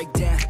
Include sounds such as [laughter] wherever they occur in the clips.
break down.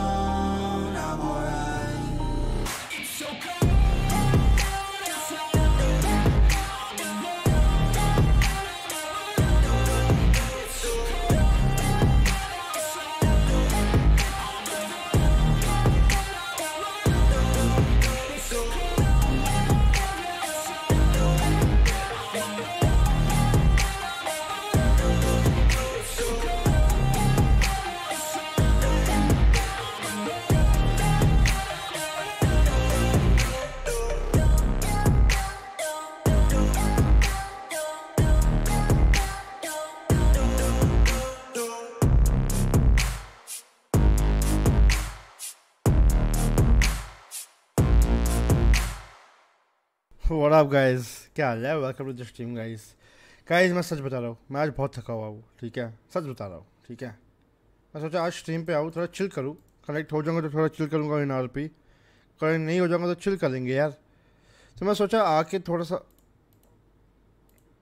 Up, guys? क्या हाल है? Welcome to the stream guys guys मैं सच बता रहा हूँ, मैं आज बहुत थका हुआ हूँ, ठीक है? सच बता रहा हूँ, ठीक है? मैं सोचा आज स्ट्रीम पे आऊँ, थोड़ा चिल करूँ। कनेक्ट हो जाऊँगा तो थोड़ा चिल करूँगा इन आर पी कनेक्ट नहीं हो जाऊँगा तो चिल करेंगे यार। तो मैं सोचा आके थोड़ा सा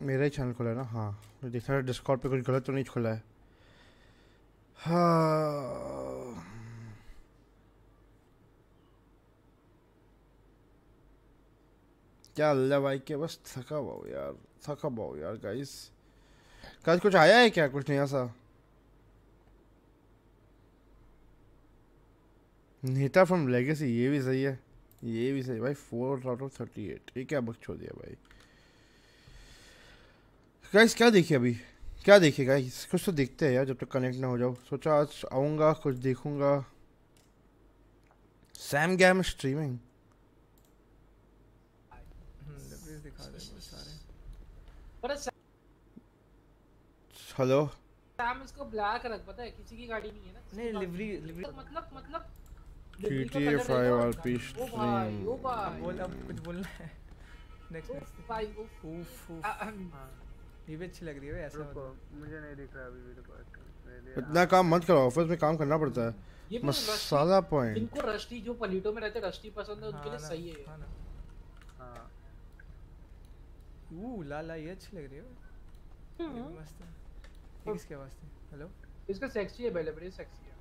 मेरा ही चैनल खुला है ना? हाँ। देखा डिस्कॉर्ड पे कुछ गलत तो नहीं खुला है। हाँ। क्या अल्लाह भाई के? बस थका हूँ यार, थका हूँ यार गाइस गाइस कुछ आया है क्या? कुछ नया सा? नेता फ्रॉम लेगेसी ये भी सही है। ये भी सही भाई four out of thirty eight ये क्या बक छोड़ दिया भाई? गाइस क्या देखिए अभी? क्या देखिए गाइस कुछ तो देखते हैं यार, जब तक तो कनेक्ट ना हो जाओ। सोचा आज आऊँगा, कुछ देखूँगा। सैम गैम स्ट्रीमिंग लिवरीज दिखा दे वो सारे पर हेलो। सैम इसको ब्लैक रख पता है? किसी की गाड़ी नहीं है ना नहीं लिवरी लिवरी तो मतलब मतलब GTA 5 RP ओ भाई ओ भाई बोल अब कुछ बोलना है। नेक्स्ट नेक्स्ट भाई उफ, ये भी अच्छी लग रही है ऐसा मतलब। मुझे नहीं दिख रहा अभी मेरे पास इतना काम मत करो ऑफ़िस में काम करना पड़ता है। मसाला पॉइंट जिनको रस्टी जो पलीटो में रहते रस्टी पसंद है उनके हाँ लिए सही है हाँ हाँ। ऊ ला ला ये अच्छी लग रही है हम्म। मस्त है। ये किसकी आवाज़ थी हेलो इसका सेक्सी है बेले बड़ी सेक्सी है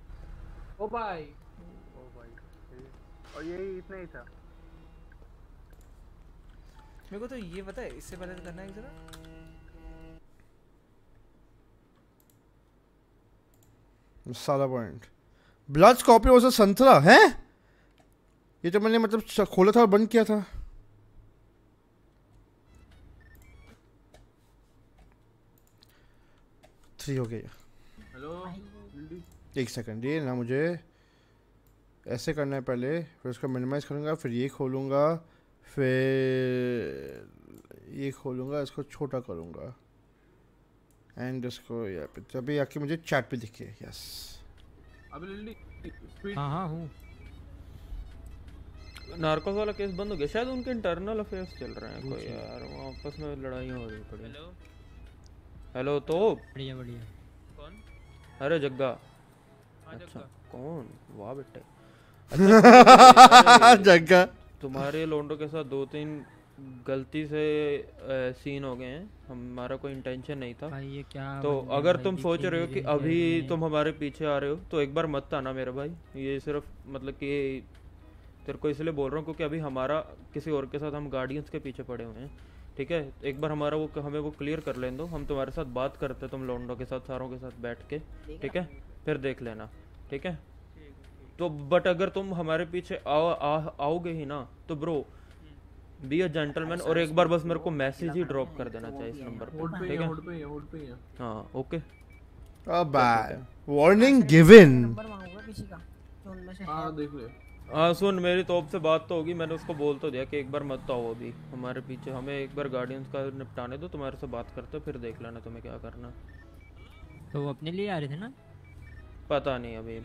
ओ भाई। ओ भाई और यही इतना ही था। मेरे को तो ये पता है इससे पहले तो करना है जरा। Masala point blood Scorpio versus संतरा है? ये तो मैंने मतलब खोला था और बंद किया था। हो गया हेलो। एक सेकंड ये ना मुझे ऐसे करना है पहले फिर उसको मिनिमाइज करूँगा फिर ये खोलूँगा फिर ये खोलूँगा इसको छोटा करूँगा। एंड इसको यहाँ पे तभी आके मुझे चैट पे दिखे यस हाँ हाँ हूँ। नार्कोस वाला केस बंद हो गया। शायद उनके इंटरनल अफेयर्स चल रहे हैं कोई यार आपस में लड़ाइयाँ हो रही पड़ी हेलो तो बढ़िया बढ़िया। कौन? अरे जग्गा। अच्छा कौन? वाह बेटे। [laughs] जगह तुम्हारे लोंडो के साथ दो तीन गलती से सीन हो गए हैं। हमारा कोई इंटेंशन नहीं था। भाई ये क्या तो अगर तुम सोच रहे हो कि अभी तुम हमारे पीछे आ रहे हो तो एक बार मत आना मेरे भाई। ये सिर्फ़ मतलब कि तेरे को इसलिए बोल रहा हूँ क्योंकि अभी हमारा किसी और के साथ हम गार्डियंस के पीछे पड़े हुए हैं। ठीक है? एक बार हमारा वो हमें वो क्लियर कर लेने दो। हम तुम्हारे साथ बात करते हैं तुम लोंडो के साथ सारों के साथ बैठ के ठीक है। फिर देख लेना ठीक है? तो बट अगर तुम हमारे पीछे आओ आ, आओगे ही ना तो ब्रो बी अ जेंटलमैन और एक बार बस मेरे को मैसेज ही ड्रॉप कर देना चाहिए इस नंबर पर पे ठीक है है? है है हाँ ओके वार्निंग गिवन नंबर मांगूँगा किसी का जो उनमें से हाँ। देख ले। हाँ सुन मेरी तोप से बात तो होगी। मैंने उसको बोल तो दिया कि एक बार मत तो आओ अभी। हमारे पीछे हमें एक बार गार्डियंस का निपटाने दो तुम्हारे से बात करते फिर देख लेना तुम्हें क्या करना। तो वो अपने लिए आ रहे थे ना? पता नहीं अभी।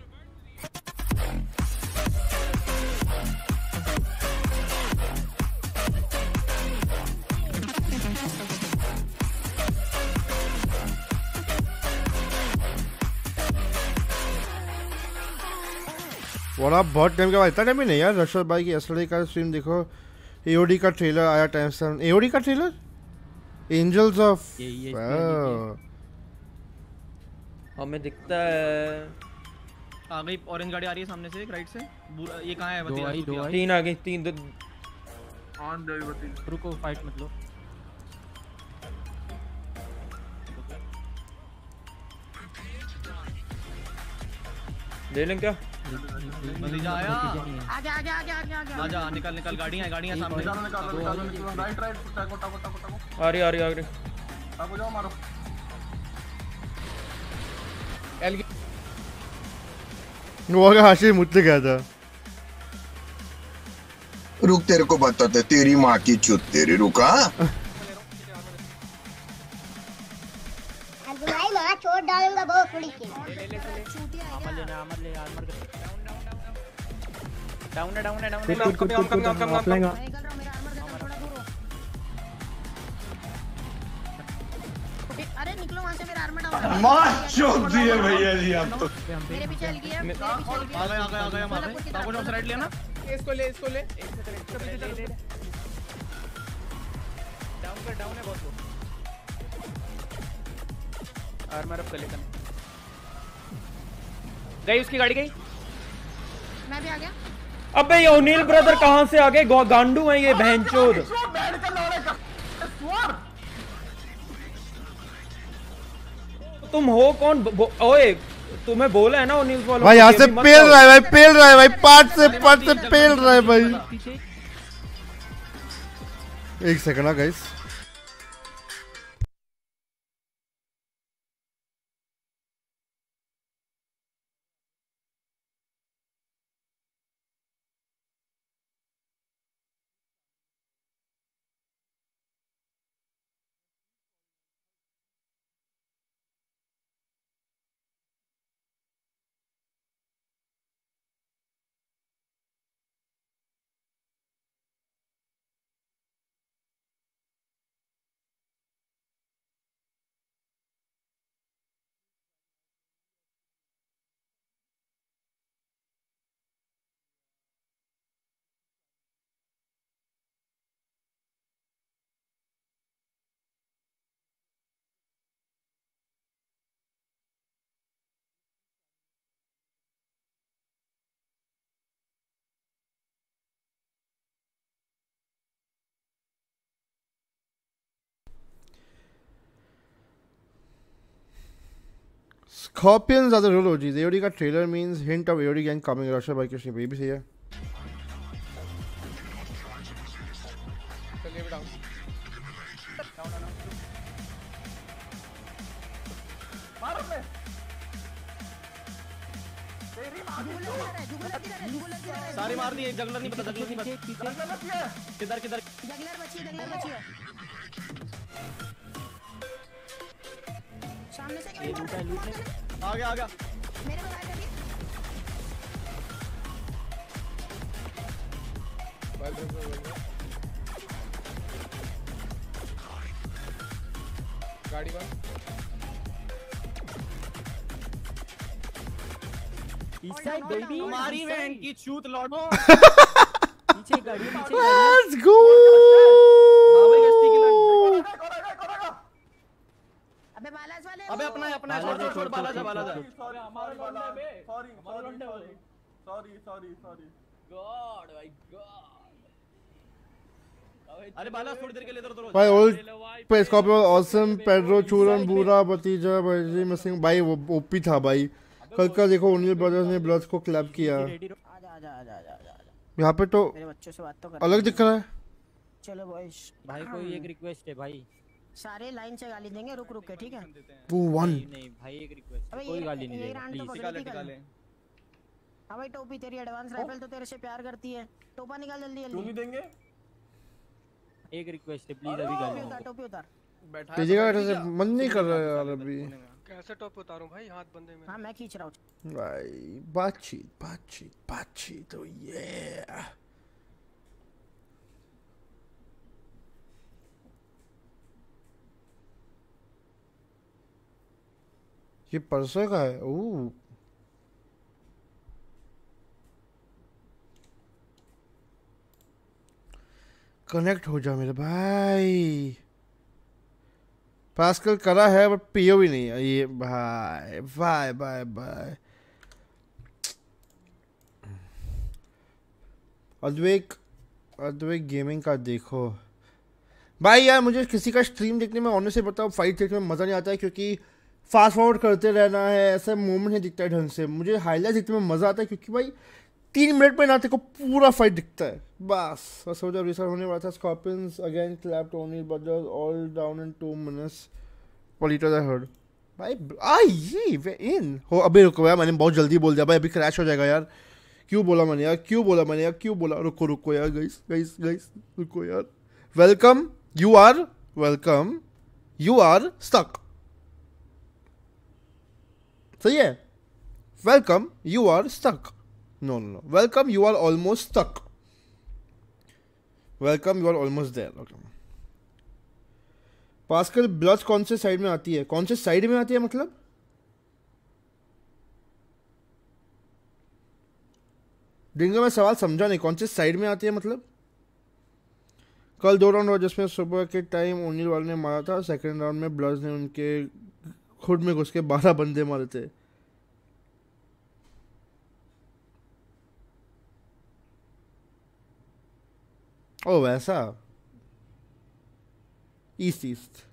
और आप बहुत टाइम के बाद इतना टाइम ही नहीं यार रशद भाई की असली का स्ट्रीम देखो। एओडी का ट्रेलर आया टाइम से एओडी का ट्रेलर एंजल्स ऑफ़ हमें दिखता है। आ गई ऑरेंज गाड़ी आ रही है सामने से राइट से। ये कहाँ है दो आई दो आई। तीन आ गई तीन ऑन बती रुको फाइट मत लो। ले लें क्या? भतीजा आया। आगे आगे आगे आगे आजा। निकल निकल गाड़ियाँ हैं गाड़ियाँ सामने। निकालो निकालो निकालो निकालो। राइट राइट टाको टाको टाको टाको। आ रही आ रही आ रही। टाको जाओ मारो। वो अगर हाशिर मुझसे गया था। रुक तेरे को बताते तेरी माँ की चुत तेरी रुका। [laughs] माँ चोट डालूँगा बहुत थोड़ी की। डाउन है डाउन है डाउन हूँ, मेरा armor का थोड़ा अरे निकलो वहाँ से मेरा आर्मर डाउन दिए भैया जी आप तो। मेरे पीछे मेरे पीछे हल्की आ गया आ गया आ गया मारे टाको जो साइड लिया ना। इसको ले इसको ले। डाउन कर डाउन है बहुत आर्मर अप कर ले कने गई उसकी गाड़ी गई? मैं भी आ गया। अबे ये ओनील ब्रदर कहाँ से आ गए? गांडू हैं ये बहनचोद तुम हो कौन? ओए तुम्हें बोला है ना ओनील वालों भाई यहाँ से पेल रहा है भाई पेल रहा है भाई पार्ट से पार्ट से पेल रहा है भाई। एक सेकंड ना guys Scorpions are the real OGs. AOD का trailer means hint of AOD gang coming. Russia by Krishna. ये भी सही है. सारी मार दी जगलर नहीं पता जगलर नहीं पता किधर किधर जगलर बची है जगलर बची है सामने से ये लूटा है, लूट ले। आ गया आ गया। मेरे को गाइड करिए बस बस गाड़ी बंद। इस साइड बेबी हमारी वैन की चूत लौटो। [laughs] पीछे गाड़ी पीछे गाड़ी। है। Let's go! अबे बालाज वाले अबे है छोड़ छोड़ बाला जा बाला जा सॉरी हमारे लौंडे बे sorry sorry sorry sorry sorry god भाई गॉड अरे बाला थोड़ी देर के लिए इधर उधर भाई ओल्ड पे स्कॉर्पियो ऑसम पेड्रो चूरन बूरा भतीजा भाई मिसिंग भाई वो ओपी था भाई। कल का देखो ओनियल ब्रदर्स ने ब्लड्स को क्लैप किया। आजा आजा आजा आजा आजा आजा। यहाँ पे तो मेरे बच्चों से बात तो कर अलग दिख रहा है। चलो बॉयज़ भाई कोई एक रिक्वेस्ट है भाई। सारे लाइन से गाली देंगे रुक रुक के ठीक है? Two one. नहीं भाई एक रिक्वेस्ट कोई गाली नहीं देगा। तो प्लीज़ निकाले निकाल। हाँ भाई टोपी तेरी एडवांस राइफल तो तेरे से प्यार करती है। टोपा निकाल जल्दी क्यों नहीं देंगे? एक रिक्वेस्ट है प्लीज़ अभी गाली टोपी उतार टोपी उतार। बैठा तेज़ी का वैसे मन नहीं कर रहा यार अभी। कैसे टॉप उतारूं भाई? हाथ बंदे में हाँ मैं खींच रहा हूँ। भाई बातचीत बातचीत बातचीत तो ये ये परसों का है। ओह कनेक्ट हो जा मेरे भाई। पास्कल करा है बट पियो भी नहीं है। ये भाई बाय बाय बाय अद्वैक अद्वैक गेमिंग का देखो। भाई यार, मुझे किसी का स्ट्रीम देखने में ऑनर से बताओ फाइट देखने में मज़ा नहीं आता है, क्योंकि फास्ट फॉरवर्ड करते रहना है, ऐसा मोमेंट नहीं दिखता है ढंग से। मुझे हाईलाइट देखने में मज़ा आता है क्योंकि भाई, तीन मिनट में ना तेरे को पूरा फाइट दिखता है। बस बस हो जब रिसर्ट होने वाला था Scorpions again clap Tony buzzer all down in two minutes पॉलिटर heard भाई आई वे इन हो, अभी रुको यार, मैंने बहुत जल्दी बोल दिया। भाई, अभी क्रैश हो जाएगा यार। क्यों बोला मैंने यार? क्यों बोला मैंने यार? क्यों बोला? रुको रुको यार गाइस गाइस गाइस रुको यार। Welcome you are welcome you are stuck सही है welcome you are stuck no no no. Welcome, you are almost stuck. Welcome, you are almost there. Okay. Pascal ब्लच कौन से साइड में आती है? कौन से साइड में आती है मतलब? डिंगो में सवाल समझा नहीं। कौन से साइड में आती है मतलब? कल दो राउंड हुआ जिसमें सुबह के टाइम ओनिल वाले ने मारा था। सेकंड राउंड में ब्लज ने उनके खुद में घुस के बारह बंदे मारे थे। ओ, वैसा? ईस्ट ईस्ट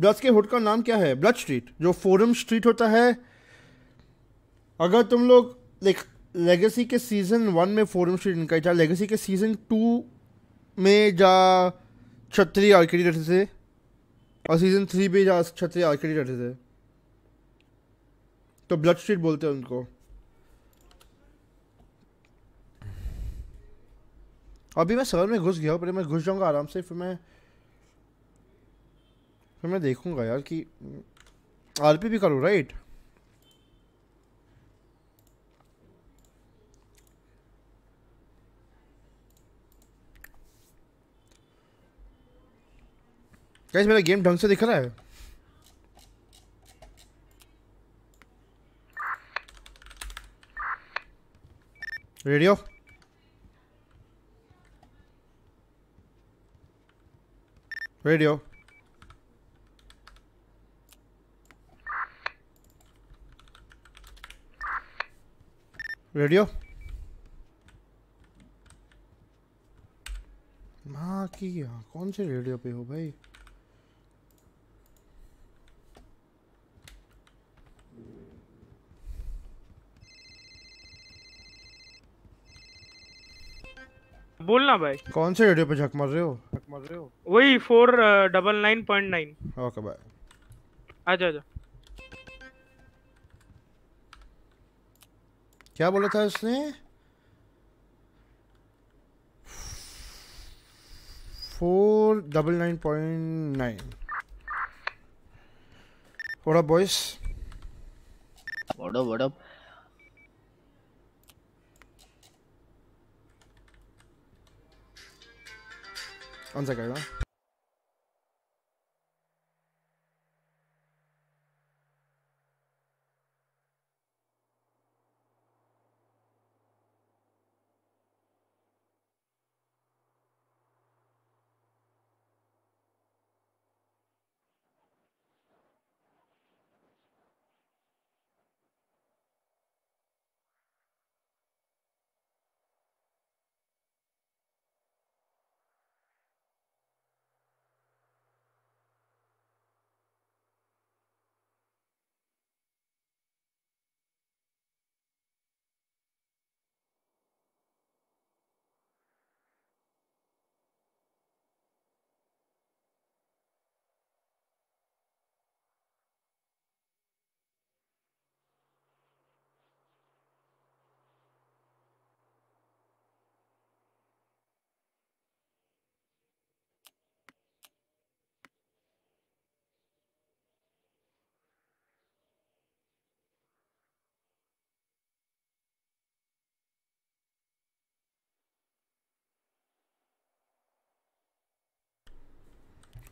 ब्लच के हुड का नाम क्या है? ब्लच स्ट्रीट जो फोरम स्ट्रीट होता है। अगर तुम लोग लाइक लेगेसी के सीज़न वन में फोरम स्ट्रीट जा लेगेसी के सीज़न टू में जा आर्केडी रहते थे। और सीज़न थ्री भी जा छतरी आर्केडी रहते थे। तो ब्लड स्ट्रीट बोलते हैं उनको। अभी मैं सर्वर में घुस गया हूँ पर मैं घुस जाऊँगा आराम से, फिर मैं फिर मैं देखूँगा यार कि आरपी भी करूँ राइट गाइस मेरा गेम ढंग से दिख रहा है। रेडियो रेडियो रेडियो माँ की कौन से रेडियो पे हो भाई? बोलना भाई। कौन से रेडियो पे झक मार रहे हो? झक मार रहे हो वही four double nine point nine. Okay bye. आजा आजा। क्या बोला था उसने? Four double nine point nine. What up, boys? What up, what up? 安在盖了。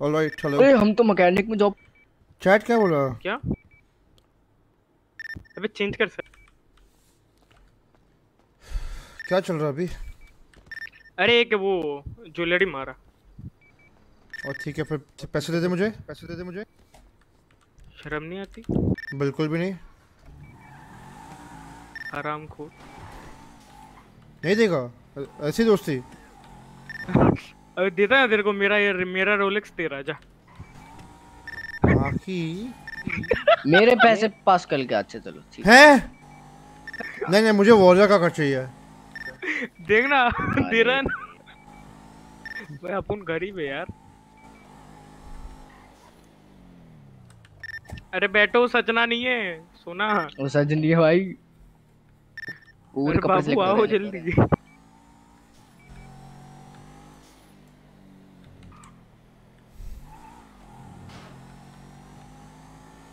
All right, अरे हम तो मैकेनिक में जॉब चैट क्या बोला? क्या? अबे चेंज कर सर। क्या चल रहा अभी? अरे एक वो ज्वेलरी मारा। और ठीक है फिर पैसे दे दे मुझे। पैसे दे दे मुझे। शर्म नहीं आती? बिल्कुल भी नहीं। आराम खो नहीं देगा? ऐसी दोस्ती। [laughs] अबे देता है तेरे को मेरा ये मेरा रोलेक्स तेरा जा। बाकी मेरे पैसे पास कर के अच्छे चलो ठीक। हैं? नहीं नहीं मुझे वॉरियर का कर चाहिए। देखना दे रहा है ना। भाई अपन गरीब है यार। अरे बैठो सजना नहीं है सोना। वो सजन है भाई। पूरे कपड़े आओ जल्दी।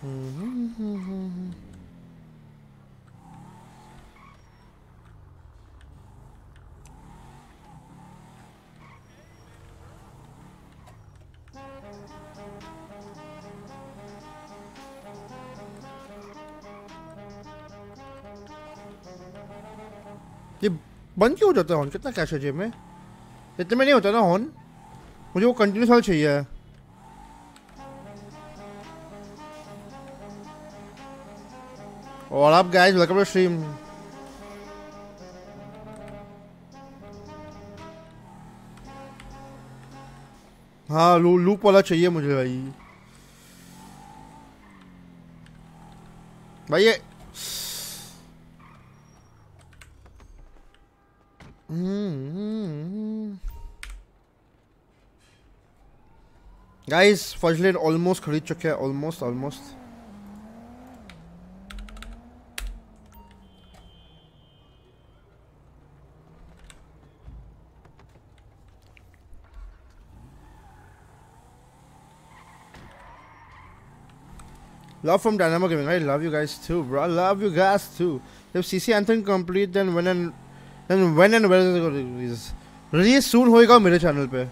ये बंद क्यों हो जाता है हॉर्न? कितना कैश है जेब में? इतने में नहीं होता ना हॉर्न? मुझे वो कंटिन्यूस वाला चाहिए। और आप गाइस वेलकम टू स्ट्रीम हाँ लू, लूप वाला चाहिए मुझे भाई। भाई ये गाइस फजलेन ऑलमोस्ट खरीद चुके हैं almost almost Love from Dynamo Gaming. I love you guys too, bro. I love you guys too. If CC Anthem complete, then when and then when and where is it going to release? Release soon होएगा मेरे channel पे.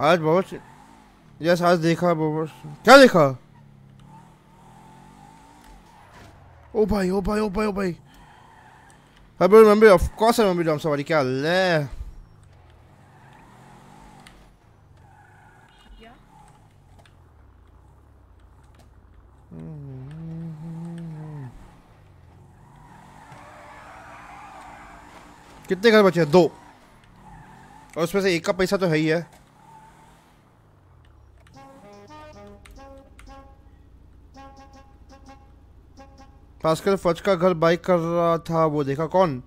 आज बहुत yes आज देखा बहुत क्या देखा ओ भाई ओ भाई ओ भाई ओ भाई I remember, of course I remember Dom Savari. क्या ले कितने घर बचे हैं दो और उसमें से एक का पैसा तो है ही है भास्कर फज का घर बाइक कर रहा था, वो देखा कौन?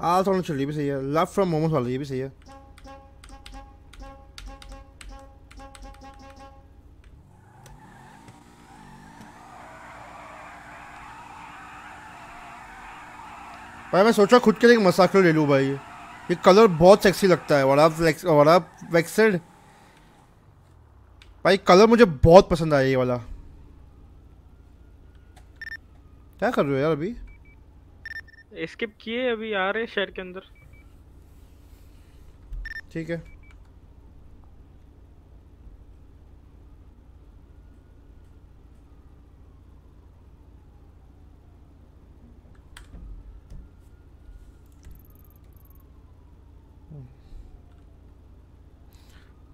आल थोड़ा चल भी सही है। लव फ्रॉम मोमोस वाला, ये भी सही है। भाई, मैं सोचा खुद के लिए मसाकर ले लूँ भाई। ये कलर बहुत सेक्सी लगता है। और आप वेक्सेड भाई कलर मुझे बहुत पसंद आया ये वाला। क्या कर रहे हो यार अभी? स्किप किए अभी आ रहे शहर के अंदर। ठीक है।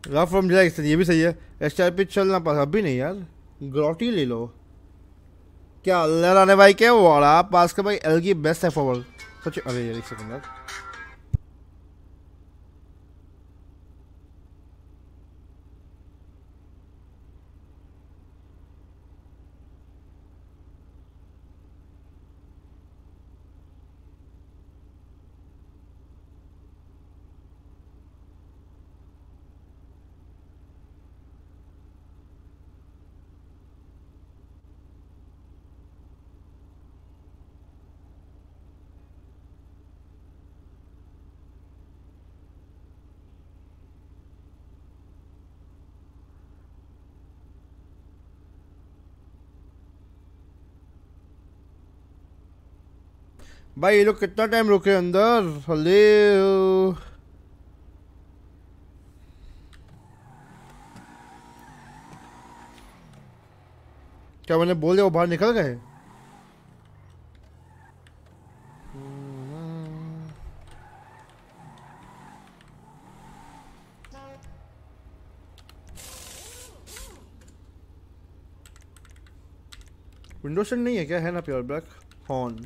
लव फ्रॉम रिलैक्स ये भी सही है। एस टाइप पे चलना पास अभी नहीं यार। ग्रॉटी ले लो। क्या अल्लाह राने भाई क्या? वो और आप पास का भाई एल की बेस्ट है फॉरवर्ड सच, अरे यार, एक सेकंड यार। भाई, ये लोग कितना टाइम रुके अंदर? हले क्या मैंने बोल दिया, वो बाहर निकल गए? विंडो सेट नहीं है क्या? है ना प्योर ब्लैक हॉर्न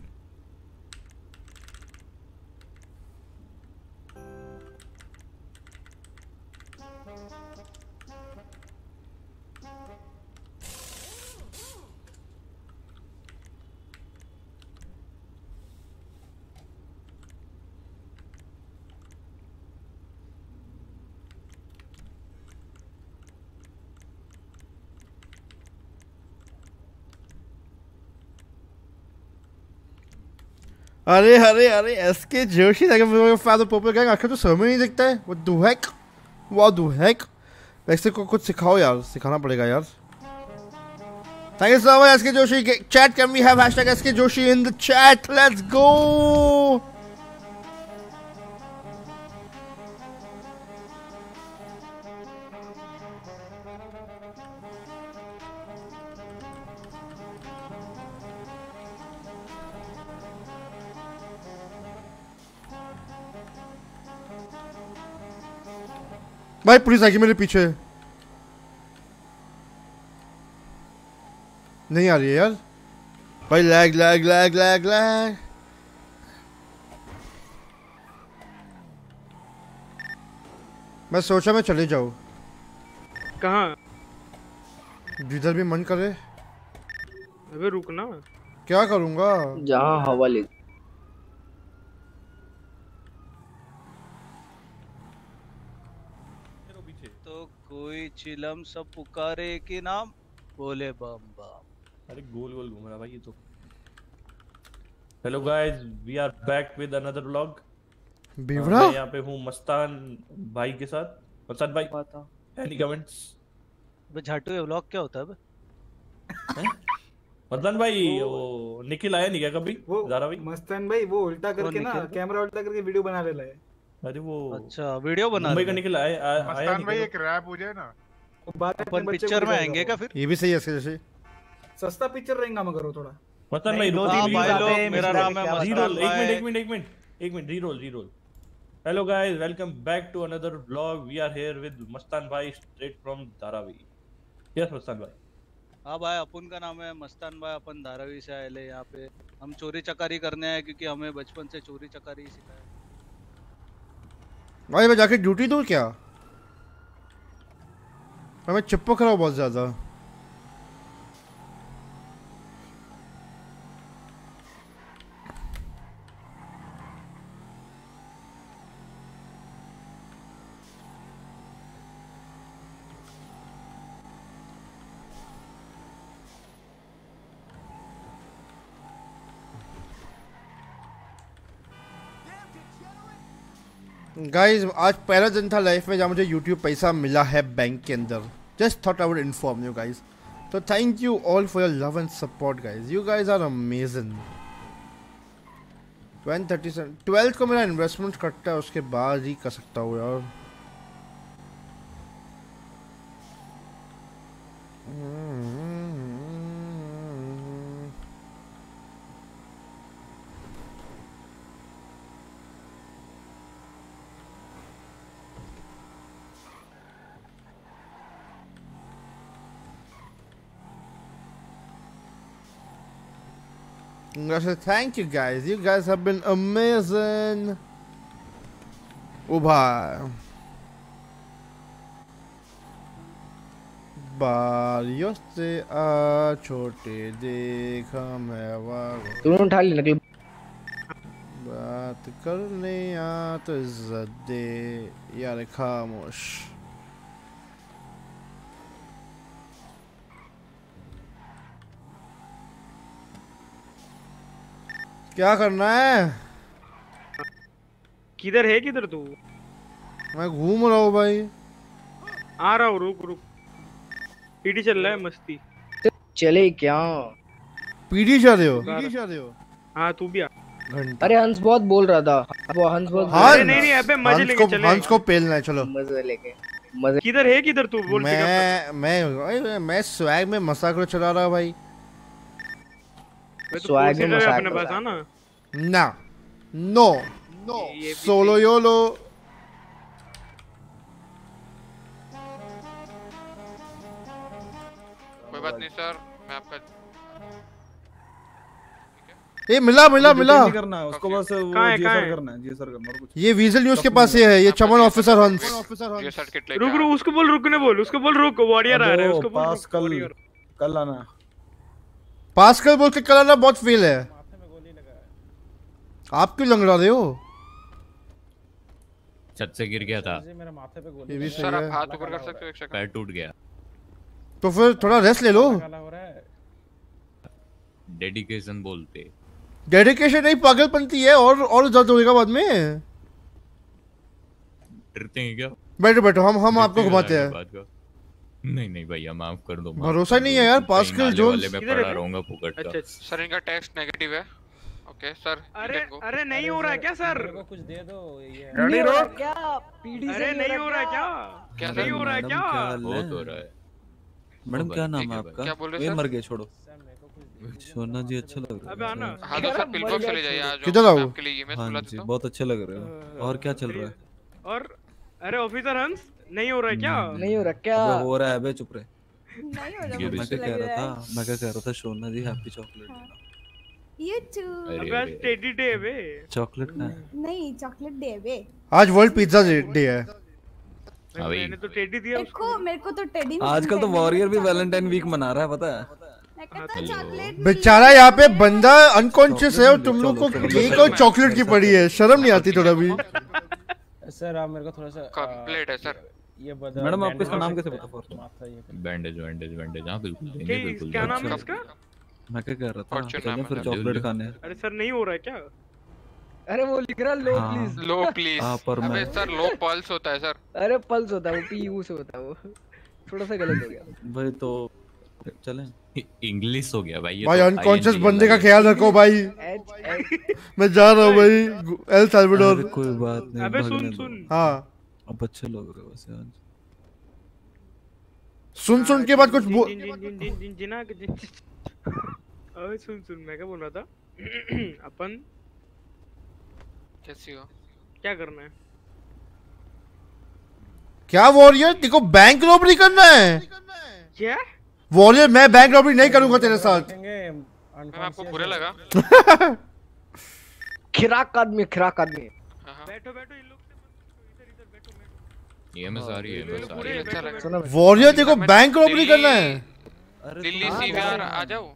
अरे अरे अरे एस के जोशी पोपर गैंग आखिर तो, तो समय नहीं दिखता है। वो दुहैक वाह दुहैक वैसे को कुछ सिखाओ यार, सिखाना पड़ेगा यार। Thank you so much S K Joshi chat can we have hashtag S K Joshi in the chat let's go भाई पुलिस आएगी मेरे पीछे नहीं आ रही है यार भाई lag lag lag lag lag मैं सोचा मैं चले जाऊँ कहाँ? जिधर भी मन करे। अबे रुकना। क्या करूँगा? जहाँ हवा ले तो कोई चिलम सब पुकारे कि नाम? बोले बम बम। अरे गोल गोल घूम रहा भाई ये तो। Hello guys we are back with another vlog बीवरा मैं यहाँ पे हूँ मस्तान भाई के साथ। मस्तान भाई एनी कमेंट्स बे झाटू ये व्लॉग क्या होता है बे मस्तान भाई वो निखिल आया नहीं क्या कभी? वो जारा भाई। मस्तान भाई वो उल्टा करके ना कैमरा उल्टा करके वीडियो बना ले है। अरे वो अच्छा वीडियो बना मुंबई का। निखिल आया आया भाई एक रैप हो जाए ना। बात अपन पिक्चर में आएँगे क्या फिर? ये भी सही है इसके जैसे। सस्ता पिक्चर रहेगा मगर वो थोड़ा। मस्तान भाई नहीं, हाँ, जी, भाई लोग, मेरा नाम है जी, मस्तान रोल, एक मिनट एक मिनट एक मिनट एक minute reroll reroll hello guys welcome back to another vlog we are here with Mastan भाई straight from Dharavi. Yes Mastan भाई। हाँ भाई अपन का नाम है मस्तान भाई। अपन धारावी से आए ले यहाँ पे। हम चोरी चकारी करने आए क्योंकि हमें बचपन से चोरी चकारी सिखाया। भाई मैं जाके ड्यूटी दूँ क्या? मैं चिपक रहा हूँ बहुत ज़्यादा। गाइस आज पहला दिन था लाइफ में जहाँ मुझे यूट्यूब पैसा मिला है बैंक के अंदर। Just thought I would inform you guys तो thank you all for your love and support guys you guys are amazing one thirty seven twelfth को मेरा इन्वेस्टमेंट कटता है, उसके बाद ही कर सकता हूँ यार। I said, thank you guys. You guys have been amazing. Uba. बारियों से आ छोटे देखा मैं वागो तूने उठा ली नकल बात करने आ तो इज्जत दे यार खामोश क्या करना है? किधर है किधर तू? मैं घूम रहा हूँ भाई। आ रहा हूँ रुक रुक। पीटी चल रहा है मस्ती। चले क्या? पीडी चल रहे हो? पीटी चल रहे हो? हाँ तू भी आ। घंटा। अरे हंस बहुत बोल रहा था। वो हंस बहुत हाँ नहीं नहीं अबे मज़े लेके को चले। हंस को पेलना है चलो। मज़े लेके। मज़े किधर है किधर तू? बोल मैं मैं मैं- मैं स्वैग में मसाकरो चला रहा भाई। कर। मैं swag में four-seater मज़ाक अपने कर। पास रहा आना ना। नो नो सोलो योलो कोई बात नहीं सर मैं आपका ये मिला मिला मिला। करना है उसको बस वो है, है? करना है जीएसआर करना और कुछ ये वीजल न्यूज़ के पास ही है। ये चमन ऑफिसर हंस ये रुक रुक उसको बोल रुकने बोल उसको बोल रुक वॉरियर आ रहा है उसको बोल पास कल कल आना। पास कर बोल के कराना बहुत फेल है। आप क्यों लंगड़ा रहे हो? छत से गिर गया था। मेरे माथे पे गोली ये भी सर आप हाथ ऊपर कर सकते हो एक सेकंड पैर टूट गया। तो फिर थोड़ा रेस्ट ले लो। हो है। डेडिकेशन बोलते। डेडिकेशन नहीं पागलपंती है और और दर्द होएगा बाद में। डरते हैं क्या? बैठो बैठो हम हम आपको घुमाते हैं। हैं बात का नहीं नहीं भैया माफ़ कर दो भरोसा नहीं है यार, पास्कल जोन्स- में पड़ा तू? रहूँगा फुकट का। अच्छा। सर इनका टेस्ट नेगेटिव है? ओके सर अरे अरे नहीं हो रहा है क्या सर? कुछ दे दो ये नहीं हो रहा है क्या? पीढ़ी अरे नहीं हो रहा है क्या? क्या? नहीं हो रहा है क्या बहुत हो रहा है? मैडम क्या नाम है आपका? क्या बोल रहे ये सर? मर गए छोड़ो। सोना जी अच्छा लग रहा है। अबे आना। है तो सर पिल बॉक्स चले जाइए आज किधर आओ? आपके लिए ईमेल हाँ जी देता हूँ। बहुत अच्छे लग रहे हो। और क्या चल रहा है? और अरे ऑफिसर हंस नहीं हो रहा है क्या? नहीं हो रहा क्या? हो रहा है बे चुप रहे। नहीं हो रहा मैं क्या कह रहा था मैं क्या कह रहा था सोना जी हैप्पी चॉकलेट ये टेडी डे है बे। चॉकलेट का है? नहीं चॉकलेट डे बे। आज वर्ल्ड पिज्जा डे है। हाँ मैंने तो टेडी दिया मेरे को मेरे को तो टेडी आजकल तो वॉरियर भी वैलेंटाइन वीक मना रहा है पता है? मैं। चॉकलेट बेचारा यहाँ पे बंदा अनकॉन्शियस है और तुम लोग को केक और चॉकलेट की पड़ी है शर्म नहीं आती थोड़ा भी। सर आप मेरे को थोड़ा सा कंप्लीट है सर ये बता मैडम आपको इसका नाम कैसे पता फॉर माथा ये बैंडेज बैंडेज बैंडेज हाँ बिल्कुल देंगे क्या बिल्कुल। क्या नाम है इसका? मैं क्या कह रहा था? चलो फिर चॉकलेट खाने। अरे सर नहीं हो रहा है क्या? अरे वो लिख रहा लो हाँ। प्लीज़ लो प्लीज़ हाँ, पर अबे सर लो पल्स होता है सर। अरे पल्स होता है वो पीयू से होता है वो। थोड़ा सा गलत हो गया। भाई तो चलें। इंग्लिश हो गया भाई ये भाई तो अनकॉन्शियस बंदे का ख्याल रखो भाई। मैं जा रहा हूँ भाई एल साल्वाडोर कोई बात नहीं अबे सुन सुन। हाँ। अब अच्छे लग रहे हो वैसे आज। सुन सुन के बाद कुछ बो- जिन जिन जिन जिन जिन जिना जिन अबे सुन सुन मैं क्या बोल रहा था? [clears throat] अपन कैसी हो? क्या करना है? क्या वॉरियर देखो बैंक रॉबरी करना है? क्या? वॉरियर मैं बैंक रॉबरी नहीं करूँगा तेरे साथ। आपको बुरा लगा। [laughs] खिराक आदमी खिराक आदमी बैठो बैठो इन लोग से ये मैं सारी ये मैं सारी अच्छा वॉरियर देखो बैंक रॉबरी करना है। दिल्ली सीवीआर आ जाओ।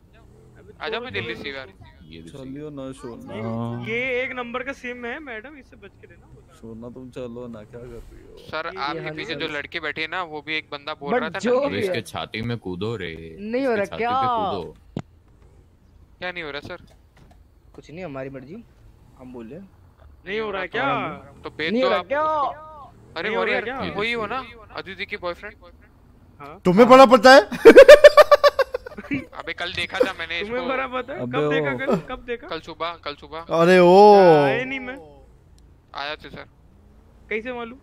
आ जाओ मैं दिल्ली सीवीआर ये चलियो ना सोना ये एक नंबर का सिम है मैडम इससे बच के रहना। सोना तुम चलो ना क्या कर रही हो? सर आपके पीछे जो लड़के बैठे हैं ना वो भी एक बंदा बोल रहा था ना इसके छाती में कूदो रे। नहीं हो रहा क्या? क्या नहीं हो रहा सर? कुछ नहीं हमारी मर्ज़ी। हम बोले नहीं हो रहा क्या? तो नहीं दो आप। अरे हो वॉरियर क्या? वही हो ना अदिति की बॉयफ्रेंड तुम्हें बड़ा पता है? [laughs] अबे कल देखा था मैंने तुम्हें इसको बड़ा पता है? कब देखा कल? कब देखा? कल सुबह कल सुबह। अरे ओ। आए नहीं मैं। आया थे सर। कैसे मालूम?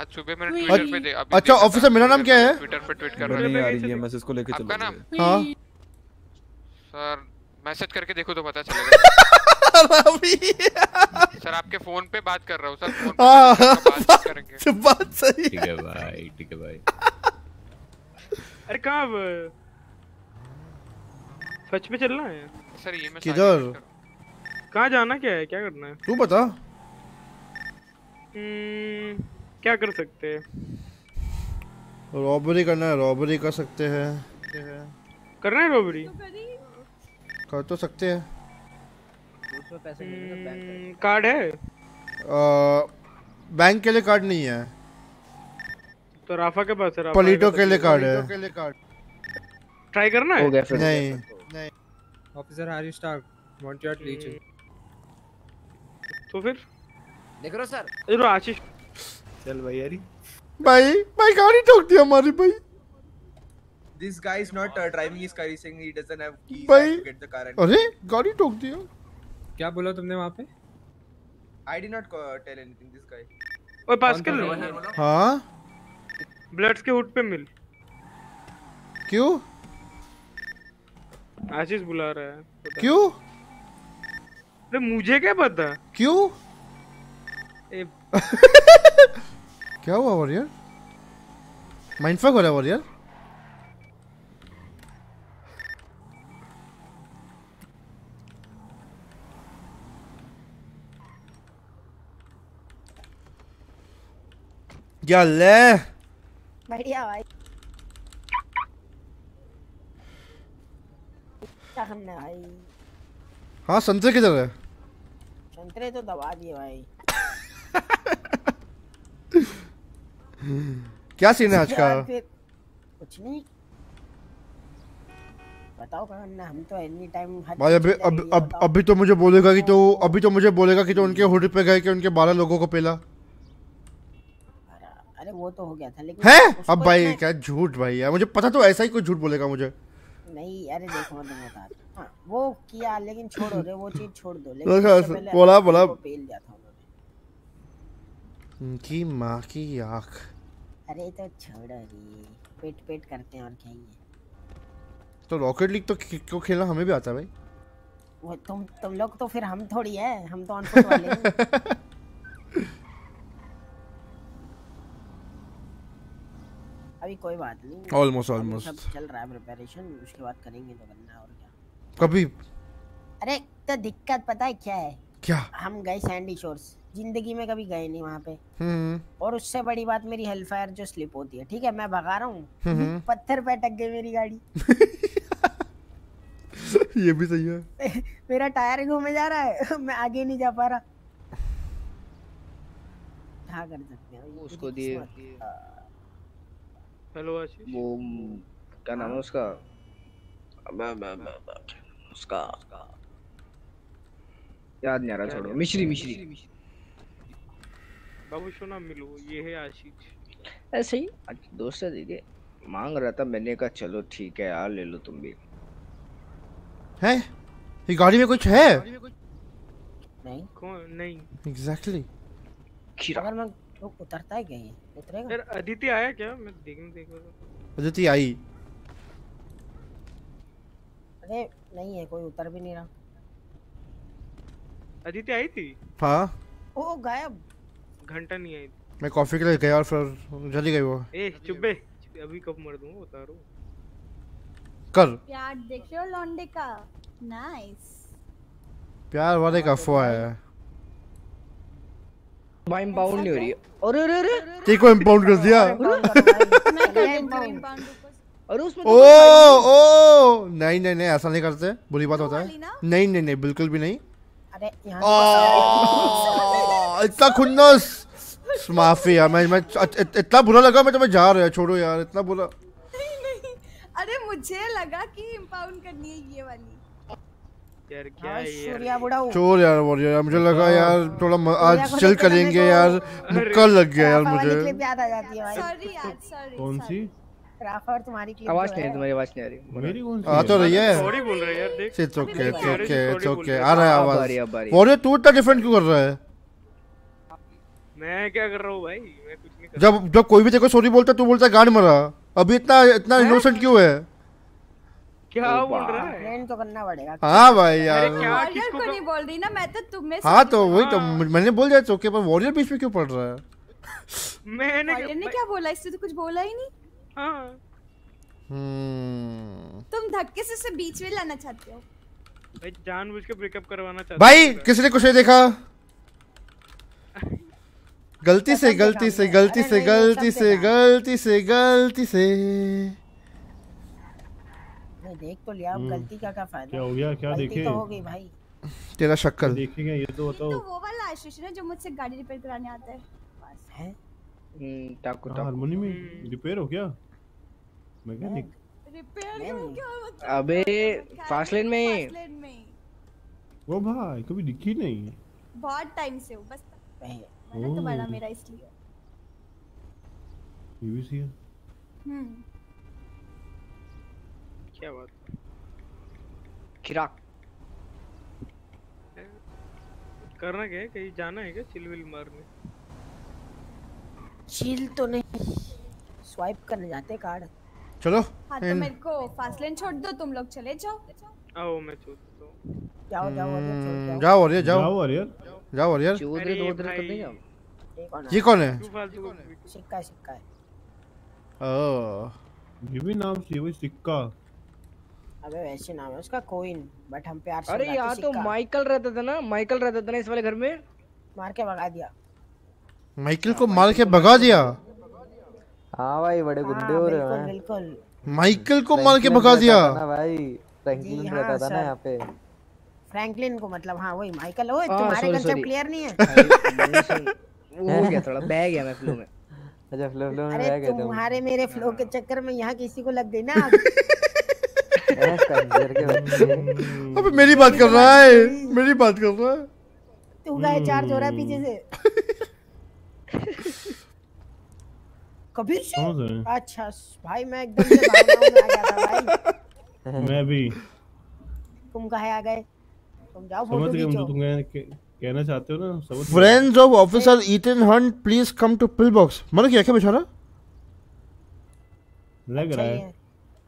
आज सुबह मैंने ट्विटर पे दे अभी अच्छा ऑफिसर मेरा नाम क्या है? ट्विटर पे ट्वीट कर रहा है मैसेज को लेके चलो आपका नाम? हाँ। सर मैसेज करके देखो तो पता चलेगा। [laughs] सर आपके फ़ोन पे बात कर रहा हूँ सर फ़ोन पे हाँ, मैसेज बात करेंगे। बात सही ठीक है भाई ठीक है भाई। अरे कहाँ सच में चलना है? सर ये मैं किधर? कहाँ जाना क्या है? क्या करना है? तू बता। हम्म, क्या कर सकते हैं? रॉबरी करना है रॉबरी कर सकते हैं। करना है रॉबरी? कर तो सकते हैं। हम्म, कार्ड है? अ, बैंक के लिए कार्ड नहीं है। तो राफा के पास है राफा पलीटो के लिए कार्ड है। ट्राई करना है? नहीं। नहीं। Officer are you start want you at तो फिर? देख रहे हो सर इधर आशीष। चल भाई यारी भाई भाई गाड़ी ठोक दी हमारी भाई। This guy is not uh, driving his car. He's saying he doesn't have keys भाई to get the car. And अरे गाड़ी ठोक दिया क्या बोला तुमने वहाँ पे? I did not uh, tell anything. This guy. ओए पास्कल हाँ? ब्लड्स के हुड पे मिल। क्यों? आशीष बुला रहा है क्यों? अरे मुझे क्या पता? क्यों? ए, [laughs] क्या हुआ वॉरियर? माइंडफक हो रहा है वॉरियर? क्या ले बढ़िया भाई क्या करना भाई हाँ संतरे किधर है संतरे तो दबा दिए भाई। [laughs] क्या सीन है आज का? कुछ नहीं। बताओ है? हम तो एनी टाइम भाई अभी अब, अब, अभी तो मुझे बोलेगा कि तो अभी तो मुझे बोलेगा कि तो उनके हुड पे गए कि उनके बारह लोगों को पेला। वो तो हो गया था लेकिन है? अब भाई क्या झूठ भाई यार मुझे पता तो ऐसा ही कोई झूठ बोलेगा मुझे। नहीं अरे देखो मैं बता हाँ। वो किया लेकिन छोड़ो रे वो चीज़ छोड़ दो। लेकिन देखा, उससे बोला- बोला। पेल था उन्होंने। उनकी माँ की आँख। अरे तो छोड़ो रे पेट पेट करते हैं और क्या तो रॉकेट लीग तो खे- को खेलना हमें भी आता है भाई। वो तुम तुम लोग तो फिर हम थोड़ी है हम तो अनफुट वाले [laughs] अभी कोई बात नहीं Almost, अभी almost. सब चल रहा है प्रिपरेशन उसके बाद करेंगे तो करना और क्या। कभी? अरे तो दिक्कत पता है क्या है? क्या? हम गए सैंडी शोर्स ज़िंदगी में कभी गए नहीं वहाँ पे। हम्म। और उससे बड़ी बात मेरी हेल्फायर जो स्लिप होती है ठीक है मैं भगा रहा हम्म। हूँ [laughs] पत्थर पे अटक गई मेरी गाड़ी। [laughs] ये भी सही है। [laughs] मेरा टायर घूमे जा रहा है। मैं आगे नहीं जा पा रहा। क्या कर सकते हैं उसको दिए। हेलो आशीष वो क्या नाम है उसका? अबे अबे अबे अबे, उसका? याद नहीं आ रहा छोड़ो। मिश्री मिश्री। बाबू सोना मिलो। ये है आशीष। ऐसे ही दोस्त से दीदी। मांग रहा था मैंने कहा चलो ठीक है यार ले लो तुम भी। है? ये गाड़ी में कुछ है? नहीं। कौन? नहीं। एग्जैक्टली अगर तो उतरता है ये उतरेगा। यार अदिति आया क्या? मैं देखने देख रहा अदिति आई। अरे नहीं है कोई उतर भी नहीं रहा। अदिति आई थी? हाँ। ओ गायब। घंटा नहीं आई। मैं कॉफ़ी के लिए गया और फिर जल्दी गई वो। ए चुप्पे अभी कब मर दूँगा उतारो। कर। प्यार देख रहे हो लौंडे का। नाइस प्यार वाले का अफवाह है। भाई इंपाउंड नहीं हो रही अरे अरे अरे तेरे को इम्पाउंड कर दिया हूँ। अरे उसमें ओ ओ नहीं नहीं नहीं ऐसा नहीं करते बुरी बात होता है नहीं नहीं नहीं बिल्कुल भी नहीं अरे यहाँ इतना खुन्नस माफ़ी यार मैं मैं इत- इत- इतना बुरा लगा मैं तुम्हें जा रहा छोड़ो यार इतना बुरा नहीं नहीं. अरे मुझे लगा कि इम्पाउंड करनी है ये वाली. यार क्या हाँ, है ये सूर्या चोर यार वॉरियर मुझे लगा यार थोड़ा म- आज चिल करेंगे यार। मुक्का लग गया यार मुझे। याद आ जाती है भाई सॉरी कौन सी? तुम्हारी आवाज़ नहीं है। है। तुम्हारी आवाज़ नहीं आ रही। मेरी कौन सी आ तो रही है। सॉरी बोल रहे हैं यार देख। It's okay it's okay it's okay आ रहा है आवाज़। है, है। वॉरियर तू इतना डिफरेंट क्यों कर रहा है? मैं क्या कर रहा हूँ भाई? मैं कुछ नहीं जब जब कोई भी देखो सॉरी बोलता है तू बोलता है गांड मरा। अभी इतना इतना इनोसेंट क्यों है? क्या बोल रहा है? ट्रेन तो करना पड़ेगा। हाँ भाई यार। वॉरियर को नहीं बोल रही ना मैं तो तुम्हें हाँ तो वही तो मैंने बोल दिया ओके पर वॉरियर बीच में क्यों पड़ रहा है? मैंने ने क्या बोला? इससे तो कुछ बोला ही नहीं। हाँ। हम्म। तुम धक्के से उसे बीच में लाना चाहते हो। भाई जानबूझ के ब्रेकअप करवाना चाहता भाई हूँ। किसी ने कुछ नहीं देखा? गलती से गलती से गलती से गलती से गलती से गलती से। देख तो लिया अब हम्म। गलती का क्या फ़ायदा? क्या हो गया? क्या देखे? तो हो गई भाई। तेरा शक्ल। देखेंगे ये तो तो बताओ। वो वाला आशीष है जो मुझसे गाड़ी रिपेयर कराने आता है। है। हम्म, टाकू टाकू। हारमोनी में? रिपेयर हो क्या मैकेनिक रिपेयर हो क्या मतलब अबे फास्ट लेन में। फास्ट लेन में। वो भाई कभी दिखी नहीं। बहुत टाइम से हूँ बस मैंने तो बड़ा मेरा इसलिए। ये भी सी है। हम्म। क्या बात खिराक। करना क्या है? कहीं जाना है क्या चिल विल मारने? चील तो नहीं। स्वाइप करने जाते कार्ड चलो हाँ तो मेरे को फास्ट लेन छोड़ दो तुम लोग चले जाओ। आओ मैं छोड़ता हूँ। जाओ जाओ छोड़ जाओ जाओ। वॉरियर जाओ जाओ। वॉरियर जाओ वॉरियर चौधरी तो उधर कर ये कौन ये कौन है? तू फालतू को- सिक्का सिक्का है। ओह ये भी नाम सी वही सिक्का। अबे वैसे नाम है उसका कोइन बट हम प्यार से अरे यहाँ तो माइकल रहता था ना माइकल रहता था ना इस वाले घर में? मार के भगा दिया। माइकल को मार के भगा दिया? हाँ भाई बड़े हाँ, गुंडे हो रहे हैं। बिल्कुल। माइकल को मार के भगा दिया। ना भाई फ्रैंकलिन रहता हाँ, था ना यहाँ पे। फ्रैंकलिन को मतलब हाँ वही माइकल। ओए हाँ, तुम्हारे कंसेप्ट क्लियर नहीं है? [laughs] वो हो गया थोड़ा बह गया मैं फ्लो में। अच्छा फ्लो फ्लो में अरे रह गए तुम्हारे मेरे फ्लो के चक्कर में यहाँ किसी को लग गई ना [laughs] अबे मेरी बात कर रहा है। मेरी बात कर रहा है। तू गाय चार्ज हो रहा है पीछे से। [laughs] कबीर सिंह अच्छा भाई मैं एकदम से भावनाओं में आ गया था भाई। [laughs] मैं भी। तुम कहे आ गए? तुम जाओ फ़ोटो खींचो। जो तुम कहना कह- कहना चाहते हो ना समझ friends of officer Eaton Hunt please come to pill box मर गया क्या बेचारा? लग अच्छा रहा है। है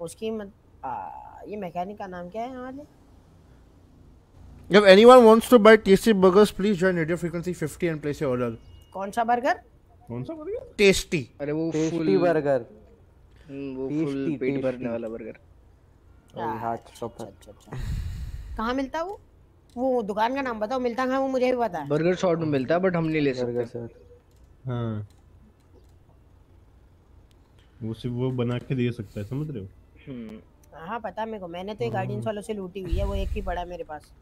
उसकी मत आ, ये मैकेनिक का नाम क्या है हमारे? If anyone wants to buy tasty burgers, please join Radio Frequency 50 and place your order. कौन सा बर्गर कौन सा बर्गर Tasty. अरे वो टेस्टी फुल बर्गर हम्म, वो फुल पेट भरने वाला बर्गर वही हाथ स्टॉपर अच्छा अच्छा कहाँ मिलता है वो? वो दुकान का नाम बताओ मिलता कहाँ है वो मुझे भी पता है। बर्गर शॉट में मिलता है बट हम नहीं ले बर्गर सकते सर हाँ। वो सिर्फ़ वो बना के दे सकता है समझ रहे हो? हम्म, हाँ पता मेरे को? मैंने तो एक गार्डियंस वालों से लूटी हुई है वो एक ही पड़ा है मेरे पास।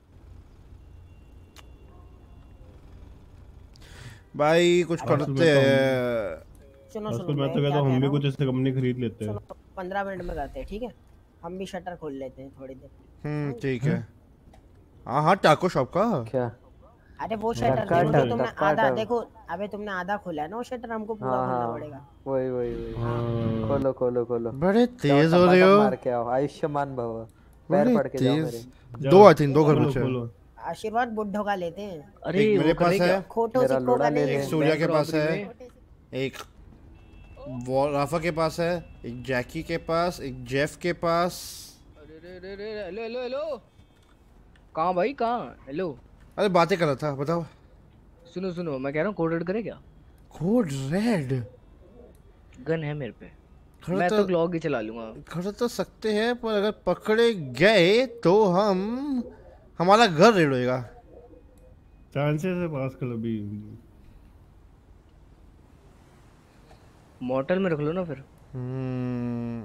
भाई कुछ करते तो- हैं। सुनो सुनो मैं तो कहता हूँ हम भी कुछ ऐसे कंपनी खरीद लेते हैं। पंद्रह मिनट में करते हैं ठीक है? हम भी शटर खोल लेते हैं थोड़ी देर। हम्म ठीक है। हाँ हाँ टाको शॉप का। क्या? अरे वो शटर देखो तुमने आधा देखो अबे तुमने आधा खोला है ना वो शटर हमको पूरा हाँ खोलना हाँ पड़ेगा वही वही वही हाँ। खोलो खोलो खोलो बड़े तेज हो रहे हो मार के आओ आयुष्मान भव पैर पड़ के जाओ मेरे दो आई थिंक दो घर बचे आशीर्वाद बुड्ढो का लेते हैं अरे एक मेरे पास है खोटो सिक्कों का नहीं है हैं। सूर्या के पास है एक वो राफा के पास है एक जैकी के पास एक जेफ के पास अरे रे रे रे हेलो हेलो हेलो कहाँ भाई कहाँ हेलो अरे बातें कर रहा था बताओ। सुनो सुनो मैं कह रहा हूँ कोड रेड करे क्या? कोड रेड गन है मेरे पे। मैं तो तो ग्लॉग ही चला लूँगा। कर तो सकते हैं पर अगर पकड़े गए तो हम हमारा घर रेड होएगा। चांसेस है पास कर अभी मॉटल में रख लो ना फिर। हम्म,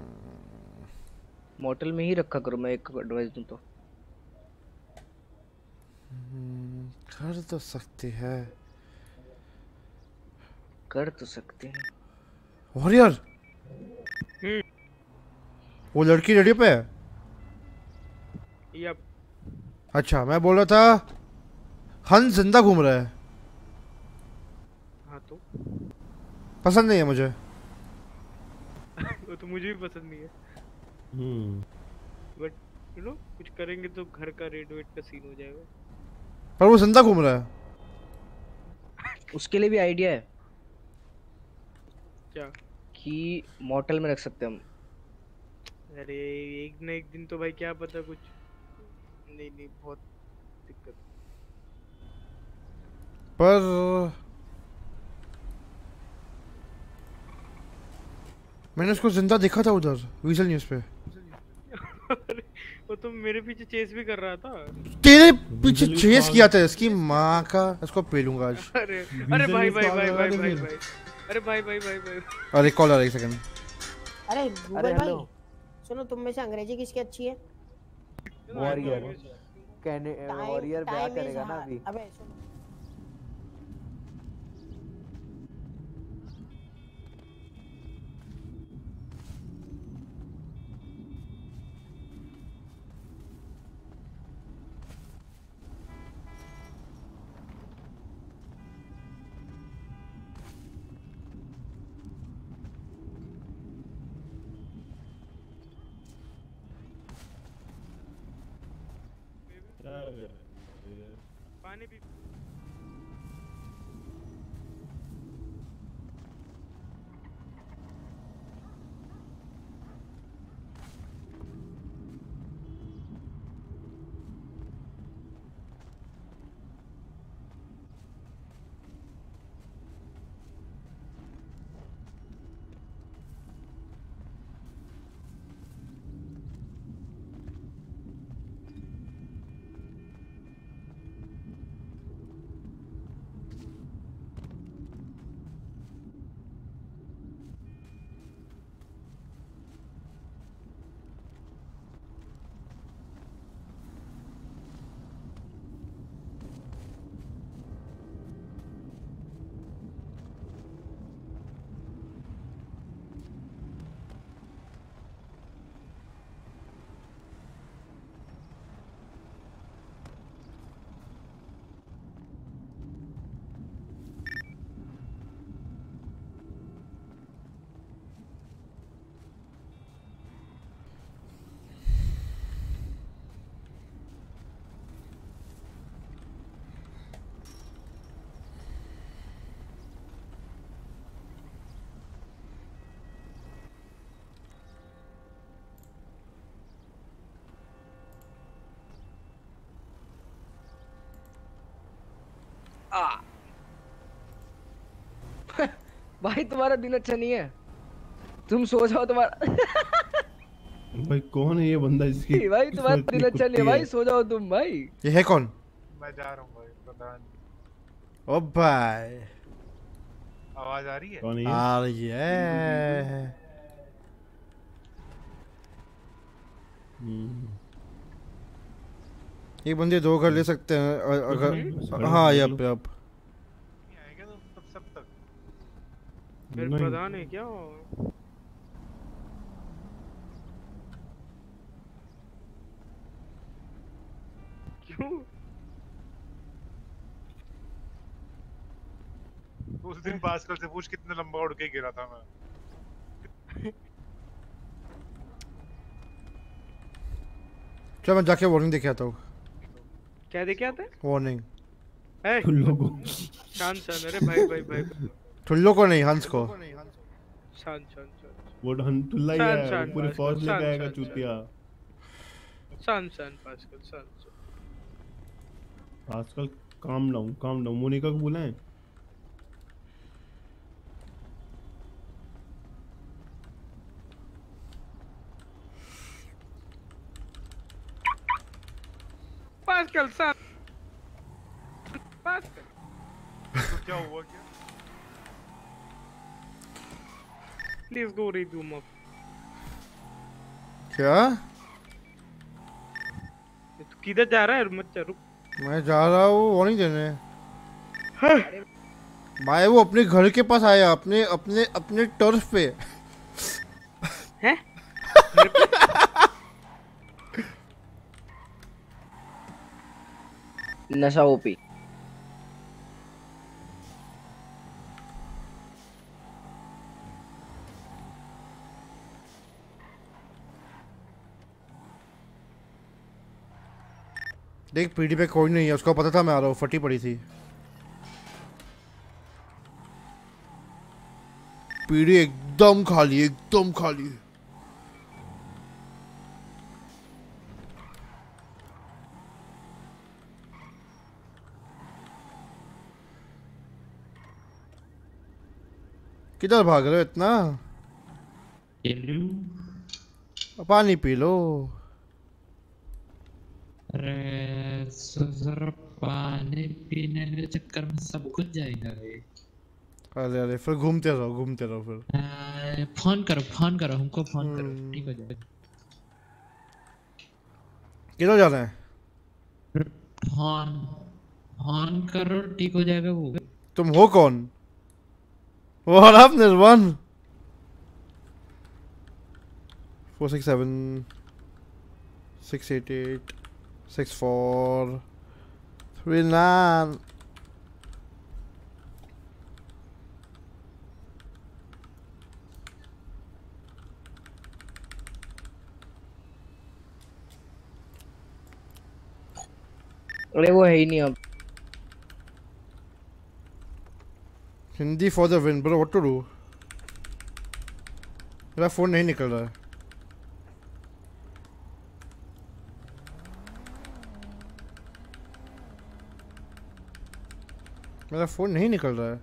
मॉटल में ही रखा करो मैं एक एडवाइस दूँ तो। हम्म, कर तो सकते हैं। कर तो सकते हैं। वॉरियर! वो लड़की रेडियो पे है? यप। अच्छा मैं बोल रहा था हंस ज़िंदा घूम रहा है। हाँ तो? पसंद नहीं है मुझे। [laughs] वो तो मुझे भी पसंद नहीं है। हम्म। बट यू नो कुछ करेंगे तो घर का रेट वेट का सीन हो जाएगा। पर वो ज़िंदा घूम रहा है। उसके लिए भी आइडिया है। क्या? कि मॉटल में रख सकते हम। अरे एक ना एक दिन तो भाई क्या पता कुछ। नहीं नहीं बहुत दिक्कत। पर मैंने उसको ज़िंदा देखा था उधर विजल न्यूज़ पे। [laughs] अरे वो तो मेरे पीछे चेस भी कर रहा था। तेरे पीछे चेस किया था इसकी माँ का इसको पेलूँगा आज। अरे अरे भाई भाई भाई भाई भाई भाई। अरे भाई भाई भाई भाई। अरे कॉल आ रही है, सेकंड अरे अरे भाई सुनो तुम में से अंग्रेज़ी किसकी अच्छी है? वॉरियर कहने वॉरियर ब्याह करेगा ना अभी। अबे सुनो। [laughs] भाई तुम्हारा दिन अच्छा नहीं है। तुम सो जाओ तुम्हारा। [laughs] भाई कौन है ये बंदा इसकी? [laughs] भाई तुम्हारा दिन अच्छा नहीं है। भाई सो जाओ तुम भाई। ये है कौन? मैं जा रहा हूँ भाई प्रधान ओ भाई। आवाज़ आ रही है? कौन है आ रही है हम्म। एक बंदे दो घर ले सकते हैं अगर हाँ यप यप आएगा तो सब तक। फिर प्रधान है क्या उस दिन पास्कल से पूछ कितने लंबा उड़ के गिरा था मैं। चल मैं जाके वार्निंग देखे आता हूँ। क्या देखे आते हैं? वार्निंग ए, ठुल्लो को। शांत शांत अरे भाई भाई भाई ठुल्लो को नहीं हंस को। शांत शांत शांत। वो ढन टुल्ला ही है पूरी फौज लेके आएगा चूतिया। शांत शांत पास्कल शांत pascal calm down calm down. Monika को बुलाएँ? तो क्या हुआ क्या प्लीज़ गो अप क्या? तू किधर जा रहा है मत रुक। मैं जा रहा हूँ वो वार्निंग देने। भाई वो अपने घर के पास आया अपने अपने अपने टर्फ पे। हैं? [laughs] नशा ओपी देख, पीडी पे कोई नहीं है, उसको पता था मैं आ रहा हूँ, फटी पड़ी थी। पीडी एकदम खाली एकदम खाली। किधर भाग रहे हो इतना? पानी पी लो। अरे सर पानी पीने के चक्कर में सब कुछ जाएगा रे। अरे अरे फिर घूमते रहो घूमते रहो फिर। फ़ोन करो फ़ोन करो हमको फ़ोन करो। ठीक हो जाएगा। किधर जाना है? फ़ोन फ़ोन करो ठीक हो जाएगा वो। तुम हो कौन? What up, Nirvan? Four six seven six eight eight six four three nine. अरे वो है ही नहीं अब Hindi for the win bro what to do मेरा फ़ोन नहीं निकल रहा है। मेरा फ़ोन नहीं निकल रहा है।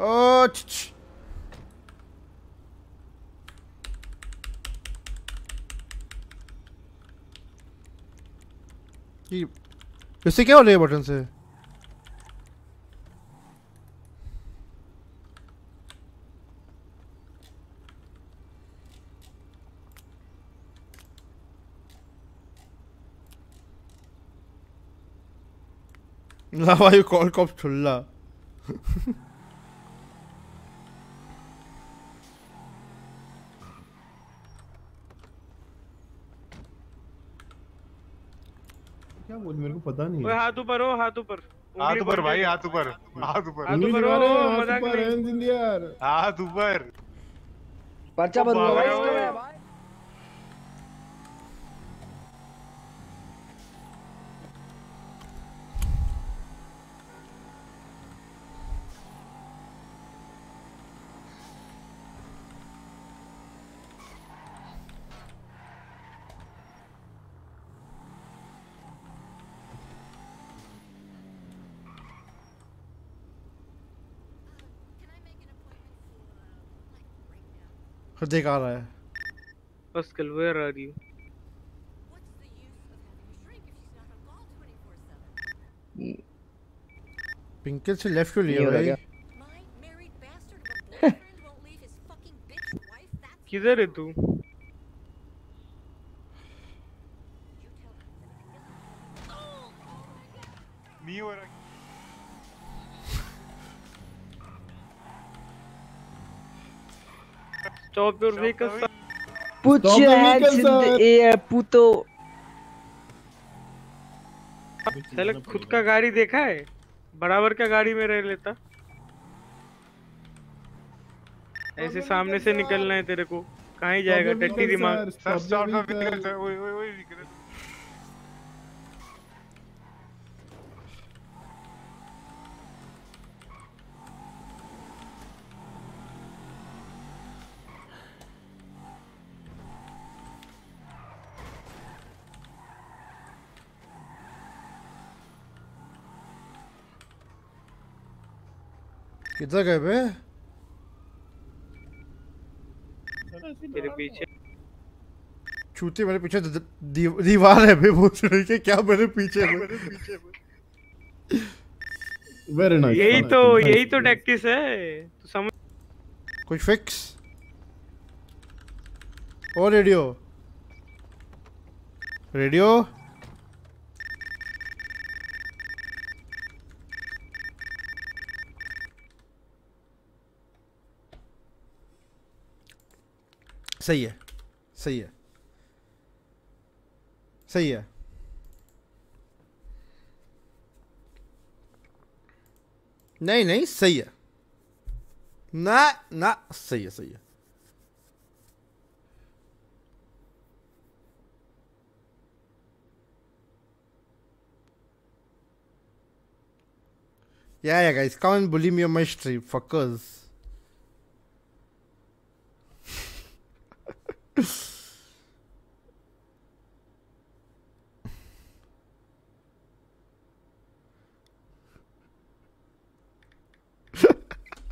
ओ छ, छ। ये इससे क्या हो रहा है बटन से Lava you call cops chulla. क्या बोल मेरे को पता नहीं ओए हाथ ऊपर हो हाथ ऊपर। हाथ ऊपर भाई हाथ ऊपर हाथ ऊपर। हाथ ऊपर हैं, हो, हाथ मज़ाक ऊपर। है, हाथ ऊपर। पर्चा बाबा, देख आ रहा है। Pascal, where are you? पिंकल से लेफ़्ट क्यों लिया भाई? [laughs] किधर है तू नहीं हो रहा Stop your vehicle, sir. Put Stop your hands vehicle, in the air, puto. साले खुद का गाड़ी देखा है बराबर का गाड़ी में रह लेता ऐसे सामने से निकलना है तेरे को कहा ही जाएगा टट्टी दिमाग sir stop the vehicle sir ओए ओए ओए व्हीकल किधर गए बे? तेरे पीछे। चूती मेरे पीछे दीवार है बे पूछ रही है क्या मेरे पीछे मेरे पीछे वेरी नाइस यही तो यही तो टैक्टिस है। तू समझ कुछ फिक्स और रेडियो रेडियो सही है सही है सही है नहीं नहीं सही है ना ना सही है सही है Yeah, yeah, guys, come and bully me on my stream, fuckers. [laughs]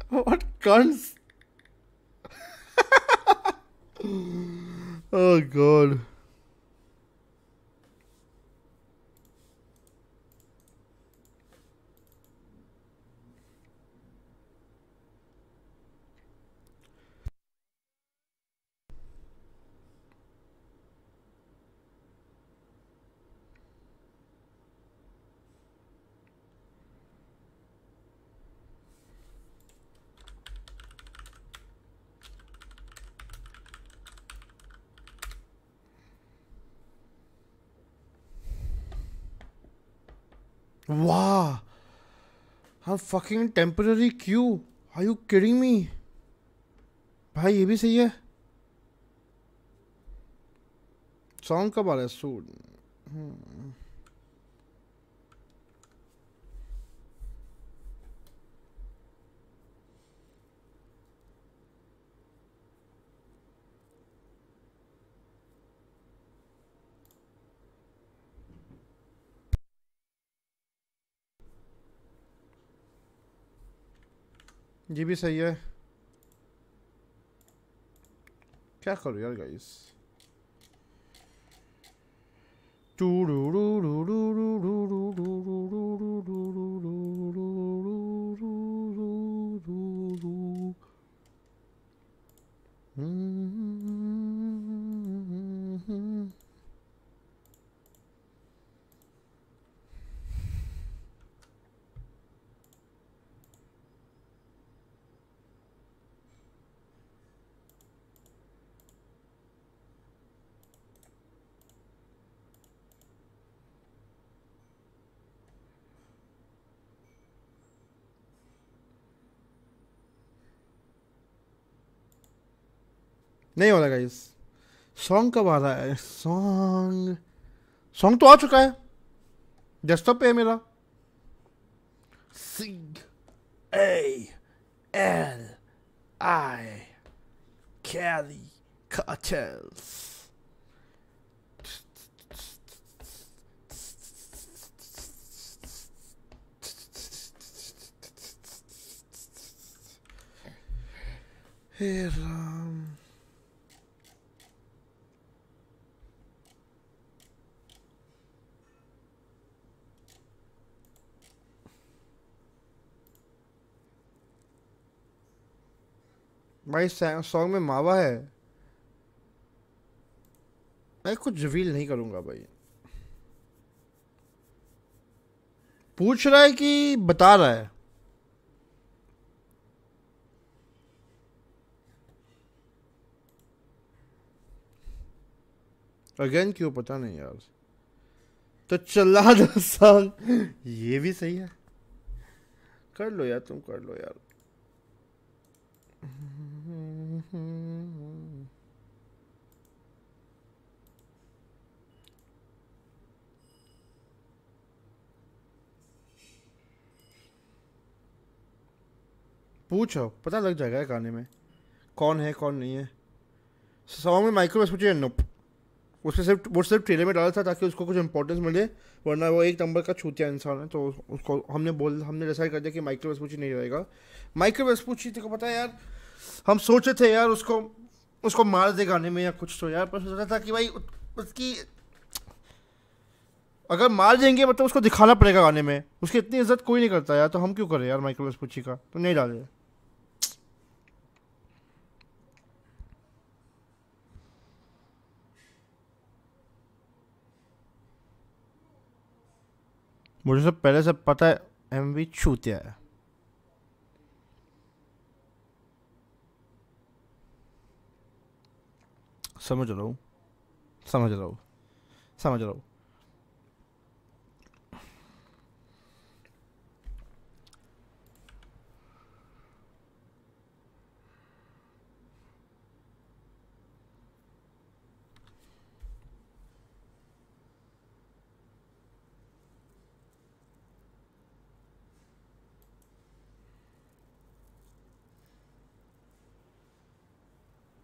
what cunts? [laughs] oh god. वाह। हम फकिंग टेम्पररी क्यू? आर यू किडिंग मी भाई, ये भी सही है। सॉन्ग कब आ रहा है? सूट ये भी सही है क्या करो यार गाइस नहीं हो गाइस सॉन्ग कब आ रहा है? सॉन्ग सॉन्ग तो आ चुका है। डेस्कटॉप पे है मेरा। C A L I carry cartels Hey Ram. भाई सॉन्ग में मावा है। मैं कुछ रिवील नहीं करूँगा भाई। पूछ रहा है कि बता रहा है। अगेन क्यों? पता नहीं यार। तो चला दो सॉन्ग ये भी सही है। कर लो यार, तुम कर लो यार। पूछो, पता लग जाएगा गाने में। कौन है, कौन नहीं है? सॉन्ग में माइक्रो बस पूछिए, नुप। उसने सिर्फ़, वो सिर्फ़ ट्रेलर में डाला था ताकि उसको कुछ इंपॉर्टेंस मिले, वरना वो एक नंबर का छूतिया इंसान है तो उसको हमने बोल, हमने डिसाइड कर दिया कि माइक्रो वेस्पूची नहीं रहेगा। माइक्रो वेस्पूची तेको पता है यार, हम सोचे थे यार उसको उसको मार दे गाने में या कुछ तो यार, पर सोचा था कि भाई उसकी, अगर मार देंगे मतलब उसको दिखाना पड़ेगा गाने में। उसकी इतनी इज़्ज़त कोई नहीं करता यार तो हम क्यों करें यार माइक्रो वेस्पूची का? तो नहीं डाले। मुझे सब पहले से पता है एम वी छूतिया है। समझ रहा हूँ। समझ रहा हूँ। समझ रहा हूँ।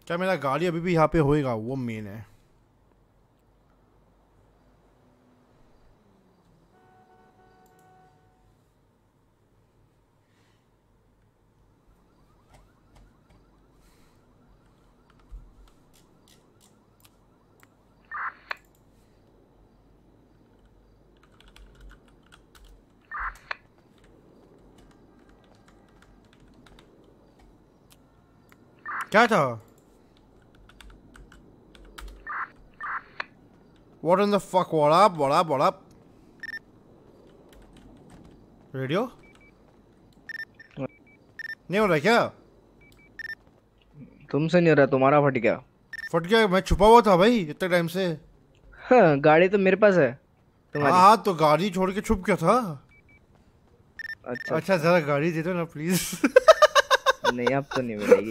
क्या मेरा गाड़ी अभी भी यहाँ पे होएगा वो मेन है। क्या था? What in the fuck? What up? What up? What up? Radio नहीं हो रहा क्या तुमसे नहीं हो रहा तुम्हारा फट गया फट गया मैं छुपा हुआ था भाई इतने टाइम से हाँ, गाड़ी तो मेरे पास है हाँ तुम्हारी हाँ तो गाड़ी छोड़ के छुप गया था अच्छा अच्छा जरा गाड़ी दे दो ना प्लीज़ नहीं अब तो नहीं मिलेगी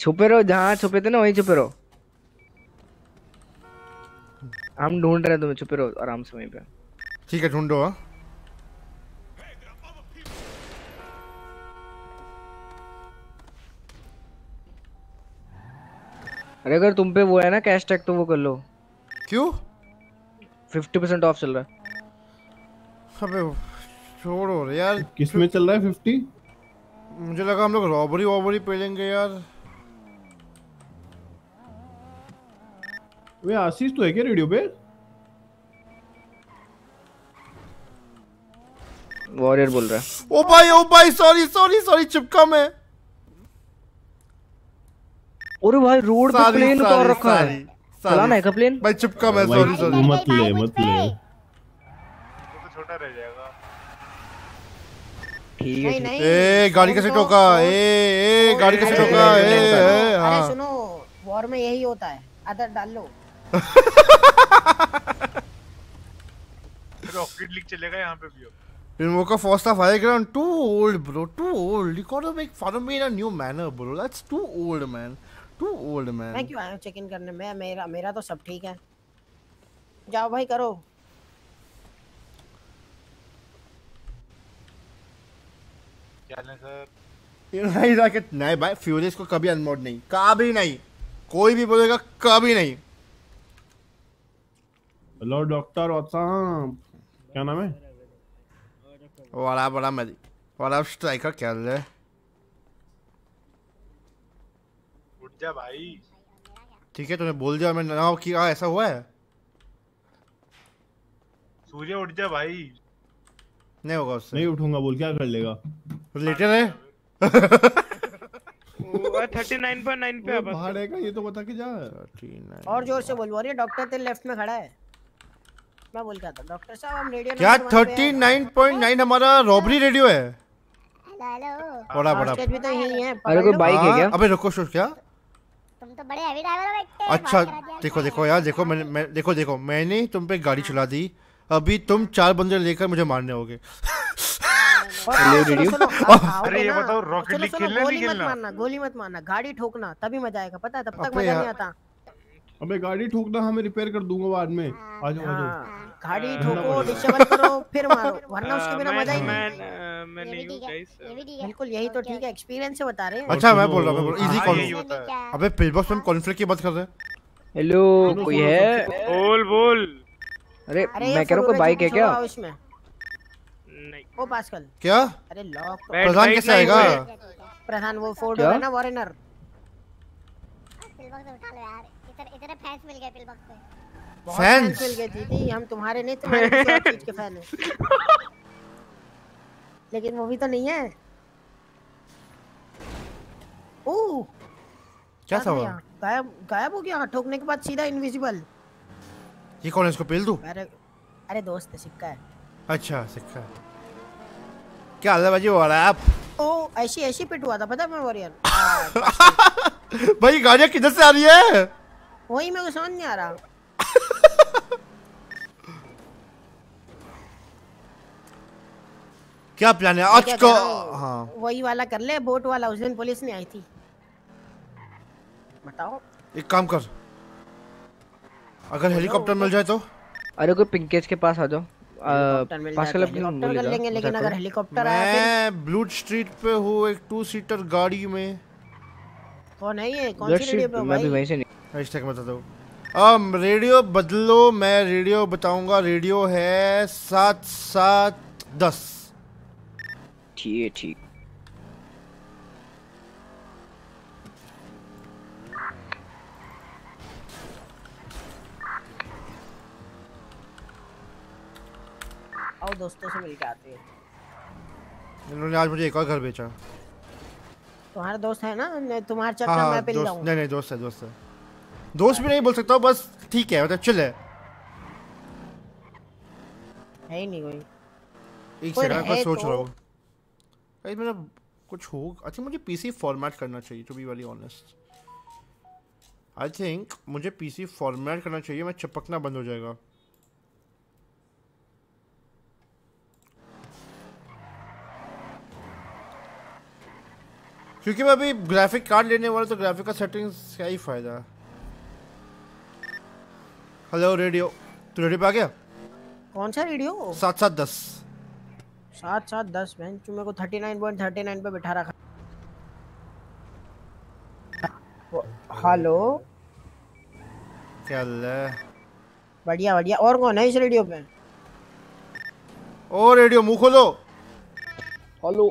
छुपे रहो जहाँ छुपे थे ना वहीं छुपे रहो हम ढूंढ रहे हैं तुम्हें छुपे रहो आराम से वहीं पे। ठीक है ढूंढो हाँ। अरे अगर तुम पे वो है ना कैश टैग तो वो कर लो। क्यों? फिफ्टी परसेंट ऑफ़ चल रहा है। अबे छोड़ो यार। किसमें चल रहा है फिफ्टी मुझे लगा हम लोग रॉबरी वॉबरी पे लेंगे यार। वे आशीष तो है क्या रेडियो पे? वॉरियर बोल रहा है। ओ भाई ओ भाई सॉरी सॉरी सॉरी चिपका मैं। अरे भाई रोड पे प्लेन उतार रखा है. चलाना है का प्लेन भाई चिपका मैं सॉरी सॉरी मत ले मत ले। तो छोटा रह जाएगा ठीक है। नहीं नहीं ए गाड़ी कैसे टोका ए ए गाड़ी कैसे टोका ए ए अरे हाँ सुनो वॉर में यही होता है। अदर डाल लो। रॉकेट लीग चलेगा यहाँ पे भी अब Invoker forced off high. Too old, bro. Too old. You gotta make fun of me in a new manner, bro. That's too old, man. Too old, man. मैं क्यों आया हूँ चेक इन करने में मेरा मेरा तो सब ठीक है जाओ भाई करो क्या लें सर नहीं रॉकेट नहीं भाई फ्यूरियस को कभी अनमोड नहीं कभी नहीं कोई भी बोलेगा कभी नहीं हेलो डॉक्टर व्हाट्सअप क्या नाम है? बड़ा बड़ा मरी बड़ा स्ट्राइकर क्या ले? उठ जा भाई। ठीक है तूने बोल दिया मैं ना कि हाँ ऐसा हुआ है? सूर्य उठ जा भाई। नहीं होगा उससे। नहीं उठूँगा बोल क्या कर लेगा? लेटे रहे थर्टी नाइन पॉइंट नाइन पे बाहर रहेगा ये तो बता के जा। और ज़ोर से बोल रही है डॉक्टर तेरे लेफ़्ट में खड़ा है। मैं बोल क्या था डॉक्टर साहब हम रेडियो क्या थर्टी नाइन पॉइंट नाइन हमारा रॉबरी रेडियो है? बड़ा बड़ा। भी तो यही है अरे कोई बाइक है हाँ, क्या? अबे रुको शो क्या? तुम तो बड़े हैवी ड्राइवर हो बेटे अच्छा देखो देखो यार देखो मैंने मैं देखो देखो मैंने तुम पे गाड़ी चला दी। अभी तुम चार बंदे लेकर मुझे मारने होगे अरे ये बताओ रॉकेट लीग खेलना गोली नहीं मत खेलना? मारना गोली मत मारना गाड़ी ठोकना तभी मज़ा आएगा पता है तब तक मज़ा नहीं आता। अबे गाड़ी ठोकना हाँ मैं रिपेयर कर दूँगा बाद में। आ जाओ आ जाओ। हाँ, गाड़ी ठोको डिसेबल करो फिर [laughs] मारो वरना उसके बिना मज़ा ही नहीं। मैं नहीं हूँ गाइस बिल्कुल यही तो ठीक है एक्सपीरियंस से बता रहे हैं। अच्छा मैं बोल रहा हूँ इजी हाँ, कॉल होता है। अबे पिलबॉक्स में कॉन्फ्लिक्ट की बात कर रहे हैं। हेलो कोई है? बोल बोल। अरे अरे मैं कह रहा हूँ कोई बाइक है क्या? उसमें नहीं। ओ पास्कल क्या? अरे लॉक प्रधान कैसे आएगा? प्रधान वो फोर्ड है ना वॉरेनर पिलबॉक्स उठा लो यार। फैंस मिल गए पिलबॉक्स पे। fans? मिल गए दीदी हम तुम्हारे नहीं तुम्हारे किसी और चीज़ के फ़ैन हैं। [laughs] लेकिन वो भी तो नहीं है। ओह! क्या था वो गायब गायब हो गया ठोकने के बाद सीधा इनविजिबल ये कौन है इसको पेल दूँ? अरे अरे दोस्त है, सिक्का है। अच्छा सिक्का क्या हाल है हो रहा है आप? ओ ऐसी ऐसी पिट हुआ था पता है मैं वॉरियर [laughs] भाई गाड़ियाँ किधर से आ रही है? वही मेरे को समझ नहीं आ रहा। क्या प्लान है? आज का हूँ, वही वाला कर ले बोट वाला उस दिन पुलिस नहीं आई थी। बताओ। एक काम कर। अगर हेलीकॉप्टर मिल जाए तो? अरे कोई पिंकेज के पास आ जाओ। हेलीकॉप्टर पास जाए तो हेलीकॉप्टर कर लेंगे लेकिन अगर हेलीकॉप्टर आया मैं ब्लू स्ट्रीट पे हूँ एक टू सीटर गाड़ी में। कौन है ये कौन सी रेडियो पे हो मैं भी वहीं से नहीं हैशटैग बताता हूँ। um, रेडियो बदलो मैं रेडियो बताऊँगा। रेडियो है सात सात दस। ठीक है ठीक। आओ दोस्तों से मिलके आते हैं। इन्होंने आज मुझे एक और घर बेचा। तुम्हारा दोस्त है ना? तुम्हारे चक्कर हाँ में हाँ मैं जाऊँ नहीं नहीं दोस्त है दोस्त है। दोस्त भी नहीं बोल सकता हूँ बस ठीक है मतलब चिल है। है ही नहीं कोई। एक सेकंड मैं सोच तो- रहा हूँ। भाई मेरा कुछ हो अच्छा मुझे पीसी फॉर्मेट करना चाहिए to be very honest I think मुझे पीसी फॉर्मेट करना चाहिए मैं चिपकना बंद हो जाएगा। क्योंकि मैं अभी ग्राफिक कार्ड लेने वाला तो ग्राफिक का सेटिंग्स क्या ही फ़ायदा हेलो रेडियो तू रेडियो पे आ गया? कौन सा रेडियो सात सात दस। सात सात दस बहन। तू मेरे को thirty nine point thirty nine पे बिठा रखा? हेलो? क्या है? बढ़िया बढ़िया। और कौन है इस रेडियो पे? ओ रेडियो मुँह खोलो। हेलो?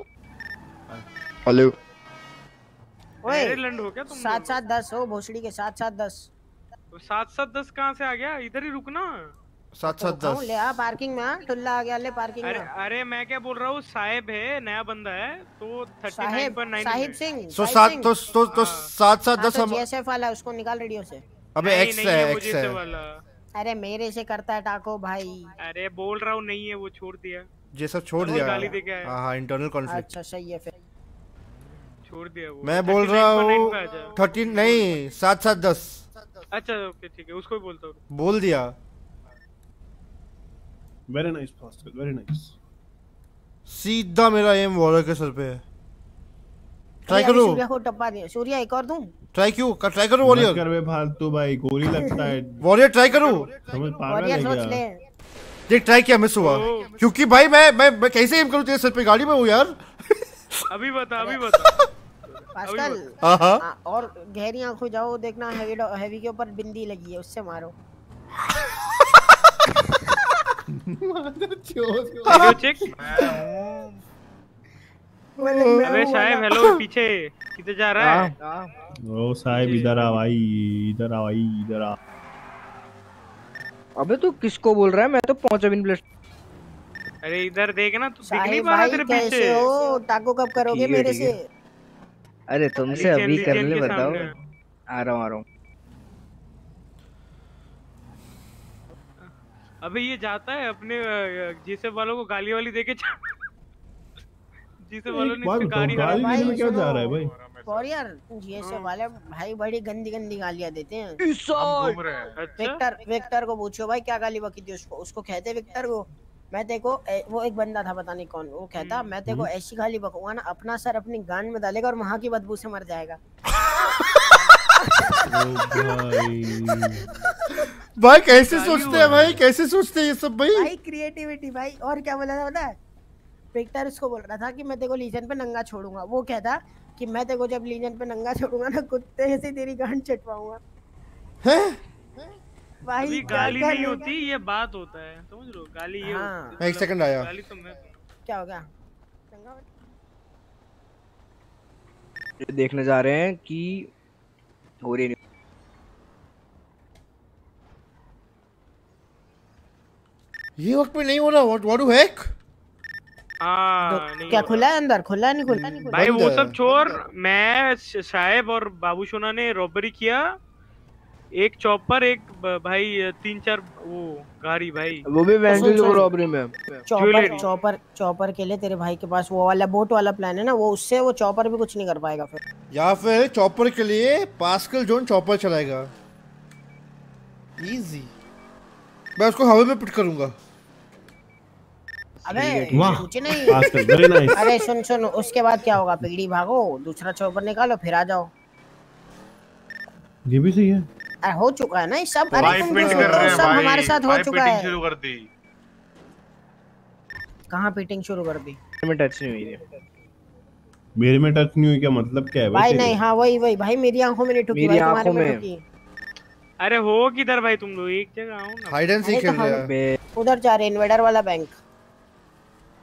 हेलो। ओए आयरलैंड हो क्या तुम सात सात दस हो भोसड़ी के सात सात दस। सात सात दस कहाँ से आ गया? इधर ही रुकना। सात सात दस। ले आ पार्किंग में टुल्ला आ गया ले पार्किंग अरे में। अरे मैं क्या बोल रहा हूँ? साहेब है नया बंदा है तो थर्टी पर नाइन साहिब सिंह तो सात तो तो तो सात सात हाँ, दस तो हम जीएसएफ वाला उसको निकाल रेडियो से। अबे एक्स है है एक्स है। अरे मेरे से करता है टाको भाई। अरे बोल रहा हूँ नहीं है वो छोड़ दिया। ये सब छोड़ दिया। गाली दे के हाँ हाँ इंटरनल कॉन्फ्लिक्ट अच्छा सही है फिर। छोड़ दिया वो। मैं बोल रहा हूँ। थर्टीन नहीं सात सात दस। अच्छा ओके ठीक है उसको ही बोलता हूँ। बोल दिया। Very nice Pascal very nice सीधा मेरा एम वॉलर के सर पे है। ट्राई करो। सूर्या को टप्पा दिया। सूर्या एक और दूँ? ट्राई क्यों? कर ट्राई करो वॉरियर कर बे फालतू भाई गोली लगता है। [laughs] वॉरियर ट्राई करो। समझ पागल वॉरियर है सोच क्या? ले। देख ट्राई किया मिस हुआ। क्योंकि भाई मैं मैं, मैं कैसे एम करूँ तेरे सर पे? गाड़ी में हूँ यार। अभी बता अभी [laughs] बता। पास्कल हाँ, हाँ। हाँ, और गहरी आँखों जाओ देखना हैवी हैवी के ऊपर बिंदी लगी है उससे मारो। वीडियो चेक अबे साहब हेलो पीछे किधर जा रहा है? ओ साहब इधर आ भाई इधर आ भाई इधर आ अबे तू किसको बोल रहा है? मैं तो पहुँचा बिन प्लेस अरे इधर देख ना तू दिख नहीं पा रहा तेरे पीछे। हो? टाको कब करोगे मेरे से है। अरे तुमसे अभी कर ले बताओ। आ रहा हूँ आ रहा हूँ। अबे ये जाता है अपने जीसे वालों को गाली वाली देके जीसे वालों ने गाड़ी गाली में क्या जा रहा है भाई? वॉरियर जीएसएफ वाले भाई बड़ी गंदी गंदी गालियाँ देते हैं। घूम रहे अच्छा? विक्टर विक्टर को पूछो भाई क्या गाली बकी थी उसको? उसको कहते विक्टर को? मैं देखो वो एक बंदा था पता नहीं कौन वो कहता मैं देखो हम्म। ऐसी गाली बकूँगा ना अपना सर अपनी गांड में डालेगा और वहाँ की बदबू से मर जाएगा। [laughs] भाई कैसे सोचते हैं भाई? कैसे सोचते हैं ये सब भाई? भाई क्रिएटिविटी भाई और क्या बोला था पता है? विक्टर उसको बोल रहा था कि मैं तेको लीजन पे नंगा छोड़ूँगा। वो कहता कि मैं तेको जब लीजन पे नंगा छोड़ूँगा ना कुत्ते से तेरी गांड चटवाऊँगा। भाई अभी गाली नहीं होती ये बात होता है समझ लो गाली ये हाँ। है। एक सेकंड आया। गाली तो मैं क्या हो गया ये देखने जा रहे हैं कि हो रही नहीं। ये वक्त पे नहीं हो रहा व्हाट व्हाट डू हैक क्या खुला है अंदर? खुला नहीं खुला? नहीं खुला भाई वो सब छोड़ मैं साहेब और बाबू सोना ने रॉबरी किया। एक चॉपर एक भाई तीन चार वो गाड़ी भाई। वो भी रॉबरी में। चॉपर चॉपर चॉपर के लिए तेरे भाई के पास वो वाला बोट वाला प्लान है ना वो उससे वो चॉपर भी कुछ नहीं कर पाएगा फिर। या फिर चॉपर के लिए पास्कल जोन चॉपर चलाएगा। इजी मैं उसको हवा में पिट करूँगा। अबे कुछ नहीं. अरे सुन सुन उसके बाद क्या होगा? पीढ़ी भागो दूसरा चौपर निकालो फिर आ जाओ। ये भी सही है। अरे हो चुका है ना ये सब? अरे तुम कर रहे हो, सब भाई। हमारे साथ हो चुका है। शुरू कर दी। कहाँ पीटिंग शुरू कर दी? में टच नहीं हुई है। मेरे में टच नहीं हुई क्या मतलब क्या है भाई? नहीं हाँ वही वही। भाई मेरी आँखों में नहीं ठुकी भाई तुम्हारे में। ठुकी। अरे हो किधर भाई तुम लोग? एक जगह आओ ना। हाइड एंड सीक तो खेल रहे हैं उधर जा रहे इन्वेडर वाला बैंक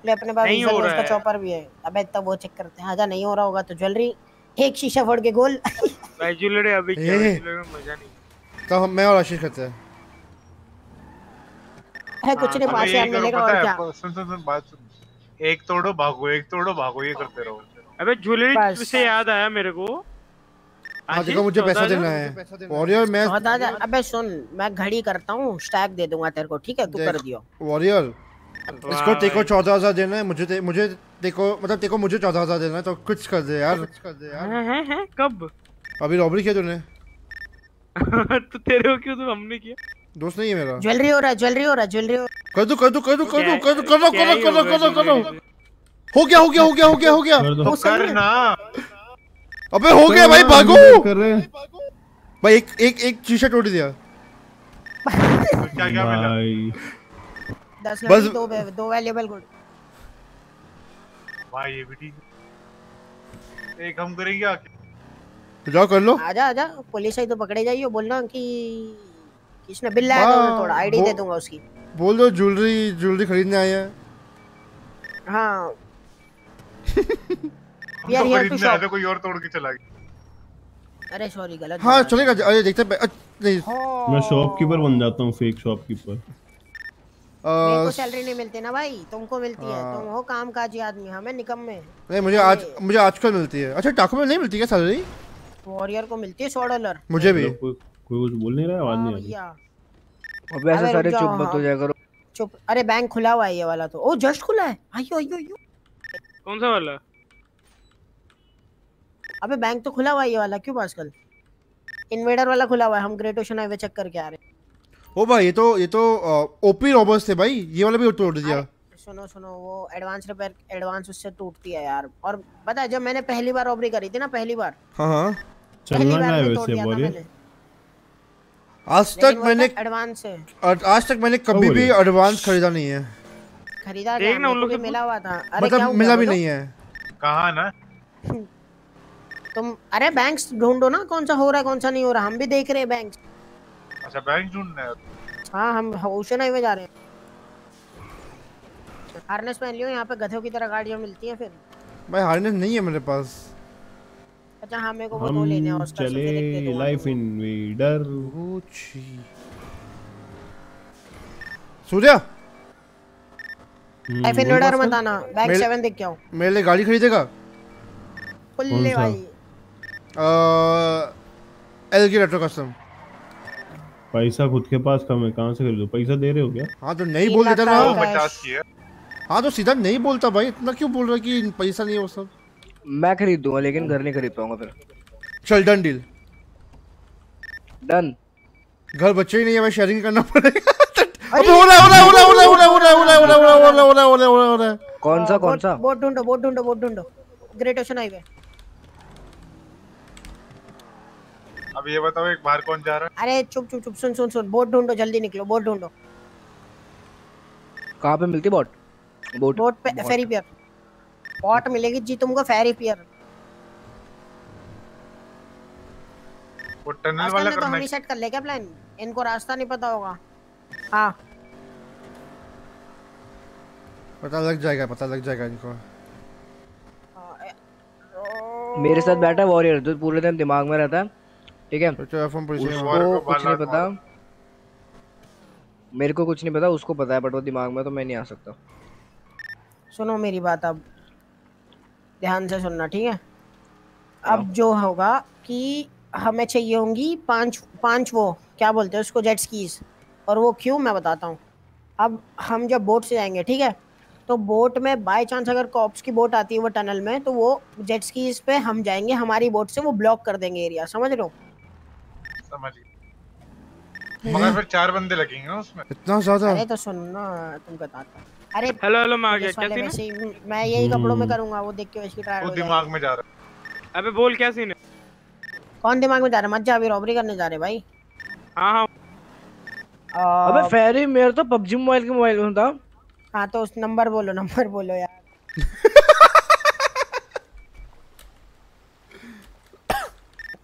ले अपने पास नहीं रीजन हो रहा उसका चॉपर भी है। अबे तब वो चेक करते हैं। आजा नहीं हो रहा होगा तो ज्वेलरी एक शीशा फोड़ के गोल। भाई ज्वेलरी अभी क्या ज्वेलरी में मज़ा नहीं। तो हम मैं और आशीष करते हैं। है कुछ नहीं पास यार मिलेगा और क्या। सुन सुन सुन बात सुन। एक तोड़ो भागो एक तोड़ो भागो ये करते रहो। अबे ज्वेलरी से याद आया मेरे को। हाँ देखो मुझे पैसा देना है। वॉरियर मैं अबे सुन मैं घड़ी करता हूँ स्टैक दे दूँगा तेरे को ठीक है? तू कर दियो। वॉरियर इसको तेको चौदह हज़ार देना है मुझे मुझे तेको मतलब तेको मुझे चौदह हज़ार देना है तो कुछ कर दे यार। कुछ हैं हैं हैं कब? अभी रॉबरी किया तूने? [laughs] तो तेरे को क्यों तो हमने किया? दोस्त नहीं है मेरा। ज्वेलरी हो रहा है ज्वेलरी हो रहा है ज्वेलरी हो कर दो कर दो कर दो कर दो कर दो कर दो कर दो कर दो कर दो कर दो हो गया हो गया हो गया हो गया। हो गया कर ना अबे हो गया भाई भागो। कर रहे हैं। भाई एक एक एक शीशा तोड़ दिया क्या क्या मिला? भाई। दस बस- दो दो वैल्यूएबल गुड भाई ये भी ठीक है। एक हम करेंगे आके। जाओ कर लो। आजा आजा पुलिस आई तो पकड़े जाइयो बोलना कि किसने बिल लाया था थोड़ा आईडी दे दूँगा उसकी। बोल दो ज्वेलरी ज्वेलरी खरीदने आए हैं। हाँ। We are तो. आते कोई और तोड़ के चला गया। अरे सॉरी गलत हाँ चलेगा अरे देखते हैं नहीं। मैं शॉपकीपर बन जाता हूँ फेक शॉपकीपर मेरे को सैलरी नहीं मिलती ना भाई तुमको मिलती है हाँ। तुम हो काम काजी आदमी हमें निकम्मे। नहीं मुझे आज मुझे आजकल मिलती है। अच्छा टाको में नहीं मिलती क्या सैलरी वॉरियर को मिलती है सौ डॉलर। मुझे भी। कोई कोई कुछ बोल नहीं रहा आवाज़ नहीं आ रही। अब ऐसे सारे चुप मत हो हाँ। जाया करो। चुप। अरे बैंक खुला हुआ है ये वाला तो। ओ जस्ट खुला है। आइयो आइयो आइयो। कौन सा वाला? अबे बैंक तो खुला हुआ है ये वाला। क्यों पासकल इन्वेडर वाला खुला हुआ है। हम ग्रेट ओशन हाईवे चेक करके आ रहे हैं। ओ भाई ये तो ये तो ओपी रॉबर्स थे भाई। ये वाला भी तोड़ दिया। सुनो सुनो वो एडवांस रिपेयर एडवांस उससे टूटती है यार। और पता है जब मैंने पहली बार रॉबरी करी थी ना पहली बार। हाँ हाँ। चलना क्या है वैसे मैंने। आज तक मैंने एडवांस है। आज आज तक मैंने कभी भी एडवांस खरीदा नहीं है। खरीदा देख ना, उन लोग के मिला हुआ था। अरे मतलब मिला भी नहीं है। कहा ना? [laughs] तुम अरे बैंक्स ढूंढो ना कौन सा हो रहा है कौन सा नहीं हो रहा। हम भी देख रहे हैं बैंक्स अच्छा बैंक ढूंढना है। हाँ हम ओशन हाईवे जा रहे हैं। हार्नेस पहन लियो यहाँ पे गधों की तरह गाड़ियाँ मिलती हैं फिर। भाई हार्नेस नहीं है मेरे पास। अच्छा हाँ मेरे को वो दो लेने दे चले life invader Surya! Life invader मत आना। बैंक मेरे- सेवन देख के आओ। मेरे लिए गाड़ी खरीदेगा? पुल्ले भाई। एल की रेट्रो कस्टम पैसा खुद के पास कम है कहाँ से खरीदो? पैसा दे रहे हो क्या? हाँ तो नहीं बोल देता ना है। हाँ तो सीधा नहीं बोलता भाई। इतना क्यों बोल रहा है कि पैसा नहीं है वो सब? मैं खरीद दूँगा लेकिन घर नहीं खरीद पाऊँगा फिर चल डन डील डन घर बच्चे ही नहीं है मैं शेयरिंग करना पड़ेगा कौन सा कौन सा बोट ढूंढो बोट ढूंढो बोट ढूंढो ग्रेट ओशन हाईवे अब ये बताओ एक बार कौन जा रहा है अरे चुप चुप चुप सुन सुन सुन बोट ढूंढो जल्दी निकलो बोट ढूंढो कहाँ पे मिलती बोट बोट बोट पे फेरी पे बोट मिलेगी जी तुमको फेरी पियर वो टनल वाला ने तो करना हम सेट कर ले क्या प्लान इनको रास्ता नहीं पता होगा। हाँ। पता लग जाएगा पता लग जाएगा इनको। मेरे साथ बैठा वॉरियर जो पूरे दिन दिमाग में रहता है ठीक है? तो उसको कुछ नहीं पता। मेरे को कुछ नहीं पता उसको पता है बट वो दिमाग में तो मैं नहीं आ सकता। सुनो मेरी बात अब। ध्यान से सुनना ठीक है? अब जो होगा कि हमें चाहिए होंगी पाँच पाँच वो क्या बोलते हैं उसको जेट स्कीज और वो क्यों मैं बताता हूँ। अब हम जब बोट से जाएँगे ठीक है? तो बोट में बाय चांस अगर कॉप्स की बोट आती है वो टनल में तो वो जेट स्कीज पे हम जाएँगे हमारी बोट से वो ब्लॉक कर देंगे एरिया समझ रहे हो? समझ मगर फिर चार बंदे लगेंगे ना उसमें। इतना ज़्यादा? अरे तो सुन ना तुम बताता हूँ। अरे हेलो हेलो मैं आ गया। क्या सीन है? मैं यही कपड़ों में हम्म। करूँगा वो देख के वैसे ही ट्राई वो दिमाग में जा रहा है। अबे बोल क्या सीन है? कौन दिमाग में जा रहा है? मत जा अभी रॉबरी करने जा रहे भाई। हाँ हाँ। अबे फेरी मेरा तो पबजी मोबाइल के मोबाइल में था। हाँ तो उस नंबर बोलो नंबर बोलो यार।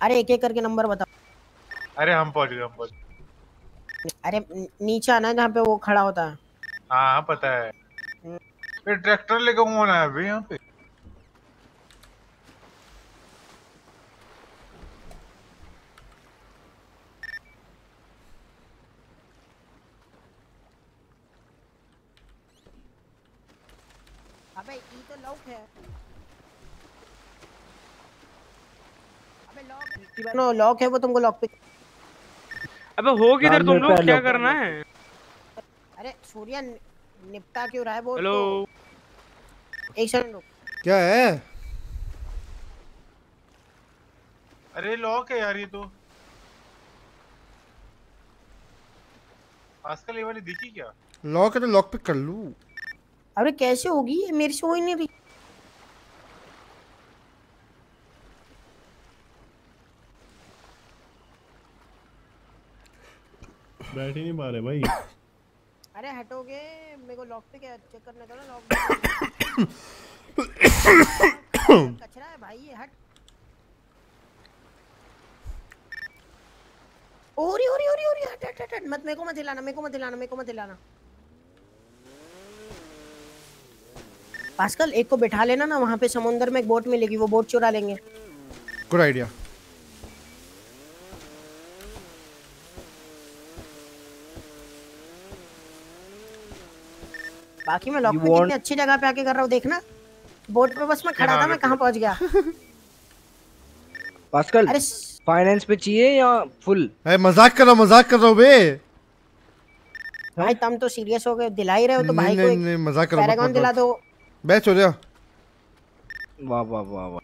अरे एक एक करके नंबर बताओ। अरे हम पहुँच गए हम पहुँच गए। अरे नीचे आना जहाँ पे वो खड़ा होता है। हाँ पता है। ये ट्रैक्टर लेके कौन आया अभी यहाँ पे। अबे ये तो लॉक है। अबे लॉक लॉक है वो तुमको लॉक पे। अबे हो किधर तुम लोग? क्या करना है? अरे सूर्या निपटा क्यों रहा है वो हेलो तो। एक सेकंड रुक। क्या है? अरे लॉक है यार ये तो। आजकल ये वाली दिखी क्या? लॉक है तो लॉक पे कर लूँ। अरे कैसे होगी? ये मेरे से हो ही नहीं रही। बैठ ही नहीं पा रहे भाई। अरे हटोगे? मेरे को लॉक पे क्या चेक करने दो ना लॉक कचरा है भाई, ये हट। ओरी ओरी ओरी ओरी, हट हट हट हट। मत, मेरे को मत हिलाना, मेरे को मत हिलाना, मेरे को मत हिलाना। पास्कल एक को बिठा लेना ना, वहाँ पे समुंदर में एक बोट मिलेगी, वो बोट चुरा लेंगे। गुड आइडिया बाकी मैं लॉक want- कितनी अच्छी जगह पे आके कर रहा हूँ देखना। बोट पे बस मैं खड़ा था मैं कहाँ पहुँच गया? पास्कल अरे फाइनेंस पे चाहिए या फुल अरे मज़ाक कर रहा हूँ मज़ाक कर रहा हूँ बे। भाई तुम तो सीरियस हो गए दिला ही रहे हो तो भाई नहीं को नहीं नहीं मज़ाक कर रहा हूँ पैरागॉन दिला दो। बैठ हो गया वाह वाह वाह वाह।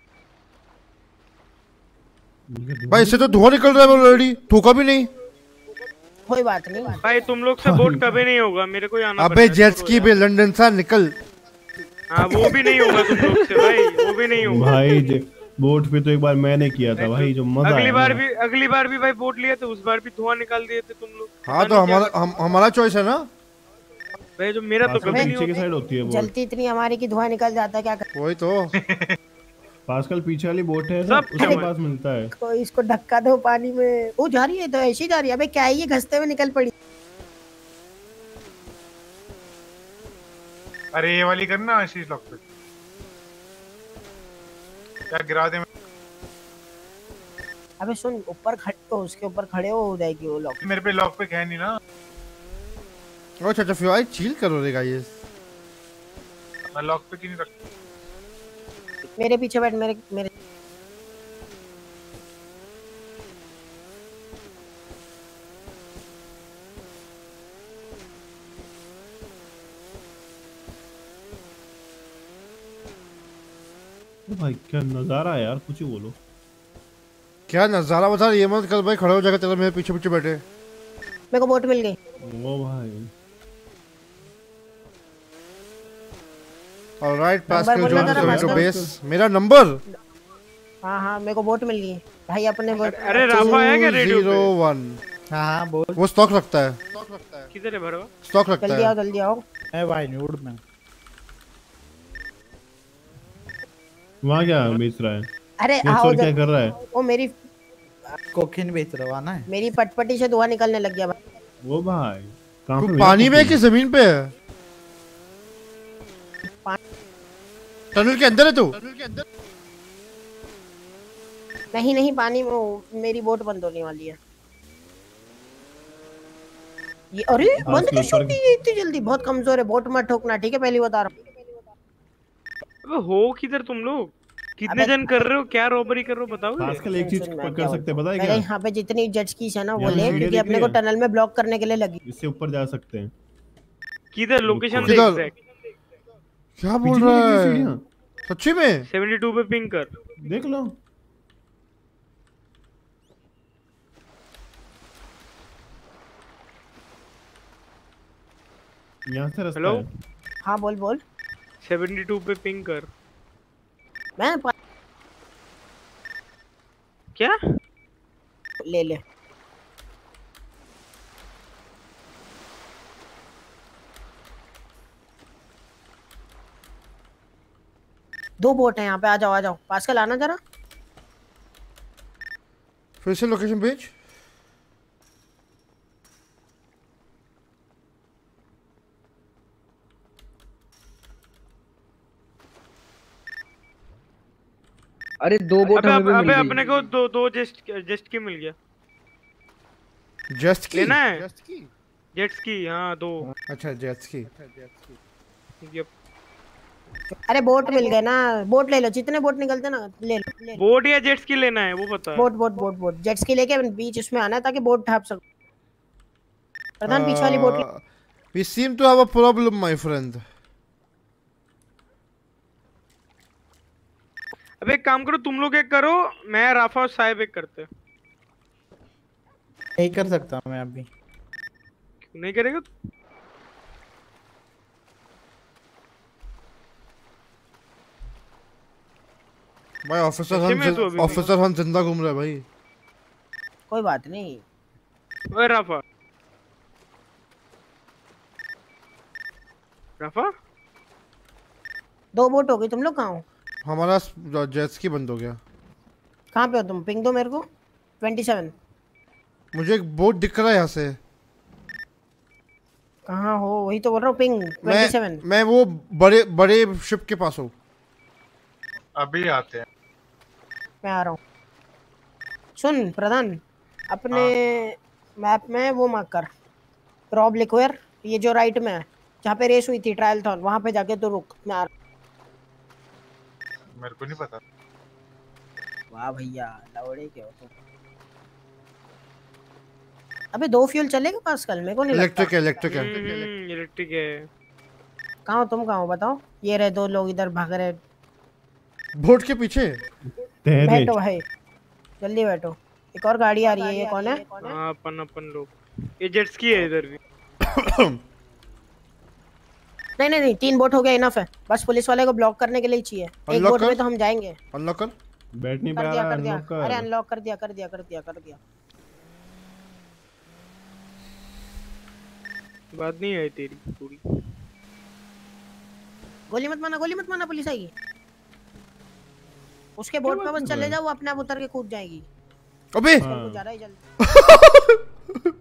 भाई इससे तो धुआँ निकल रहा है ऑलरेडी ठोका भी नहीं। कोई बात नहीं। भाई तुम लोग से बोट कभी नहीं होगा मेरे को आना अबे जेट्स की। बे लंदन सा निकल। हाँ वो भी नहीं होगा तुम लोग से भाई वो भी नहीं होगा। भाई जे- बोट पे तो एक बार मैंने किया था भाई जो मज़ा अगली बार भी अगली बार भी भाई बोट लिए थे उस बार भी धुआँ निकाल दिए थे तुम लोग। हाँ तो हमारा हम, हमारा चॉइस है ना? भाई जो मेरा तो कभी नहीं की साइड होती है बोट जलती इतनी हमारी की धुआँ निकल जाता है क्या कर वही तो। [laughs] पास्कल पीछे वाली बोट है सब उसके पास मिलता है। कोई इसको धक्का दो पानी में। वो जा रही है तो ऐसी जा रही है। अबे क्या है ये? घसते हुए निकल पड़ी। अरे ये वाली करना आशीष लॉक पे। क्या गिरा दे अबे सुन ऊपर खड़े तो उसके ऊपर खड़े हो हो जाएगी वो लोग मेरे पे लॉक पे है नहीं ना। ओ चाचा फिर आई चिल करो रे गाइस मैं लॉक पे क्यों नहीं रख मेरे पीछे बैठ मेरे मेरे। भाई क्या नज़ारा है यार कुछ ही बोलो। क्या नज़ारा? बता ये मत कल भाई खड़े हो जाकर तेरा मेरे पीछे पीछे बैठे। मेरे को बोट मिल गई। ओ भाई। ऑलराइट बोलना जॉन जरा, टू बेस मेरा नंबर हाँ हाँ मेरे को बोट मिल गई। भाई अपने बोट अरे राफा है क्या रेडियो ज़ीरो पे? वन हाँ हाँ बोल। वो स्टॉक रखता है। किधर है भरवा? स्टॉक रखता है। जल्दी आओ जल्दी आओ। है भाई न्यूड में। वहाँ क्या बेच रहा है? अरे आओ और क्या कर रहा है? वो मेरी कोकीन बेच रहा ना है। मेरी पटपटी से धुआँ निकलने लग गया भाई। वो भाई पानी में? कि ज़मीन पे है? टनल के अंदर है तू? नहीं नहीं पानी वो मेरी बोट बंद होने वाली है। ये अरे बंद के तो ऊपर- है इतनी जल्दी? बहुत कमज़ोर है बोट मत ठोकना ठीक है? पहली बता रहा हूँ। अबे हो किधर तुम लोग? कितने जन कर रहे हो? क्या रॉबरी कर रहे हो? बताओ आजकल एक चीज़ कर सकते हैं पता है क्या? यहाँ पे जितनी जेट स्कीस है ना वो ले क्योंकि अपने को टनल में ब्लॉक करने के लिए लगी। इससे ऊपर जा सकते हैं। किधर? लोकेशन दे किधर? एग्जैक्ट क्या बोल रहा है? सच्ची में? 72 पे पिंग कर। देख लो। यहाँ से रास्ता हेलो हाँ। बोल बोल। 72 पे पिंग कर। मैं क्या? ले ले। दो बोट है यहाँ पे आ जाओ आ जाओ पास्कल आना जरा। फिर से लोकेशन भेज। अरे दो बोट अबे अबे अबे अपने को दो दो जेस्ट जेस्ट की मिल गया। जेस्ट की? लेना है? जेस्ट की? जेट्स की हाँ दो। अच्छा जेट्स की यप अरे बोट मिल गए ना बोट ले लो जितने बोट निकलते ना ले लो ले लो। बोट या जेट्स की लेना है वो बता। Boat boat boat boat jets की लेके बीच उसमें आना है ताकि बोट ढाप सको। प्रधान पीछे वाली boat we seem to have a problem my friend अबे एक काम करो तुम लोग एक करो मैं राफा और साहिब एक करते हैं। नहीं कर सकता मैं अभी। नहीं करेगा? भाई ऑफिसर हम? ऑफिसर हम ज़िंदा घूम रहे हैं भाई। कोई बात नहीं। ओए राफा। राफा? दो बोट हो गई तुम लोग कहाँ हो? हमारा जेट्स की बंद हो गया। कहाँ पे हो तुम? पिंग दो मेरे को। 27 मुझे एक बोट दिख रहा है यहाँ से। कहाँ हो? वही तो बोल रहा हूँ पिंग 27 मैं मैं वो बड़े बड़े शिप के पास हूँ। अभी आते हैं। मैं आ रहा हूँ। सुन प्रधान अपने मैप में वो मार्क कर। रॉब लिक्वेयर ये जो राइट में है जहाँ पे रेस हुई थी ट्रायल था वहाँ पे जाके तो रुक मैं आ रहा मेरे को नहीं पता। वाह भैया लौड़े के हो तुम? अबे दो फ्यूल चलेगा पास कल मेरे को नहीं इलेक्ट्रिक है इलेक्ट्रिक है। हम्म, इलेक्ट्रिक है। कहाँ हो तुम कहाँ हो बताओ। ये रहे दो लोग इधर भाग रहे। बोट के पीछे? बैठो भाई जल्दी बैठो। एक और गाड़ी आ रही है ये कौन है? हाँ अपन अपन लोग। ये जेट्स की है इधर भी। [coughs] नहीं नहीं नहीं तीन बोट हो गया इनफ है। बस पुलिस वाले को ब्लॉक करने के लिए ही चाहिए। एक बोट में तो हम जाएँगे। अनलॉक कर? बैठ नहीं पा रहा कर अरे अनलॉक कर दिया कर दिया कर दिया कर दिया। बात नहीं आई तेरी पूरी। गोली मत मारना गोली मत मारना पुलिस आएगी। उसके बोट पे बस चले जाओ वो अपने आप उतर के कूद जाएगी। अबे! जा रहा है जल्दी।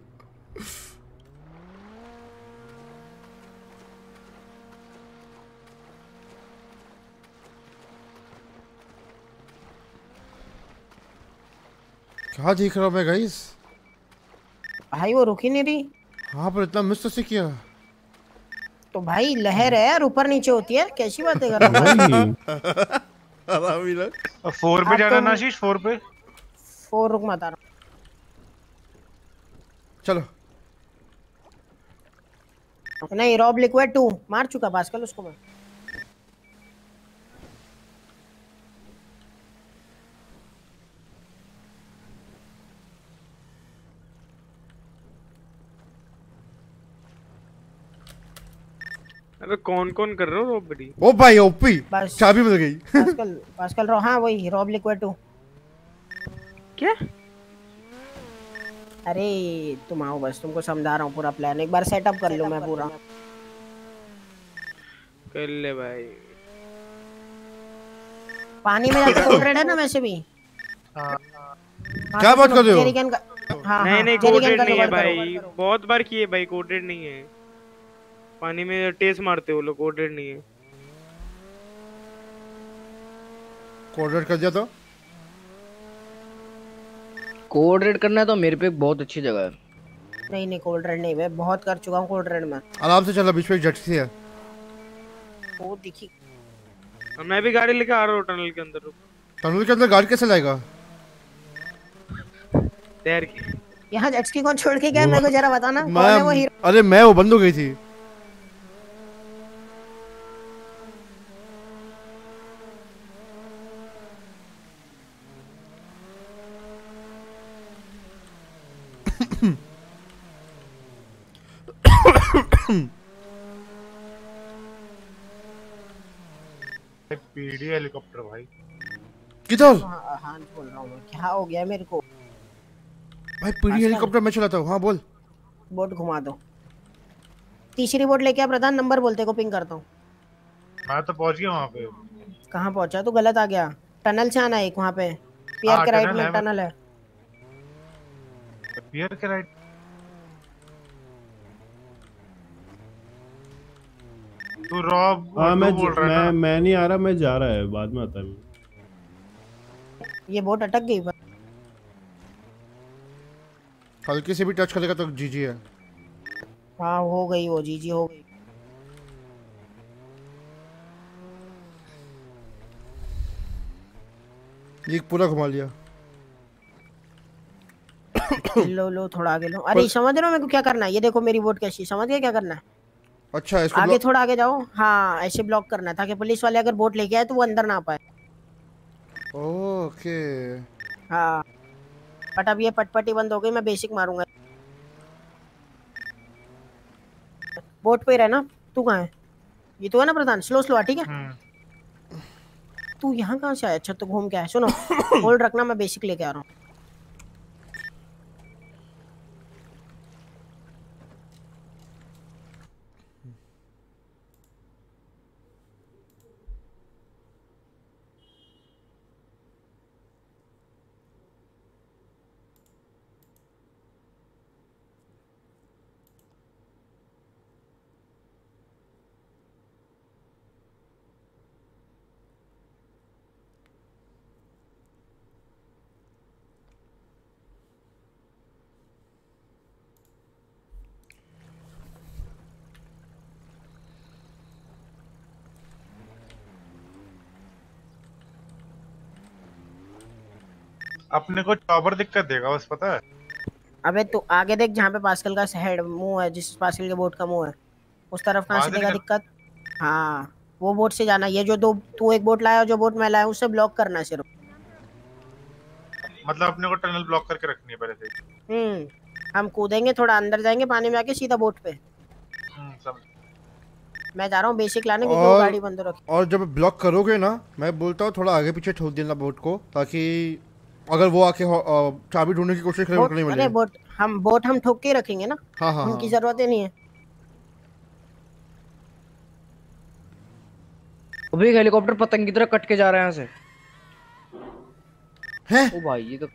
क्या देख रहा हूँ मैं गाइस भाई वो रुक ही नहीं रही। हाँ पर इतना मिस कैसे किया। तो भाई लहर है यार ऊपर नीचे होती है। कैसी बातें कर रहा हूँ? [laughs] हरामी लोग फोर पे जाना ना नाशीश फोर पे। फोर रुक मत आ चलो। नहीं रॉब लिक्विड टू मार चुका पास्कल उसको मैं। अबे कौन कौन कर रहे हो रॉबरी ओ भाई ओपी चाबी मिल गई। पास्कल पास्कल रो हाँ वही रॉब लिक्विड टू क्या? अरे तुम आओ बस तुमको समझा रहा हूँ पूरा प्लान एक बार सेटअप कर लूँ मैं पूरा। कर ले भाई। पानी में जाके कोड रेड है ना [coughs] वैसे भी? हाँ, क्या बात कर रहे हो? जेरिकन का हाँ नहीं हाँ नहीं जेरिकन कोडेड नहीं है भाई। बहुत बार किए भाई कोडेड नहीं है। पानी में टेस्ट मारते हो लोग कोडेड नहीं है। कोऑर्डिनेट कर दिया तो? कोड रेड करना है तो मेरे पे बहुत अच्छी जगह है। नहीं नहीं कोल्ड रेड नहीं मैं बहुत कर चुका हूँ कोल्ड रेड में। आराम से चला बीच में जेट है। वो दिखी। मैं भी गाड़ी लेके आ रहा हूँ टनल के अंदर रुक। टनल के अंदर गाड़ी कैसे लाएगा? तैर के। यहाँ जेट्स की कौन छोड़ के गया? मेरे को जरा बताना कौन है वो हीरो? अरे मैं वो बंद हो गई थी। पीडी हेलीकॉप्टर भाई। किधर? हाँ हाँ बोल रहा हूँ। क्या हो गया मेरे को? भाई पीडी हेलीकॉप्टर मैं चलाता हूँ। हाँ बोल। बोट घुमा दो। तीसरी बोट लेके आ प्रधान नंबर बोलते को पिंग करता हूँ। मैं तो पहुँच गया वहाँ पे। कहाँ पहुँचा? तू गलत आ गया। टनल से आना है एक वहाँ पे। पियर हाँ, के राइट टनल में है, टनल है। पियर के राइट तू रॉब हाँ मैं बोल रहा मैं मैं नहीं आ रहा मैं जा रहा है बाद में आता है ये बोट अटक गई हल्के से भी टच करेगा तो जीजी है। हाँ हो गई वो जी जी हो गई। ये पूरा घुमा लिया। लो लो थोड़ा आगे लो। अरे समझ रहे हो मेरे को क्या करना है? ये देखो मेरी बोट कैसी समझ गए क्या करना है? अच्छा इसको आगे थोड़ा आगे जाओ। हाँ ऐसे ब्लॉक करना ताकि पुलिस वाले अगर बोट लेके आए तो वो अंदर ना पाए। ओके। हाँ। बट अब ये पटपटी बंद हो गई मैं बेसिक मारूँगा। बोट पे रहना। तू कहाँ है? ये तो है ना प्रधान? स्लो स्लो ठीक है? तू यहाँ कहाँ से आया? अच्छा तो घूम के आया। सुनो [coughs] होल्ड रखना मैं बेसिक लेके आ रहा हूँ। अपने को चौबर दिक्कत देगा बस पता है। अबे तू आगे देख जहाँ पे पास्कल का हेड मुँह है जिस पास्कल के बोट का मुँह है। उस तरफ़ कहाँ से देगा दिक्कत? हाँ वो बोट से जाना ये जो दो तू एक बोट लाया जो बोट मैं लाया उससे ब्लॉक करना है सिर्फ़। मतलब अपने को टनल ब्लॉक करके रखनी है पहले से। हम्म हम कूदेंगे थोड़ा अंदर जाएँगे पानी में आके सीधा बोट पे। हम्म, मैं जा रहा हूँ बेसिक लाने और गाड़ी बंद रखी। और जब ब्लॉक करोगे ना मैं बोलता हूँ थोड़ा आगे पीछे ठोक देना बोट को ताकि अगर वो आके चाबी ढूँढने की कोशिश करे बोट नहीं अरे मिले बोट हम बोट हम ठोक के रखेंगे ना? हाँ हाँ उनकी हाँ। ज़रूरत ही नहीं है। अभी हेलीकॉप्टर पतंग की तरह कट के जा रहा है यहाँ से। हैं? ओ भाई ये तो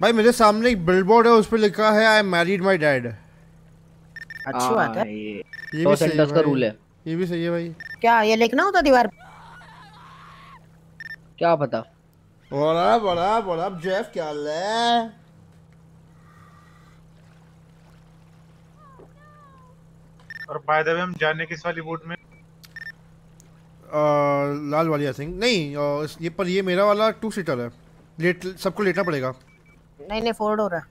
भाई मेरे सामने एक बिलबोर्ड है उस पर लिखा है आई मैरिड माई डैड अच्छी बात है। ये ये तो भी सही है का रूल है। ये भी सही है भाई। क्या ये लिखना होता दीवार पे? क्या पता बड़ा बड़ा बड़ा जेफ क्या ले और बाय द वे हम जाने किस वाली बोट में? अ, लाल वाली आई थिंक नहीं इस- ये पर ये मेरा वाला टू सीटर है। लेट सबको लेटना पड़ेगा। नहीं नहीं फोर्ड हो रहा है।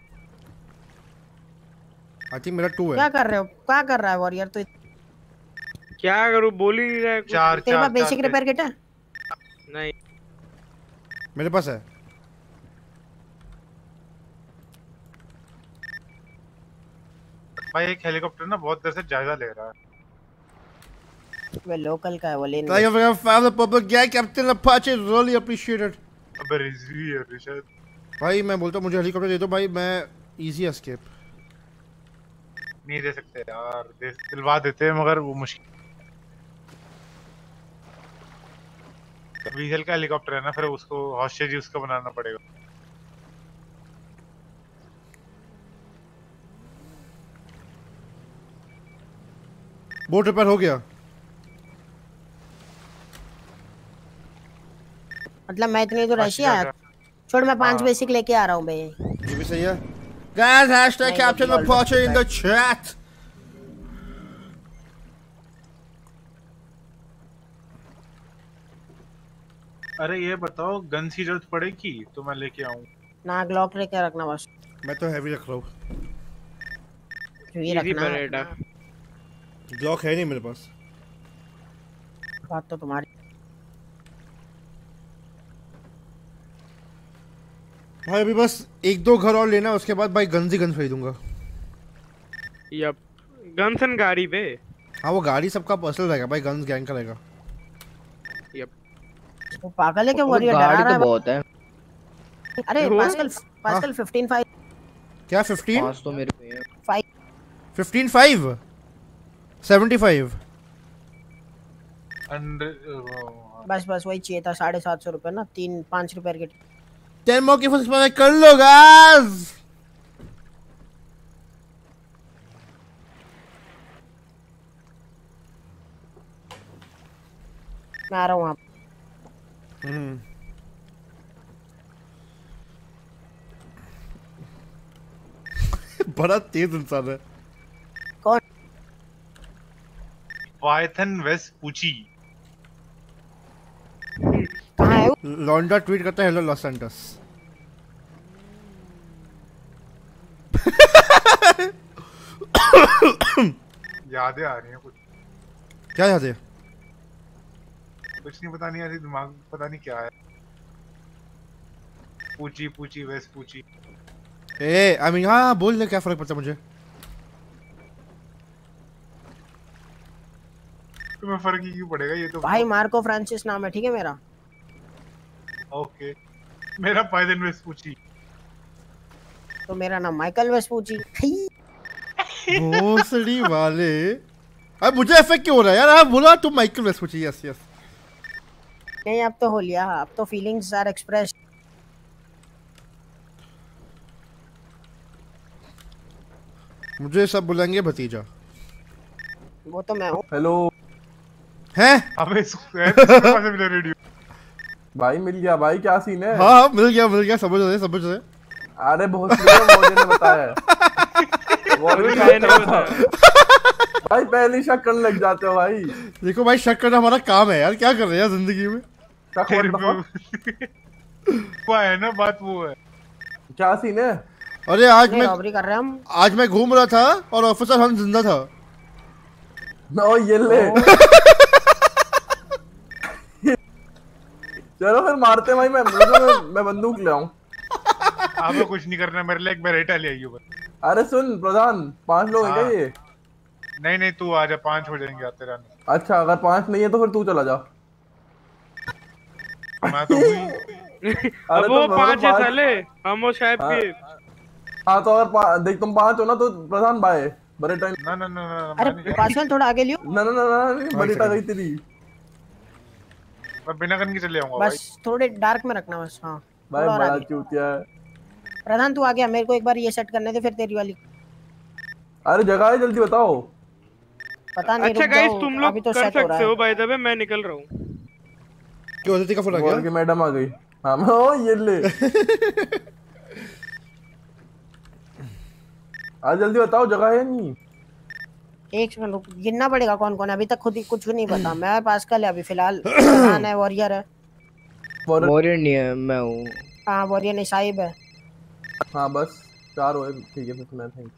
आई थिंक मेरा टू है। क्या कर रहे हो? क्या कर रहा है वॉरियर तो क्या करूँ? बोल ही नहीं रहा है कुछ। चार तेरे पास बेसिक रिपेयर किट है? नहीं। मेरे पास है। भाई एक हेलीकॉप्टर ना बहुत देर से जायजा ले रहा है। वे लोकल का है वो लेने Thank you for your father, Papa Gang, Captain Apache, really appreciate it. अबे रिजवी है रिशद भाई मैं बोलता हूँ मुझे हेलीकॉप्टर दे दो भाई मैं इजी एस्केप नहीं दे सकते यार दे दिलवा देते हैं मगर वो मुश्किल वीजल का हेलीकॉप्टर है ना फिर उसको हॉस्टेज उसका बनाना पड़ेगा। बोट रिपेयर हो गया। मतलब मैं इतनी दूर ऐसे आया छोड़ मैं पाँच बेसिक लेके आ रहा हूँ भाई। ये भी सही है। Guys, hashtag नहीं, Captain नहीं, Apache in the अरे ये बताओ गन की ज़रूरत पड़ेगी तो मैं लेके आऊँ। ना ग्लॉक लेके रखना बस। मैं तो हैवी रख रहा हूँ। रखना? ग्लॉक है नहीं मेरे पास। बात तो तुम्हारी। भाई अभी बस एक दो घर और लेना उसके बाद भाई गन्स ही गन खरीदूँगा। यप गन्स एंड गाड़ी पे? हाँ वो गाड़ी सबका पर्सनल रहेगा भाई गन्स गैंग का रहेगा। वो पागल है क्या वो वॉरियर डरा गाड़ी रहा तो है? बहुत है। अरे पास्कल पास्कल 15 5 क्या 15 पाँच तो मेरे पे है 5 15 5 75 बस बस वही चाहिए था साढ़े सात सौ रुपये ना तीन पाँच रुपए के। 10 मौके फ़र्स्ट कर लो गाइस मैं आ रहा हूँ वहाँ। हम्म। बड़ा तेज इंसान है। कौन? पाइथन वेस्ट पूछी कहाँ है लॉन्डा ट्वीट करता है हेलो लॉस एंटस यादें आ रही हैं कुछ। क्या याद? कुछ नहीं पता नहीं ऐसे दिमाग पता नहीं क्या है। पूछी पूछी वेस्ट पूछी ए आई मीन हाँ बोल ले क्या फ़र्क पड़ता मुझे? तुम्हें फ़र्क ही क्यों पड़ेगा? ये तो भाई मार्को फ्रांसिस नाम है ठीक है मेरा? ओके। मेरा पाइथन वेस्ट पूछी तो मेरा नाम माइकल वेस्पूची भोसड़ी वाले। अब मुझे इफ़ेक्ट क्यों हो रहा है यार? आप बोला तुम माइकल वेस्ट पूछी यस यस नहीं अब तो हो लिया। अब तो फीलिंग्स आर एक्सप्रेस मुझे सब बुलाएँगे भतीजा। वो तो मैं हूँ। हेलो हैं? अबे मिला रेडियो भाई मिल गया। भाई क्या सीन है? हाँ हाँ मिल गया मिल गया। समझ रहे समझ रहे। अरे बहुत ने बताया वॉल्यूम मैंने क्या था? भाई पहले ही शक करने लग जाते हो भाई। देखो भाई शक करना हमारा काम है यार क्या कर रहे हैं यार ज़िंदगी में? [laughs] वो है ना बात वो है। क्या सीन है? अरे आज मैं कर रहे हम। आज मैं घूम रहा था और ऑफिसर हम ज़िंदा था। नो ये ले। [laughs] चलो फिर मारते भाई मैं मैं, मैं बंदूक ले आऊँ। आपको कुछ नहीं करना मेरे लिए एक बेरेटा ले आइयो। बस अरे सुन प्रधान पाँच लोग हैं क्या हाँ। ये? नहीं नहीं तू आ जा पाँच हो जाएँगे आते रहने। अच्छा अगर पाँच नहीं है तो फिर तू चला जा। मैं तो [laughs] अरे अब वो तो पाँच है साले हम वो शायद हाँ। के हाँ तो अगर देख तुम पाँच हो ना तो प्रधान बाय बड़े टाइम ना ना ना ना अरे पासवान थोड़ा आगे लियो। ना ना ना ना बड़ीटा गई तेरी मैं बिना गन के चले आऊँगा बस थोड़े डार्क में रखना बस हाँ। भाई बड़ा चूतिया है। प्रधान तू आ गया मेरे को एक बार ये सेट करने दे फिर तेरी वाली। अरे जगह है जल्दी बताओ। पता नहीं अच्छा गाइस तुम लोग तो कर सेट हो रहा सकते हो। बाय द वे मैं निकल रहा हूँ। क्यों अदिति का फ़ोन आ गया? के मैडम आ गई। हाँ ओ ये ले। [laughs] आज जल्दी बताओ जगह है नहीं। एक सेकंड रुक गिनना पड़ेगा कौन कौन है? अभी तक खुद ही कुछ नहीं पता। [clears throat] मैं पास्कल है अभी फ़िलहाल। प्रधान है वॉरियर है। वॉरियर नहीं है मैं हूँ। हाँ वॉरियर नहीं साहिब है। हाँ बस चार हुए ठीक है फिर मैं थैंक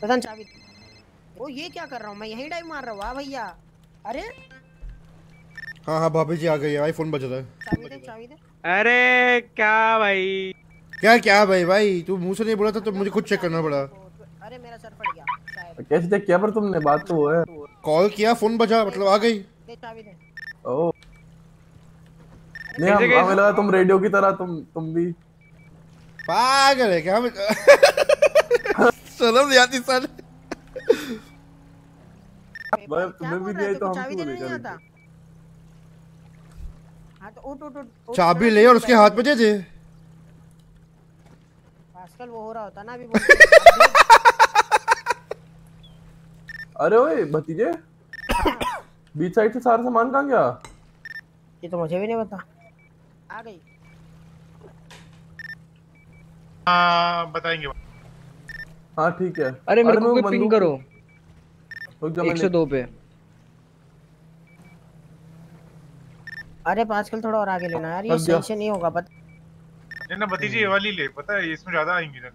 प्रधान चाबी ओ ये क्या कर रहा हूँ? मैं यही डाइव मार रहा हूँ। वाह भैया। अरे। हाँ हाँ भाभी जी आ गई है। भाई फ़ोन बज रहा है। अरे क्या भाई? क्या क्या भाई भाई? तू मुँह से नहीं बोला था तो मुझे खुद चेक करना पड़ा। अरे मेरा सर फट गया। कैसे चेक किया पर तुमने? बात तो वो है। कॉल किया फ़ोन बजा मतलब आ गई। दे दे। ओ। नहीं हम लगा तुम रेडियो की तरह तुम तुम भी। पागल है क्या? [laughs] शर्म नहीं आती साले भाई तुम्हें भी नहीं आई तो चाबी हाँ तो चाबी ले और उसके हाथ में दे दे। पास्कल वो हो रहा होता ना अभी अरे ओए भतीजे। बीच साइड से सारा सामान कहाँ गया? ये तो मुझे भी नहीं पता। आ गई। हाँ बताएँगे। हाँ ठीक है। अरे मेरे को पिंग करो। रुक जा, मैंने- 102 पे। अरे पास्कल थोड़ा और आगे लेना यार ये सही से नहीं होगा पता ये ना भतीजी ये वाली ले पता है इसमें ज़्यादा आएँगी ना।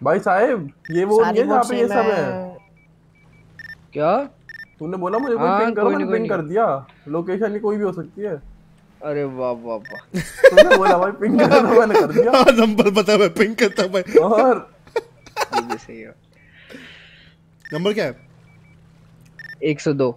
भाई साहेब ये वो नहीं है जहाँ पे ये सब है। क्या? तूने बोला मुझे कोई हाँ, पिंग करो मैंने नहीं, पिंग कर दिया। लोकेशन ही कोई भी हो सकती है। अरे वाह वाह वाह तूने बोला भाई पिंक करना था मैंने कर दिया हाँ नंबर पता है मैं पिंक करता भाई और ये सही है नंबर क्या है 102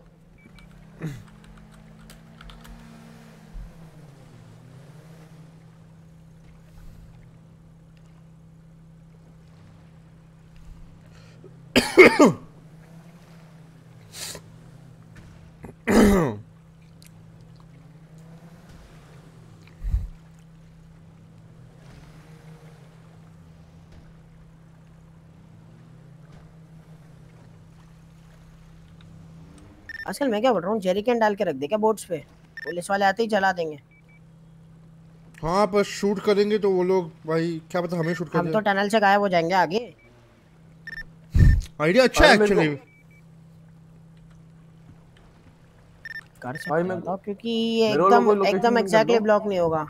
आजकल मैं क्या बोल रहा हूँ? जेरी कैन डाल के रख दे क्या बोट्स पे? पुलिस वाले आते ही चला देंगे। हाँ पर शूट करेंगे तो वो लोग भाई क्या पता हमें शूट कर हम तो टनल से गायब हो जाएँगे आगे। आइडिया अच्छा है एक्चुअली कर सकते भाई मैं- क्योंकि ये एकदम एकदम एग्जैक्टली ब्लॉक नहीं होगा।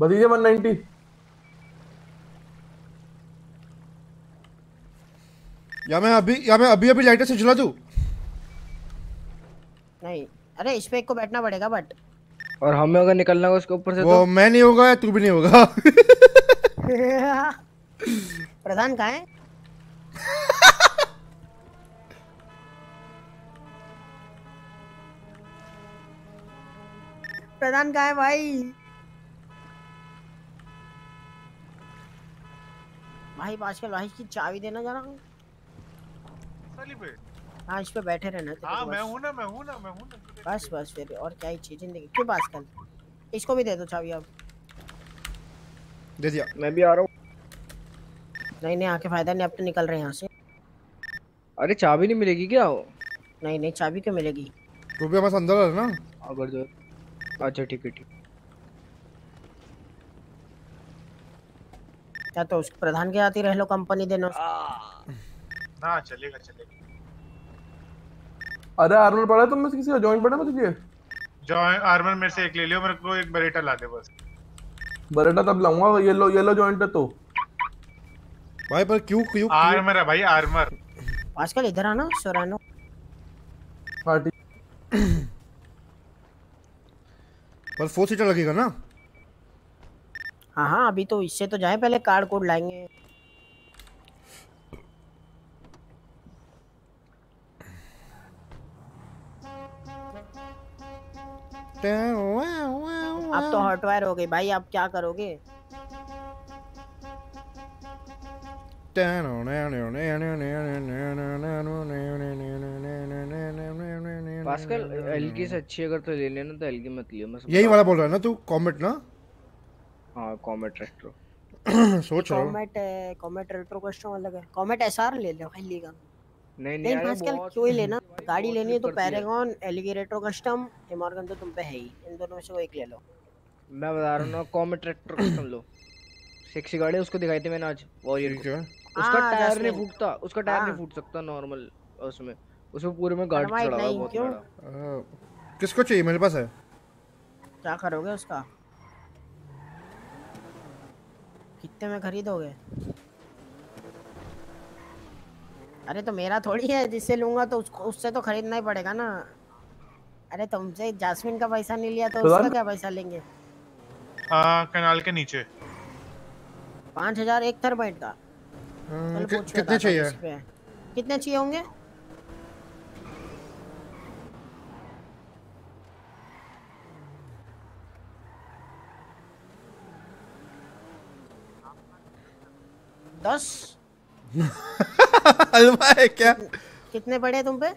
भतीजे 190 या मैं अभी या मैं अभी अभी लाइटर से जला दूँ? नहीं। अरे इस पे एक को बैठना पड़ेगा बट और हमें अगर निकलना होगा उसके ऊपर से वो तो? मैं नहीं होगा या तू भी नहीं होगा। [laughs] प्रधान कहाँ है? [laughs] प्रधान कहाँ है भाई? भाई आजकल भाई की चाबी देना जरा साली पे हाँ इस पे बैठे रहना हाँ मैं बस। हूँ ना मैं हूँ ना मैं हूँ ना। बस बस फिर और क्या ही चाहिए ज़िंदगी क्यों पास कल इसको भी दे दो चाबी अब। दे दिया मैं भी आ रहा हूँ। नहीं नहीं आके फ़ायदा नहीं अब तो निकल रहे हैं यहाँ से। अरे चाबी नहीं मिलेगी क्या? वो नहीं नहीं चाबी क्यों मिलेगी? तू भी हमारे अंदर है ना? अगर जो अच्छा ठीक है ठीक क्या तो उस प्रधान के आती रह लो कंपनी देना। ना चलेगा चलेगा। अरे आर्मर पड़ा है तुम में से किसी का? जॉइंट पड़ा है तुझे जॉइन आर्मर मेरे से एक ले लियो मेरे को एक बरेटा ला दे बस। बरेटा तब लाऊँगा येलो येलो जॉइंट है तो। भाई पर क्यों क्यों आर्मर है भाई आर्मर आजकल इधर आना सोरानो ठीक पर फोर सीटर लगेगा ना? हाँ हाँ अभी तो इससे तो जाए पहले कार्ड कोड लाएँगे। अब तो हॉटवायर हो गई भाई अब क्या करोगे? पास्कल एलगी से अच्छी अगर तो ले लेना तो एलगी मत लियो मैं यही वाला बोल रहा है ना तू कॉमेट ना? हाँ कॉमेट रेट्रो [clears throat] सोच रहा हूँ। कॉमेट कॉमेट रेट्रो कस्टम अलग है। कॉमेट एसआर ले लो भाई लीगा नहीं नहीं आजकल क्यों ही लेना? गाड़ी लेनी है तो पैरागॉन एलगी रेट्रो कस्टम हिमार्गन तो तुम पे है ही। इन दोनों में से कोई एक ले लो। मैं बता रहा हूँ ना [clears throat] कॉमेट रेट्रो कस्टम लो। सेक्सी गाड़ी उसको दिखाई थी मैंने आज वॉरियर को। उसका हाँ, टायर नहीं फूटता उसका टायर नहीं हाँ। फूट सकता नॉर्मल उसमें। उसमें पूरे में गार्ड चढ़ा हुआ है बहुत क्यों? बड़ा किसको चाहिए? मेरे पास है। क्या करोगे उसका? कितने में खरीदोगे? अरे तो मेरा थोड़ी है जिससे लूँगा तो उसको उससे तो खरीदना ही पड़ेगा ना। अरे तुमसे जास्मिन का पैसा नहीं लिया तो उसका क्या पैसा लेंगे? हाँ कैनाल के नीचे। पाँच हज़ार एक थर्माइट का। हम्म, कि- कितने चाहिए? कितने चाहिए होंगे? दस। [laughs] [laughs] हलवा है क्या? कितने पड़े तुम पे?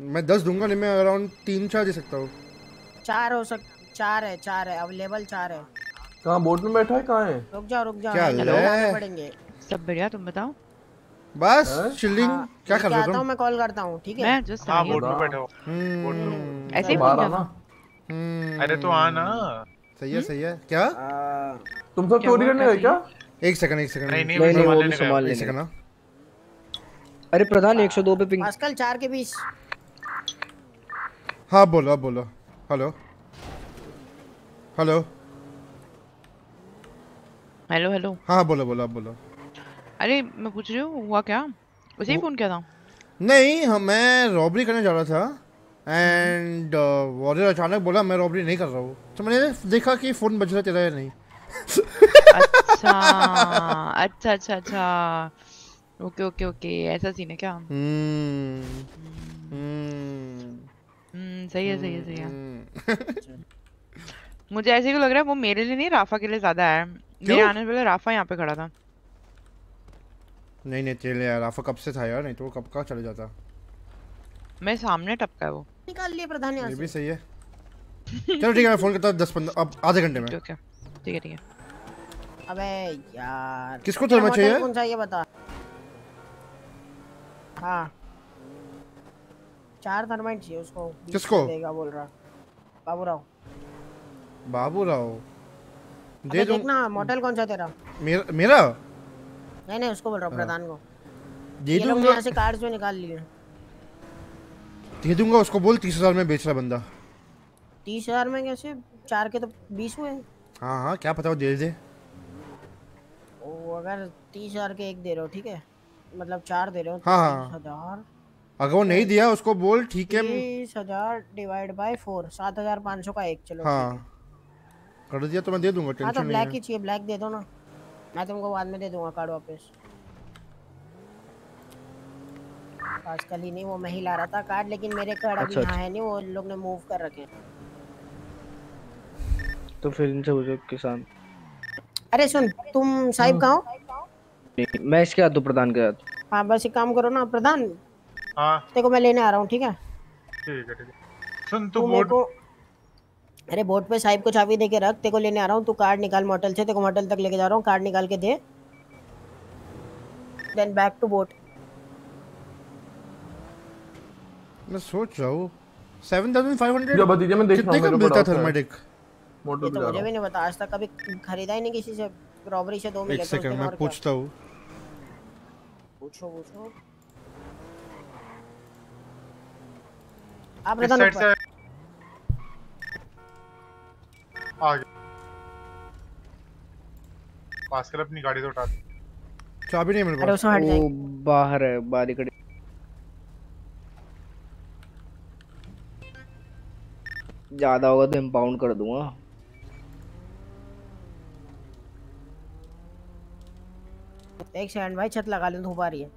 मैं दस दूँगा नहीं मैं अराउंड तीन चार दे सकता हूँ। चार हो सक चार है चार है अवेलेबल चार है। कहाँ बोट में बैठा है कहाँ है? रुक जाओ रुक जाओ। क्या पड़ेंगे सब बढ़िया तुम बताओ। बस चिल्लिंग हाँ, क्या कर रहे हो तुम? मैं कॉल करता हूँ ठीक है? मैं just हाँ बोट में बैठा हो। हम्म, ऐसे ही बाहर आना। अरे तो आना सही है सही है। क्या? तुम सब चोरी करने गए क्या? एक सेकंड एक सेकंड नहीं नहीं संभाल लेने गया संभाल एक लेने सेकंड ना अरे प्रधान 102 पे पिंग आजकल चार के बीस। हाँ बोलो बोलो। हेलो। हेलो। Hello hello. हाँ बोलो बोलो अब बोलो। अरे मैं पूछ रही हूँ हुआ क्या? उसे ही फ़ोन किया था? नहीं हम मैं रॉबरी करने जा रहा था। एंड वॉरियर अचानक बोला मैं रॉबरी नहीं कर रहा हूँ। तो मैंने देखा कि फ़ोन बज रहा तेरा या नहीं। अच्छा अच्छा अच्छा अच्छा। ओके ओके ओके ऐसा सीन है क्या हम्म हम्म हम्म सही है सही है सही है मुझे ऐसे क्यों लग रहा है वो मेरे लिए नहीं राफा के लिए ज़्यादा है मेरे आने से पहले राफा यहाँ पे खड़ा था नहीं नहीं तेरे यार आफा कब से था यार नहीं तो वो कब का चले जाता मेरे सामने टपका है वो निकाल लिए प्रधान यहाँ ये भी सही है चलो ठीक है मैं फ़ोन करता हूँ दस पंद्रह अब आधे घंटे में ठीक है ठीक है अबे यार किसको थर्मा चाहिए? कौन सा ये बता हाँ। चार थर्माइट चाहिए उसको। किसको? देगा बोल रहा। बाबू राव बाबू राव दे दूँ। देखना मॉडल कौन सा तेरा? मेरा मेरा? नहीं नहीं उसको बोल रहा हूँ हाँ। प्रधान को। दे ने दूँगा। यहाँ से कार्ड्स में निकाल लिए। दे दूँगा उसको बोल तीस हज़ार में बेच रहा बंदा। तीस हज़ार में कैसे? चार के तो बीस हुए। हाँ हाँ क्या पता वो दे दे। ओ अगर तीस हज़ार के एक दे रहे हो ठीक है। मतलब चार दे रहे हो हाँ, हाँ। हज़ार। अगर वो नहीं दिया उसको बोल ठीक है। तीस हज़ार डिवाइड बाय फोर सात हज़ार पाँच सौ का एक चलो। हाँ। कर दिया तो मैं दे दूँगा हाँ तो टेंशन नहीं ब्लैक ही। चाहिए ब्लैक दे दो ना। मैं तुमको बाद में दे दूँगा कार्ड वापस। आजकल ही नहीं वो मैं ही ला रहा था कार्ड लेकिन मेरे कार्ड अभी अच्छा, यहाँ अच्छा। है नहीं वो लोग ने मूव कर रखे तो फिर इनसे पूछो किसान। अरे सुन तुम साहिब कहाँ हो? मैं इसके हाथ प्रदान के हाथ हाँ बस एक काम करो ना प्रधान। हाँ। देखो मैं लेने आ रहा हूँ ठीक है? ठीक है ठीक है। सुन तू तू बोर्ड। अरे बोर्ड पे साहिब को चाबी दे के रख तेरे को लेने आ रहा हूँ तू कार्ड निकाल मोटल से तेरे को मोटल तक लेके जा रहा हूँ कार्ड निकाल के दे। देन बैक टू बोट मैं सोच रहा हूँ सेवन थाउज़ेंड फाइव हंड्रेड जो भतीजे मैं देख रहा कितने हूँ, का मेरे मिलता है। थर्मेटिक मोटर ये पे तो जा मुझे रहा भी नहीं पता आज तक कभी खरीदा ही नहीं किसी से। रॉबरी से दो मिले एक सेकंड मैं पूछता हूँ। पूछो पूछो। आप इस साइड ऊपर से आ गया पास कर अपनी गाड़ी तो उठा दे। चाबी नहीं मेरे पास। वो बाहर है बारी कड़ी ज़्यादा होगा तो इम्पाउंड कर दूँगा। एक सेकंड भाई छत लगा लूँ धूप आ रही है।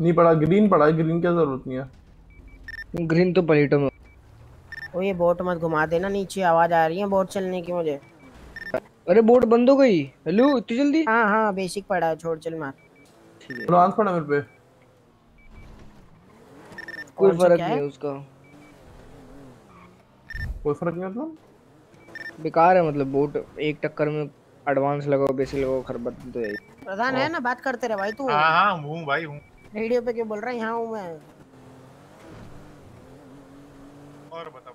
नहीं पड़ा ग्रीन पड़ा है ग्रीन की ज़रूरत नहीं है। ग्रीन तो पलीटो में। ओ ये बोट मत घुमा देना नीचे आवाज़ आ रही है बोट चलने की मुझे। अरे बोट बंद हो गई। हेलो इतनी जल्दी? हाँ हाँ बेसिक पड़ा है छोड़ चल मार। फ्रांस पड़ा मेरे पे। कोई फ़र्क नहीं है? है? उसका। कोई फ़र्क नहीं मतलब बेकार है मतलब बोट एक टक्कर में एडवांस लगाओ बेसिक लगाओ खरबत तो यही प्रधान है ना बात करते रहे भाई तू। हाँ हाँ हूँ भाई हूँ। रेडियो पे क्यों बोल रहा है? यहाँ हूँ मैं। और बता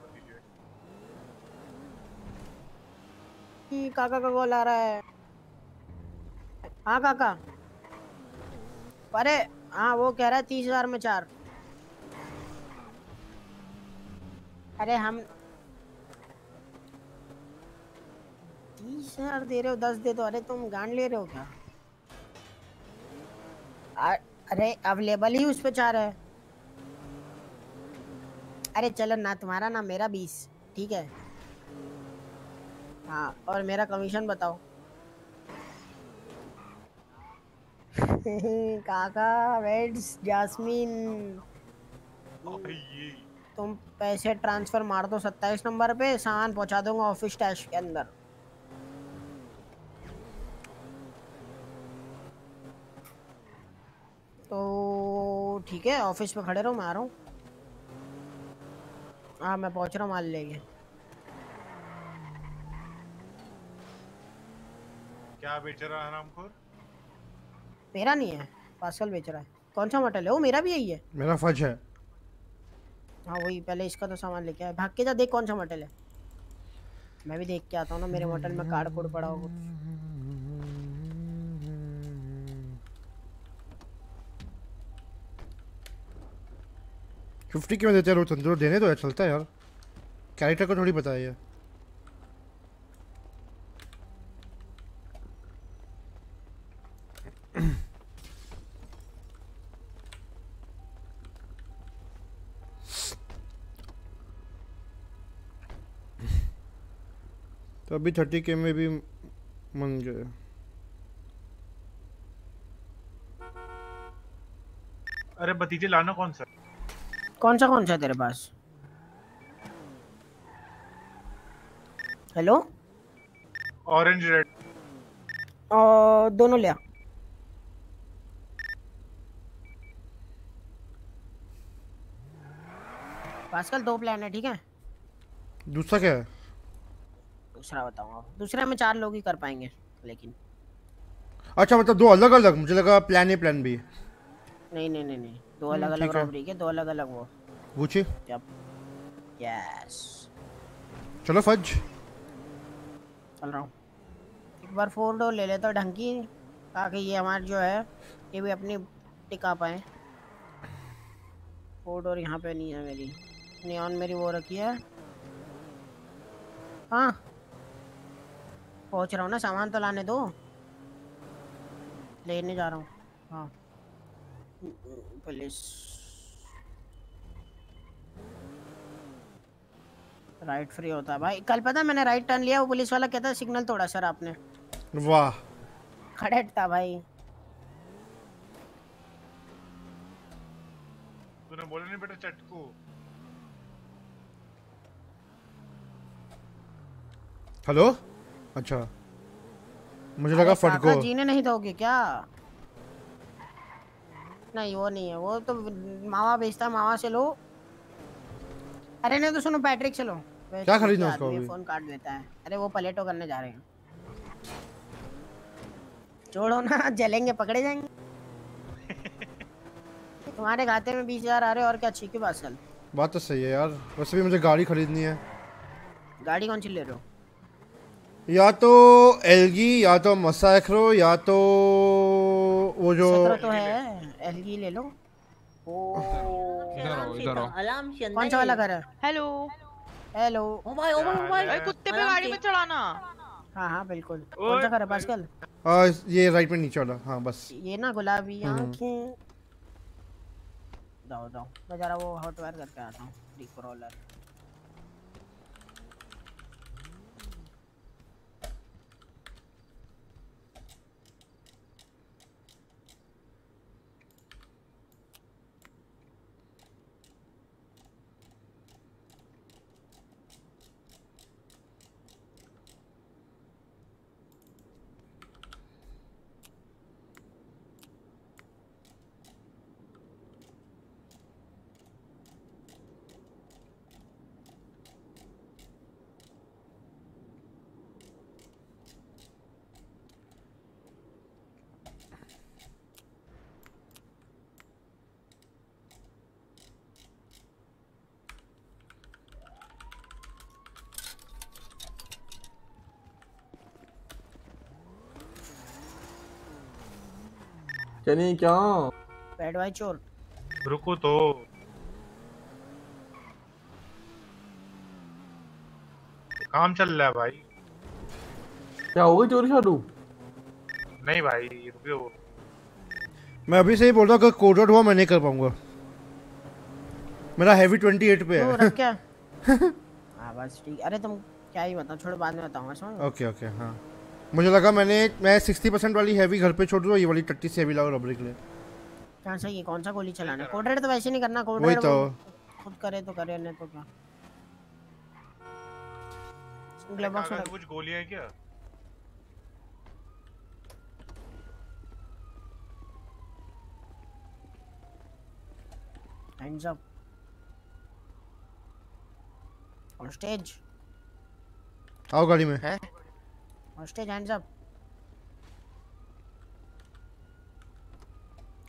कि काका का कॉल आ रहा है। हाँ काका। अरे हाँ वो कह रहा है तीस हज़ार में चार। अरे हम तीस हज़ार दे रहे हो दस दे दो। अरे तुम गांड ले रहे हो क्या? अरे अवेलेबल ही उस पे चार है। अरे चलो ना तुम्हारा ना मेरा बीस ठीक है? हाँ और मेरा कमीशन बताओ। [laughs] काका वेड्स जास्मीन। तुम पैसे ट्रांसफ़र मार दो सत्ताईस नंबर पे सामान पहुँचा दूँगा ऑफ़िस टैश के अंदर। तो ठीक है ऑफ़िस में खड़े रहो मैं आ रहा हूँ। हाँ मैं पहुँच रहा हूँ माल लेके। क्या बेच रहा है रामखोर मेरा नहीं है पार्सल बेच रहा है। कौन सा मॉडल है? वो मेरा भी यही है। मेरा फज है। हाँ वही पहले इसका तो सामान लेके आया भाग के जा देख कौन सा मॉडल है। मैं भी देख के आता हूँ ना मेरे मॉडल में कार्ड कोड पड़ा होगा। फिफ्टी के में देते हैं तंदूर देने तो अच्छा यार चलता है यार। कैरेक्टर को थोड़ी पता है ये। [coughs] तो अभी थर्टी के में भी मन गए अरे भतीजे लाना कौन सा? कौन सा कौन सा तेरे पास? हेलो ऑरेंज रेड और दोनों लिया। पास्कल दो प्लान है ठीक है? दूसरा क्या है? दूसरा बताऊँगा। दूसरा में चार लोग ही कर पाएँगे लेकिन। अच्छा मतलब दो अलग अलग मुझे लगा प्लान ए प्लान बी नहीं नहीं नहीं नहीं। दो अलग अलग रॉबरी के दो अलग अलग वो जब यस चलो फज। चल रहा हूँ। एक बार फोर डोर ले लेता हूँ ढंग की ताकि ये हमारे जो है ये भी अपनी टिका पाए। फोर डोर यहाँ पे नहीं है मेरी। नियॉन मेरी वो रखी है। हाँ। पहुँच रहा हूँ ना सामान तो लाने दो। लेने जा रहा हूँ। हाँ। पुलिस। राइट फ्री होता भाई। कल पता मैंने राइट टर्न लिया वो पुलिस वाला कहता सिग्नल तोड़ा सर आपने। वाह। खड़े था भाई। तूने बोला नहीं बेटा चटकू। हेलो? अच्छा। मुझे लगा फटको जीने नहीं दोगे क्या? नहीं वो नहीं है। वो तो मावा बेचता मावा से लो। अरे नहीं तो सुनो पैट्रिक से लो। क्या खरीदना उसको अभी? फ़ोन काट देता है। अरे वो पलेटो करने जा रहे हैं। छोड़ो ना [laughs] जलेंगे पकड़े जाएँगे। [laughs] तुम्हारे खाते में बीस हज़ार आ रहे और क्या ठीक है बासल बात तो सही है यार। वैसे भी मुझे गाड़ी खरीदनी है। गाड़ी कौन सी ले रहे हो? या तो एलगी या तो मसाइक्रो या तो वो जो तो है। एलगी ले लो। इधर आओ इधर आओ। अलार्म कौन सा वाला घर? है हेलो हेलो ओ भाई ओ भाई ओ भाई। कुत्ते पे गाड़ी में चढ़ाना। हाँ हाँ बिल्कुल। कौन सा घर है पास्कल और ये राइट में नीचे वाला। हाँ बस। ये ना गुलाबी हम्म। आँखें। दाओ दाओ मैं जरा वो हॉटवेयर करके आता हूँ डिक्रोलर चलिए क्या बैड भाई चोर। रुको तो। काम चल रहा है भाई। क्या हो गई चोरी शाडू नहीं भाई रुको मैं अभी से ही बोल रहा हूँ कोड हुआ मैं नहीं कर पाऊँगा। मेरा हैवी 28 पे तो है रख क्या? [laughs] हाँ बस ठीक। अरे तुम क्या ही बताओ छोड़ो बाद में बताऊँगा समझ ओके ओके हाँ। मुझे लगा मैंने मैं 60 परसेंट वाली हैवी घर पे छोड़ दूँ ये वाली टट्टी से हैवी लाओ रबड़ी के लिए। कहाँ से? ये कौन सा गोली चलाना? कोड रेड तो वैसे नहीं करना कोड वही रेड तो। खुद करे तो करे नहीं तो क्या? ग्लव बॉक्स में कुछ गोलियाँ हैं क्या? हैंड्स अप ऑन स्टेज आओ गाड़ी में। ऑन स्टेज हैंड्स अप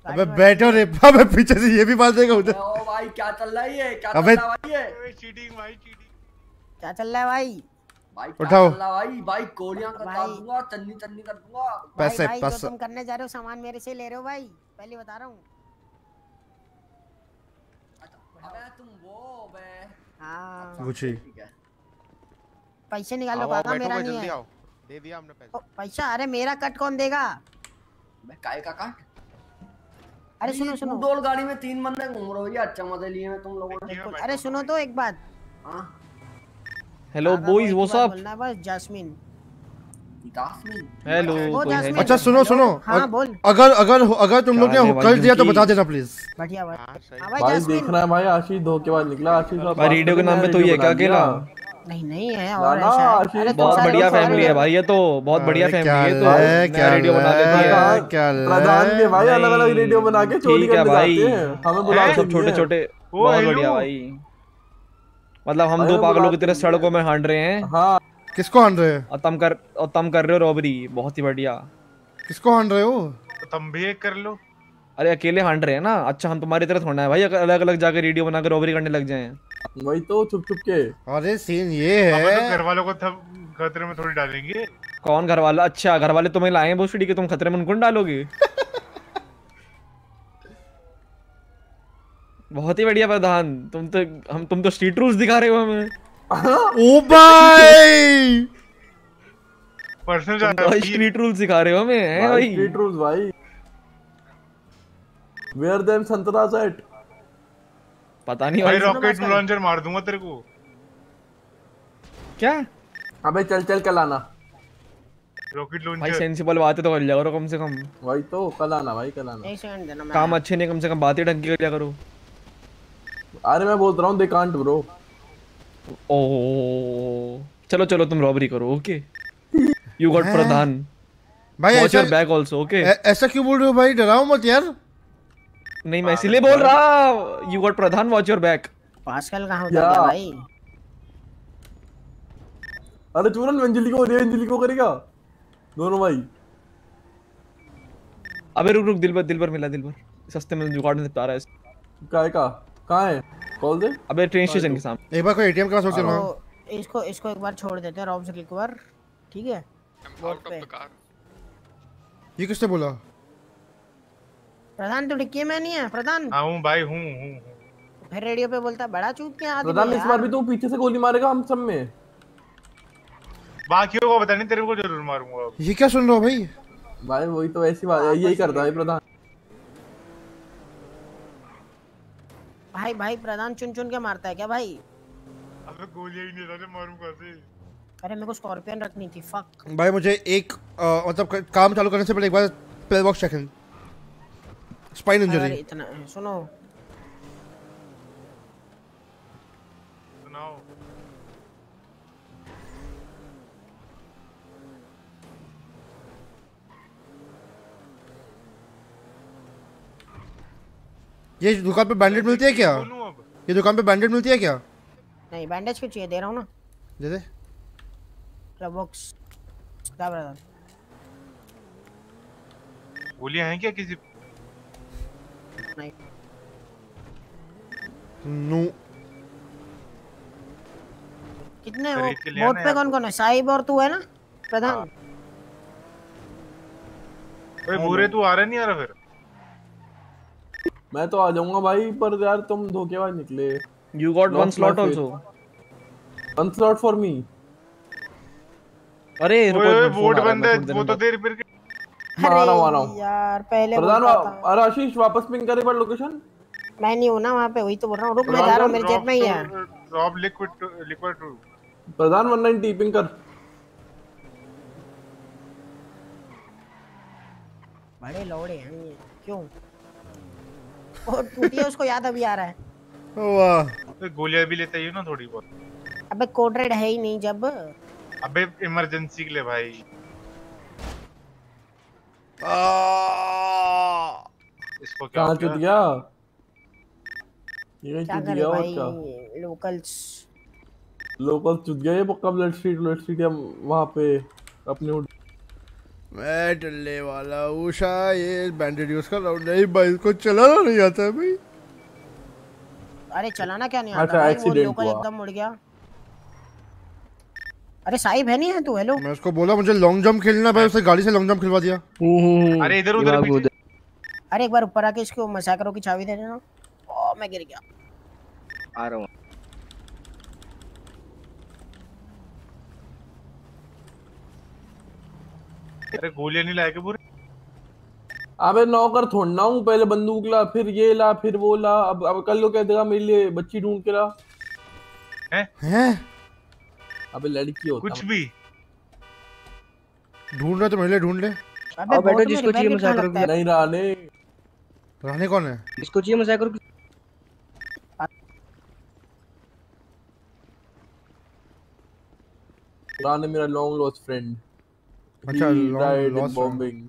अबे बैठो रे अबे पीछे से ये भी मार देगा उधर। ओ भाई क्या चल रहा है ये? क्या चल रहा है भाई ये? चीटिंग भाई चीटिंग क्या चल रहा है भाई? भाई उठाओ। चल रहा है भाई? भाई गोलियाँ कर दूँगा चन्नी चन्नी कर दूँगा। पैसे, भाई, भाई पैसे। जो तुम करने जा रहे हो सामान मेरे से ले रहे हो भाई। पहले बता रहा हूँ। अबे तुम वो बे हाँ। गुच्छी पैसे निकालो काका बैठो मेरा नहीं जल्दी है। आओ। दे दिया हमने पैसे। पैसा? अरे मेरा कट कौन देगा? बे काय का काट अरे सुनो सुनो। डोल गाड़ी में तीन बंदे घूम रहे हो ये अच्छा मज़े लिए हैं तुम लोगों ने। अरे सुनो तो एक बात। हाँ? हेलो बॉयज़ एक वो सब बोलना बस जास्मिन। जास्मिन? हेलो है अच्छा सुनो सुनो। हाँ, बोल। अगर अगर अगर तुम लोग ने कर दिया तो बता देना प्लीज़ बढ़िया भाई हाँ भाई भाई जास्मिन। देखना है भाई आशीष धोखेबाज निकला आशीष भाई रेडियो के नाम पे तो ये क्या अकेला नहीं नहीं है और ना, ऐसा है। अरे बहुत बढ़िया फैमिली है भाई ये तो बहुत बढ़िया फैमिली है तो क्या रेडियो बना लेती है क्या प्रधान के भाई अलग अलग रेडियो बना के चोरी करने भाई। जाते हैं। हमें बुलाते सब छोटे छोटे बहुत बढ़िया भाई। मतलब हम दो पागलों की तरह सड़कों में हांड रहे हैं। हाँ। किसको हान रहे हैं? और तुम कर और तुम कर रहे हो रॉबरी बहुत ही बढ़िया। किसको हान रहे हो? तो तुम भी एक कर लो। अरे अकेले हांड रहे हैं ना? अच्छा हम तुम्हारी तरह थोड़ा है भाई अलग अलग जाकर रेडियो बनाकर रॉबरी करने लग जाए। वही तो छुप छुप के। अरे सीन ये है। घर तो वालों को थब खतरे में थोड़ी डालेंगे। कौन घर वाला अच्छा घर वाले तुम्हें लाए भोसड़ी के तुम खतरे में उनको डालोगे? [laughs] बहुत ही बढ़िया प्रधान। तुम तो हम तुम तो स्ट्रीट रूल्स दिखा रहे हो हमें। [laughs] ओ [laughs] भाई! पर्सनल तुम तो स्ट्रीट रूल्स सिखा रहे हो हमें हैं भाई भाई? स्ट्रीट रूल्स भाई। वेयर देम संतरा सेट पता नहीं भाई भाई रॉकेट लॉन्चर मार दूँगा तेरे को। क्या? अबे चल चल कल आना। रॉकेट लॉन्चर भाई सेंसिबल बातें तो कर लिया करो कम से कम। वही तो कल आना भाई कल आना। एक सेकंड देना काम अच्छे नहीं कम से कम बातें ढंग की कर लिया करो। अरे मैं बोल रहा हूँ दे कांट ब्रो ओ चलो चलो तुम रॉबरी करो ओके यू गॉट प्रधान। भाई ऐसा बैक आल्सो ओके ऐसा क्यों बोल रहे हो भाई? डराओ मत यार। नहीं मैं इसीलिए बोल रहा you got Pradhan watch your back Pascal कहाँ? उतर गया भाई? अरे चूरन अंजलि को दे अंजलि को करेगा? दोनों भाई। अबे रुक रुक दिलबर दिलबर मिला दिलबर सस्ते में जुगाड़ में आ रहा है। काय का कहाँ? है? कॉल दे। अबे ट्रेन स्टेशन के सामने। एक बार कोई एटीएम के पास हो। तो इसको इसको एक बार छोड़ देते हैं रॉब से एक बार ठीक है? ये किसने बोला? प्रधान तो डिक्की में नहीं है? प्रधान। हाँ हूँ भाई हूँ हूँ हूँ। फिर रेडियो पे बोलता बड़ा चूत क्या आदमी प्रधान इस बार भी तू पीछे से गोली मारेगा हम सब में। बाकियों को पता नहीं तेरे को ज़रूर मारूँगा। ये क्या सुन रहे हो भाई? भाई वही तो ऐसी बात है यही करता है प्रधान। भाई भाई प्रधान चुन चुन के मारता है क्या भाई? अबे गोलियाँ ही नहीं रहने मारूँगा से अरे मेरे को स्कॉर्पियन रखनी थी फक भाई मुझे एक मतलब काम चालू करने से पहले एक बार play box check in spine injury इतना सुनो सुनाओ ये दुकान पे बैंडेड मिलती है क्या? ये दुकान पे बैंडेड मिलती है क्या? नहीं बैंडेज क्यों चाहिए दे रहा हूँ ना। दे दे। बॉक्स गोलियाँ हैं क्या किसी नहीं। नो। कितने वो बोट पे कौन कौन है? साहिब और तू है ना? प्रधान। ओए भूरे तू आ रहा नहीं आ रहा फिर? मैं तो आ जाऊँगा भाई पर यार तुम धोखेबाज निकले। You got one slot also one slot for me अरे रुको वोट है, बंद है वो तो बात- दे यार पहले प्रधान। अरे आशीष वापस पिंग कर बार लोकेशन मैं नहीं हूँ ना वहाँ पे वही तो बोल रहा हूँ। रुक मैं जा रहा हूँ मेरे जेब में ही है। Rob liquid liquid to Pradhan 190 ping कर। बड़े लौड़े हैं ये क्यों? और टूटी है उसको याद अभी आ रहा है। वाह। गोलियाँ भी लेते ही हो ना थोड़ी बहुत। अबे कोड रेड है ही नहीं जब। अबे इमरजेंसी के लिए भाई। इसको क्या कहाँ हो चुत गया? ये क्या चुत गया और क्या? लोकल्स लोकल चुत गया ये पक्का ब्लड स्ट्रीट ब्लड स्ट्रीट या वहाँ पे अपने मैं डलने वाला उषा ये बैंडेड यूज़ कर रहा हूँ नहीं भाई इसको चलाना नहीं आता है भाई। अरे चलाना क्या नहीं अच्छा, आता भाई? वो लोकल एकदम मुड़ गया। अरे साहिब है नहीं है तू? हेलो मैं उसको बोला मुझे लॉन्ग जंप खेलना है भाई उसने गाड़ी से लॉन्ग जंप खिलवा दिया। अरे इधर उधर पीछे। अरे एक बार ऊपर आके इसको मसाकरों की चाबी दे देना। ओ मैं गिर गया। आ रहा हूँ। अरे गोलियाँ नहीं लाए के पूरे? अबे नौकर थोड़ना हूँ पहले बंदूक ला फिर ये ला फिर वो ला। अब अब कल को कह देगा मेरे लिए बच्ची ढूंढ के ला। हैं? हैं? अबे लड़की होता कुछ भी। ढूंढ रहे तो लिए ढूंढ ले। अबे बेटा जिसको चाहिए रिपेयर कितना मुसाफिर को- लगता है? नहीं राने। रहने कौन है? इसको चाहिए मुसाफिर को राने मेरा लॉन्ग लॉस्ट फ्रेंड अच्छा, long lost friend. बॉम्बिंग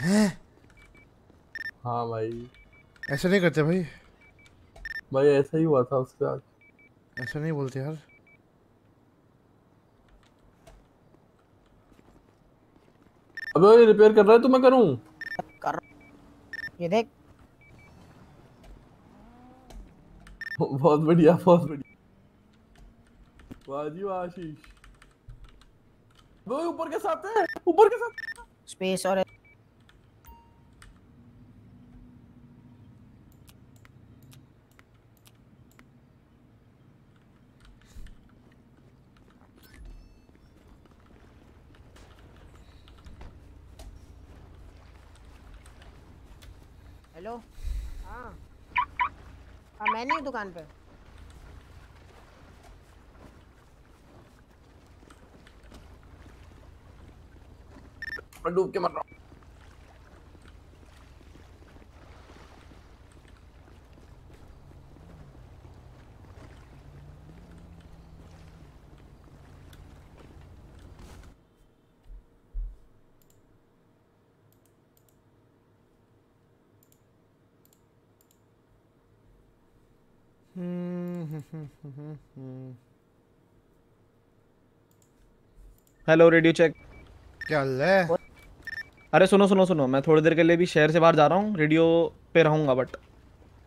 हैं? हाँ भाई। ऐसे नहीं करते भाई। भाई ऐसा ही हुआ था उसके। साथ ऐसा नहीं बोलते यार। अबे ये रिपेयर कर रहा है तो मैं करूँ? कर ये देख। बहुत बढ़िया बहुत बढ़िया। वाह जी वाह आशीष। वो ऊपर के साथ है ऊपर के साथ। स्पेस और हेलो हाँ हाँ मैं नहीं हूँ दुकान पे। डूब के मर रहा हूँ। हेलो रेडियो चेक क्या ले अरे सुनो सुनो सुनो मैं थोड़ी देर के लिए भी शहर से बाहर जा रहा हूँ रेडियो पे रहूँगा बट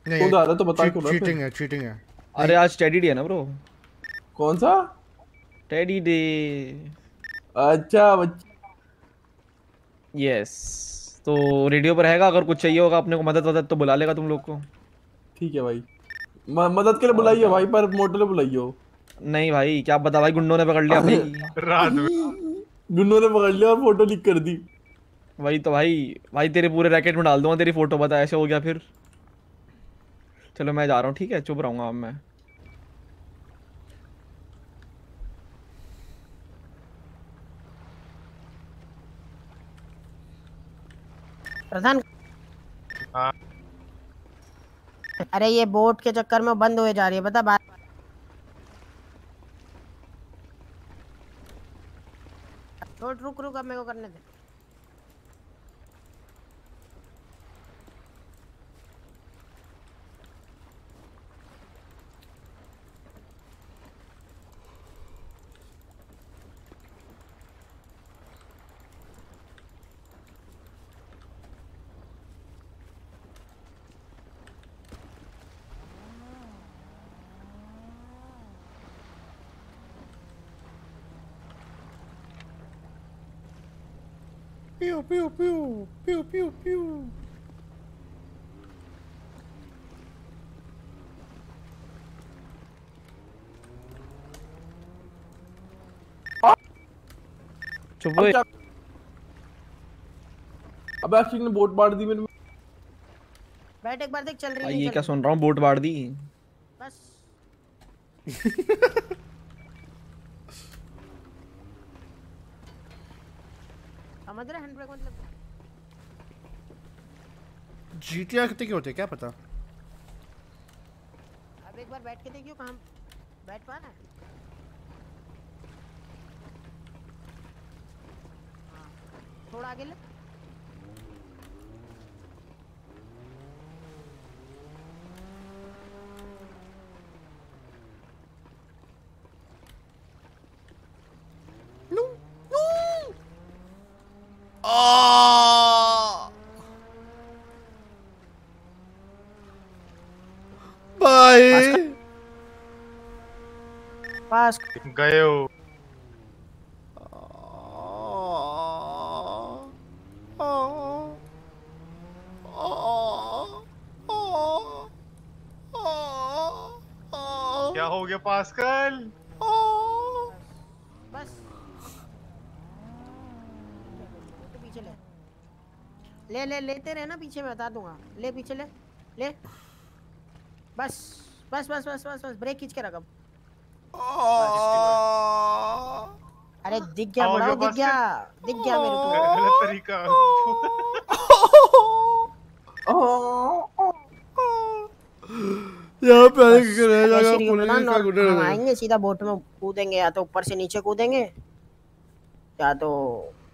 नहीं आ रहा तो बता फिर? cheating है चीटिंग है। अरे आज टेडी डे है ना ब्रो कौन सा? टेडी डे अच्छा बच्चा यस तो रेडियो पर रहेगा अगर कुछ चाहिए होगा अपने को मदद वदद तो बुला लेगा तुम लोग को। ठीक है भाई। मदद के लिए बुलाइए भाई पर मोटर ले बुलाइए नहीं भाई क्या बता भाई गुंडों ने पकड़ लिया [laughs] भाई। रात में। गुन्नों ने पकड़ लिया और फ़ोटो लीक कर दी। वही तो भाई भाई तेरे पूरे रैकेट में डाल दूँगा तेरी फ़ोटो बता ऐसे हो गया फिर। चलो मैं जा रहा हूँ ठीक है? चुप रहूँगा अब मैं। प्रधान हाँ। अरे ये बोट के चक्कर में बंद हुए जा रही है, बता बात। रुक रुक, अब मेरे को करने दे। पियो पियो पियो पियो पियो पियो चुप अबे आशिक ने बोट बांट दी मेरे बैठ एक बार देख चल रही है ये क्या सुन रहा हूँ? बोट बाढ़ दी। बस। [laughs] समझ रहे हैंड ब्रेक मतलब जीटीआर कितने के होते हैं? क्या पता? अब एक बार बैठ के देखियो काम बैठ पा रहा है हाँ, थोड़ा आगे ले बाय पास गए हो क्या हो गया पास्कल बस तो पीछे ले ले ले लेते रहे ना पीछे मैं बता दूँगा। ले पीछे ले ले। बस बस बस बस बस बस ब्रेक खींच के रख अब। अरे दिख गया मेरे दिख गया दिख गया मेरे को। गलत तरीका। [laughs] यहाँ पे आने की रह जाएगा पुलिस का नॉर्म- गुंडा हम आएँगे सीधा बोट में कूदेंगे या तो ऊपर से नीचे कूदेंगे या तो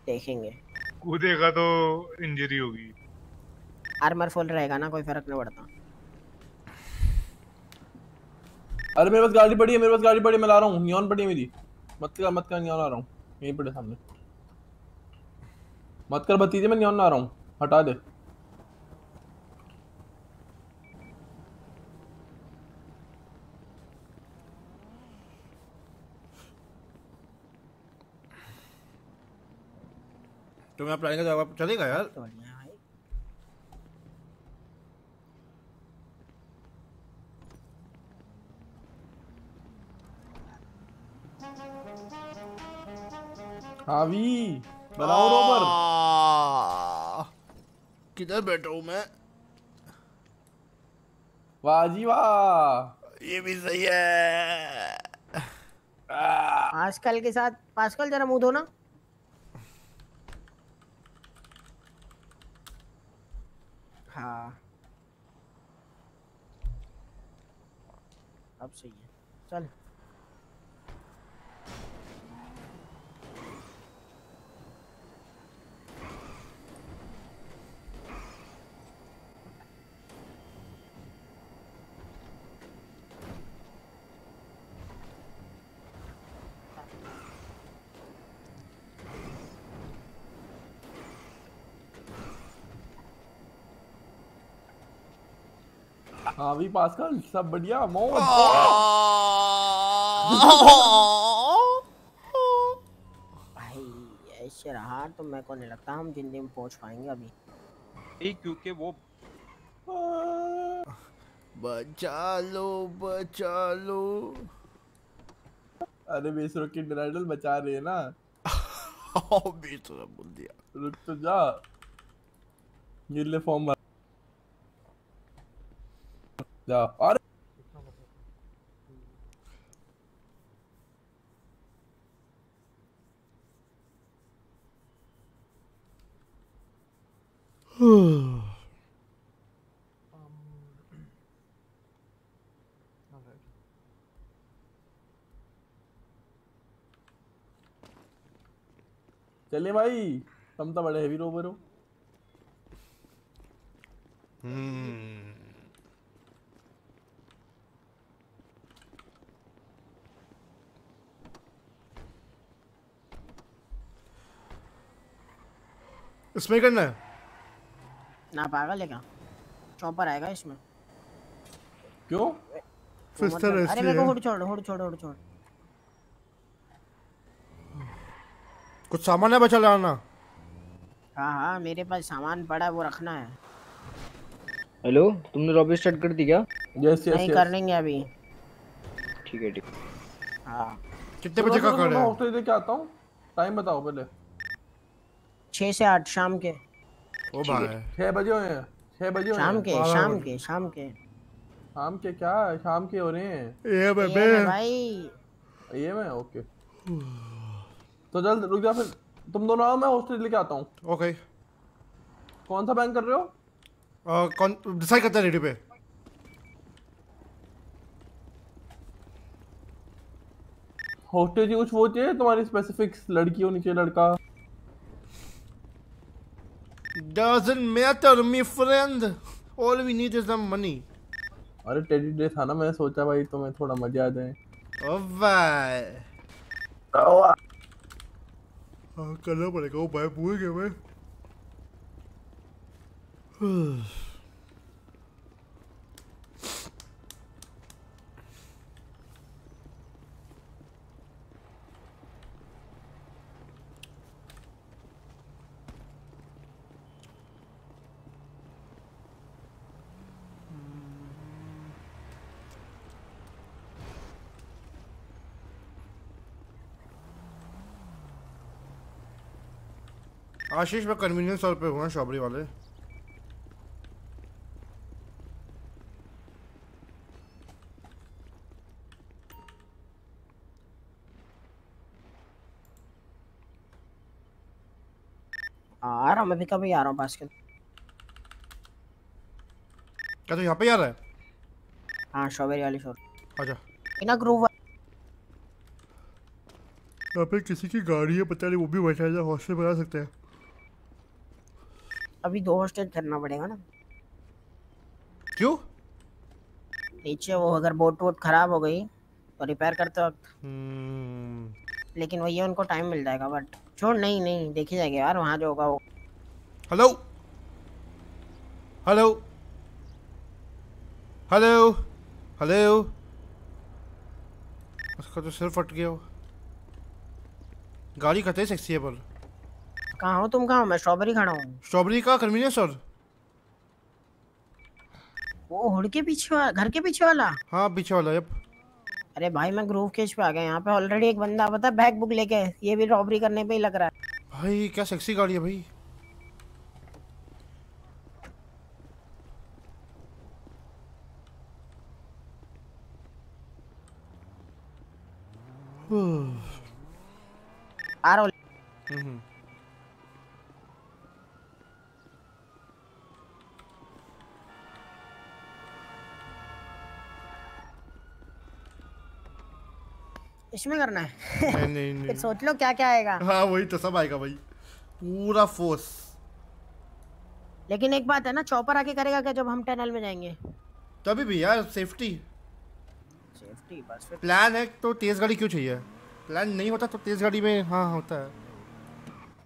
देखेंगे। कूदेगा तो इंजरी होगी। आर्मर फुल रहेगा ना कोई फ़र्क नहीं पड़ता। अरे मेरे पास गाड़ी पड़ी है मेरे पास गाड़ी पड़ी मैं ला रहा हूँ नियॉन पड़ी है मेरी। मत कर मत कर नियॉन आ रहा हूँ यहीं पड़े सामने। मत कर भतीजे मैं नियॉन आ रहा हूँ हटा दे। तो मैं प्लानिंग का जवाब चलेगा यार। हावी बनाओ रोबर। किधर बैठा हूँ मैं? वाह जी वाह। ये भी सही है। पास्कल के साथ पास्कल जरा मुँह धो ना। हाँ। अब सही है। चल। हावी पास्कल सब बढ़िया मौज भाई ऐसे रहा तो मेरे को नहीं लगता हम ज़िंदगी में पहुँच पाएँगे अभी। नहीं क्योंकि वो बचा लो बचा लो अरे बेसरो की आइडल बचा रहे हैं ना। [laughs] बेसुरा बोल दिया। रुक तो जा। ये ले फॉर्म जा अरे चले भाई तुम तो बड़े हेवी रोबर हो। इसमें करना है? ना पागल है क्या? चॉपर आएगा इसमें। क्यों? फिर मतलब- अरे मेरे को। हुड छोड़ हुड छोड़ हुड छोड़। कुछ सामान है बचा लाना? हाँ हाँ मेरे पास सामान पड़ा है वो रखना है। हेलो तुमने रॉबी स्टार्ट कर दी क्या? यस यस नहीं कर लेंगे अभी। ठीक है ठीक। है। कितने बजे का कार्ड है? हॉस्टल लेके आता हूँ। टाइम बताओ पहले। छः से आठ शाम के। ओ भाई। छह बजे हुए हैं छह बजे शाम के शाम के शाम के। शाम के क्या शाम के हो रहे हैं। ये ये भाई। ये मैं ओके। तो जल्द रुक जा फिर। तुम दोनों आओ मैं हॉस्टल लेके आता हूँ। ओके कौन सा बैंक कर रहे हो? आ, कौन डिसाइड करता है रेडी पे। हॉस्टेज कुछ वो चाहिए? तुम्हारी स्पेसिफिक्स लड़की होनी चाहिए लड़का। Doesn't matter my friend. All we need is the money. अरे टेडी डे था ना मैंने सोचा भाई तुम्हें थोड़ा मज़ा आ जाए। ओ भाई। हाँ करना पड़ेगा ओ भाई भूल गए मैं। [sighs] [sighs] आशीष मैं कन्वीनियंस और पे हुआ शॉबरी वाले। आ रहा मैं भी आ रहा हूँ बास्केट क्या तो यहाँ पे आ रहा है? हाँ स्ट्रॉबेरी वाली शोर अच्छा इना ग्रूव यहाँ पे किसी की गाड़ी है पता नहीं वो भी बैठा है हॉस्टल बना सकते हैं। अभी दो हॉस्टेज करना पड़ेगा ना। क्यों? नीचे वो अगर बोट वोट खराब हो गई तो रिपेयर करते वक्त। हम्म। लेकिन वही उनको टाइम मिल जाएगा बट छोड़ नहीं नहीं देखी जाएगी यार वहाँ जो होगा वो। हेलो हेलो हेलो हेलो उसका तो सिर फट गया गाड़ी कते सेक्सी है पर कहाँ हो तुम? कहाँ हो? मैं स्ट्रॉबेरी खड़ा हूँ स्ट्रॉबेरी का कन्वीनियंस सर वो हुड के पीछे वाला घर के पीछे वाला? हाँ पीछे वाला यप। अरे भाई मैं ग्रूव केज पे आ गया। यहाँ पे ऑलरेडी एक बंदा पता बैग बुक लेके ये भी रॉबरी करने पे ही लग रहा है। भाई क्या सेक्सी गाड़ी है भाई। आ रहा हूँ। इसमें करना है। नहीं नहीं [laughs] नहीं। फिर सोच लो क्या क्या आएगा। हाँ वही तो सब आएगा भाई। पूरा फोर्स लेकिन एक बात है ना चॉपर आके करेगा क्या जब हम टनल में जाएँगे? तभी भी यार सेफ्टी सेफ्टी बस प्लान है तो तेज गाड़ी क्यों चाहिए? प्लान नहीं होता तो तेज गाड़ी में हाँ होता है।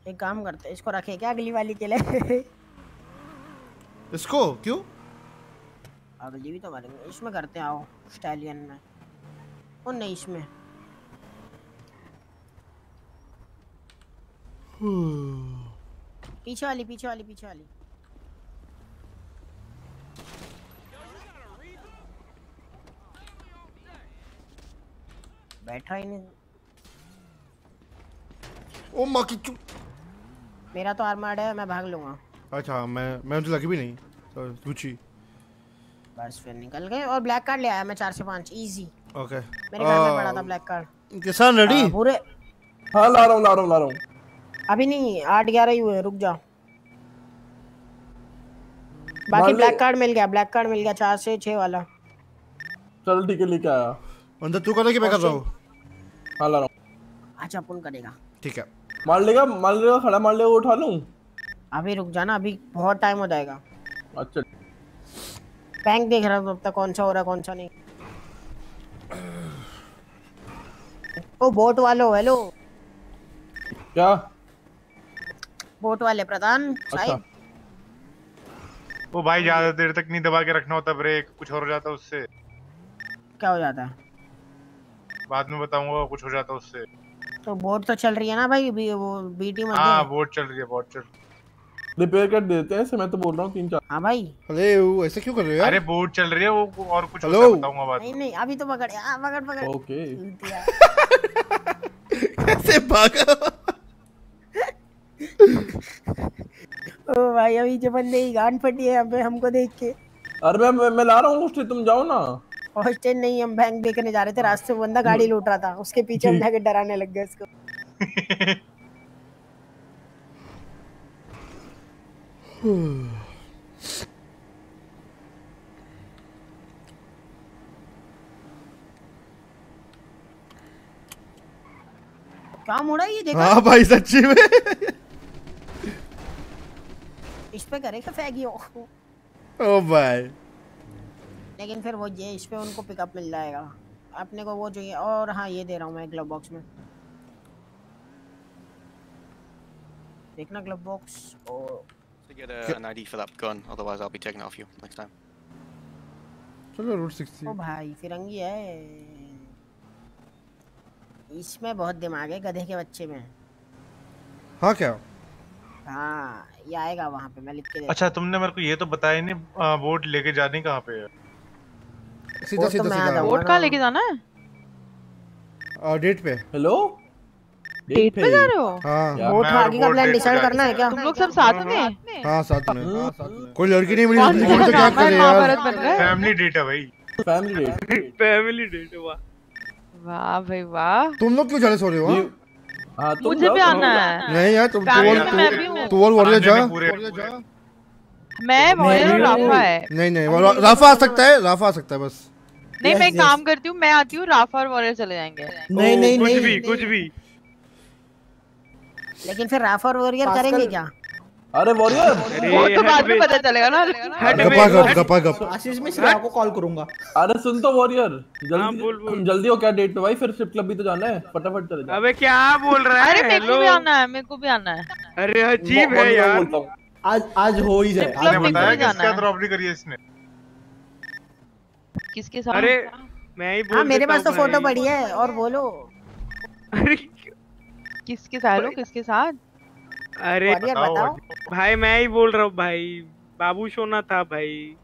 एक काम करते हैं इसको रखे क्या अगली वाली के लिए? [laughs] इसको? क्यों? अगली भी तो मारेंगे। इसमें करते हैं आओ स्टैलियन में। ओ नहीं इसमें। पीछे वाली पीछे वाली पीछे वाली। बैठा ही नहीं। ओ माँ की चू मेरा तो आर्मर्ड है मैं भाग लूँगा। अच्छा मैं मैं मुझे लगी भी नहीं। तो रुचि बस फिर निकल गए और ब्लैक कार्ड ले आया मैं चार से पाँच इजी ओके मेरे घर में पड़ा था ब्लैक कार्ड किसान रेडी पूरे हाँ ला रहा हूँ ला रहा हूँ ला रहा हूँ। अभी नहीं आठ ग्यारह ही हुए रुक जा बाकी ब्लैक कार्ड मिल गया ब्लैक कार्ड मिल गया चार से छह वाला। चल ठीक है लेके आया। अंदर तू कर रहा कि मैं कर रहा हूँ? हाँ ला रहा हूँ। अच्छा अपन करेगा? ठीक है। मार लेगा मार लेगा खड़ा मार लेगा उठा लूँ? अभी रुक जाना अभी बहुत टाइम हो जाएगा। अच्छा। बैंक देख रहा हूँ अब तक कौन सा हो रहा है कौन सा नहीं। ओ बोट वालो हेलो क्या? बोट वाले प्रधान अच्छा। वो भाई ज़्यादा देर तक नहीं दबा के रखना होता ब्रेक कुछ और हो जाता उससे। क्या हो जाता? बाद में बताऊँगा कुछ हो जाता उससे। तो बोट तो चल रही है ना भाई बी, वो बीटी मत हाँ बोट चल रही है बोट चल रिपेयर कर देते हैं ऐसे मैं तो बोल रहा हूँ तीन चार। हाँ भाई। अरे वो ऐसे क्यों कर रहे हो यार? अरे बोट चल रही है वो और कुछ हेलो। बताऊँगा बाद नहीं नहीं अभी तो पकड़ हाँ पकड़ पकड़। ओके। [laughs] [laughs] कैसे भागा? ओ भाई अभी जो बंदे की गांड फटी है पे हमको देख के। अरे मैं मैं, ला रहा हूँ उससे तुम जाओ ना। हॉस्टल नहीं हम बैंक देखने जा रहे थे रास्ते में बंदा गाड़ी लूट रहा था उसके पीछे हम जाके डराने लग गए उसको क्या मुड़ा ये देखा? हाँ भाई सच्ची में। इस पे करेगा फैगियो ओ भाई। लेकिन फिर वो ये इस पे उनको पिकअप मिल जाएगा। अपने को वो चाहिए। और हाँ ये दे रहा हूँ मैं ग्लव बॉक्स में। देखना ग्लव बॉक्स और To get a, an ID for that gun, otherwise I'll be taking it off you next time. चलो रूट सिक्सटी ओ भाई फिरंगी है। इसमें बहुत दिमाग है गधे के बच्चे में। हाँ क्या? हाँ। ये आएगा वहाँ पे मैं लिख के देता अच्छा तुमने मेरे को ये तो बताया नहीं बोट लेके जानी कहाँ पे है? सीधा तो सीधा सीधा। वोट कहाँ लेके जाना है? डेट पे। हेलो? डेट पे जा रहे हो? हाँ। वोट आगे का प्लान डिसाइड करना है क्या? तुम लोग सब साथ में? हाँ। साथ में। कोई लड़की नहीं मिली तो क्या करे यार? है? फैमिली डेट है भाई। फैमिली डेट फैमिली डेट वाह वाह भाई वाह। तुम लोग क्यों जेलस हो रहे हो हाँ? हाँ तुम मुझे जाओ, भी आना है। नहीं यार तुम तू तू और वॉरियर जा मैं वॉरियर और राफा है। नहीं नहीं राफा आ सकता है राफा आ सकता है बस। नहीं मैं एक काम करती हूँ मैं आती हूँ राफा और वॉरियर चले जाएँगे। नहीं नहीं कुछ भी कुछ भी। लेकिन फिर राफा और वॉरियर करेंगे क्या? अरे वॉरियर वो तो बाद में पता चलेगा ना। गपा गप गपा गप आशीष मैं श्रेया को कॉल करूँगा। अरे सुन तो वॉरियर हाँ, जल्दी जल्दी हो क्या डेट पे भाई? फिर स्ट्रिप क्लब भी तो जाना है। फटाफट चले जाओ। अबे क्या बोल रहा है? अरे मेरे को भी आना है मेरे को भी आना है। अरे अजीब है यार। आज आज हो ही जाए। Strip आज club हो ही में बताया। जाना किसके है। साथ करी है इसने? किसके साथ? अरे मैं ही बोल हाँ मेरे पास तो फ़ोटो। पड़ी है और बोलो। अरे किसके साथ? लो किसके साथ? अरे बताओ, बताओ। भाई मैं ही बोल रहा हूँ भाई। बाबू सोना था भाई।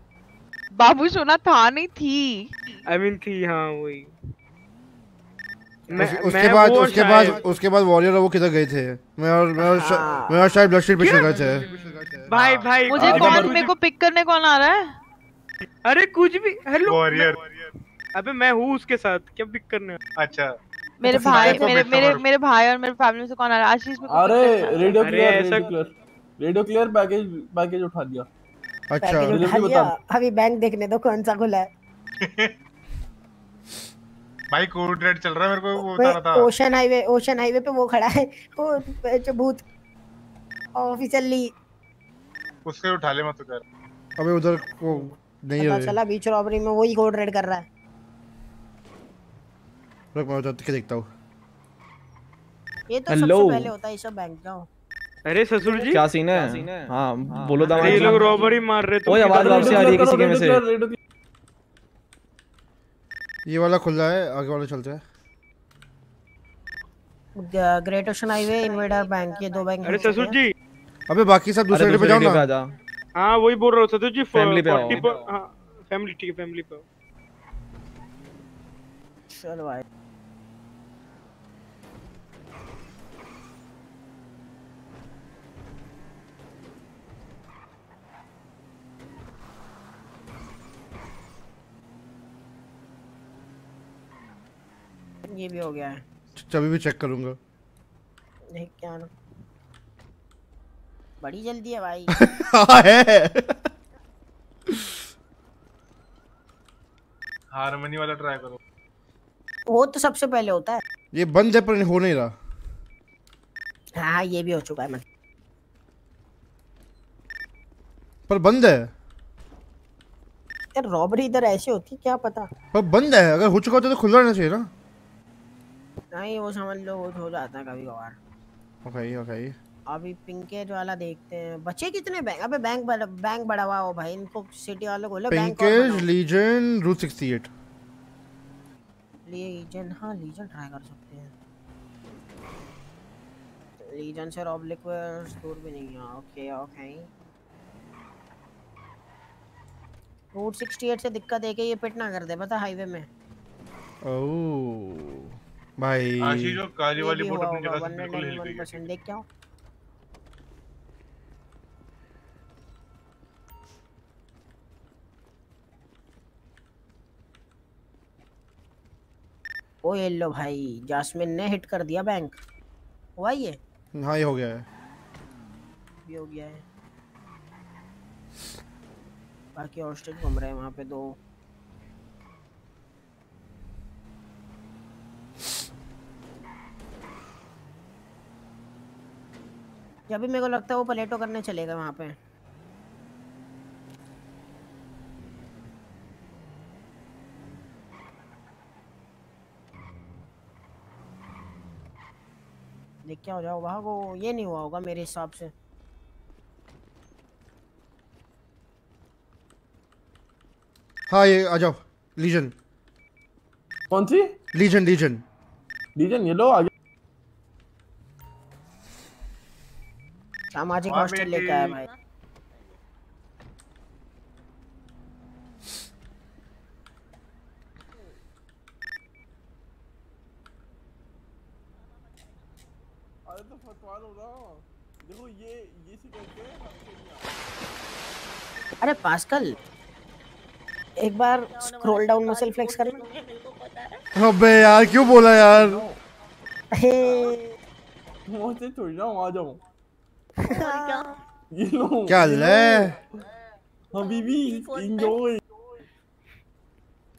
बाबू सोना था नहीं थी। आई मीन थी हाँ वही। उस- उसके बाद उसके बाद उसके बाद वॉरियर वो किधर गए थे? मैं और मैं और हाँ। मैं और शायद ब्लड स्ट्रीट पे गए थे। भाई भाई मुझे कौन मेरे को पिक करने कौन आ रहा है? अरे कुछ भी हेलो वॉरियर अबे मैं हूँ उसके साथ क्या पिक करने? अच्छा। मेरे तो भाई मेरे मेरे मेरे भाई और मेरे फैमिली में से कौन आ रहा है? आशीष को अरे। रेडियो क्लियर ऐसा- radio clear. Radio clear package package उठा दिया। अच्छा। पैकेज उठा बता। लिया अभी बैंक देखने दो कौन सा खुला है। [laughs] भाई कोड रेड चल रहा है मेरे को वो बता रहा था। ओशन हाईवे ओशन हाईवे पे वो खड़ा है। वो जो भूत। ऑफिसर ली उससे उठा ले मत कर अबे उधर को नहीं है। चला बीच रॉबरी में वही कोड रेड कर रहा है। रुक मैं उधर के देखता हूँ। ये तो Hello. सबसे पहले होता है ये सब बैंक का। अरे ससुर जी। क्या सीन है? हाँ? बोलो अरे ये लोग रॉबरी मार रहे तो ओए आवाज़ वापसी आ रही है किसी के में से? ये वाला खुला है आगे वाला चलता है। Great ocean highway invader bank ये दो बैंक अरे ससुर जी। अबे बाकी सब दूसरे पे जाओ ना। हाँ वही बोल रहा हूँ ससुर जी Family पे आओ। 40 हाँ फैमिली ठीक है फैमिली पे चलो भाई। ये भी हो गया है। चाबी भी चेक करूँगा। देख क्या ना। बड़ी जल्दी है भाई। [laughs] हाँ है। हारमोनी वाला ट्राई करो। वो तो सबसे पहले होता है। ये बंद है पर हो नहीं रहा। हाँ ये भी हो चुका है मैं पर बंद है। यार रॉबरी इधर ऐसे होती क्या पता? पर बंद है अगर हो चुका होता तो खुला रहना चाहिए ना। नहीं वो समझ लो वो हो जाता है कभी कभार ओके ओके अभी पिंकेज वाला देखते हैं। बच्चे कितने बैंक अबे बैंक बड़ा बैंक बढ़ा हुआ हो भाई। इनको सिटी वालों को बैंक पिंकेज। लीजन रूट 68 लीजन हाँ लीजन ट्राई कर सकते हैं। लीजन से रॉब लिक्विड दूर भी नहीं है। ओके ओके रूट 68 से दिक्कत है कि ये पिट ना कर दे पता हाईवे में? ओह भाई। आशीष जो काली वाली बोट अपनी जगह से बिल्कुल हिल गई। 191% देख क्या ओ ये लो भाई जास्मिन ने हिट कर दिया बैंक हुआ ये? हाँ ये हो गया है। भी हो गया है। बाकी हॉस्टेज घूम रहे हैं वहाँ पे दो। जब भी मेरे को लगता है वो पलेटो करने चलेगा वहाँ पे। देख क्या हो जाओ वहाँ को ये नहीं हुआ होगा मेरे हिसाब से। हाँ ये आ जाओ लीजन। कौन सी? Legion legion. लीजन ये लो आगे सामाजिक हाँ, हॉस्टल लेके आया भाई। अरे तो फटवा लो ना। देखो ये ये सी करके अरे पास्कल एक बार स्क्रॉल डाउन मसल फ्लेक्स करना अबे यार क्यों बोला यार? हे। तुम ऐसे थोड़ी ना आ जाओ लो ले हबीबी enjoy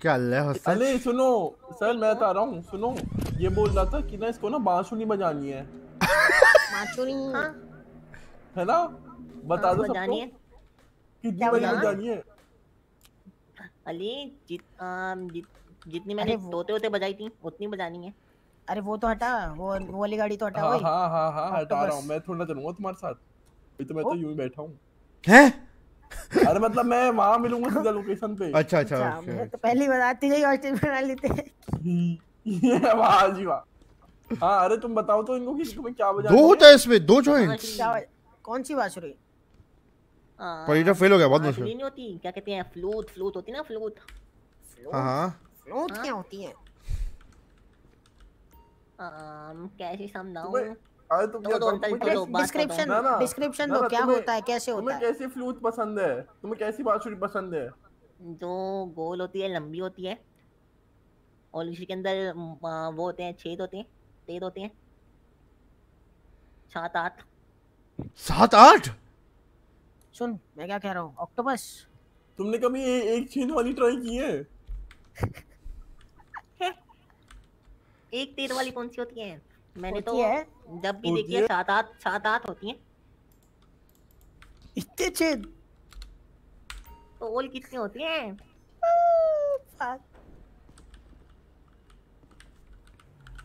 क्या ले हसन अरे सुनो सर मैं बता रहा हूँ सुनो ये बोल रहा था कि ना इसको ना बांसुरी बजानी है माचुरी है ना बता दो सबको कितनी बड़ी बजानी है अली जित जितनी मैंने तोते होते बजाई थी उतनी बजानी है अरे वो तो हटा वो वो वाली गाड़ी तो हटा हाँ हाँ हाँ हाँ हटा रहा। हूँ मैं थोड़ा चलूँगा तुम्हारे साथ। अभी तो मैं तो यूँ ही बैठा हूँ। हैं? अरे मतलब मैं वहाँ मिलूँगा सीधा लोकेशन पे। अच्छा अच्छा अच्छा ओके मैं तो पहली बताती गई हॉस्टल बना लेते ये [laughs] वाह जी वाह। हाँ अरे तुम बताओ तो इनको कि तुम्हें क्या बजाना दो है? होता है इसमें दो जॉइंट कौन सी बांसुरी आ, पर ये फेल हो गया बहुत मुश्किल। नहीं होती। क्या कहते हैं? फ्लूट फ्लूट होती ना फ्लूट हाँ हाँ। फ्लूट क्या होती है? आम, कैसे समझाऊं तुम्हें अरे तुम तो क्या दो तुम- अंकल तुम्हें चलो कैसी- बात डिस्क्रिप्शन ना, ना, डिस्क्रिप्शन ना, दो ना, क्या तुम्हें- होता है? कैसे होता तुम्हें है? कैसी फ्लूट पसंद है? तुम्हें कैसी बांसुरी पसंद है? जो गोल होती है लंबी होती है और इसी के अंदर वो होते हैं छेद होते हैं तेज होते हैं। सात आठ। सात आठ? सुन मैं क्या कह रहा हूँ? ऑक्टोपस तुमने कभी ए, एक छेद वाली ट्राई की है? [laughs] एक तेज वाली कौन सी होती है? मैंने तो है? जब भी देखी है है? सात आठ सात आठ होती हैं। इतने छेद। तो ओल कितनी होती हैं?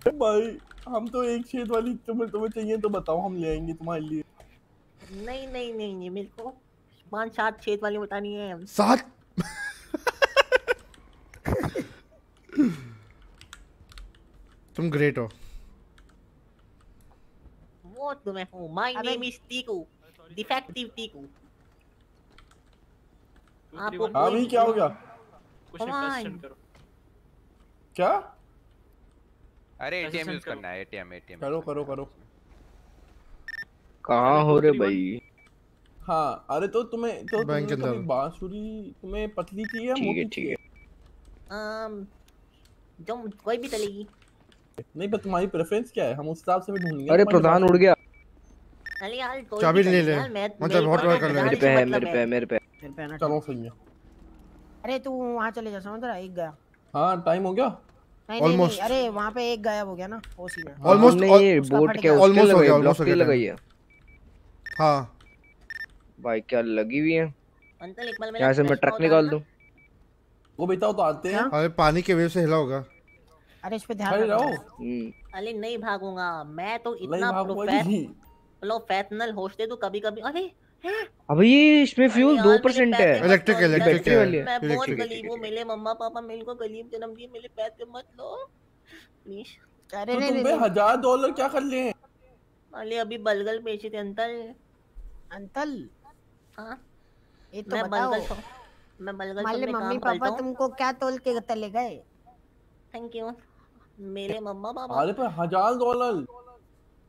भाई हम तो एक छेद वाली तुम्हें तुम्हें चाहिए तो बताओ हम ले आएँगे तुम्हारे लिए। नहीं नहीं नहीं नहीं मेरे को पाँच सात छेद वाली बतानी है। सात? तुम ग्रेट हो। वो तुम्हें हूँ। My name is Tiku defective Tiku आपको कोई क्या हो गया? कुछ सेंड करो। क्या? अरे एटीएम यूज़ करना है एटीएम एटीएम करो करो करो। कहाँ हो रे भाई? हाँ अरे तो तुम्हें तो बैंक के अंदर। बांसुरी तुम्हें पतली चाहिए या ठीक है ठीक है? Um, जो कोई भी चलेगी। नहीं पर तुम्हारी प्रेफरेंस क्या है? हम उस हिसाब से भी ढूंढेंगे। अरे प्रधान उड़ गया। अरे यार कोई चाबी ले ले। मतलब मेरे hot को wire तो कर ले। मेरे पे है मतलब मेरे पे है। मेरे पे मेरे पे चलो सही है। अरे तू वहाँ चले जा समझ रहा है, एक गया। हाँ टाइम हो गया? नहीं नहीं, नहीं Almost. अरे वहाँ पे एक गायब हो गया ना वो सीन है। All- ये उसका बोट के Almost हो गया, almost हो गया। लगाई है। हाँ। भाई क्या लगी हुई है? अंकल एक बार मेरा यहाँ से मैं ट्रक निकाल दूँ। वो बेटा तो आते हैं। अरे पानी के वेव से हिला होगा। अरे इस पे ध्यान। रहो। हम्म, अरे नहीं भागूँगा मैं तो इतना प्रोफेशनल होस्ट है तो कभी कभी अरे हैं? अबे ये इसमें फ्यूल दो परसेंट है। इलेक्ट्रिक लो, इलेक्ट्रिक वाली है। मैं बहुत गरीब हूँ मेरे मम्मा पापा मेरे को गरीब जन्म दिए मेरे पैसे मत लो। प्लीज़ अरे तो नहीं तुम नहीं हज़ार डॉलर क्या कर लिए? अरे अभी बलगल बेचे थे अंकल अंकल हाँ। ये तो मैं बताओ। बलगल मैं बलगल मम्मी पापा तुमको क्या तोल के तले गए? थैंक यू मेरे मम्मा पापा अरे पर हज़ार डॉलर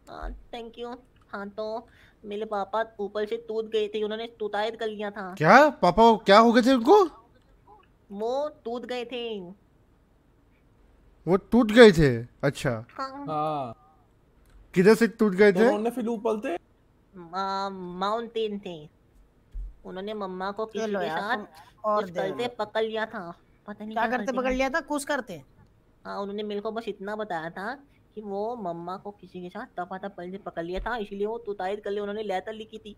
हाँ थैंक यू हाँ तो मेरे पापा ऊपर से टूट गए थे उन्होंने तुतायत कर लिया था। क्या? पापा क्या हो गए थे उनको? वो टूट गए थे। वो टूट गए थे? अच्छा। हाँ। हाँ। किधर से टूट गए थे? उन्होंने फिर ऊपर थे माउंटेन थे। उन्होंने मम्मा को किसी के साथ और दे पकड़ लिया था। पता नहीं क्या करते? करते पकड़ लिया था? कुछ करते? हाँ उन्होंने मेरे को बस इतना बताया था कि वो मम्मा को किसी के साथ तपा तप पहले पकड़ लिया था इसलिए वो तुतायत कर लिए उन्होंने लेटर लिखी थी।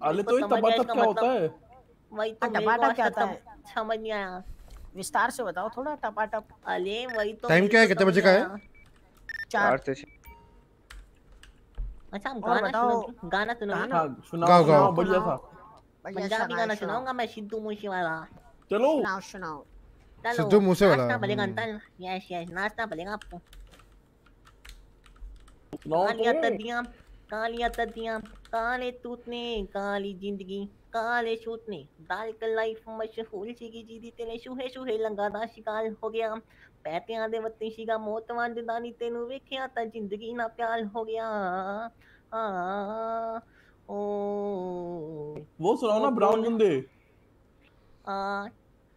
अरे तो ये तपा इसका क्या होता मतलब। है? वही तो हाँ, मेरे को टपाटप आज क्या होता है? समझ नहीं आया। विस्तार से बताओ थोड़ा टपाटप अरे वही तो टाइम क्या है? कितने बजे का है। चार। से अच्छा हम गाना बताओ, सुनो गाना सुनो गाना? हाँ गाओ, गाओ। बढ़िया था पंजाबी गाना सुनाऊँगा मैं सिद्धू मूसेवाला। चलो। सुनाओ सुनाओ। चलो सिद्धू मूसेवाला, नाचना पड़ेगा हम्म। अंकल यस यस नाचना पड़ेगा आपको सुनाओ कालियां तो तदियां कालियां तदियां काले तूतने काली जिंदगी काले छूतने दाल का लाइफ मशहूर ਸੀਗੀ ਜਿਹਦੀ ਤੇਰੇ ਸ਼ੂਹੇ ਸ਼ੂਹੇ ਲੰਗਾ ਦਾ ਸ਼ਿਕਾਰ ਹੋ ਗਿਆ ਪੈਤਿਆਂ ਦੇ ਵੱਤੀ ਸੀਗਾ ਮੌਤ ਵੰਡਦਾ ਨੀ ਤੈਨੂੰ ਵੇਖਿਆ ਤਾਂ ਜ਼ਿੰਦਗੀ ਨਾਲ ਪਿਆਰ ਹੋ ਗਿਆ ਆ ਓ वो सुनाओ ना ब्राउन बंदे ਆ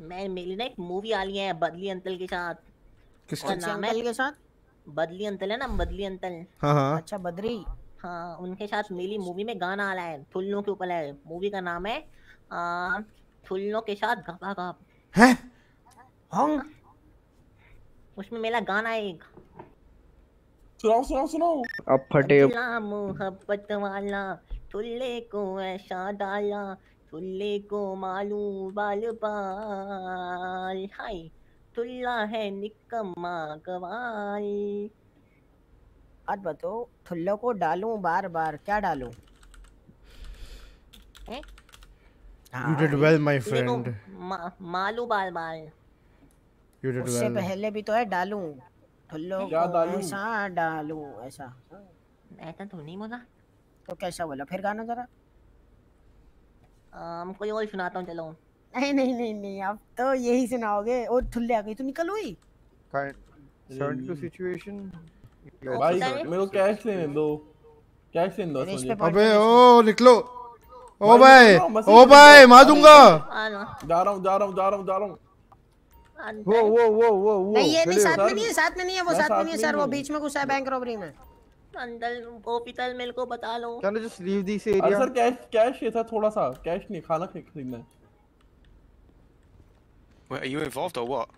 मैं मेरी ना एक मूवी आ रही है बदली अंतल के साथ। किसके? नाम है के साथ? बदली अंतल है ना बदली अंतल। हाँ हाँ। अच्छा बद्री। हाँ उनके साथ मिली मूवी में गाना आ रहा है थुल्लों के ऊपर है। मूवी का नाम है आ, थुल्लों के साथ गपा गप है? होंग उसमें मेरा गाना है एक। सुनाओ सुनाओ सुनाओ। अब फटे मोहब्बत वाला थुल्ले को ऐसा डाला थुल्ले को मालूम बाल बाल हाय थुल्ला है निकम्मा गवाल बात बताओ थुल्लो को डालूं बार बार क्या डालूं? हैं? You did well, my friend. मा, मालू बाल बाल You did उससे well. पहले भी तो है डालूं। थुल्लो को डालूं? ऐसा डालूं ऐसा। ऐसा तो नहीं बोला। तो कैसा बोला? फिर गाना जरा। आम, कोई और सुनाता हूँ चलो। नहीं नहीं नहीं नहीं आप तो यही सुनाओगे और थुल्ले आ गई तो निकल हुई? Seventy two situation. भाई मेरे को कैश लेने दो। कैश लेने दो मुझे अबे ओ निकलो। ओ भाई, ओ भाई मार दूँगा। जा रहा हूँ जा रहा हूँ जा रहा हूँ जा रहा हूँ। वो वो वो वो वो नहीं ये नहीं साथ में नहीं है साथ में नहीं है वो साथ में नहीं है सर वो बीच में घुसा है बैंक रॉबरी में। अंदर हॉस्पिटल मेरे को बता लो। Can just leave this area sir cash cash ये था थोड़ा सा। कैश नहीं खाना खरीदना है। वे आर यू इन्वॉल्वड और व्हाट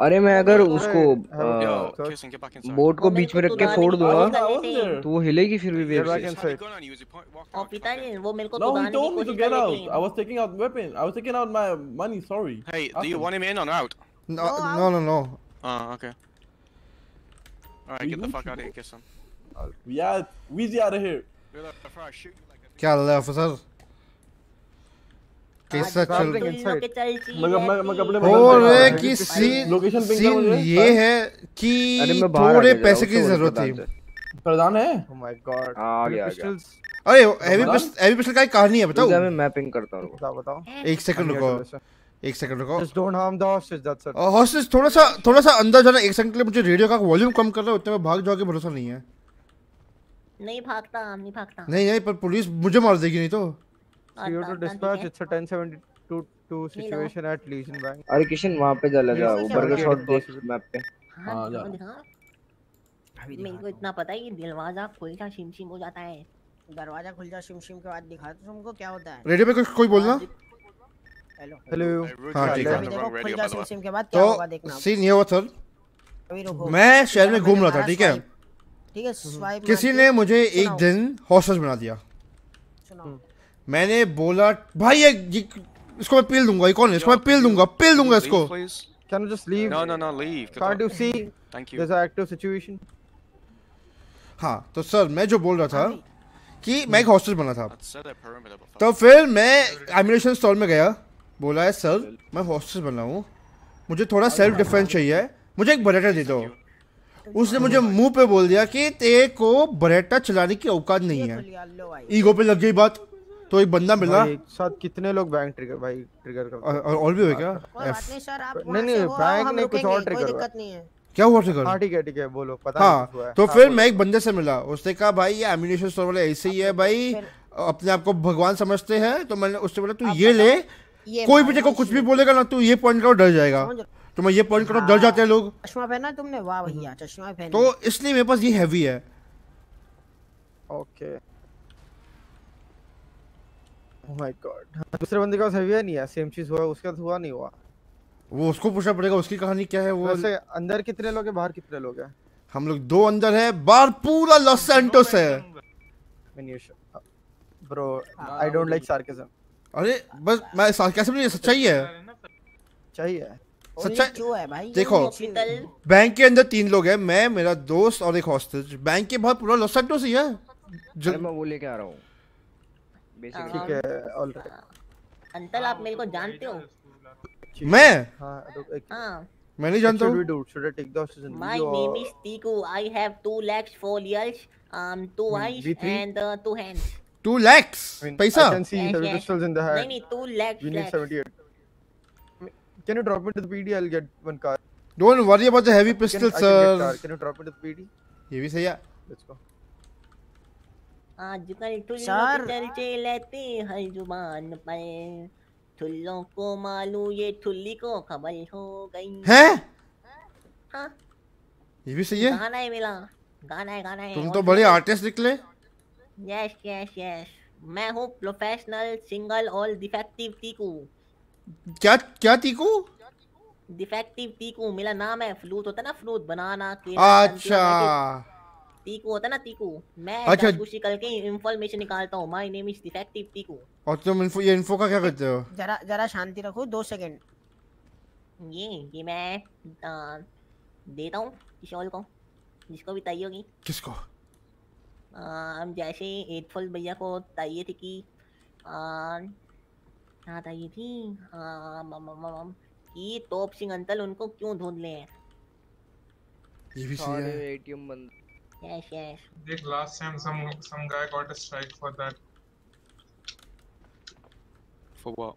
अरे मैं अगर उसको बोट को बीच में रख के फोड़ दूँगा हाँ। तो वो हिलेगी फिर भी वो मेरे को Oh, okay. Alright, get the fuck out of here, Kirsten. Yeah, Weezy out of here. क्या हाल है ऑफिसर कैसा चल रहा हूँ। कि सीन लोकेशन पिंग कर सीन ये है कि थोड़े पैसे की ज़रूरत थी प्रधान है Oh. हाँ. अरे हैवी पिस्टल का एक कहानी है बताओ मैं मैपिंग करता हूँ. एक सेकंड रुको एक सेकंड रुको। Just don't harm the hostage. That's it. Hostage थोड़ा सा थोड़ा सा अंदर जाना एक सेकंड के लिए मुझे रेडियो का वॉल्यूम कम कर रहा है उतने में भाग जाओगे भरोसा नहीं है। नहीं भागता हम नहीं भागता। नहीं नहीं पर पुलिस मुझे मार देगी नहीं तो। CO to dispatch. It's a 1072 two situation at Legion Bank. अरे किशन वहाँ पे चला जा Yes, ऊपर का शॉट देख मैप पे। हाँ दिखाओ दिखाओ मेरे को इतना पता है कि दरवाज़ा खुल जा शिम शिम हो जाता है। दरवाज़ा खुल जा शिम शिम के बाद दिखा तो तुमको क्या होता है। रेडियो पे कुछ कोई बोलना? हेलो हेलो हाँ ठीक है तो सीन ये हुआ सर मैं शहर में घूम रहा था ठीक है ठीक है किसी ने मुझे एक दिन हॉस्टल बना दिया मैंने बोला भाई ये, ये इसको मैं पील दूँगा ये कौन है इसको मैं पील दूँगा पील दूँगा इसको please. Can you just leave? No, no, no, leave. Can't you luck. see? Thank you. There's an active situation. हाँ तो सर मैं जो बोल रहा था कि मैं एक हॉस्टेज बना था. तो फिर मैं एम्यूनेशन स्टॉल में गया बोला है सर मैं हॉस्टेज बना हूँ। मुझे थोड़ा सेल्फ डिफेंस चाहिए। मुझे एक बरेटा दे दो। उसने मुझे मुँह पे बोल दिया कि तेरे को बरेटा चलाने की औकात नहीं है। ईगो पे लग गई बात। तो एक बंदा मिला। एक साथ कितने लोग बैंक ट्रिगर भाई ट्रिगर करते और, और और भी हुए क्या? कोई नहीं नहीं हो, बैंक नहीं कुछ और कोई ट्रिगर दिक्कत नहीं है। क्या हुआ ट्रिगर हाँ ठीक है ठीक है बोलो पता नहीं हाँ है। तो हाँ, फिर मैं एक बंदे से मिला। उसने कहा भाई ये एम्यूनेशन स्टोर वाले ऐसे ही है भाई अपने आप को भगवान समझते हैं। तो मैंने उससे बोला तू ये ले कोई भी को कुछ भी बोलेगा ना तू ये पॉइंट करो डर जाएगा। तो मैं ये पॉइंट करो डर जाते हैं लोग। चश्मा पहना तुमने? वाह भैया चश्मा पहना तो इसलिए मेरे पास ये हैवी है। ओके ओह माय गॉड दूसरे बंदे का हैवी है? नहीं है सेम चीज़ हुआ उसके साथ हुआ नहीं हुआ। वो उसको पूछना पड़ेगा उसकी कहानी क्या है वो? वैसे अंदर कितने लोग हैं बाहर कितने लोग हैं? हम लोग दो अंदर है बाहर पूरा लॉस सैंटोस है। Bro I don't like sarcasm अरे बस मैं कैसे नहीं सच्चाई है। चाहिए सच्चाई जो है भाई देखो बैंक के अंदर तीन लोग हैं मैं मेरा दोस्त और एक हॉस्टेज बैंक के बाहर पूरा लॉस सैंटोस ही है। अरे मैं वो लेके आ रहा हूँ। बेसिकली ठीक है ऑलराइट अंकल आप मेरे को जानते हो? मैं? हाँ रुक एक हाँ। मैं नहीं जानता हूँ? Should I take the oxygen? My name is Tiku. I have two legs, four ears, um, two eyes, V3? and uh, two hands. Two lakhs I mean, पैसा I can see Yes, heavy yes. pistols in the hand. नहीं two legs. We need legs. 78. Can you drop me to the PD? I'll get one car. Don't worry about the heavy Can- pistol I can get Can you drop me to the PD? ये भी सही है Let's go. आजकल ठुल्लों चर्चे लेते हर ज़ुबान पर ठुल्लों को मालूम ये ठुल्ली को खबर हो गई हैं हाँ ये भी सही है गाना है मिला गाना है गाना है तुम तो बड़े आर्टिस्ट निकले यस यस यस मैं हूँ प्रोफेशनल सिंगल और डिफेक्टिव टीकू क्या क्या तीकू डिफेक्टिव टीकू मेरा नाम है फ्लूट होता है ना फ्लूट बनाना अच्छा। टीकू होता है ना टीकू मैं अच्छा। जासूसी करके इंफॉर्मेशन निकालता हूँ। My name is defective Tiku और तुम इन्फो ये इन्फो का क्या करते हो? जरा जरा शांति रखो दो सेकंड ये ये मैं आ, देता हूँ किसी और को जिसको भी चाहिए होगी। किसको? हम जैसे एटफुल भैया को चाहिए थी कि आ, क्या चाहिए थी आ, मम, मम, मम, कि टॉप सिंह अंकल उनको क्यों ढूंढ ले ये भी सही है एटीएम बंद yes yes Like last time, some some guy got a strike for that. For what?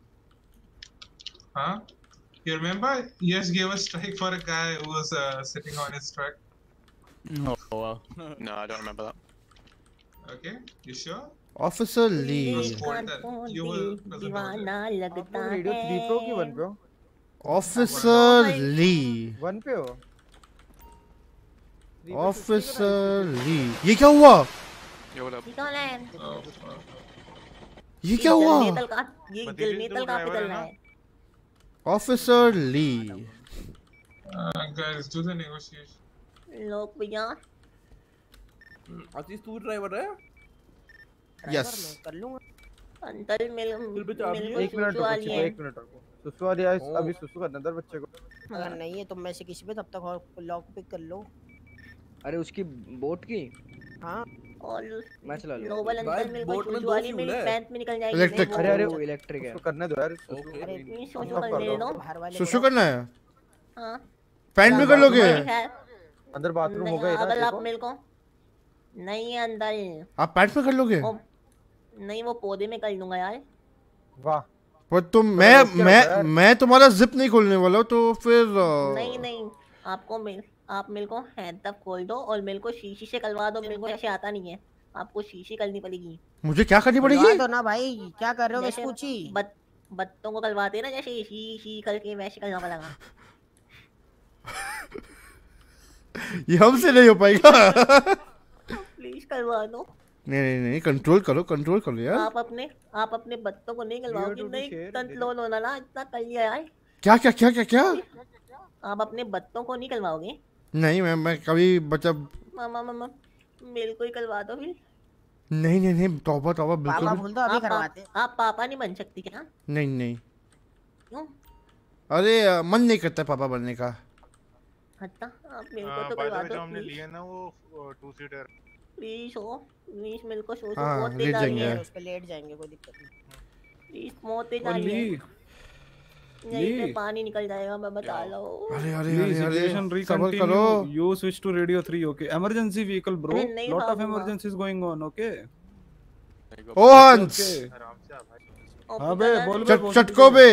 Huh? You remember? Yes, gave a strike for a guy who was uh, sitting on his truck. Oh, wow. no, I don't remember that. Okay, you sure? told that you over दीवाना लगता radio three पे हो कि one है पे हो officer ली one पे हो ऑफिसर ली ये क्या हुआ? ये है Oh, क्या हुआ ये जलनेतल का चल रहा है officer Lee Uh, guys, do the negotiation. लोग भैया आशीष तू ड्राइवर है? यस कर लूँगा। अंकल मिल फिर भी चाबी मिल। एक मिनट रुको वाली एक मिनट रुको। सुसु आ रही है अभी सुसु करना दर बच्चे को। अगर नहीं है तुम में से किसी पे तब तक और लॉक पिक कर लो। अरे उसकी बोट की? हाँ। और मैं चला लूँ। नोबल अंकल मेरे बोट को में वाली मेरी पैंट में निकल जाएगी। इलेक्ट्रिक। अरे अरे वो इलेक्ट्रिक है। उसको करने दो यार अरे इतनी शूज़ कर ले दो। लो बाहर वाले बोलो। करना है? हाँ। पैंट भी कर लोगे? अंदर बाथरूम होगा ना अगर आप मेरे को नहीं अंदर। आप पैंट में कर लोगे? नहीं वो पौधे में कर लूँगा यार। वाह। पर तुम तो मैं मैं मैं तुम्हारा जिप नहीं खोलने वाला तो फिर नहीं नहीं आपको मेल आप मेरे को हैंड खोल दो और मेरे को शीशी से करवा दो मेरे को ऐसे आता नहीं है। आपको शीशी करनी पड़ेगी। मुझे क्या करनी पड़ेगी? दो ना भाई क्या कर रहे हो जैसे बत, बत्तों को करवाते हैं ना जैसे शी शी करके वैसे करना पड़ेगा। [laughs] ये हमसे नहीं हो पाएगा। [laughs] प्लीज़ करवा दो। नहीं नहीं नहीं कंट्रोल करो कंट्रोल करो यार। आप अपने आप अपने बत्तों को नहीं करवाओगे नहीं कंट्रोल होना ना इतना कर लिया यार। क्या क्या क्या क्या क्या? आप अपने बत्तों को नहीं करवाओगे? नहीं मैं मैं कभी बच्चा मामा मामा मेरे को ही करवा दो फिर। नहीं नहीं नहीं तौबा तौबा बिल्कुल पापा बोल दो अभी आप, करवाते आप, आप पापा नहीं बन सकती क्या? नहीं नहीं। क्यों? अरे मन नहीं करता पापा बनने का। हत्ता आप मेरे हाँ, को तो by करवा दो हमने लिए ना वो टू सीटर प्लीज़ हो प्लीज़ मेरे को सो सो हाँ, बहुत तेज आ रही जाएँगे। है। उस पे लेट जाएँगे कोई दिक्कत नहीं। प्लीज़ बहुत तेज आ रही है। यहीं पानी निकल जाएगा मैं बता रहा हूँ। अरे अरे अरे अरे सबर करो। You switch to radio 3, okay? Emergency vehicle, bro. अरे नहीं Lot of भागूँगा। emergencies going on, okay? ओ हंस। Okay. आराम से आ भाई हाँ बे बोल बे चटको बे।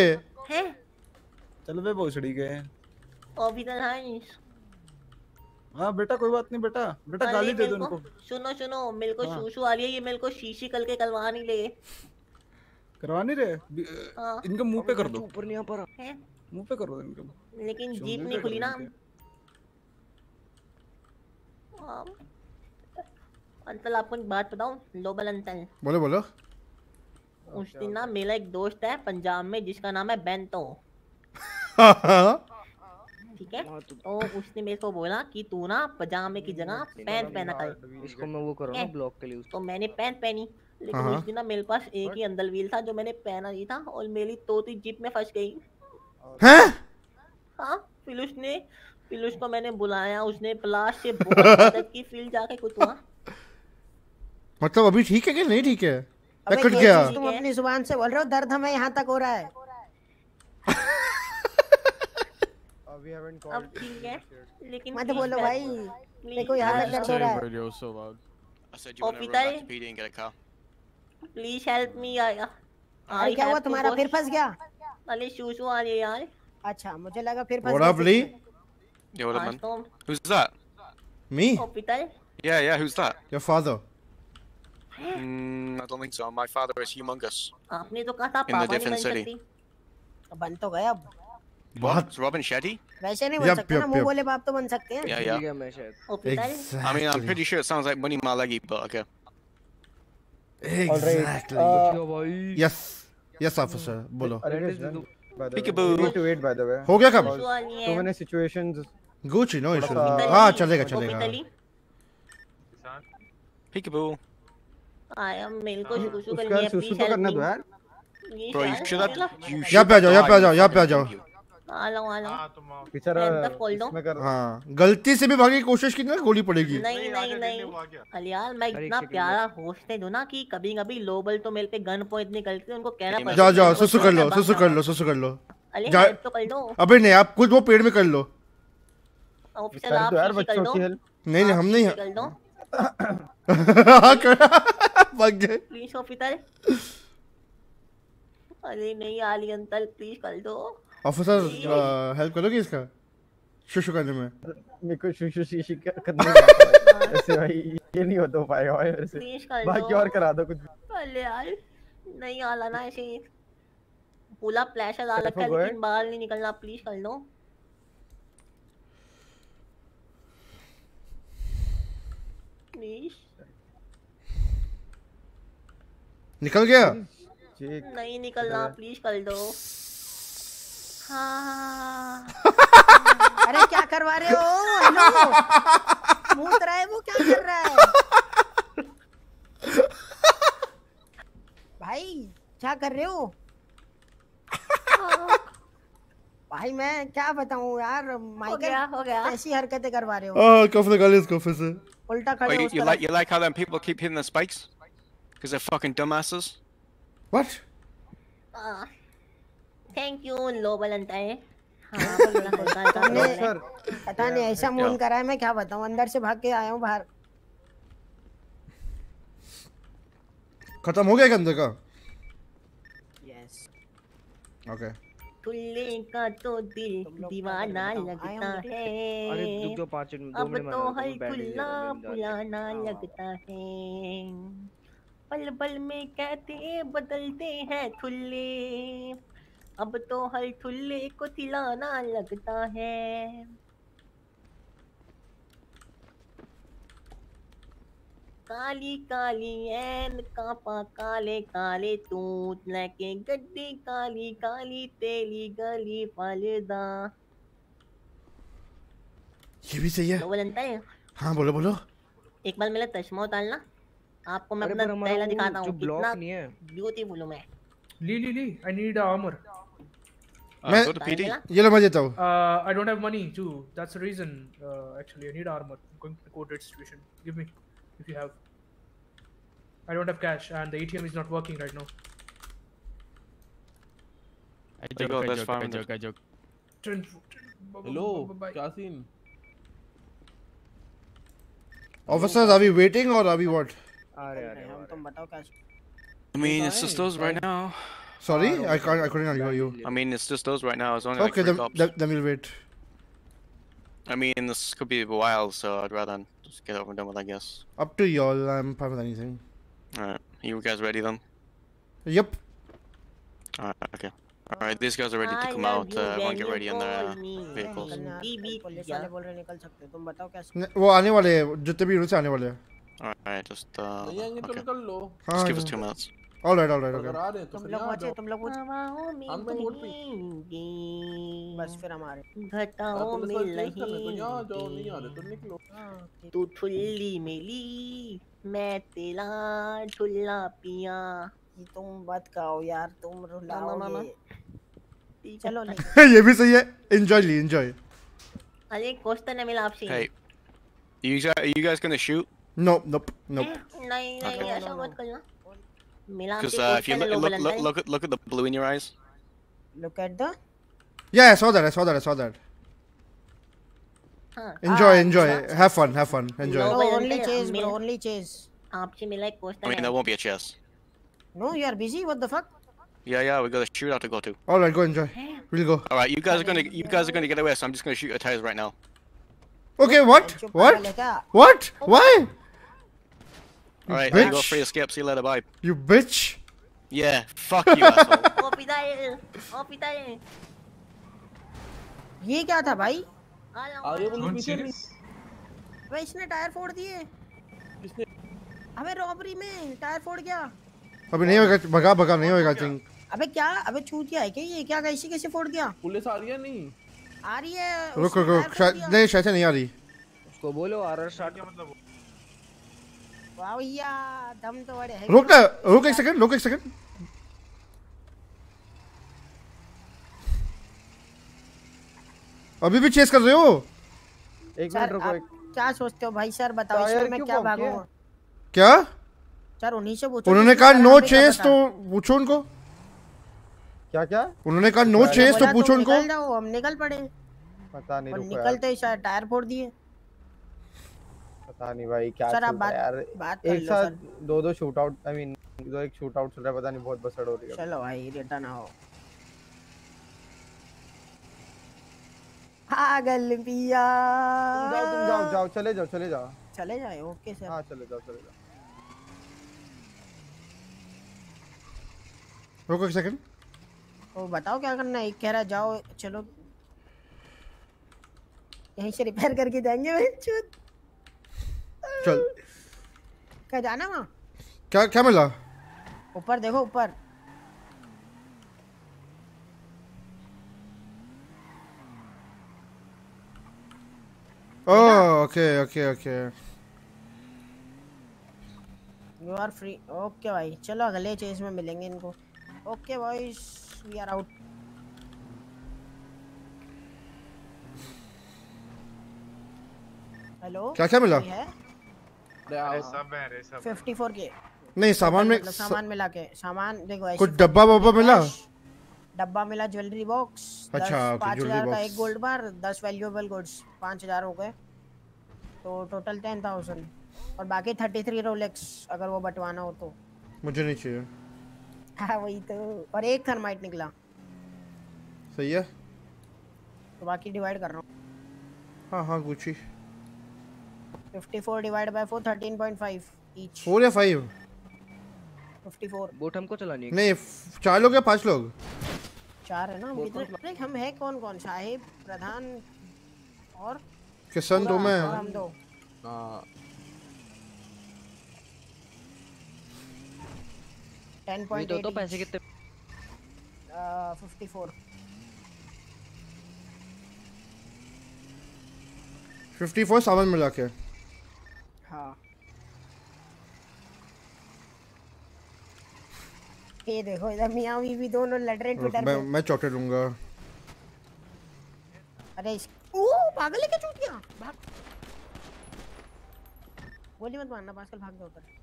चल बे भोसड़ी के। ऑफिसर हंस हाँ बेटा कोई बात नहीं बेटा। बेटा गाली दे दो इनको। सुनो सुनो मेरे को हाँ। शूशू आ रही है ये मेरे को शीशी कल के करवा नहीं ले करवा नहीं रहे? हाँ। इनके मुँह पे कर दो। ऊपर नहीं आ पा रहा। है? मुँह पे कर दो इनके लेकिन जीप नहीं खुली ना। हाँ। अंकल आपको एक बात बताऊँ? लोबल अंकल बोलो बोलो। उस दिन ना मेरा एक दोस्त है पंजाब में जिसका नाम है बेंतो। [laughs] [laughs] ठीक है? तो उसने मेरे को बोला कि तू ना पजामे की जगह पैंट पहना कर। इसको मैं वो करूँ ब्लॉक के लिए उसको? तो मैंने पैंट पहनी लेकिन हाँ। उस दिन ना मेरे पास एक ही अंदर व्हील था जो मैंने पहना नहीं था और मेरी तोती जीप में फंस गई। हैं? हाँ फिर उसने फिर उसको मैंने बुलाया उसने प्लास से बहुत [laughs] की फिर जाके कुछ हुआ। मतलब अभी ठीक है कि नहीं ठीक है? कट गया। तुम अपनी ज़ुबान से बोल रहे हो दर्द हमें यहाँ तक हो रहा है। We haven't अब called. ठीक है लेकिन मत बोलो भाई देखो यहाँ help- दर्द हो रहा है Radio so loud. I said you want to run Hospital? back to PD and get a car. Please help me आया अरे क्या हुआ तुम्हारा फिर फंस गया अरे शूशू आ रही है यार अच्छा मुझे लगा फिर फंस गया? Yeah, what up, आज man? तो Who's that? Me? Hospital Yeah, yeah, who's that? Your father. Mm, I don't think so. My father is humongous. आपने तो कहा था पापा नहीं बन city. सकती बन तो गया अब It's Robin Shetty? वैसे नहीं बन सकते ना मुँह yup. बोले बाप तो बन सकते हैं Yeah, yeah. मैं शायद I mean, I'm pretty sure it sounds like Money Malagi, but okay. Exactly. Uh, yes. Yes, officer. बोलो. Peekaboo. Need to wait, by the way. हो गया कब? Too many situations. Gucci, no थोड़ा issues. सा- हाँ चलेगा चलेगा. हॉस्पिटली Peekaboo. आया मेरे को शूशू उसका करनी है तो हेल्प करने मी दो यार. Bro, you should have. You यहाँ पे आ जाओ यहाँ पे आ जाओ यहाँ पे आ जाओ. आ लो आ लो खोल दो। इसमें कर हाँ। गलती से भी भागने की कोशिश की ना गोली पड़ेगी। नहीं नहीं नहीं अरे यार मैं इतना प्यारा होस्टेड हूँ ना कि कभी कभी लोबल तो मेरे पे गन पॉइंट निकलते हैं उनको कहना पड़ता जाओ है जाओ कि सुसु कर लो सुसु कर लो सुसु कर लो। अरे तो कर दो। अबे नहीं आप खुद वो पेड़ में कर लो। ऑफिसर आप यार बच्चों की हेल्प. नहीं नहीं हम नहीं कर दो। हाँ, कर- भाग गए। प्लीज़ ऑफिसर अरे नहीं आली अंकल प्लीज़ कर दो। ऑफिसर हेल्प करोगे इसका? शुशु करने में। मेरे को शुशु शीशी कर- करने भाई. ऐसे भाई ये नहीं होता पाएगा भाई मेरे से. बाकी और करा दो कुछ. अरे यार नहीं आला ना ऐसे पूरा प्लेशर आ रखा है लेकिन बाहर नहीं निकलना प्लीज़ कर दो प्लीज़ निकल गया? नहीं निकलना प्लीज़ कर दो। हाँ [laughs] अरे क्या करवा रहे हो हेलो मूत रहा है वो क्या कर रहा है भाई क्या कर रहे हो भाई मैं क्या बताऊँ यार माइकल गया, हो गया। ऐसी हरकतें करवा रहे हो Ah, कफ लगा लिया इसको फिर से उल्टा खड़े हो you, तरफ़। like you like how them people keep hitting the spikes? Because they're fucking dumbasses. What? Thank you लोबल अंता है हाँ बोलना है सर पता नहीं ऐसा मून करा है मैं क्या बताऊँ? अंदर से भाग के आया हूँ बाहर। खत्म हो गया अंदर का? यस ओके तुल्ले का तो दिल दीवाना लगता है अरे पाँच मिनट अब तो हल खुल्ला पुराना लगता है। पल पल में कहते बदलते हैं थुल्ले अब तो हर थुल्ले को तिलाना लगता है। काली काली ऐन कापा काले काले तूत लेके गड्डी काली काली तेली गली फलदा। ये भी सही है? तो बोलता है? हाँ बोलो बोलो। एक बार मेरा चश्मा उतारना। आपको मैं अपना पहला वो दिखाता हूँ कितना नहीं है। ब्यूटीफुल हूँ मैं। Lee, Lee, I need uh, armor. Uh, मैं go to PD. ये लो मैं देता हूँ Uh, I don't have money too. That's the reason. Uh, actually, I need armor. I'm going to go to that situation. Give me, if you have. I don't have cash, and the ATM is not working right now. I There you go, that's fine. joke, I joke. Ten- hello Bye-bye. क्या scene Officers, are we waiting or are we what? आ रहे आ रहे हम तुम बताओ क्या I mean, it's just those right now. Sorry, I can't. I couldn't hear you. I mean, it's just those right now. It's only like Okay, three then, cops. then, then we'll wait. I mean, this could be a while, so I'd rather just get over and done with, I guess. Up to y'all. I'm fine with anything. Alright, you guys ready then? Yep. Alright, okay. Alright, these guys are ready to I come love out. you Uh, everyone when get you ready in their call me. vehicles. Police वाले बोल रहे निकल सकते हो तुम बताओ कैसे न- वो आने वाले हैं जितने भी यूनिट से आने वाले हैं Alright, just uh, नहीं आएंगे तो okay. निकल लो हाँ, Just give us हाँ। two minutes. All right, अगर आ रहे हैं तो तुम लोग पहुँचे तुम लोग पहुँचे। हम तो बोट पे। बस फिर हमारे घटाओं पुलिस में वाले चेस तो यहाँ आ जाओ नहीं आ रहे तो निकलो। तू ठुल्ली मेली मैं तेरा ठुल्ला पिया। ये तुम मत खाओ यार तुम मामा, रुलाओगे। चलो ले [laughs] ये भी सही है। Enjoy Lee enjoy. अरे क्वेश्चन है मेरा आपसे। You guys, are you guys gonna shoot? Nope, nope, nope. नहीं नहीं ऐसा मत करना। Because आपसे uh, if you क्वेश्चन है look, low look, बुलंदा look, look, at, look at the blue in your eyes. look at the Yeah, I saw that. I saw that. I saw that. हाँ Enjoy, enjoy. Have fun, have fun. Enjoy. No, Global only uncle, chase, bro. मेरा- Only chase. आपसे मिला एक I question mean, there won't be a chess. No, you are busy. What the fuck? Yeah, yeah, we got a shootout to go to. All right, go enjoy. We'll go. All right, you guys are gonna, you guys are gonna get away, so I'm just gonna shoot your tires right now. Okay, what? पागल What? है क्या? What? Why? All right, go. Free escape. See you later. Bye. You bitch. Yeah, fuck you, asshole. [laughs] ये क्या था भाई? आगे बोलो पीछे भाई इसने टायर फोड़ दिए। अबे रॉबरी में। टायर फोड़ गया। अभी नहीं होगा भगा भगा नहीं होगा थिंक अबे क्या? अबे चूतिया है क्या ये? क्या कैसे कैसे फोड़ दिया? पुलिस आ रही है नहीं? आ रही है। रुक रुक रुक। नहीं शायद नहीं आ रही। उसको बोलो आरआर स्टार्ट मतलब? वाह भैया दम तो बड़े है रुक रुक एक सेकंड रुक एक सेकंड अभी भी चेस कर रहे हो? एक मिनट रुको एक क्या सोचते हो भाई सर? बताओ इसमें मैं क्या भागूँगा क्या? सर उन्हीं से पूछो उन्होंने कहा नो चेस तो पूछो उनको। क्या क्या उन्होंने कहा नो चेस तो पूछो उनको। निकल जाओ हम निकल पड़े। पता नहीं रुको निकलते ही शायद टायर फोड़ दिए। पता नहीं भाई क्या सर, आप है बात- यार। बात कर एक साथ। दो दो शूट आउट आई मीन दो एक शूट आउट चल रहा है पता नहीं बहुत बसड़ हो रही है। चलो भाई रिटर्न आओ। पागल पिया। तुम जाओ तुम जाओ जाओ चले जाओ चले जाओ। चले जाए ओके सर हाँ चले जाओ चले जाओ। रुको एक सेकंड वो बताओ क्या करना है? कह रहा जाओ चलो। यहीं से रिपेयर करके जाएँगे भाई चुत चल। क्या जाना वहाँ? क्या क्या मिला? ऊपर देखो ऊपर। ओह okay okay okay. You are free okay भाई चलो अगले चेस में मिलेंगे इनको। Okay boys we are out hello क्या- क्या मिला? है? सब 54 के। नहीं सामान में मतलब सामान मिला के सामान देखो कुछ डब्बा वब्बा मिला? डब्बा मिला ज्वेलरी बॉक्स अच्छा, पाँच हज़ार का एक गोल्ड बार दस वैल्यूएबल गुड्स पाँच हज़ार हो गए। तो टोटल टेन थाउज़ेंड और बाकी थर्टी थ्री रोलेक्स अगर वो बंटवाना हो तो। मुझे नहीं चाहिए। हाँ वही तो। और एक थर्माइट निकला। सही है। तो बाकी डिवाइड कर रहा हूँ। हाँ हाँ Gucci fifty four divide by four thirteen point five each four या फाइव फिफ्टी फोर बोट हमको चलानी है। नहीं चार लोग या पाँच लोग? चार है ना? हम कितने? अरे हम है कौन कौन? साहिब प्रधान और किशन तो मैं। हम दो। हाँ। टेन ये पॉइंट तो, तो पैसे कितने फिफ्टी फोर फिफ्टी फोर सामान मिला के। हाँ। ये देखो इधर मियाँ बीवी दोनों लड़ रहे ट्विटर मैं मैं चॉकलेट लूँगा। अरे इस ओ पागल है क्या चूतिया? भाग। गोली मत मारना पास्कल भाग जाओ उधर।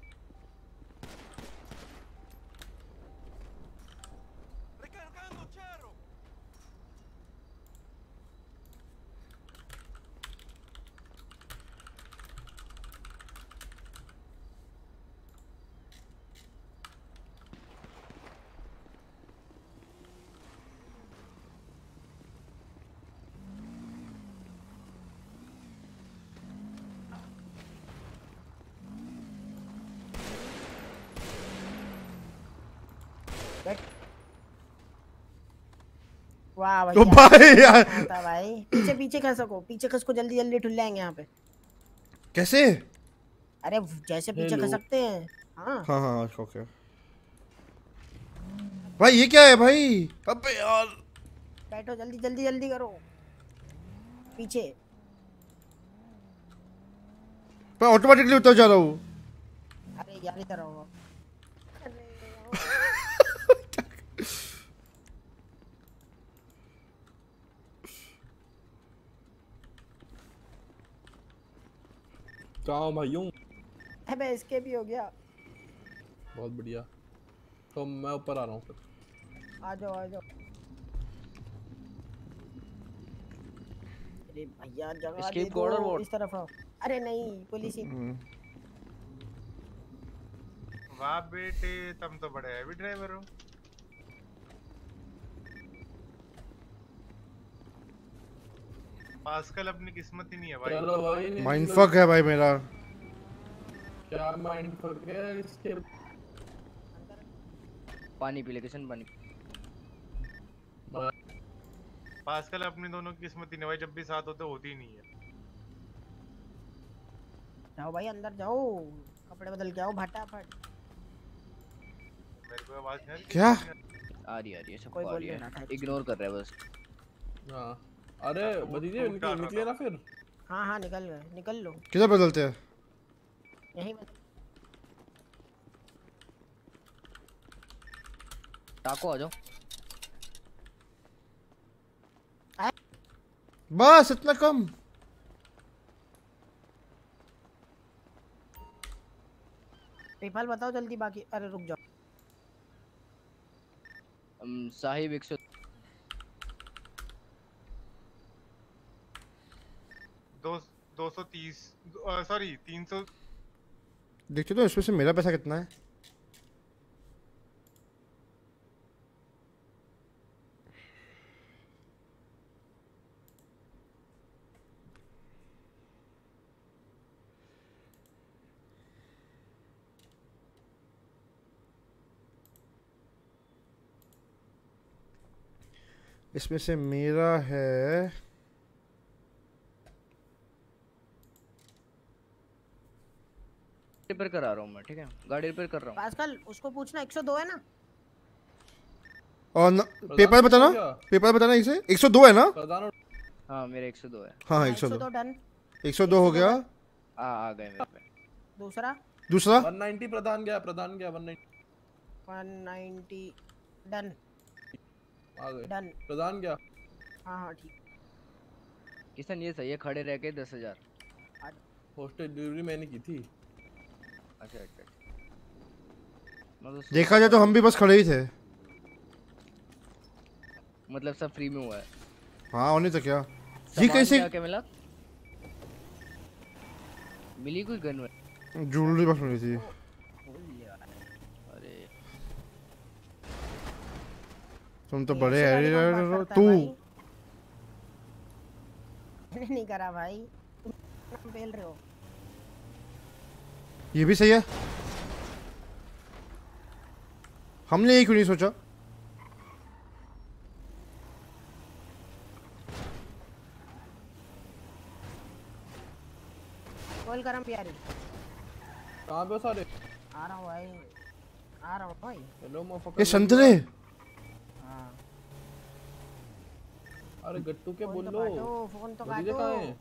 वाह ओ भैया भाई यार। भाई। पीछे पीछे खस सको पीछे खस को जल्दी जल्दी ठुल जाएँगे यहाँ पे। कैसे? अरे जैसे पीछे. खसकते हैं। हाँ। हाँ हाँ ओके भाई ये क्या है भाई? अबे यार। बैठो जल्दी जल्दी जल्दी करो। पीछे। मैं ऑटोमेटिकली उतर जा रहा हूँ। अरे यार इधर आओ। [laughs] कहाँ हो भाइयों अबे इसके भी हो गया। बहुत बढ़िया। तो मैं ऊपर आ रहा हूँ फिर। आ जाओ आ जाओ। अरे भैया जगह दे Escape दो what? इस तरफ़ आओ। अरे नहीं पुलिस ही। वाह बेटे तुम तो बड़े हैवी ड्राइवर हो। पास्कल अपनी किस्मत ही नहीं है भाई। चलो भाई माइंड फक है भाई मेरा। क्या माइंड फक है इसके? पानी पी ले किशन पानी पास्कल अपनी दोनों की किस्मत ही नहीं भाई जब भी साथ होते होती ही नहीं है। जाओ भाई अंदर जाओ। कपड़े बदल के आओ फटाफट। मेरे को आवाज़ नहीं क्या? आ रही आ रही है सब आ बोल रही है। इग्नोर कर रहा है बस। हाँ। अरे भतीजे निकल निकले ना फिर। हाँ हाँ निकल गए निकल लो। किधर बदलते हैं? यहीं बदल टाको आ जाओ। बस इतना कम। पेपाल बताओ जल्दी बाकी अरे रुक जाओ। साहिब एक सौ दो सौ तीस सॉरी तीन सौ देखते तो इसमें से मेरा पैसा कितना है। इसमें से मेरा है रिपेयर करा रहा हूँ मैं ठीक है गाड़ी रिपेयर कर रहा हूँ पास्कल उसको पूछना 102 है ना और न, पेपर बताना पेपर बताना इसे 102 है ना हाँ मेरे 102 है हाँ हाँ, 102 डन 102 हो गया आ आ गए मेरे पे दूसरा दूसरा 190 प्रधान गया प्रधान गया 190 190 डन आ गए डन प्रधान गया हाँ हाँ ठीक किशन ये सही है खड़े रह के दस हज़ार हॉस्टेज डिलीवरी मैंने की थी अच्छा अच्छा तो देखा जाए तो हम भी बस खड़े ही थे। मतलब सब फ्री में हुआ है। हाँ होने तो क्या? ये कैसे क्या मिला? मिली कोई गन ज्वेलरी बस मिली थी। अरे। तुम तो बड़े हो तू। [laughs] नहीं करा भाई। तुम रहे हो। ये भी सही है। हमने ये क्यों नहीं सोचा? कॉल करम प्यारी। कहाँ पे हो सारे आ रहा हूँ भाई। आ रहा हूँ भाई। हेलो ये संतरे हाँ। अरे गट्टू के फ़ोन बोल तो लो। काटो, फ़ोन तो काटो। कहाँ हैं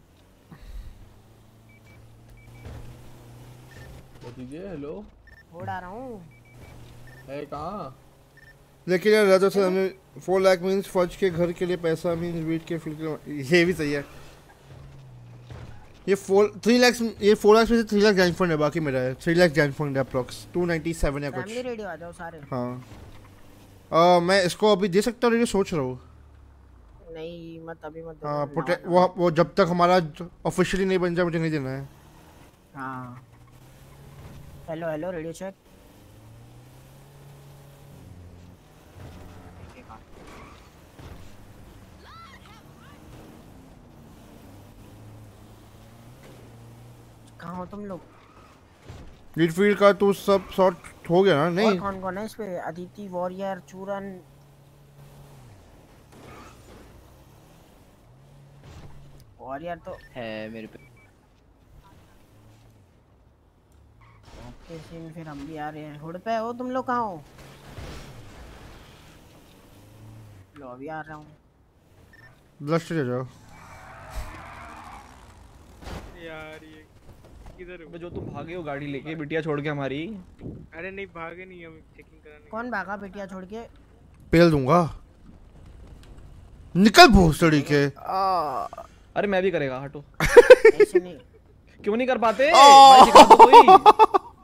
भतीजे हेलो आ रहा हूँ। है कहाँ? लेकिन यार राजा सर हमें फोर लाख मीन्स फौज के घर के लिए पैसा मीन्स वीट के फिल के ये भी सही है। ये फोर थ्री लाख ये फोर लाख में से थ्री लाख जैन फंड है बाकी मेरा है। थ्री लाख जैन फंड है अप्रोक्स टू नाइन्टी सेवन या कुछ। फैमिली रेडियो आ जाओ सारे। हाँ। आ, मैं इसको अभी दे सकता हूँ सोच रहा हूँ। नहीं मत अभी मत हाँ ना। वो वो जब तक हमारा ऑफिशियली नहीं बन जाए मुझे नहीं देना है। हाँ। Hello hello radio check. कहाँ हो तुम लोग? मिडफील्ड का तो सब शॉर्ट हो गया ना? नहीं। कौन कौन है इस पे? अदिति वॉरियर चूरन वॉरियर तो है मेरे पे। ओके सीन फिर हम भी आ रहे हैं। हुड पे हो तुम लोग कहाँ हो? लो अभी आ रहा हूँ। ब्लस्ट ले जाओ। यार ये किधर हो? जो तुम भागे हो गाड़ी लेके बिटिया छोड़ के हमारी। अरे नहीं भागे नहीं हम चेकिंग कराने कौन भागा बेटिया छोड़ के? पेल दूँगा। निकल भोसड़ी के। अरे मैं भी करेगा हटो। ऐसे नहीं। [laughs] क्यों नहीं कर पाते? आ। भाई सिखा दो कोई। [laughs]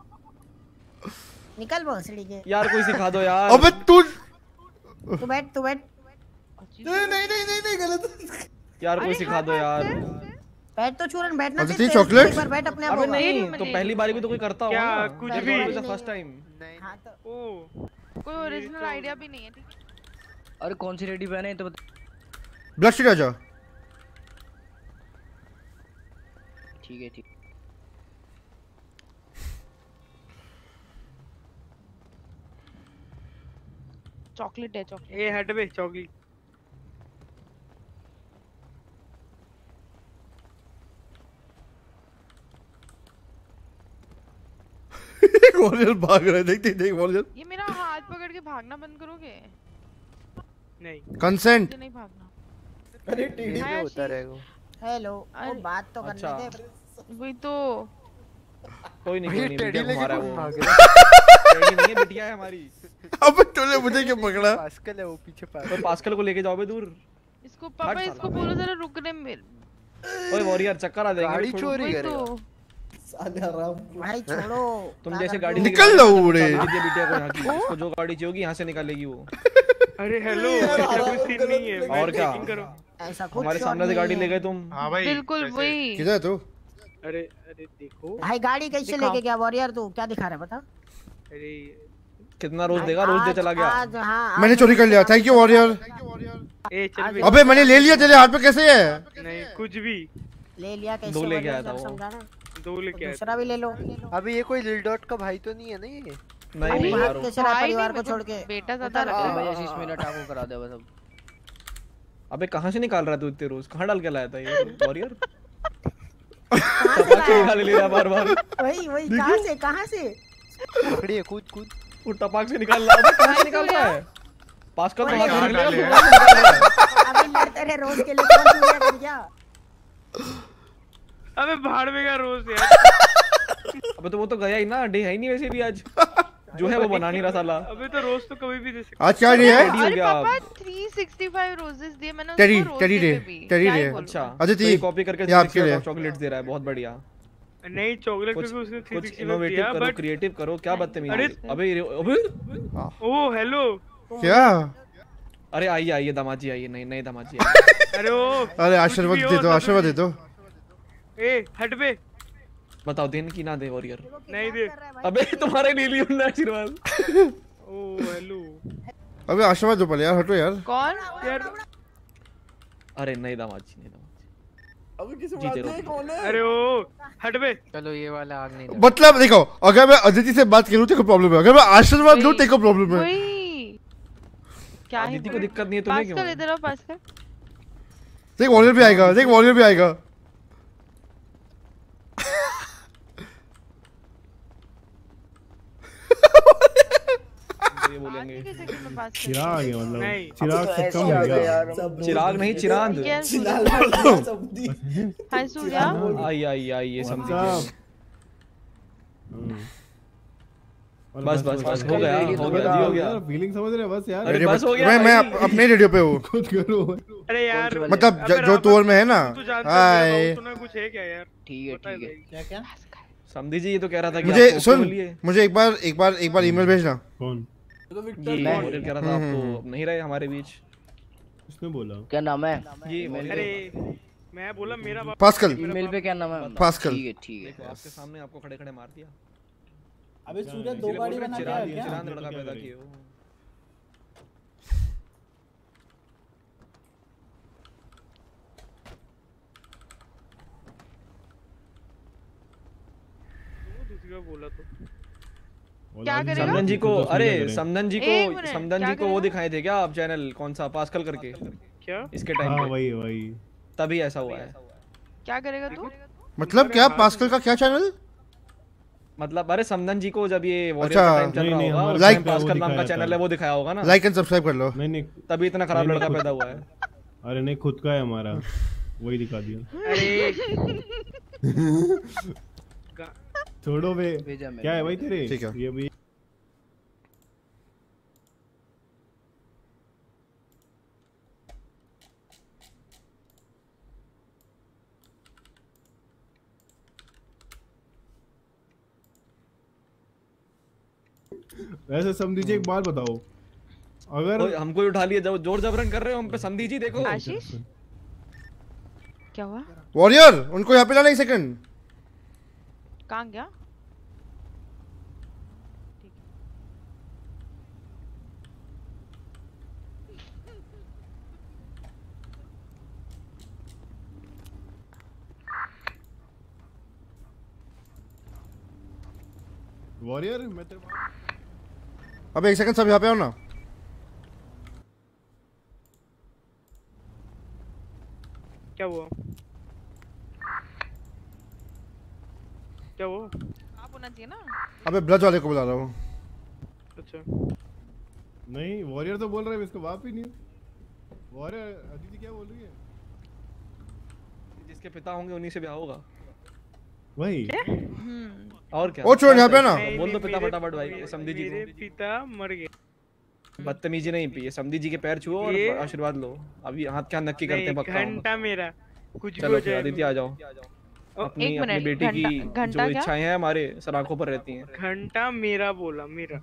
निकल भोसड़ी के। यार कोई सिखा दो यार। अबे तू तू बैठ तू बैठ। नहीं नहीं नहीं नहीं, नहीं गलत। यार कोई सिखा दो यार। बैठ तो चूरन बैठना तेरे से एक बार बैठ अपने आप अबे नहीं तो पहली बारी में तो कोई करता होगा क्या, कुछ भी? फ़र्स्ट टाइम हाँ तो ओ। कोई ओरिजिनल आइडिया भी नहीं है ठीक अरे कौन सी रेडी पहने तो बता। ब्लड स्ट्रीट आ जाओ ठीक है ठीक चॉकलेट है चॉकलेट। ए हट बे चौकी। [laughs] वॉरियर भाग रहा है। देख देख देख वॉरियर ये मेरा हाथ पकड़ के भागना बंद करोगे? नहीं. मुझे नहीं भागना। अरे टीडी पे होता रहेगा। हेलो वो बात तो करने अच्छा। दे। वही तो। कोई नहीं कोई नहीं टेडी बिटिया लेके हमारा कौन वो। भाग [laughs] टेडी नहीं है बिटिया है हमारी। [laughs] अबे तूने मुझे क्यों पकड़ा? पास्कल है वो पीछे तो पास्कल को लेके जाओ बे दूर। इसको पापा इसको बोलो जरा रुकने में। ओए वॉरियर चक्कर आ जाएँगे। गाड़ी चोरी करेगा तो। साले हराम भाई छोड़ो [laughs] तुम जैसे गाड़ी निकल लो उड़े। बिटिया बिटिया को यहाँ की। [laughs] इसको जो गाड़ी चाहिए होगी यहाँ से निकालेगी वो। अरे हेलो ऐसा कोई सीन नहीं है। और क्या? ऐसा कुछ हमारे सामने से गाड़ी ले गए तुम। हाँ भाई बिल्कुल कैसे? वही। किधर है तू? अरे अरे देखो। भाई गाड़ी कैसे लेके गया वॉरियर तू? क्या दिखा रहा है बता अरे कितना रोज देगा? रोज दे चला गया। आज हाँ मैंने चोरी कर लिया। थैंक यू वॉरियर ए चल बे अबे मैंने ले लिया तेरे हाथ पे कैसे है? नहीं कुछ भी। ले लिया कैसे दो लेके warrior आया था वो। दो लेके आए दूसरा भी ले लो। अभी ये कोई लिल डॉट का भाई तो नहीं है ना ये? नहीं अभी नहीं यार कैसे रहा परिवार को छोड़ के? बेटा ज़्यादा। है। भाई आशीष मिनट आपको करा दे बस अब अबे कहाँ से निकाल रहा तू इतने रोज? कहाँ डाल के लाया था ये? [laughs] वॉरियर कहाँ से लाया? निकाल ले रहा बार बार वही वही कहाँ से कहाँ से? पकड़िए कूद कूद। वो टपाक से निकाल रहा है कहाँ से निकाल रहा है? पास का तो हाथ निकाल रहा है लड़ते रहे रोज के लिए कौन कर गया। अबे भाड़ में का रोज यार। अबे तो वो तो गया ही ना डे है ही नहीं वैसे भी आज। जो है वो बना नहीं रहा साला। अबे तो रोज तो कभी भी दे सकते आज क्या डे है? हो अरे गया पापा 365 रोजेस दिए मैंने उसको रोज डे ही डे। अच्छा। अदिति, तो ये कॉपी करके आपके लिए। चॉकलेट्स दे रहा है बहुत बढ़िया। नहीं चॉकलेट कुछ उसने कुछ इनोवेटिव करो बट क्रिएटिव करो क्या अरे बदतमीजी? अबे ये- अबे। ओ हेलो क्या? अरे आइए आइए दामाजी आइए नहीं नहीं दामाजी अरे ओ अरे आशीर्वाद दे दो आशीर्वाद दे दो। ए हट बे। बताओ देन की ना दे वॉरियर नहीं दे। अबे तुम्हारे लिए लियो ना आशीर्वाद। ओ हेलो अबे आशीर्वाद दो पहले यार हटो यार। कौन? यार अरे नहीं दामाजी नहीं अभी किसी बात कौन है? अरे ओ हट बे। चलो ये वाला आग नहीं मतलब देखो अगर मैं अदिति से बात करूँ तो प्रॉब्लम है। अगर मैं आशीर्वाद दूँ तो प्रॉब्लम है। क्या अदिति को दिक्कत नहीं है तुम्हें क्यों पास्कल इधर आओ पास्कल देख वॉरियर भी आएगा देख वॉरियर भी आएगा ये बोलेंगे। चिराग गया मतलब। चिराग तो से कम हो गया। चिराग नहीं चिरांद हाय सूर्या। आई आई आई ये समझ? हम्म। बस बस बस हो गया हो गया जी हो गया। फीलिंग समझ रहे बस यार। अरे बस हो गया। मैं मैं अपने रेडियो पे हूँ। खुद करो अरे यार मतलब जो तोर में है ना। तू है हाय। कुछ है क्या यार? ठीक है ठीक है। क्या क्या? समझी जी ये तो कह रहा था कि मुझे सुन मुझे एक बार एक बार एक बार ईमेल भेजना। कौन? तो विक्टर रहा था आप तो नहीं रहे हमारे बीच। उसने बोला। क्या नाम है? ये अरे मैं बोला मेरा बाप पास्कल। ईमेल पे क्या नाम है? पास्कल। ठीक है ठीक है। आपके सामने आपको खड़े खड़े मार दिया। अबे सूर्य दो गाड़ी बना के आया क्या चिराग तो लड़का पैदा किए हो। दूसरी बार बोला तो? समदन जी को अरे। समदन जी को समदन जी को वो दिखाए थे क्या आप चैनल कौन सा? पास्कल करके। क्या? इसके टाइम हाँ पे। वही वही। तभी ऐसा हुआ है। क्या करेगा तू? मतलब क्या पास्कल का क्या चैनल मतलब अरे समदन जी को जब ये वॉरियर अच्छा, का चल रहा होगा हमारे उस like- टाइम पास्कल नाम का चैनल है वो दिखाया होगा ना। लाइक एंड सब्सक्राइब कर लो। नहीं नहीं तभी इतना खराब लड़का पैदा हुआ है। अरे नहीं खुद का है हमारा। वही दिखा दिया। अरे। [laughs] [laughs] छोड़ो बे। क्या है भाई तेरे? ठीक है। ये भी वैसे समझ जी एक बात बताओ। अगर हमको उठा लिया जब ज़ोर जबरन कर रहे हो हम पे। समधी जी देखो। आशीष? क्या हुआ? वॉरियर उनको यहाँ पे लाना एक सेकंड कहाँ गया? वॉरियर मैं तेरे पास अब एक सेकंड सब यहाँ पे आओ ना। क्या हुआ? क्या हुआ आप होना चाहिए ना। अबे ब्लड वाले को बुला रहा हूँ। अच्छा। नहीं वॉरियर तो बोल रहा है इसका बाप ही नहीं वॉरियर अदिति क्या बोल रही है? जिसके पिता होंगे उन्हीं से ब्याह होगा। वही। और क्या? ओ, छोड़, यहाँ पे ना। बोल दो पिता फटाफट भाई समधी जी। मेरे पिता मर गए। बदतमीजी नहीं पी समधी जी के पैर छुओ और आशीर्वाद लो। अभी हाथ क्या नक्की करते हैं पक्का। घंटा मेरा। कुछ भी चलो हो आदित्य आ जाओ। अपनी अपनी बेटी की घंटा- घंटा जो इच्छाएँ हैं हमारे सराखों पर रहती हैं। घंटा मेरा बोला मेरा।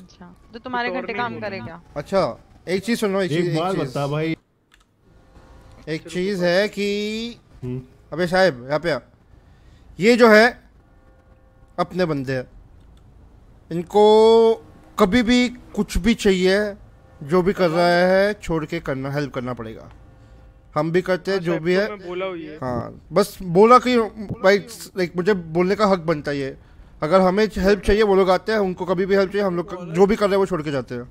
अच्छा तो तुम्हारे घंटे काम। करेगा अच्छा एक चीज़ सुनो एक चीज़ बात एक बता चीज़। भाई। एक चीज़ है। कि हम्म, अबे साहब यहाँ पे ये जो है अपने बंदे हैं। इनको कभी भी कुछ भी चाहिए जो भी कर रहा है छोड़ के करना हेल्प करना पड़ेगा। हम भी करते हैं जो भी है। मैं बोला हुई है। हाँ बस बोला कि भाई लाइक मुझे बोलने का हक बनता ही है अगर हमें हेल्प चाहिए वो लोग आते हैं उनको कभी भी हेल्प चाहिए हम लोग जो भी कर रहे हैं वो छोड़ के जाते हैं।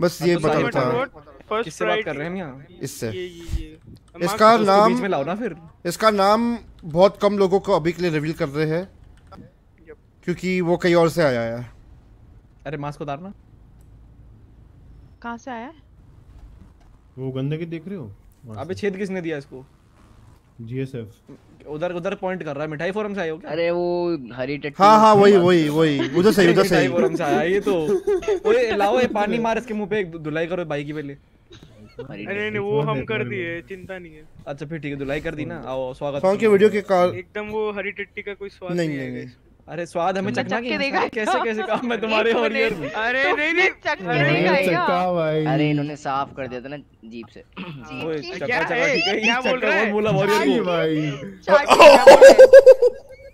बस ये अब तो सारी बता बात था किससे बात कर रहे हैं हम यहाँ? इससे। ये ये ये। इसका नाम लाओ ना फिर। इसका नाम बहुत कम लोगों को अभी के लिए रिवील कर रहे हैं क्योंकि वो कहीं और से आया है। अरे मास्क उतारना। कहाँ से आया? है वो गंदगी देख रहे हो? अबे छेद किसने दिया इसको? जीएसएफ उधर उधर पॉइंट कर रहा है मिठाई फोरम से आए हो क्या? अरे वो हरी टट्टी हाँ हाँ वही वही वही उधर सही उधर सही फोरम से आया ये तो। [laughs] ओए लाओ ये पानी मार इसके मुँह पे एक धुलाई करो भाई की पहले। अरे नहीं वो हम कर दिए चिंता नहीं है। अच्छा फिर ठीक है धुलाई कर दी ना आओ स्वागत सॉन्ग की वीडियो के कार एकदम वो हरी टट्टी का कोई स्वाद नहीं आएगा नहीं। अरे स्वाद हमें चखना चख के की देखा? कैसे कैसे काम है [laughs] तुम्हारे और ये? अरे नहीं नहीं चखना अरे नहीं खाएगा चक्का भाई। अरे इन्होंने साफ़ कर दिया था ना जीप से। [laughs] ओए चक्का क्या चक्का है? ठीक है क्या [laughs] बोल रहा है? बोला वॉरियर जी को। भाई?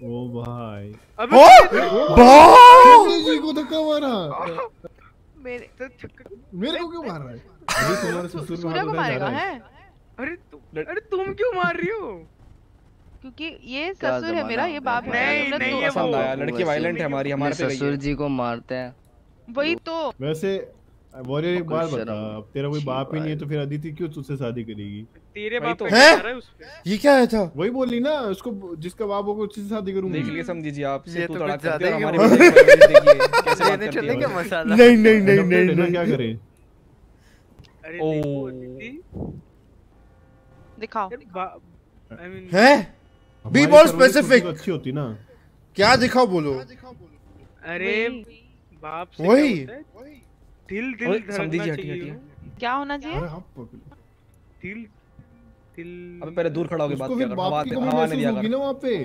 ओ भाई। अबे भाई। जी को धक्का मारा? मेरे तो छक्का- मेरे को क्यों मार? रहा है अभी तुम्हारे ससुर को मारेगा रहा है। है। अरे तु, अरे तुम क्यों मार रही हो? क्योंकि ये ससुर है मेरा ये बाप है। नहीं, मतलब नहीं, तो- ये पसंद वो- आया। लड़की वायलेंट है हमारी हमारे पे ससुर जी को मारते हैं। वही तो। वैसे वॉरियर एक बात शर्म बता अब तेरा कोई बाप ही नहीं है तो फिर अदिति क्यों तुझसे शादी करेगी? तेरे बाप तो। हैं? ये क्या है था? वही बोली ना उसको जिसका बाप होगा उससे शादी करूँगी। देख लिए समझी जी आप ये से तो तू कुछ तड़ाक करती ज़्यादा हमारी ही देखिए कैसे [laughs] लेने चले क्या मसाला। नहीं नहीं नहीं नहीं नहीं। क्या करे? अरे ओ। दिखाओ। यार आई मीन है? Be specific. तो अच्छी होती ना क्या दिखाओ बोलो अरे बाप से वही। दिल दिल समझी जी, हटी, चाहिए हटी। हो। क्या होना चाहिए दिल दिल अबे पहले दूर खड़ा होके बात कर हवा बाप की कमी हवा नहीं दिया कर ना वहाँ पे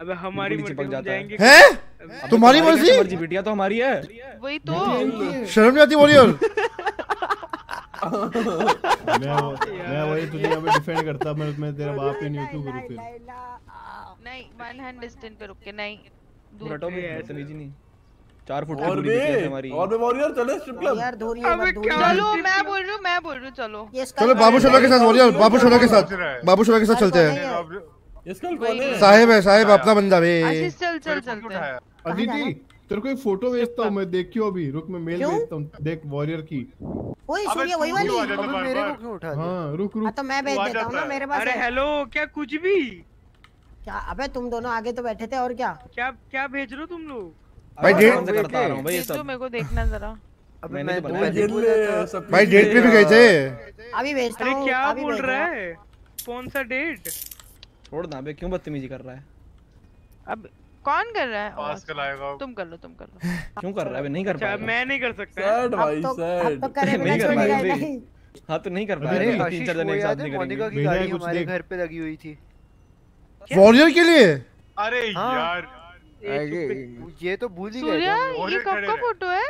अबे हमारी मर्ज़ी चिपक जाता है। जाएँगे हैं तुम्हारी मर्ज़ी? मर्ज़ी बिटिया तो हमारी है वही तो शर्म नहीं आती वॉरियर मैं मैं वही तुझे यहाँ पे डिफेंड करता मैं मैं तेरा बाप ही नहीं हूँ क्यों करूँ फिर नहीं वन हैंड डिस्टेंस पे रुक के नहीं। दूर हटो से ऐसे- बदतमीजी नहीं। चार फुट की और दूरी भी हमारी। और भी वॉरियर चले स्ट्रिप क्लब यार अबे मत मत। चलो मैं बोल रही हूँ मैं बोल रही हूँ चलो। चलो बाबू शोला के साथ वॉरियर बाबू शोला के साथ। बाबू शोला के साथ चलते हैं। इसका कौन है? साहेब है साहेब अपना बंदा बे आशीष चल चल चलते हैं। अदिति तेरे को एक फ़ोटो भेजता हूँ मैं देखियो अभी। रुक मैं मेल भेजता हूँ देख वॉरियर की। ओए सूर्य वही वाली। अबे मेरे को क्यों उठा हाँ रुक हाँ रुक तो मैं भेज देता हूँ ना मेरे पास अरे हेलो क्या कुछ भी? क्या? अबे तुम दोनों आगे तो बैठे थे और क्या? क्या क्या भेज रहे हो तुम लोग? भाई डेट से करता रहा हूँ भाई ये भेजो सब? मेरे को देखना जरा। अबे मैंने मैं तो तो बनाया। पहले गेट बोला ले था भाई डेट पे भी गए थे? अभी भेजता अरे क्या बोल रहा है? कौन सा डेट? छोड़ ना बे क्यों बदतमीजी कर रहा है? अब कौन कर रहा है? पास आएगा तुम कर लो तुम कर लो। [laughs] क्यों कर रहा है? बे नहीं कर अच्छा पाएगा मैं नहीं कर सकता। सैड भाई तो अब सैड तो करे [laughs] बिना नहीं कर पाएगा हाँ तो नहीं कर अरे पाएगा तीन चार जने एक साथ है नहीं मोनिका करेंगे की गाड़ी कुछ हमारे घर पे लगी हुई थी। वॉरियर के लिए? अरे हाँ। यार। ये तो भूल ही गए। ये कब का फ़ोटो है?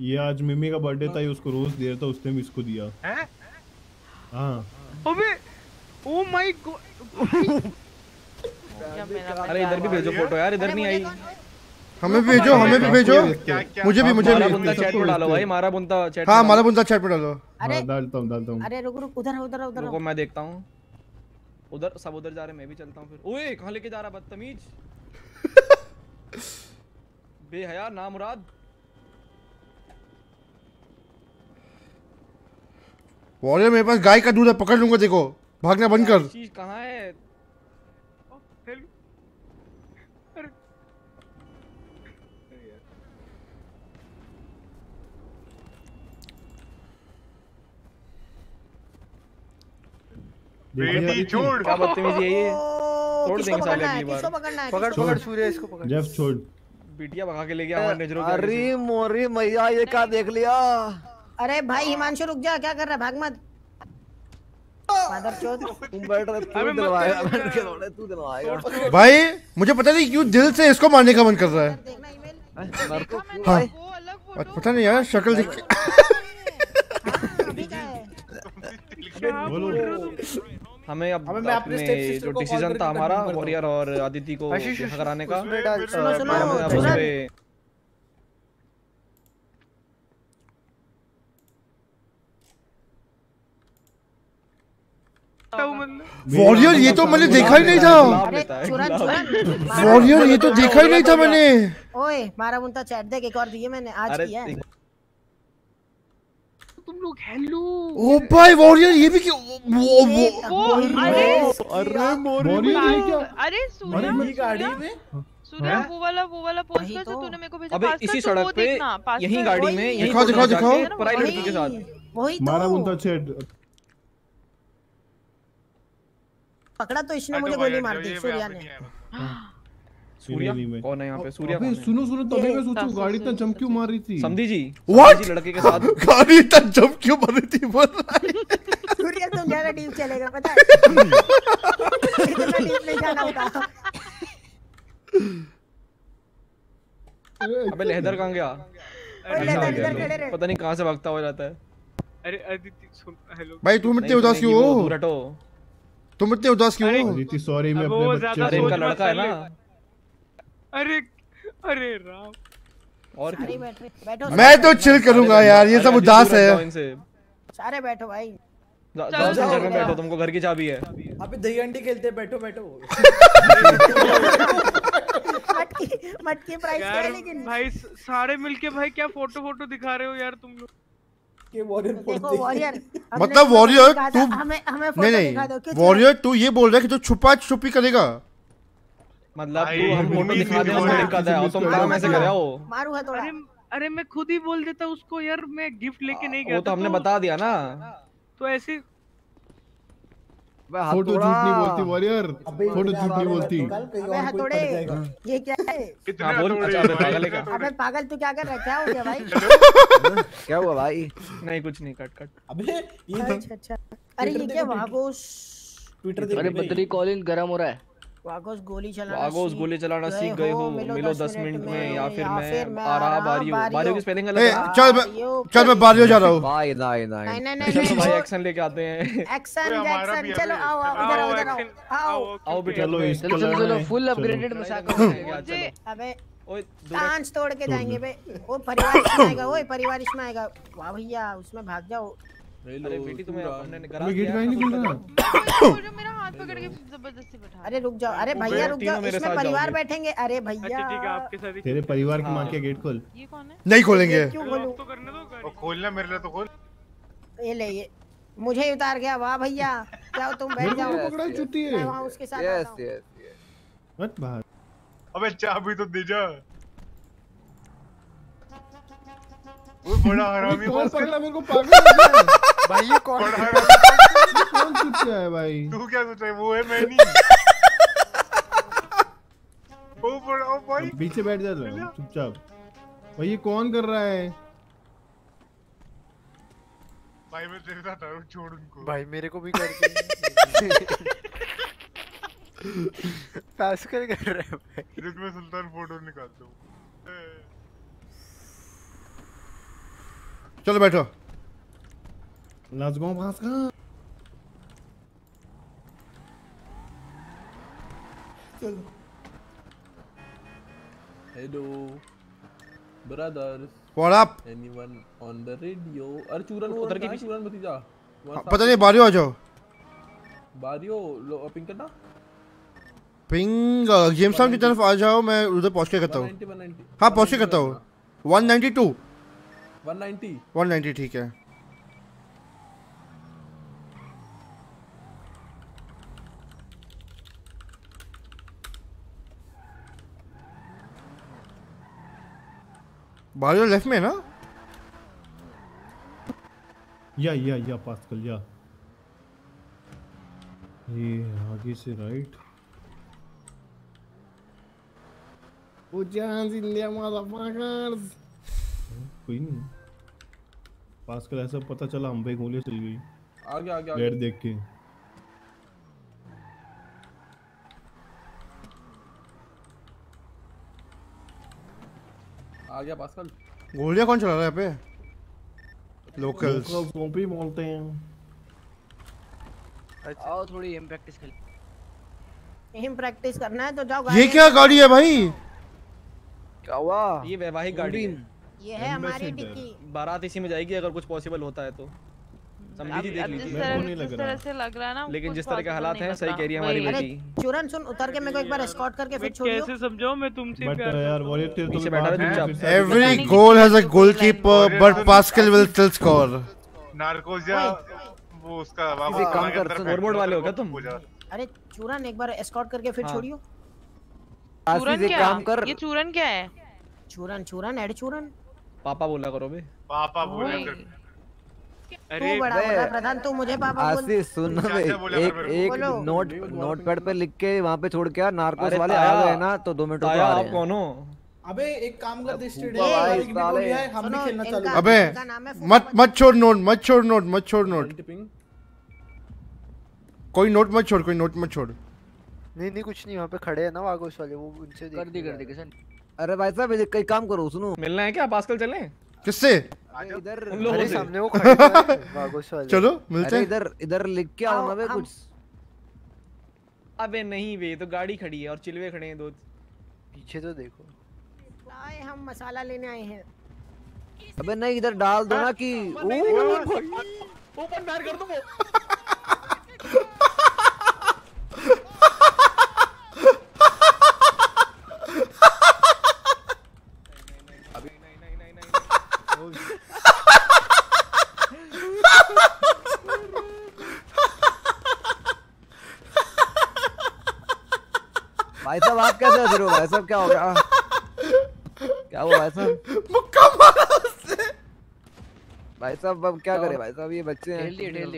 ये आज मिमी का बर्थडे था ये उसको रोज दिया था उसने भी इसको दिया। हैं? हाँ। अबे ओ माय गॉड अरे इधर भी भेजो फ़ोटो यार इधर नहीं आई। हमें भी भेजो हमें भी भेजो। मुझे भी मुझे मारा भी। बुंदा चैट में डालो भाई मारा बुंदा चैट हाँ माला बुंदा चैट पे डालो। अरे हाँ, डालता हूँ डालता हूँ। अरे रुक रुक उधर उधर उधर रुको मैं देखता हूँ। उधर सब उधर जा रहे मैं भी चलता हूँ फिर। ओए कहाँ लेके जा रहा बदतमीज? [laughs] बेहया ना मुराद वॉरियर मेरे पास गाय का दूध है पकड़ लूँगा देखो। भागना बंद कर। चीज़ कहाँ है? बेटी छोड़। क्या बदतमीजी है ये? तोड़ देंगे साले अगली बार। पकड़ पकड़ सूर्य इसको पकड़। जेफ छोड़। बिटिया भगा के ले गया हमारे नज़रों के अरे मोरी मैया ये क्या देख लिया? अरे भाई हिमांशु रुक जा क्या कर रहा है? भाग मत। तू तू भाई मुझे पता नहीं क्यों दिल से इसको मारने का मन कर रहा है। हाँ। पता नहीं यार शक्ल देख के हमें अब हमें मैं अपने अपने जो डिसीज़न था हमारा। वॉरियर और आदिति को कराने का उसमें डाल- सुनो, सुनो, सुनो। वॉरियर ये तो मैंने देखा ही नहीं था। वॉरियर ये तो देखा ही नहीं था मैंने। ओए मारा मुंता चैट देख एक और दिए मैंने आज किया है। लोग हेलो ओ भाई वॉरियर ये भी क्यों वो वो वो अरे अरे वॉरियर अरे सूर्या मेरी गाड़ी में? सूर्या वो वाला वो वाला पोस्ट वही कर जो तो। तूने मेरे को भेजा अबे इसी तो सड़क पे यहीं। गाड़ी में यहीं दिखाओ, दिखाओ, दिखाओ। पराई लड़की के साथ। वही मारा तो बुंता चैट पकड़ा तो इसने मुझे तो गोली मार दी सूर्या ने। सूर्या? कौन है यहाँ पे? सूर्या अबे सुनो सुनो तभी मैं सोचूं गाड़ी इतना जम क्यों मार रही थी। समझी जी? What? लड़के के साथ। [laughs] गाड़ी इतना जब क्यों मर रही थी बोल सूर्या तुम ज़्यादा डीप चलेगा पता है? [laughs] इतना डीप नहीं जाना होता अबे लहदर कहाँ गया? हो पता नहीं कहाँ से भागता हुआ जाता है। अरे अदिति सुन हेलो भाई तुम इतने उदास क्यों हो। तुम इतने उदास क्यों हो अदिति सॉरी मैं अपने बच्चे को लड़का है ना। अरे अरे राम। और बैठो बैठो। मैं तो चिल करूँगा यार ये सब उदास है। सारे बैठो भाई। घर में बैठो तुमको घर की चाबी है। अबे दही अंडी खेलते बैठो बैठो। मटकी मटकी प्राइस क्या है लेकिन? भाई सारे मिलके भाई क्या फ़ोटो फ़ोटो दिखा रहे हो यार तुम लोग? वॉरियर मतलब वॉरियर तू हमें हमें नहीं फ़ोटो दिखा दो नहीं वॉरियर तू ये बोल रहा है कि तू छुपा छुपी करेगा? मतलब तू हम दिखा दे तुम काम ऐसे करे मारो। हो मारू है थोड़ा। अरे अरे मैं खुद ही बोल देता उसको यार मैं गिफ्ट लेके नहीं गया वो तो हमने बता दिया ना। तो ऐसे फ़ोटो झूठ। नहीं बोलती वॉरियर फ़ोटो झूठ नहीं बोलती। अबे हथौड़े ये क्या है? हाँ बोल। अच्छा अबे पागल है क्या? अबे पागल तू क्या कर रहा है? क्या हो गया भाई? [laughs] क्या हुआ भाई? नहीं कुछ नहीं कट कट। अबे ये अच्छा अच्छा। अरे ये क्या वागोस ट्विटर अरे बद्री कॉलिन गरम हो रहा है। वागोस गोली चलाना वागोस सीख गोली चलाना सीख गए हो मिलो दस मिनट में या फिर मैं मैं आ रहा बारियो बारियो की स्पेलिंग अलग है। चल मैं चल मैं बारियो जा रहा हूँ। [laughs] भाई नहीं नहीं नहीं नहीं नहीं चलो नहीं। भाई एक्शन लेके आते हैं। एक्शन भी है चलो आओ आओ इधर आओ आओ इधर आओ बेटा चलो इसको चलो चलो चलो। फुल। अपग्रेडेड मसाक अबे। कांच तोड़ के जाएँगे बे वो परिवार इसमें आएगा ओए परिवार इसमें आएगा। वाह भैया उसमें भाग जाओ। अरे बेटी तुम्हें हमने गेट का ही नहीं खुल हो, [coughs] मेरा हाथ पकड़ के ज़बरदस्ती बैठा अरे रुक जाओ अरे भैया रुक जाओ इसमें परिवार बैठेंगे। अरे अच्छा ठीक है भैया। आपके साथ ही तेरे परिवार की माँ हाँ। के गेट खोल। ये कौन है? नहीं खोलेंगे। क्यों बोलूँ आप तो करने दो खोलना मेरे लिए तो खोल। ये ले ये मुझे ही उतार गया। वाह भैया जाओ तुम बैठ जाओ। पकड़ा चुती मैं है उसके साथ यस आता हूँ। यस मत बाहर। अबे चाबी तो दे जा। वो बड़ा हरामी कौन मेरे को पागल गया? भाई ये कौन बड़ा हरामी ये कौन चुतिया है भाई तू क्या सोच रहा है वो है मैं नहीं ओ बड़ा ओ भाई पीछे बैठ जा चुपचाप भाई ये कौन कर रहा है भाई मैं तेरे साथ आ रहा हूँ छोड़ उनको भाई मेरे को भी कर दे पास्कल कर रहा है भाई रुक मैं सुल्तान फ़ोटो निकालता हूँ चलो बैठो गो Bhaskar Pascal. Hello, brothers. What up? Anyone on the radio? अरे चूरन उधर के पीछे। चूरन भतीजा हाँ, पता नहीं बारियो आ जाओ बारियो लो पिंक करना पिंग गेम साउंड की तरफ़ आ जाओ मैं उधर पहुँच के करता हूँ 190, 190. हाँ पहुँच के करता हूँ 192 190. 190 ठीक है। बारियो लेफ़्ट में ना? या या या पास्कल या। ये आगे से राइट Ujans India motherfuckers! कोई नहीं। पास्कल ऐसा पता चला हम पे गोलियाँ चल गई। आगे आगे रेड आगे देख के। आ गया पास्कल। गोलियाँ कौन चला रहा है यहाँ पे? लोकल्स Locals को भी बोलते हैं। आओ थोड़ी एम प्रैक्टिस कर एम प्रैक्टिस करना है तो जाओ ये क्या गाड़ी है भाई? क्या हुआ? ये वैवाहिक गाड़ी है। ये है हमारी डिक्की बारात इसी में जाएगी अगर कुछ पॉसिबल होता है तो। समझी जी देख लीजिए। जिस तरह से लग रहा है ना लेकिन जिस तरह के हालात हैं सही कह रही है। हमारी बेटी चूरन सुन उतर के मेरे को एक बार एस्कॉर्ट करके फिर मैं छोड़ियो। कैसे समझाऊं मैं तुमसे बट प्यार यार वॉरियर तेरे तो बैठा रहे चुपचाप। है, फिर से Every goal has a goalkeeper, but Pascal will still score. वो उसका किसी काम के कर अंदर तो बोर्ड वाले हो क्या तुम? अरे चूरन एक बार एस्कॉर्ट करके फिर हाँ। छोड़ियो। चूरन क्या ये चूरन क्या? है चूरन चूरन एड चूरन पापा बोला करो बे। पापा बोले। कर। तू बड़ा बड़ा प्रधान तू मुझे पापा बोल आशीष सुन ना बे, एक एक। नोट नोटपैड पे लिख के वहाँ पे छोड़ के आ नार्कोस वाले आ गए ना तो दो मिनट ताया आ रहे हैं। कौन हो? अबे एक काम कर दे स्टेडियम है हम भी खेलना चालू अबे है मत मत छोड़ नोट मत छोड़ नोट मत छोड़ नोट। कोई नोट मत छोड़ कोई नोट मत छोड़। नहीं नहीं कुछ नहीं वहाँ पे खड़े हैं ना वागोस वाले वो उनसे कर दी कर दी किशन। अरे भाई साहब ये कई काम करो सुनो। मिलना है क्या? पास्कल चले? किससे? इधर अरे सामने वो हैं। [laughs] चलो मिलते हैं। इधर इधर लिख के आओ ना कुछ। अबे नहीं बे तो गाड़ी खड़ी है और चिलवे खड़े हैं दो। पीछे तो देखो। आए हम मसाला लेने आए हैं। अबे नहीं इधर डाल दो ना कि ओपन फायर [laughs] कर दो वो भाई साहब आप कैसे रहे हो भाई साहब क्या हो गया? [laughs] क्या हुआ भाई साहब मुक्का मारा उससे भाई साहब अब क्या करें भाई साहब? ये बच्चे हैं। दिए ठेल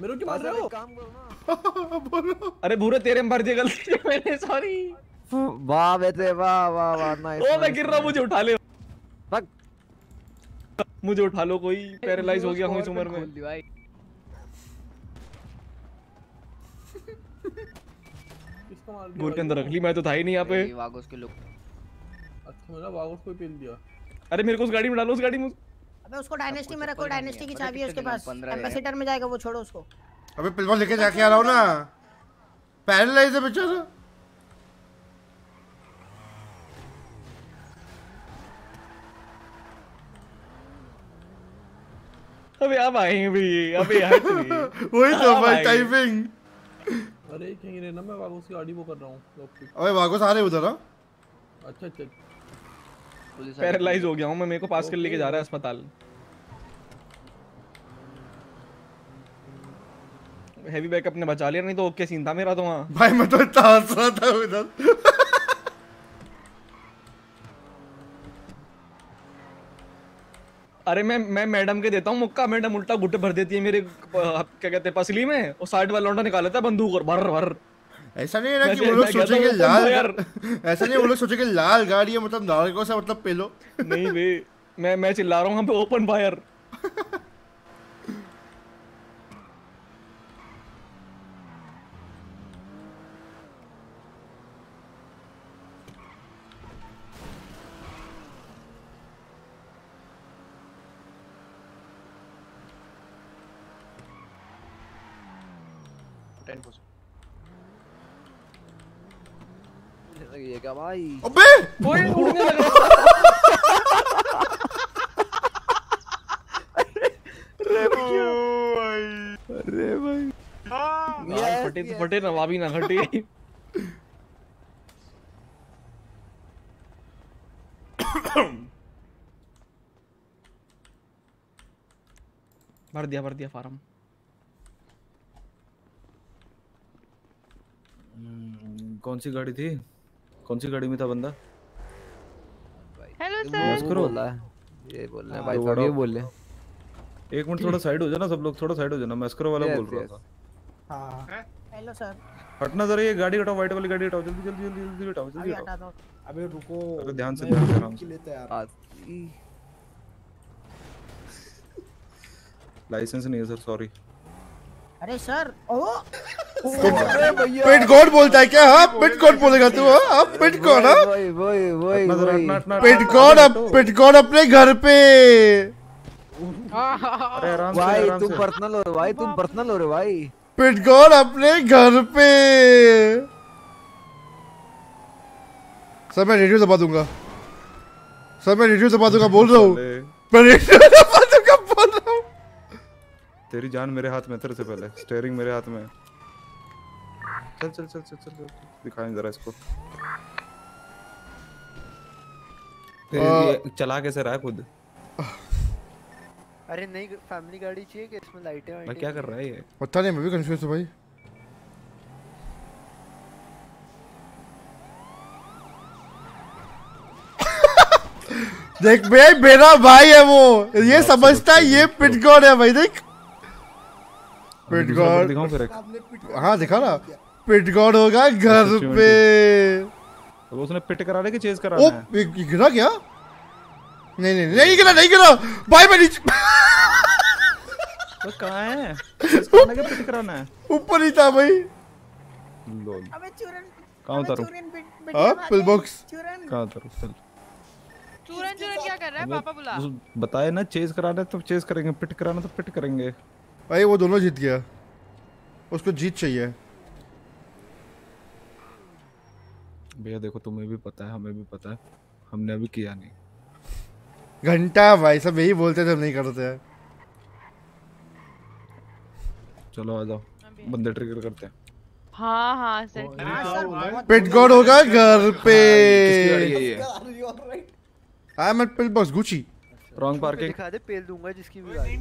मेरे को क्यों मार रहे हो? काम करो ना। [laughs] बोलो। अरे भूरे तेरे में भर दिया गलती मैंने सॉरी वाह बेटे वाह वाह वाह नाइस ओ मैं गिर रहा हूँ मुझे उठा ले। भाग। मुझे उठा लो कोई। पैरालाइज हो गया हूँ इस उम्र में। भूर के अंदर रख ली मैं तो था ही नहीं यहाँ पे। वागोस के लोग अच्छा मेरा वागोस को पेल दिया। अरे मेरे को उस गाड़ी में डालो उस गाड़ी में अबे उसको डायनेस्टी में रखो डायनेस्टी की चाबी है उसके पास। दिन, 15। एम्बेसडर में जाएगा वो छोड़ो उसको। अबे पिलवा लेके जाके आ रहा हूँ ना? पैरालाइज है बेचारा अबे अब आए भी अबे भी वही तो भाई आएँगे। अरे कहीं रहना मैं वागोस की गाड़ी वो कर रहा हूँ। अबे वागोस आ रहे उधर हाँ अच्छा अच्छा। पैरालाइज हो गया हूँ मैं मेरे को पास कर लेके जा रहा है अस्पताल। हैवी बैकअप ने बचा लिया नहीं तो ओके सीन था मेरा तो वहाँ। भाई मैं तो इतना हंस रहा था उधर। अरे मैं मैं मैडम के देता हूँ मुक्का मैडम उल्टा घुट्टे भर देती है मेरे क्या कहते हैं पसली में और साइड वाला लौंडा निकाल लेता है बंदूक और भर भर। ऐसा नहीं है ना कि वो लोग सोचे कि सोचेंगे लाल यार। [laughs] ऐसा नहीं वो लोग सोचेंगे लाल गाड़ी है मतलब नारकों से मतलब पेलो। नहीं भाई मैं मैं चिल्ला रहा हूँ हम पे ओपन फायर [laughs] ये भाई? अबे! ओए [laughs] उड़ने लगा। अरे! भाई! गाल फटे तो फटे नवाबी ना घटे भर दिया भर दिया फार्म। कौन सी गाड़ी थी? कौन सी गाड़ी में था बंदा? हेलो सर बोल रहा है ये बोल रहे हैं भाई तो साहब ये बोल। रहे हैं एक मिनट थोड़ा साइड हो जाना सब लोग थोड़ा साइड हो जाना मैस्करो वाला बोल रहा था। हाँ। हेलो सर हटना जरा ये गाड़ी हटाओ व्हाइट वाली गाड़ी हटाओ जल्दी जल्दी जल्दी जल्दी हटाओ जल्दी हटा हटाओ। दो। अबे रुको अरे ध्यान से ध्यान से आराम से। लिए तैयार आती। लाइसेंस नहीं है सर सॉरी अरे सर ओ! पेट [laughs] कौन बोलता है क्या? हाँ पेट कौन बोलेगा तू हाँ पेट कौन हाँ। पेट कौन अब पेट कौन अपने घर पे। अरे भाई से। पर्सनल हो रहे भाई तुम पर्सनल हो रहे भाई। पेट कौन अपने घर पे। सर मैं रेडियो दबा दूँगा। सर मैं रेडियो दबा दूँगा बोल रहा हूँ। मैं रेडियो [laughs] दबा दूँगा बोल रहा हूँ। तेरी जान मेरे हाथ में तेरे से पहले। स्टीयरिंग मेरे हाथ में। है चल चल चल चल चल दिखाएँ जरा इसको। तेरे आ- ये चला कैसे रहा है खुद? अरे नई फैमिली गाड़ी चाहिए कि इसमें लाइटें वाइटें क्या कर रहा है ये? पता नहीं मैं भी कंफ्यूज हूँ भाई। देख भाई मेरा भाई है वो। ये समझता है ये पिटगॉड है भाई देख। पिटगॉड दिखाऊँ फिर एक। हाँ दिखा ना। पिटगॉड होगा घर पे? अब उसने पिट कराने की चेज ओ कराना है। ये ये गिरा क्या? नहीं नहीं नहीं गिरा नहीं गिरा। भाई मैं नीचे। तो कहाँ है? पिट कराना है। ऊपर ही था भाई। लोल। अबे चूरन कहाँ उतारूं? हाँ पिल बॉक्स चूरन। कहाँ उतारूं? चल। चूरन चूरन क्या कर रहा है? पापा बुला। उस- बताए ना चेज कराना है तो चेज करेंगे। पिट कराना तो पिट करेंगे। भाई वो दोनों जीत गया। उसको जीत चाहिए। भैया देखो तुम्हें भी पता है हमें भी पता है। हमने अभी किया नहीं। घंटा भाई सब यही बोलते थे हम नहीं करते हैं। चलो आ जाओ बंदे ट्रिगर करते हैं। हाँ हाँ सर। पिटगॉड होगा घर पे। किसकी गाड़ी है ये? I am at pillbox Gucci wrong parking दिखा दे पेल दूँगा जिसकी भी गाड़ी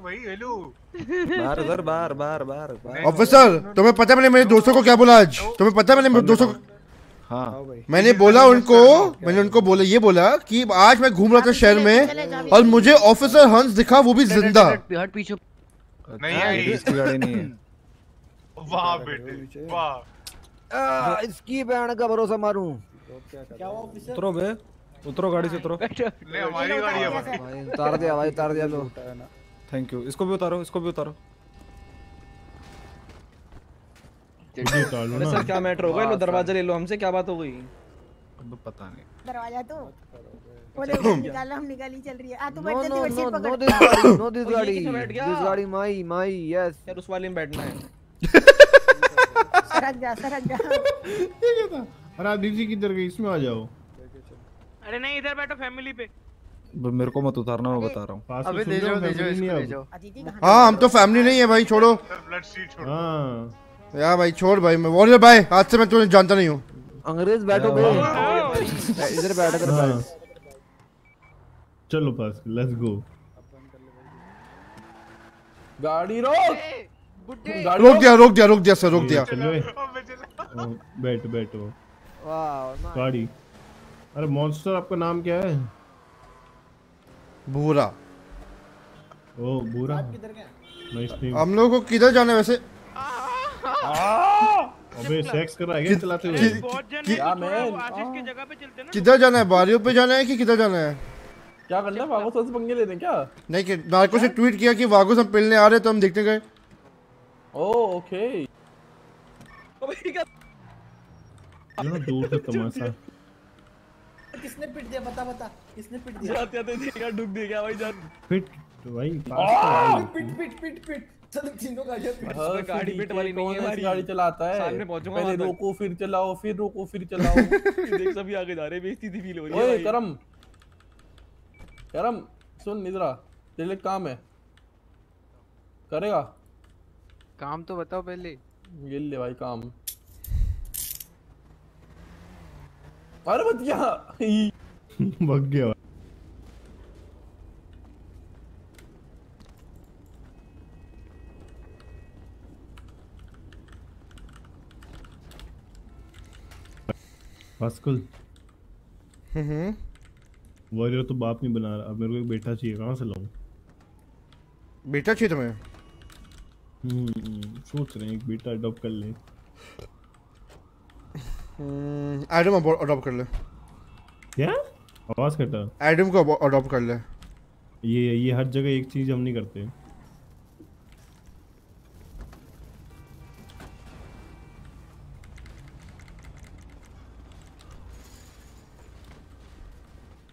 वही हेलो बाहर सर बाहर बाहर बाहर बाहर। ऑफिसर तुम्हें पता है मैंने मेरे दोस्तों को क्या बोला आज? तुम्हें पता है मैंने मेरे दोस्तों को हाँ। मैंने बोला उनको मैंने उनको बोला ये बोला कि आज मैं घूम रहा था शहर में और मुझे ऑफिसर हंस दिखा वो भी ज़िंदा। हाँ, ये इसकी गाड़ी [laughs] वाह बेटे वाह। इसकी बहन का भरोसा मारूं? उतरो बे उतरो गाड़ी से उतरो। ले हमारी गाड़ी है भाई उतार दिया भाई उतार दिया लो थैंक यू इसको भी उतारो इसको भी उतारो मुझे उतार लो अरे सर क्या मैटर होगा लो दरवाज़ा ले लो हमसे क्या बात हो गई? अब पता नहीं। दरवाज़ा तो। बोले निकालो हम निकाली चल रही है। आ तू बैठ जल्दी बैठ नो सीट नो दिस गाड़ी नो दिस [laughs] गाड़ी। किसमें बैठ गया? दिस गाड़ी माई माई यस यार उस वाले में बैठना है। सरक जा सरक जा। ये क्या था? अरे आप दीदी किधर गई? इसमें आ जाओ। अरे नहीं इधर बैठो फैमिली पे। मेरे को मत उतारना मैं बता रहा हूँ। अबे में जाओ रहे जाओ इसको ले जाओ। हाँ हम तो फैमिली नहीं है भाई छोड़ो ब्लड छोड़ो। हाँ। यार भाई छोड़ भाई मैं वॉरियर भाई आज से मैं तुम्हें जानता नहीं हूँ। अंग्रेज़ बैठो बे इधर बैठ इधर हाँ। चलो पास लेट्स गो गाड़ी रोक। रोक दिया रोक दिया रोक दिया सर रोक दिया। बैठ बैठ। गाड़ी। अरे मॉन्स्टर आपका नाम क्या है? भूरा ओ नेम हम लोग को किधर जाना है वैसे? अबे सेक्स कर रहा है चलाते हुए। कि- है तो थोड़ा आशीष की जगह पे चलते ना। किधर जाना है? बारियों पे जाना है कि किधर जाना है? क्या करना है? वागो से पंगे लेने क्या? नहीं कि नार्को से ट्वीट किया कि वागो हम पिलने आ रहे तो हम देखने गए। Oh okay. ना दूर से तमाशा। किसने पिट दिया? बता बता। किसने पिट दिया? जाते आते देखा डूब दिया भाई जान। फिट भाई पास तो। पिट पिट पिट पिट। चलो तीनों गाड़ियाँ हाँ, गाड़ी पिट वाली नहीं है हमारी। गाड़ी चलाता है? सामने पहुंचूँगा पहले रोको फिर चलाओ फिर रोको फिर [laughs] चलाओ। देख सभी आगे जा रहे हैं बेइज्जती सी फील हो रही है ओए करम। करम सुन आ तेरे लिए काम है। करेगा? काम तो बताओ पहले। ये ले भाई काम। अरे मत क्या [laughs] [laughs] भग गया। पास्कल हम्म। वॉरियर तो बाप नहीं बना रहा। अब मेरे को एक बेटा चाहिए कहाँ से लाऊं? बेटा चाहिए तुम्हें? हम्म सोच रहे हैं एक बेटा अडॉप्ट कर ले। एडम अडॉप्ट कर ले। क्या? आवाज़ कटा एडम को अडॉप्ट कर ले। ये ये हर जगह एक चीज़ हम नहीं करते।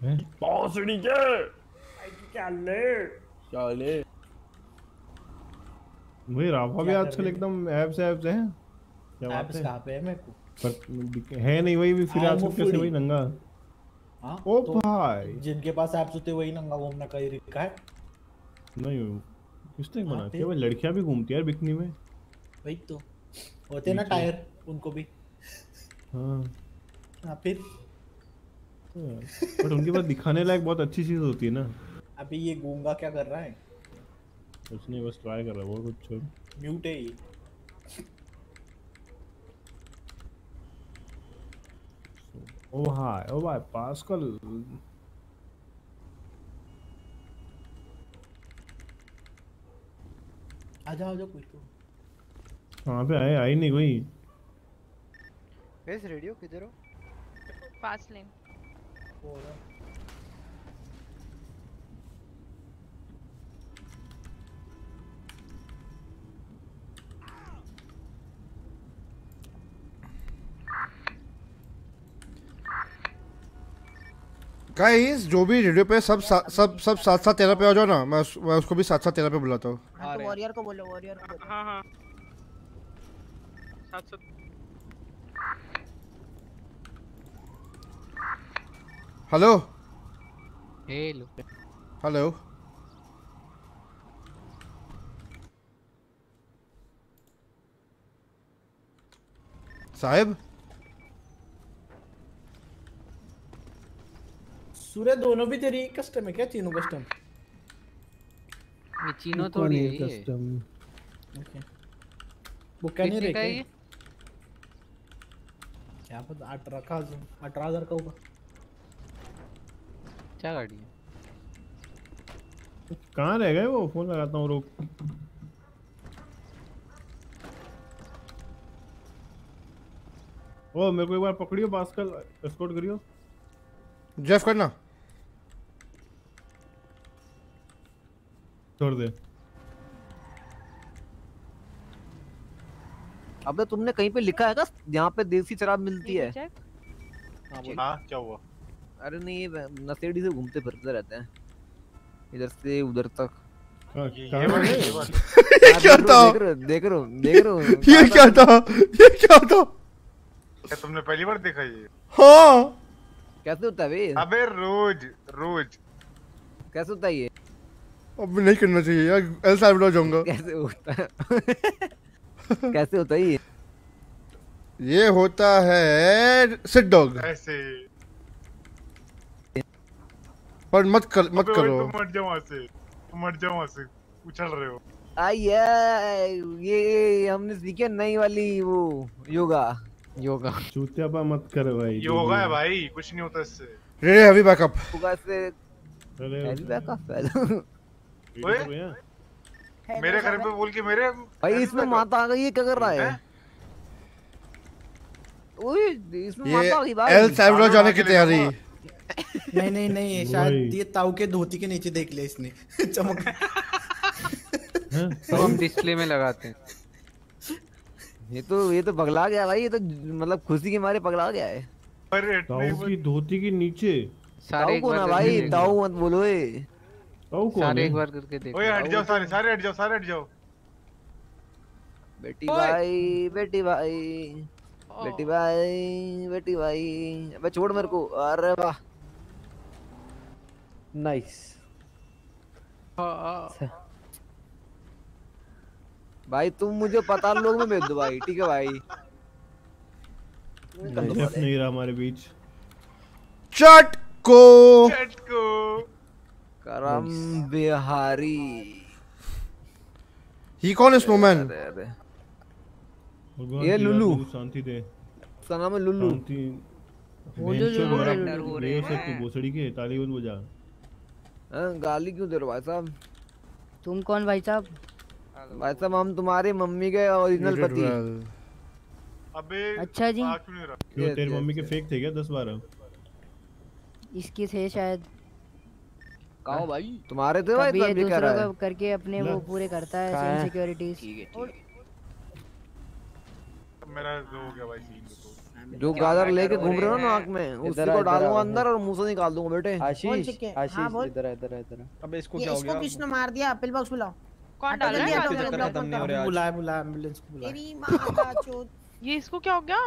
पौसड़ी के चले चले भाई राफा भी आजकल एकदम एब्स एब्स हैं। क्या बात है? कहाँ पे है मेरे को? पर है नहीं वही भी फिर हाँ, आजकल कैसे। वही नंगा? हाँ ओ तो भाई। जिनके पास एप्स होते हैं वही नंगा घूमना कहीं रिका है। नहीं किसने बना? क्या भाई लड़कियाँ भी घूमती है यार बिकनी में? वही तो होते ना टायर उनको भी। हाँ। हाँ फिर? बट उनके पास दिखाने लायक बहुत अच्छी चीज़ होती है ना। अभी ये गूँगा क्या कर रहा है? कुछ नहीं बस ट्राई कर रहा है वो कुछ म्यूट है ये। ओ हाय ओ भाई पास्कल। आ जाओ आ जाओ कोई तो। कहाँ पे आए आई नहीं कोई। कैसे रेडियो किधर हो? पास लेन हो गाइस जो भी रेडियो पे सब सा, सब सब साथ साथ तेरह पे आ जाओ ना मैं, उस, मैं उसको भी साथ साथ तेरह पे बुलाता हूँ। हाँ तो वॉरियर को बोलो वॉरियर को बोलो। हाँ हाँ। साथ साथ हेलो हेलो हेलो साहिब? सूर्य दोनों भी तेरी कस्टम है क्या? तीनों कस्टम ये चीनो थोड़ी है ये? ओके। वो क्या नहीं रहे क्या पता अठारह का अजून अठारह हज़ार का होगा। क्या गाड़ी है? कहाँ रह गए वो? फ़ोन लगाता हूँ रोक। ओ मेरे को एक बार पकड़ियो पास्कल एस्कॉर्ट करियो। जेफ करना। छोड़ दे। अबे तुमने कहीं पे लिखा है क्या यहाँ पे देसी शराब मिलती है हाँ क्या हुआ? अरे नहीं ये नशेड़ी से घूमते फिरते रहते हैं। इधर से उधर तक। ये वाला ये वाला। [laughs] ये क्या था? देख रहे हो देख रहे हो देख रहे हो ये क्या था? ये क्या था? क्या तुमने पहली बार देखा ये? हाँ। कैसे होता है अबे रोज रोज। कैसे होता है ये? अब नहीं करना चाहिए यार एल साल्वाडोर जाऊँगा। कैसे होता है? [laughs] कैसे होता है ये? ये होता है सिट डॉग। ऐसे। पर मत कर मत करो। तुम मट जाओ वहाँ से। तुम मट जाओ वहाँ से। उछल रहे हो। आइए ये हमने सीखी नई वाली वो योगा। योगा। चूतियापा मत कर भाई। योगा है भाई कुछ नहीं होता इससे। रेडी हैवी बैकअप योगा से हैवी बैकअप है ओए। मेरे घर पे बोल के मेरे भाई इसमें माता आ गई है क्या कर रहा है? ओए इसमें माता आ गई भाई एल साल्वाडोर जाने की तैयारी। नहीं नहीं नहीं [laughs] शायद ये ताऊ के धोती के नीचे देख लिया इसने। [laughs] चमक। तो हम डिस्प्ले में लगाते हैं। ये तो ये तो पगला गया भाई ये तो मतलब खुशी के मारे पगला गया है। ताऊ की धोती के नीचे? सारे ताऊ को बार ना करके भाई? ताऊ मत बोलो ए। ताऊ कौन सारे एक बार करके देख ओए हट जाओ सारे सारे हट जाओ सारे हट जाओ। बेटी भाई बेटी भाई बेटी भाई बेटी भाई। अबे छोड़ मेरे को। अरे वाह। नाइस भाई तुम मुझे पता लोग में भेज दो भाई ठीक है भाई? नहीं रहा हमारे बीच। चट को चट को करम बिहारी। ही कौन है अरे भगवान ये की को शांति दे। उसका नाम है शांति। वो जो- जो- मेरा जो- जो- ले सकते भोसड़ी के ताली बजा। हाँ, गाली क्यों दे रहे हो भाई साहब? तुम कौन भाई साहब? भाई साहब हम तुम्हारी मम्मी के ओरिजिनल पति। अबे अच्छा जी। क्यों तेरी मम्मी के फेक थे क्या दस बारह इसकी थे शायद। कहो भाई? तुम्हारे थे भाई ये दूसरों रहा का करके अपने वो पूरे करता है कहाँ है? सिक्योरिटीज मेरा जो हो गया भाई सीन जो गाजर लेके घूम रहे हो ना नाक में इधर उसी आ, को इधर डालूँगा अंदर और मुँह से निकाल दूँगा बेटे। आशीष आशीष हाँ, इधर इधर इधर। अबे इसको ये क्या हो इसको किसने मार दिया? पिल बॉक्स बुलाओ। कौन डाल रहा है? ब्लॉक खत्म नहीं हो करो। बुलाया बुलाया एंबुलेंस को बुलाया तेरी माँ का चोद ये इसको क्या हो गया?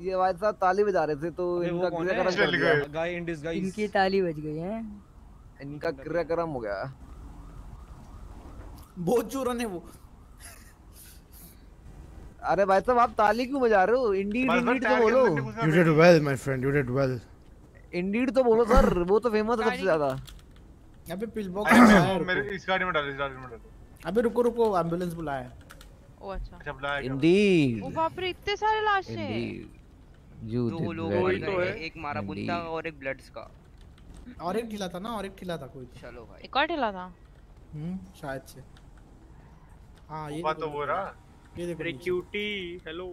ये भाई साहब ताली बजा रहे थे तो इनका कौन क्रियाक्रम कर है दिया। गाय इन डिसगाइज इनकी ताली बज गई है। इनका क्रियाक्रम हो गया। बहुत चोरन है वो। अरे भाई साहब आप ताली क्यों बजा रहे हो? इंडीड इंडीड तो बोलो। You did well my friend you did well indeed तो बोलो सर [laughs] वो तो फ़ेमस है सबसे ज़्यादा। अबे पिल [coughs] बॉक्स। मेरे इस गाड़ी में डालो इस गाड़ी में डालो। अबे रुको रुको एंबुलेंस बुलाया ओ अच्छा। अच्छा बुलाया इंडीड ओ बाप रे इतने सारे लाशें इंडीड यू दो डिड लोग गए एक मारा बुंदा और एक ब्लड्स का। और एक ठिला था ना और एक ठिला था कोई चलो भाई। एक और ढिला था? हम्म शायद से। हाँ ये बात तो वो रहा। ये देखो क्यूटी हेलो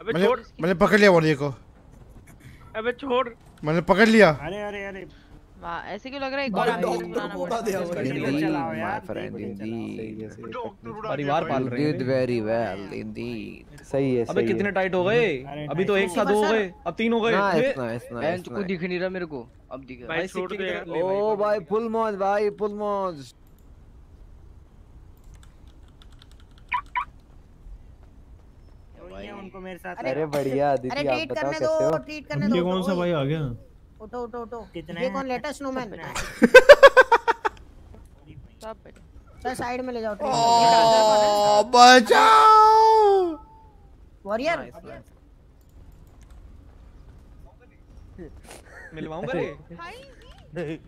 अबे मैंने छोड़। मैंने पकड़ लिया वॉरियर को। अबे छोड़। मैंने पकड़ लिया। अरे अरे अरे। वाह ऐसे क्यों लग रहा है? एक और डॉक्टर को पड़ेगा दिया। इंडीड चलाओ माय यार, फ्रेंड है, उड़ा परिवार पाल रहे हैं। वेरी वेल इंडीड सही है अबे कितने टाइट हो गए? अभी तो एक था दो हो गए। अब तीन हो गए। नाइस ये- नाइस बहन नाइस तुमको दिख नहीं रहा मेरे को। अब दिख रहा भाई भाई छोड़ दे की ओ भाई फुल मौज भाई फुल मौज। ये उनको मेरे साथ। अरे- बढ़िया अरे अदिति आप ट्रीट बताओ करने दो हो? ट्रीट करने दो ये कौन सा भाई आ गया? उठो उठो उठो। कितना ये कौन लेटेस्ट स्नोमैन सब सर साइड में ले जाओ ओ बचाओ! वॉरियर मिलवाऊँगा रे?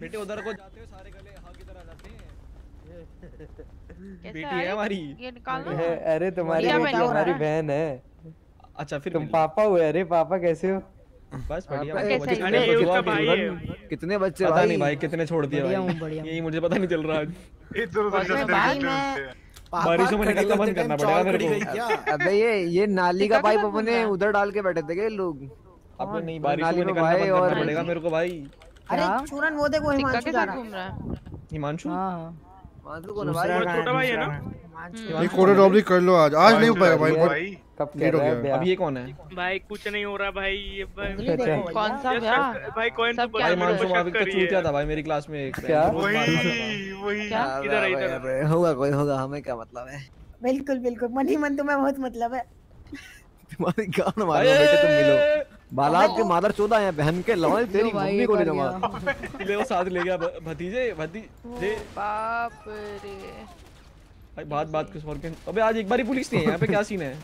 बेटे उधर को जाते हो सारे गले हाँ की तरह जाते हैं। [laughs] बेटी है हमारी? ये निकालो अरे- अरे तुम्हारी बेटी हमारी बहन है। अच्छा फिर तुम पापा हुए अरे पापा कैसे हो? बस बढ़िया अरे, उसका भाई है। कितने बच्चे पता नहीं भाई कितने छोड़ दिए भाई। यही मुझे पता नहीं चल रहा आज। इधर उधर चलते भाई, रहते मैं- हैं। पापा बारिशों में निकलना बंद करना पड़ेगा मेरे को। अबे ये ये नाली का पाइप अपने उधर डाल के बैठे थे ये लोग? अब नहीं बारिशों में निकलना बंद करना और- पड़ेगा मेरे को भाई। अरे वो देखो हिमांशु जा रहा है? हिमांशु? हाँ। मानसू है छोटा भाई है ना? ये कर लो आज। आज नहीं हो पाएगा भाई बहुत कब लेट हो गया। अब ये कौन है? भाई कुछ नहीं हो रहा भाई ये भैया। कौन सा भाई कौन सब सा क्या भाई हिमांशु हो? का चूतिया था भाई मेरी क्लास में एक क्या? वही वही। इधर इधर होगा कोई होगा हमें क्या मतलब है? बिल्कुल बिल्कुल। मन ही मन तुम्हें बहुत मतलब है। तुम्हारी गान मारो बेटे तुम मिलो। बालाब के मादर चौदह है बहन के लौड़े तेरी मम्मी को ले। मार ले वो साथ ले गया भतीजे भतीजे बाप रे। भाई बात बात किस और के अबे आज एक बारी पुलिस नहीं है यहाँ पे क्या सीन है?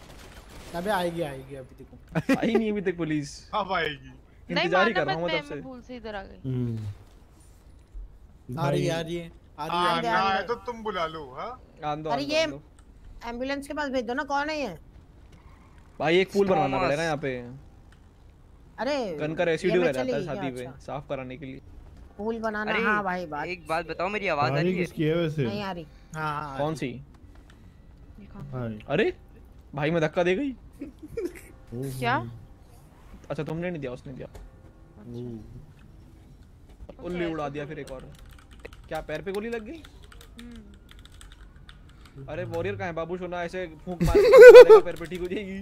अबे आएगी आएगी अभी देखो आई नहीं अभी तक पुलिस। अब आएगी। इंतज़ार ही कर रहा हूँ मैं तब से। भूल से इधर आ गई। हम्म। आ रही भाई है आ रही है आ रही हाँ है है। तो तुम बुला लो हाँ? दो अरे ये एंबुलेंस के पास भेज दो ना कौन है ये? भाई एक पुल बनवाना. पड़ेगा यहाँ पे। अरे गन का रेसिड्यू रह जाता है शादी पे अच्छा। साफ़ कराने के लिए। पुल बनाना हाँ भाई बात एक बात बताओ मेरी आवाज़ आ रही है? किसकी है वैसे? नहीं आ रही। हाँ हाँ कौन सी? अरे भाई मैं धक्का दे गई। क्या? अच्छा तुमने नहीं दिया उसने दिया। उल्ली उड़ा दिया फिर एक और। क्या पैर पे गोली लग गई? अरे वॉरियर कहाँ है? बाबू सोना ऐसे फूंक मार पैर पे ठीक हो जाएगी।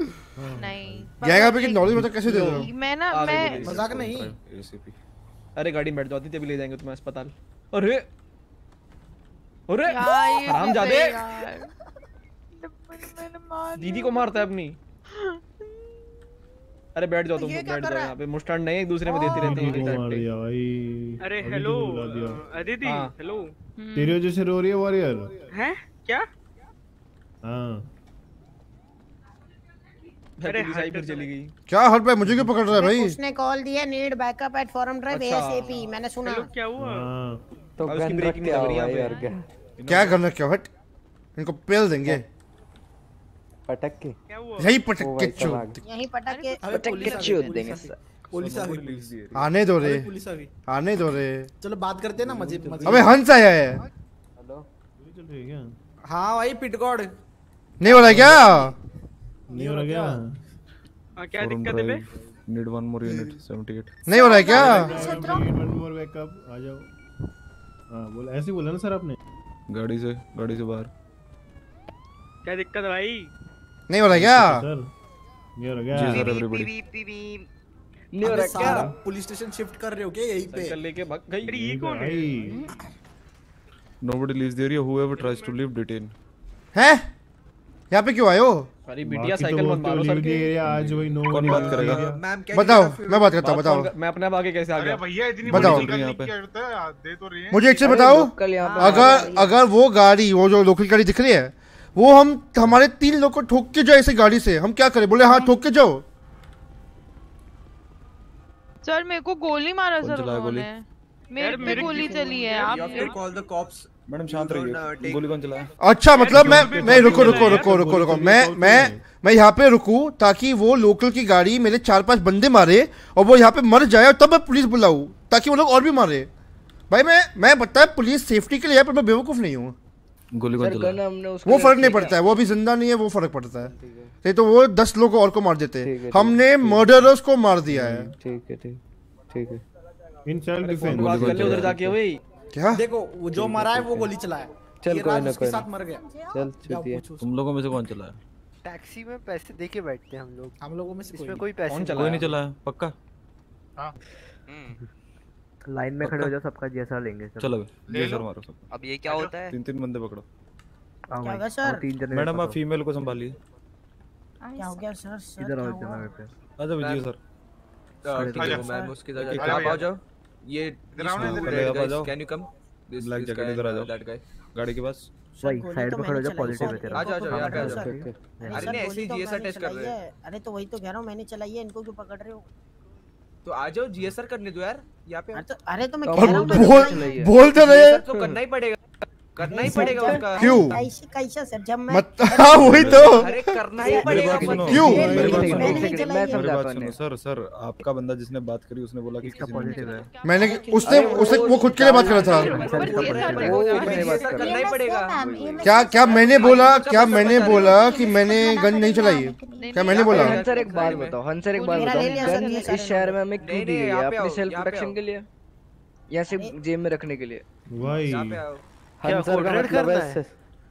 नहीं। पे की नॉलेज मतलब कैसे दे रहे हो? मैं ना मैं मज़ाक नहीं। अरे गाड़ी बैठ जाती तभी ले जाएँगे तुम्हें अस्पताल। अरे! अरे! हराम जादे! दीदी को मारता है अपनी। अरे बैठ जाओ तुम ये बैठ जाओ रहा यहाँ पे। मुस्टैंड नहीं एक दूसरे में देते रहते हैं मार पे। अरे हेलो तो अदिति। हेलो तेरी वजह से रो रही है वॉरियर हैं? क्या? हाँ। अरे आई फिर चली गई। क्या हर पे? मुझे क्यों पकड़ रहा है भाई? उसने कॉल दिया need backup at forum drive. ASAP मैंने सुना। क्या हुआ? हाँ। तो उसकी ब्रेकिंग लग रही है पे। क्या? क्या करना क्या हट? इनको पेल देंगे। पटक के। यही पटक के चो यहीं पटक के पटक के चोद देंगे पुलिस आ गई, आने दो रे। पुलिस आ गई। आने दो रे। चलो बात करते हैं ना मज़े मज़े अबे हंस आया है। हेलो। चल रही है क्या? हाँ भाई पिटगॉड नहीं हो रहा क्या? नहीं हो रहा क्या? हाँ, क्या दिक्कत है बे? नीड वन मोर यूनिट 78 नहीं हो रहा है क्या? वन मोर बैकअप आ जाओ। हाँ बोल ऐसे बोला ना सर आपने? गाड़ी से गाड़ी से बाहर। क्या दिक्कत है भाई? नहीं हो रहा क्या? सर नहीं हो रहा जी सर एवरीबॉडी नहीं हो रहा क्या? पुलिस स्टेशन शिफ्ट कर रहे हो क्या यहीं पे? साइकिल लेके भाग गई। अरे ये कौन है? Nobody leaves the area whoever tries to leave detain. हैं? यहाँ पे क्यों आए हो? अरे बिटिया साइकिल मत तो मारो सर the आज वही नो कौन बात करेगा? मैम क्या बताओ मैं बात करता हूँ बताओ। मैं अपने आप आगे कैसे आ गया? भैया इतनी बताओ। बड़ी पे। क्या करता दे तो रही है। मुझे एक चीज़ बताओ अगर अगर वो गाड़ी वो जो लोकल गाड़ी दिख रही है वो हम हमारे तीन लोग को ठोक के जाए ऐसे गाड़ी से हम क्या करें? बोले हाँ ठोक के जाओ। सर मेरे को गोली मारा सर गोली? उन्होंने। मेरे पे गोली चली है आप कॉल द कॉप्स मैडम शांत रहिए। गोली कौन चलाया? अच्छा मतलब मैं मैं रुको रुको रुको रुको रुको। मैं मैं मैं यहाँ पे रुकूं ताकि वो लोकल की गाड़ी मेरे चार पाँच बंदे मारे और वो यहाँ पे मर जाए और तब मैं पुलिस बुलाऊं ताकि वो लोग और भी मारे। भाई मैं मैं बता पुलिस सेफ्टी के लिए पर मैं बेवकूफ़ नहीं हूँ। गोली कौन चलाया? गन हमने उसको वो फ़र्क नहीं पड़ता है वो अभी ज़िंदा नहीं है वो फ़र्क पड़ता है। नहीं तो वो दस लोग और को मार देते। है, हमने मर्डरर्स को मार दिया है। ठीक है ठीक ठीक है। इन सेल्फ डिफेंस बात कर ले उधर जाके वही क्या देखो वो जो मरा है वो गोली चलाया। चल कोई ना कोई साथ मर गया। चल छुट्टी है। तुम लोगों में से कौन चलाया? टैक्सी में पैसे दे के बैठते हैं हम लोग। हम लोगों में से इसमें कोई कोई पैसे कौन कोई नहीं चलाया पक्का? लाइन में खड़े हो जाओ सबका जैसा लेंगे सब। चलो ले लो। सर मारो सब। अब ये क्या होता है? तीन तीन बंदे पकड़ो। क्या भाई, होगा, सर? तीन जने मैडम आप फीमेल को संभालिए। क्या हो गया सर? सर इधर आओ इधर हुआ? आओ पे आजा विजय सर। खड़े आ जाओ। मैम उसके आप आ जाओ। ये। Can you come black jacket इधर आ जाओ। दैट गाय गाड़ी के पास? भाई साइड पे में खड़े हो जाओ पॉजिटिव है। तेरा आ जाओ, आ जाओ, यहाँ पे आ हाँ, जाओ। अरे नहीं, ऐसे ही तो टेस्ट कर रहे हैं। अरे तो वही तो कह रहा हूँ मैंने चलाई है इनको क्यों पकड़ रहे हो? तो आ जाओ जीएसआर करने दो यार यहाँ पे अरे तो तो मैं कह रहा हूँ बोल- तो। रहे। तो करना ही पड़ेगा। करना ही पड़ेगा उसका। क्यों? कैसे सर जब मैं हाँ वही तो। अरे करना ही पड़ेगा क्यों? मैं समझाता हूँ सर सर आपका बंदा जिसने बात करी उसने बोला कि किसी पॉजिटिव है। मैंने उसने उसे वो खुद के लिए बात कर रहा था। ही? क्या क्या मैंने बोला क्या मैंने बोला कि मैंने गन नहीं चलाई? है क्या मैंने बोला? हंसर एक बात बताओ हंसर एक बात बताओ। गन इस शहर में हमें क्यों दी गई है? अपनी सेल्फ प्रोटेक्शन के लिए या सिर्फ़ जेब में रखने के लिए? भाई यहाँ पे आओ हंसर का मतलब है?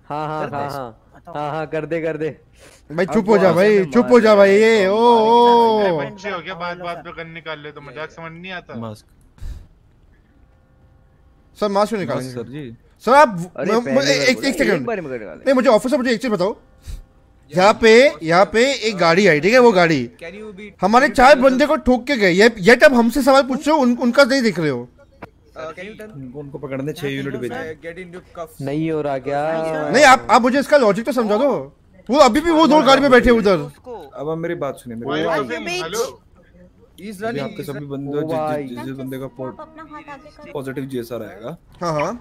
हाँ हाँ हाँ हाँ। हाँ हाँ कर दे कर दे। भाई चुप हो जा भाई चुप हो जा भाई ये ओ अरे बच्चे हो क्या बात बात पे गन निकाल ले तो मज़ाक समझ नहीं आता। मास्क सर मास्क क्यों निकालेंगे। सर जी। सर आप एक एक सेकंड नहीं मुझे ऑफिसर मुझे एक चीज़ बताओ। यहाँ पे यहाँ पे एक गाड़ी आई ठीक है वो गाड़ी। हमारे चार बंदे को ठोक के गए। ये ये तब हमसे सवाल पूछ रहे हो उन, उनका नहीं देख रहे हो। उनको उनको पकड़ने छह यूनिट भेजे गेट इन कफ नहीं हो रहा क्या नहीं आप आप मुझे इसका लॉजिक तो समझा दो। वो अभी भी वो दो गाड़ी में बैठे उधर। अब आप मेरी बात सुनिए मेरी आपके सभी बंदे जिस जिस बंदे का पॉजिटिव जीएसआर आएगा। हाँ हाँ।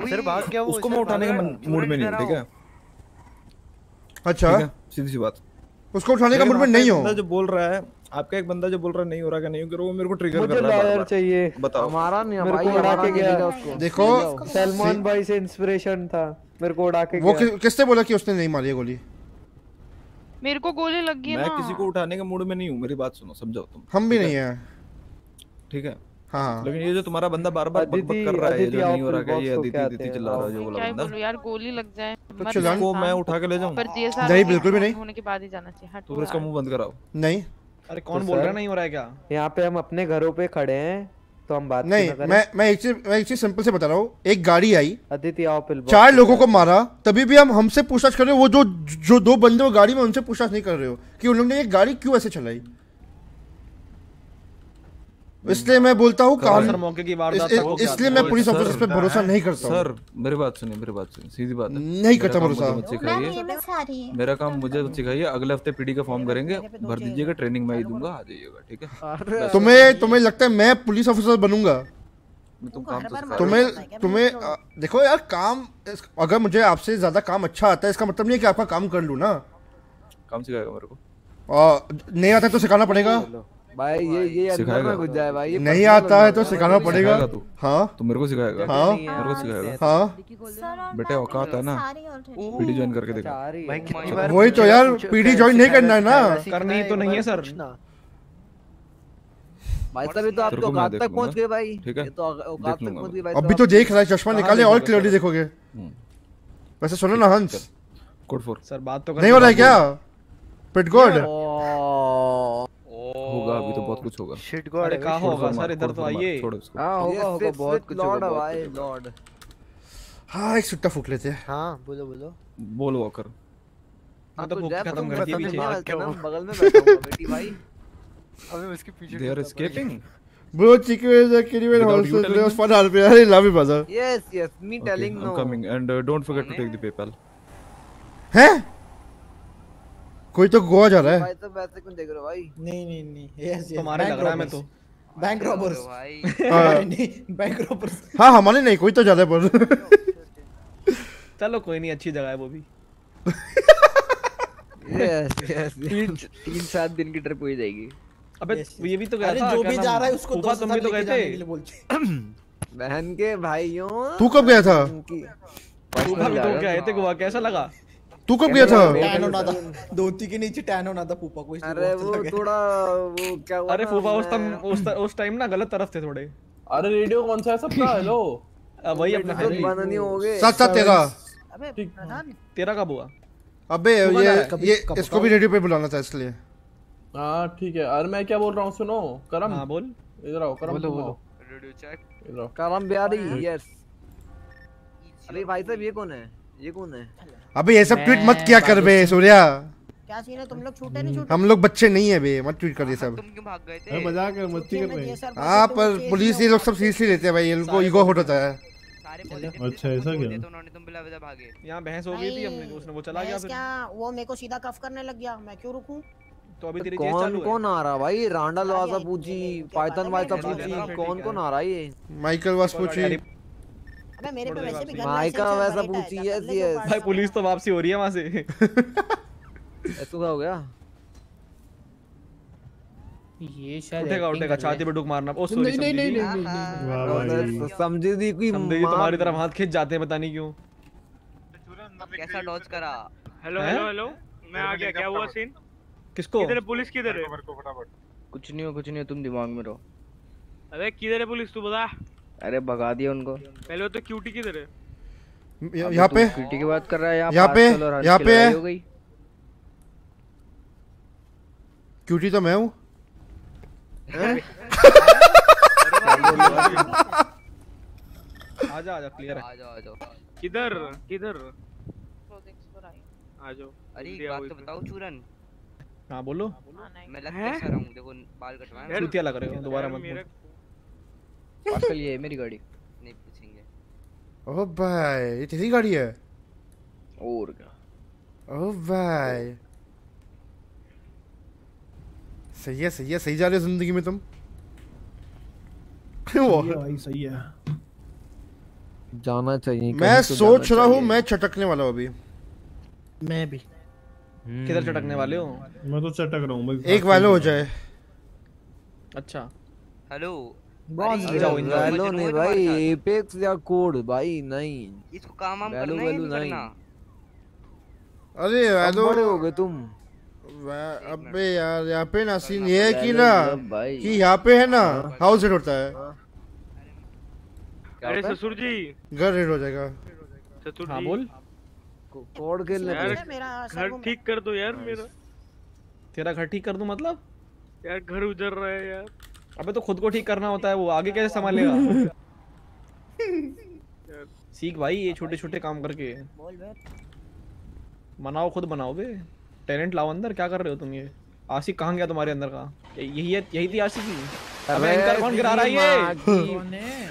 सर भाग क्या उसको मैं उठाने के मूड में नहीं ठीक है? अच्छा। सीधी सी बात। उसको उठाने का मूड में नहीं हो। जो बोल रहा है आपका एक बंदा जो बोल रहा नहीं हो रहा क्या नहीं हो रहा वो मेरे को ट्रिगर मुझे कर रहा है लॉयर चाहिए। बताओ। हमारा नहीं है मेरे को उड़ा के गया। देखो सलमान भाई से इंस्पिरेशन था। मेरे को उड़ा के वो किसने बोला कि उसने नहीं मारी है गोली? मेरे को गोली लग गई मैं किसी को उठाने के मूड में नहीं हूँ मेरी बात सुनो समझाओ तुम। हम भी नहीं है? है। ठीक है? हाँ लेकिन ये जो तुम्हारा बंदा बार बार बक बक कर रहा है ये जो नहीं हो रहा क्या ये अदिति अदिति चिल्ला रहा है जो बोला क्या ही बंदा यार गोली लग जाए। तो चिल्लान- मैं उठा के ले जाऊँ? नहीं, बिल्कुल भी नहीं। होने के बाद ही जाना चाहिए हट तो फिर इसका मुँह बंद कराओ। नहीं। अरे कौन तो बोल रहा नहीं हो रहा है क्या? यहाँ पे हम अपने घरों पे खड़े हैं तो हम बात नहीं? मैं मैं एक चीज़ मैं एक चीज़ सिंपल से बता रहा हूँ। एक गाड़ी आई अदिति आओ पिल चार लोगों को मारा तभी भी हम हमसे पूछताछ कर रहे हो वो जो जो दो बंदे वो गाड़ी में उनसे पूछताछ नहीं कर रहे हो कि उन लोगों ने ये गाड़ी क्यों ऐसे चलाई? इसलिए मैं बोलता हूँ काम सर, मौके की वारदात इसलिए मैं पुलिस ऑफिसर पे भरोसा नहीं करता सर मेरी बात सुनिए मेरी बात सुनिए सीधी बात है। नहीं करता मेरा काम भरोसा। मेरा काम मुझे सिखाइए अगले हफ़्ते पीडी का फॉर्म करेंगे भर दीजिएगा ट्रेनिंग मैं ही दूँगा आ जाइएगा ठीक है? तुम्हें तुम्हें लगता है मैं पुलिस ऑफिसर बनूँगा? मैं तुम काम तो तुम्हें तुम्हें देखो यार काम अगर मुझे आपसे ज़्यादा काम अच्छा आता है इसका मतलब नहीं है कि आपका काम कर लूँ ना? काम सिखाएगा मेरे को। नहीं आता तो सिखाना पड़ेगा। भाई ये ये अंदर सिखाएगा। में घुस जाए भाई ये नहीं आता है तो सिखाना पड़ेगा। तू। हाँ। तू मेरे को सिखाएगा हाँ। मेरे को सिखाएगा। हाँ। बेटे औकात है ना। पीडी ज्वाइन करके देखो। भाई कितनी बार वही तो यार पीडी ज्वाइन नहीं करना है ना। करनी तो नहीं है सर। भाई साहब ये तो को मैं औकात तक पहुँच गए भाई। ठीक है। ये तो औकात तक पहुँच गए भाई अभी तो देख रहा है चश्मा निकाले और क्लियरली देखोगे। वैसे सुनो ना हंस। कोड फोर सर बात तो नहीं हो रहा है क्या? पिट गुड अभी तो बहुत कुछ होगा शिट गॉड अरे कहाँ होगा सर इधर तो आइए छोड़ो इसको हाँ होगा होगा बहुत कुछ है बहुत भाई, Lord। हाँ एक सुट्टा फूक लेते हैं हाँ बोलो बोलो बोल वॉकर हाँ तो तो भूख खत्म कर दी पीछे। बगल में बैठा हूँ बेटी भाई अबे उसके पीछे they are escaping Bro, Chico is a kitty man also. Today was fun RP. I love you, brother. yes yes me Okay, telling I'm no I'm coming and uh, don't forget to take the PayPal. हैं? कोई तो गोवा जा रहा है। भाई तो वैसे क्यों देख रहे हो भाई? नहीं नहीं नहीं यस यस तुम्हारे लग रहा है मैं तो। बैंक रॉबर्स [laughs] हाँ। नहीं बैंक रॉबर्स हाँ हमारे नहीं कोई तो जा रहा पर चलो कोई नहीं अच्छी जगह है वो भी। yes yes तीन सात दिन की ट्रिप हो जाएगी। अबे ये भी तो गया अरे था जो भी जा रहा है उसको फूफा तुम भी तो गए थे। [clears throat] बहन के भाइयों। तू कब गया था? भी तो गए थे गोवा कैसा लगा? तू कब गया था? टैन होना था। धोती के नीचे टैन होना था पूपा को अरे वो थोड़ा वो क्या हुआ अरे फूफा उस टाइम उस टाइम ना गलत तरफ़ थे थोड़े। अरे रेडियो कौन सा है सबका? हेलो [laughs] वही अपना तो है। बंद नहीं हो गए साथ साथ तेरा। अबे प्रधान तेरा कब हुआ? अबे ये ये इसको भी रेडियो पे बुलाना था इसलिए। हाँ ठीक है। अरे मैं क्या बोल रहा हूँ सुनो। करम। हाँ बोल। इधर आओ करम बोलो, बोलो। रेडियो चेक इधर आओ। करम बिहारी यस अरे भाई साहब ये कौन है? ये कौन है? अबे ये सब ट्वीट मत किया कर बे सूर्या। क्या सीन है? तुम लोग छूटे नहीं छूटे? हम लोग बच्चे नहीं है बे मत ट्वीट कर ये सब। तुम क्यों भाग गए अरे थे मज़ाक कर मस्ती कर रहे हैं। हाँ पर पुलिस ये लोग सब सीरियसली लेते हैं भाई ये लोग को ईगो हट होता है। अच्छा ऐसा क्या? तो उन्होंने तुम बिला बिला भागे। यहाँ बहस हो गई थी हमने उसने वो चला गया फिर? क्या? वो मेरे को सीधा कफ करने लग गया। मैं क्यों रुकूं? तो अभी तेरी केस कौन चालू है। कौन आ रहा भाई? रांडा लवासा पूछी पाइथन वाइसा पूछी कौन कौन आ रहा है ये? माइकल वास्पुची अबे मेरे पे वैसे भी माइका है, वैसा है, पूछी यस जो भाई पुलिस तो वापसी हो रही है वहाँ से। ऐसा हो गया? ये शायद उठेगा है। छाती पे डुक मारना। ओ सॉरी नहीं नहीं नहीं समझी नहीं नहीं नहीं वाह दी कोई समझी तुम्हारी तरफ़ हाथ खींच जाते हैं पता नहीं क्यों। कैसा डॉज करा? Hello hello hello. मैं आ गया क्या हुआ सीन किसको? किधर है पुलिस किधर है? मेरे को फटाफट। कुछ नहीं हो कुछ नहीं हो तुम दिमाग में रहो। अबे किधर है पुलिस तू बता। अरे भगा दिया उनको। पहले तो क्यूटी किधर है? यहाँ पे? क्यूटी की बात कर रहा है यहाँ यहाँ पे यहाँ पे? है क्यूटी तो मैं हूँ। आजा आजा क्लियर है। आ जाओ आ जाओ किधर? किधर? आ जाओ। अरे एक बात तो बताओ चूरन। हाँ बोलो। मैं लग हैं? रहा हूँ? देखो बाल कटवाए यार- चूतिया लग रहे हो दोबारा मत पास्कल ये है मेरी गाड़ी। नहीं पूछेंगे। ओ भाई ये तेरी गाड़ी है? और क्या? ओ भाई। सही है सही है सही जा रहे हो ज़िंदगी में तुम। [laughs] वो। भाई सही है। जाना चाहिए मैं तो सोच रहा हूँ मैं चटकने वाला हूँ अभी। मैं भी। किधर चटकने वाले हो? मैं तो चटक रहा हूँ एक वाले हो जाए। अच्छा। हेलो। मजनू वैलो नहीं भाई एपेक्स या कोड भाई नहीं। इसको काम करना है नहीं नहीं। अरे वालो बड़े हो गए तुम। अबे यार यहाँ पे ना सीन ये है कि ना कि यहाँ पे है ना हाउस रेट होता है। अरे ससुर जी। घर रेट हो जाएगा। ससुर हाँ जी। बोल। कोड खेलने यार घर ठीक कर दो यार मेरा। तेरा घर ठीक कर दो मतलब? यार घर उजर रहा है यार। अबे तो खुद को ठीक करना होता है वो आगे कैसे संभालेगा? सीख भाई ये छोटे छोटे काम करके। बनाओ खुद बनाओ बे। टैलेंट लाओ अंदर क्या कर रहे हो तुम ये? आशिक कहाँ गया तुम्हारे अंदर का? यही है यही थी आशिक की? अबे एंकर कौन गिरा रहा है ये?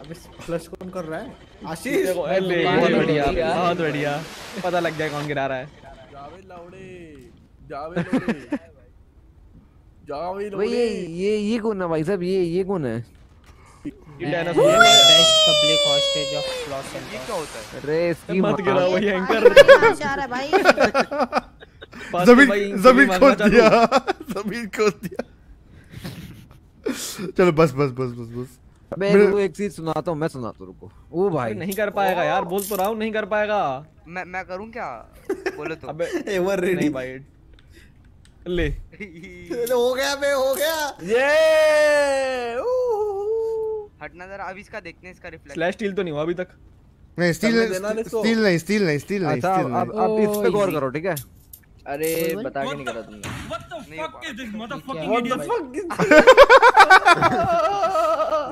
अबे फ्लश कौन कर रहा है? आशीष। बहुत बढ़िया बहुत बढ़िया। पता लग गया कौन गिरा रहा है। जावे लाउडे जावे लोडे जावे भाई ये ये ये कौन है भाई साहब? ये ये कौन है? ये डायनासोर है। पब्लिक हॉस्टेज ऑफ़ लॉस ये क्या होता है? अरे इसकी मत गिराओ ये एंकर कहाँ से आ रहा है भाई? [laughs] ज़मीन ज़मीन खोद दिया। [laughs] ज़मीन खोद दिया। चलो बस बस बस बस बस। मैं मेरे- एक चीज़ सुनाता हूँ मैं सुनाता हूँ रुको। ओ भाई। नहीं कर पाएगा यार बोल तो रहा हूँ नहीं कर पाएगा। मैं मैं करूँ क्या? बोलो तो। अबे [laughs] एवर रेडी भाई ले। [laughs] हो गया बे हो गया। ये हटना जरा अब इसका देखते हैं इसका रिफ्लेक्ट स्लैश स्टील तो नहीं हुआ अभी तक। नहीं स्टील। स्टील नहीं स्टील नहीं स्टील नहीं अच्छा स्टील अब अब इस पे गौर करो ठीक है? अरे बता के नहीं करा तुमने। नहीं हो पा- What the fuck is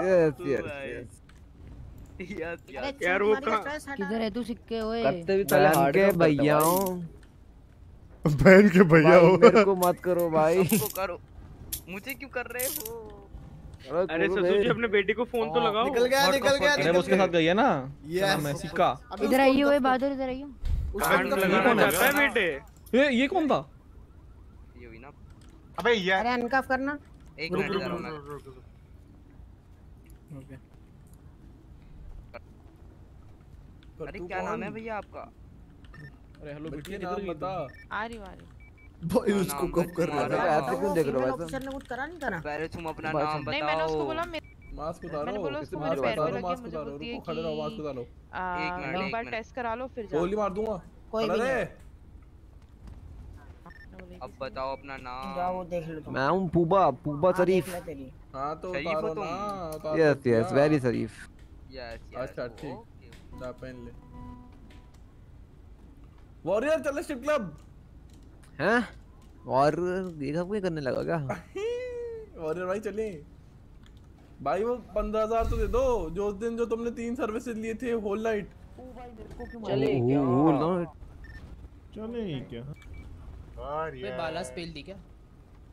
yes yes yes yes यार, वो। किधर है तू सिक्के? ओए। करते भी बहन हार्ड के काम करता भैया भाई। बहन के भैया हो। मेरे को मत करो भाई। [laughs] सबको करो। मुझे क्यों कर रहे हो? अरे ससुर जी अपने बेटे को फ़ोन तो लगाओ। निकल गया निकल गया अरे उसके साथ गई है ना. नाम सिक्का। इधर आइए ओए बहादुर इधर आइए। उसको कान है? चाहता है बेटे। ये ये कौन था? ये हुई ना। अबे यार अरे अनकफ करना। एक मिनट रुक रुक रुक रुक। अरे क्या नाम है भैया आपका? अरे हेलो बिटिया किधर गई बता। आ रही आ रही भाई हाँ, उसको कब कर रहा अरे ऐसे क्यों देख रहे हो भाई ऑफिसर ने कुछ करा नहीं करा पहले तुम अपना नाम नहीं मैंने उसको बताओ। बोला मे- मास्क मैंने उतारो बोला उसको मास्क मेरे पैर पे उतारो मुझे बोलती है रुको खड़े रहो मास्क कि उतारो एक मिनट, एक बार टेस्ट करा लो फिर जाओ। गोली मार दूँगा। कोई भी अब बताओ अपना नाम। जाओ वो देख लो तुम। मैं हूँ पूबा पूबा हाँ, शरीफ। ले हाँ तो शरीफ हो उतारो तुम? ना यस यस वेरी शरीफ। यस यस अच्छा ठीक। जा पहन ले। वॉरियर चले स्ट्रिप क्लब हैं? और ये सब क्या करने लगा क्या? [laughs] वॉरियर भाई चले भाई वो पंद्रह हज़ार तो दे दो। जो उस दिन जो तुमने तीन सर्विसेज़ लिए थे होल नाइट चले क्या? ओ, नो, चले क्या? और वे बाला स्पेल दी क्या?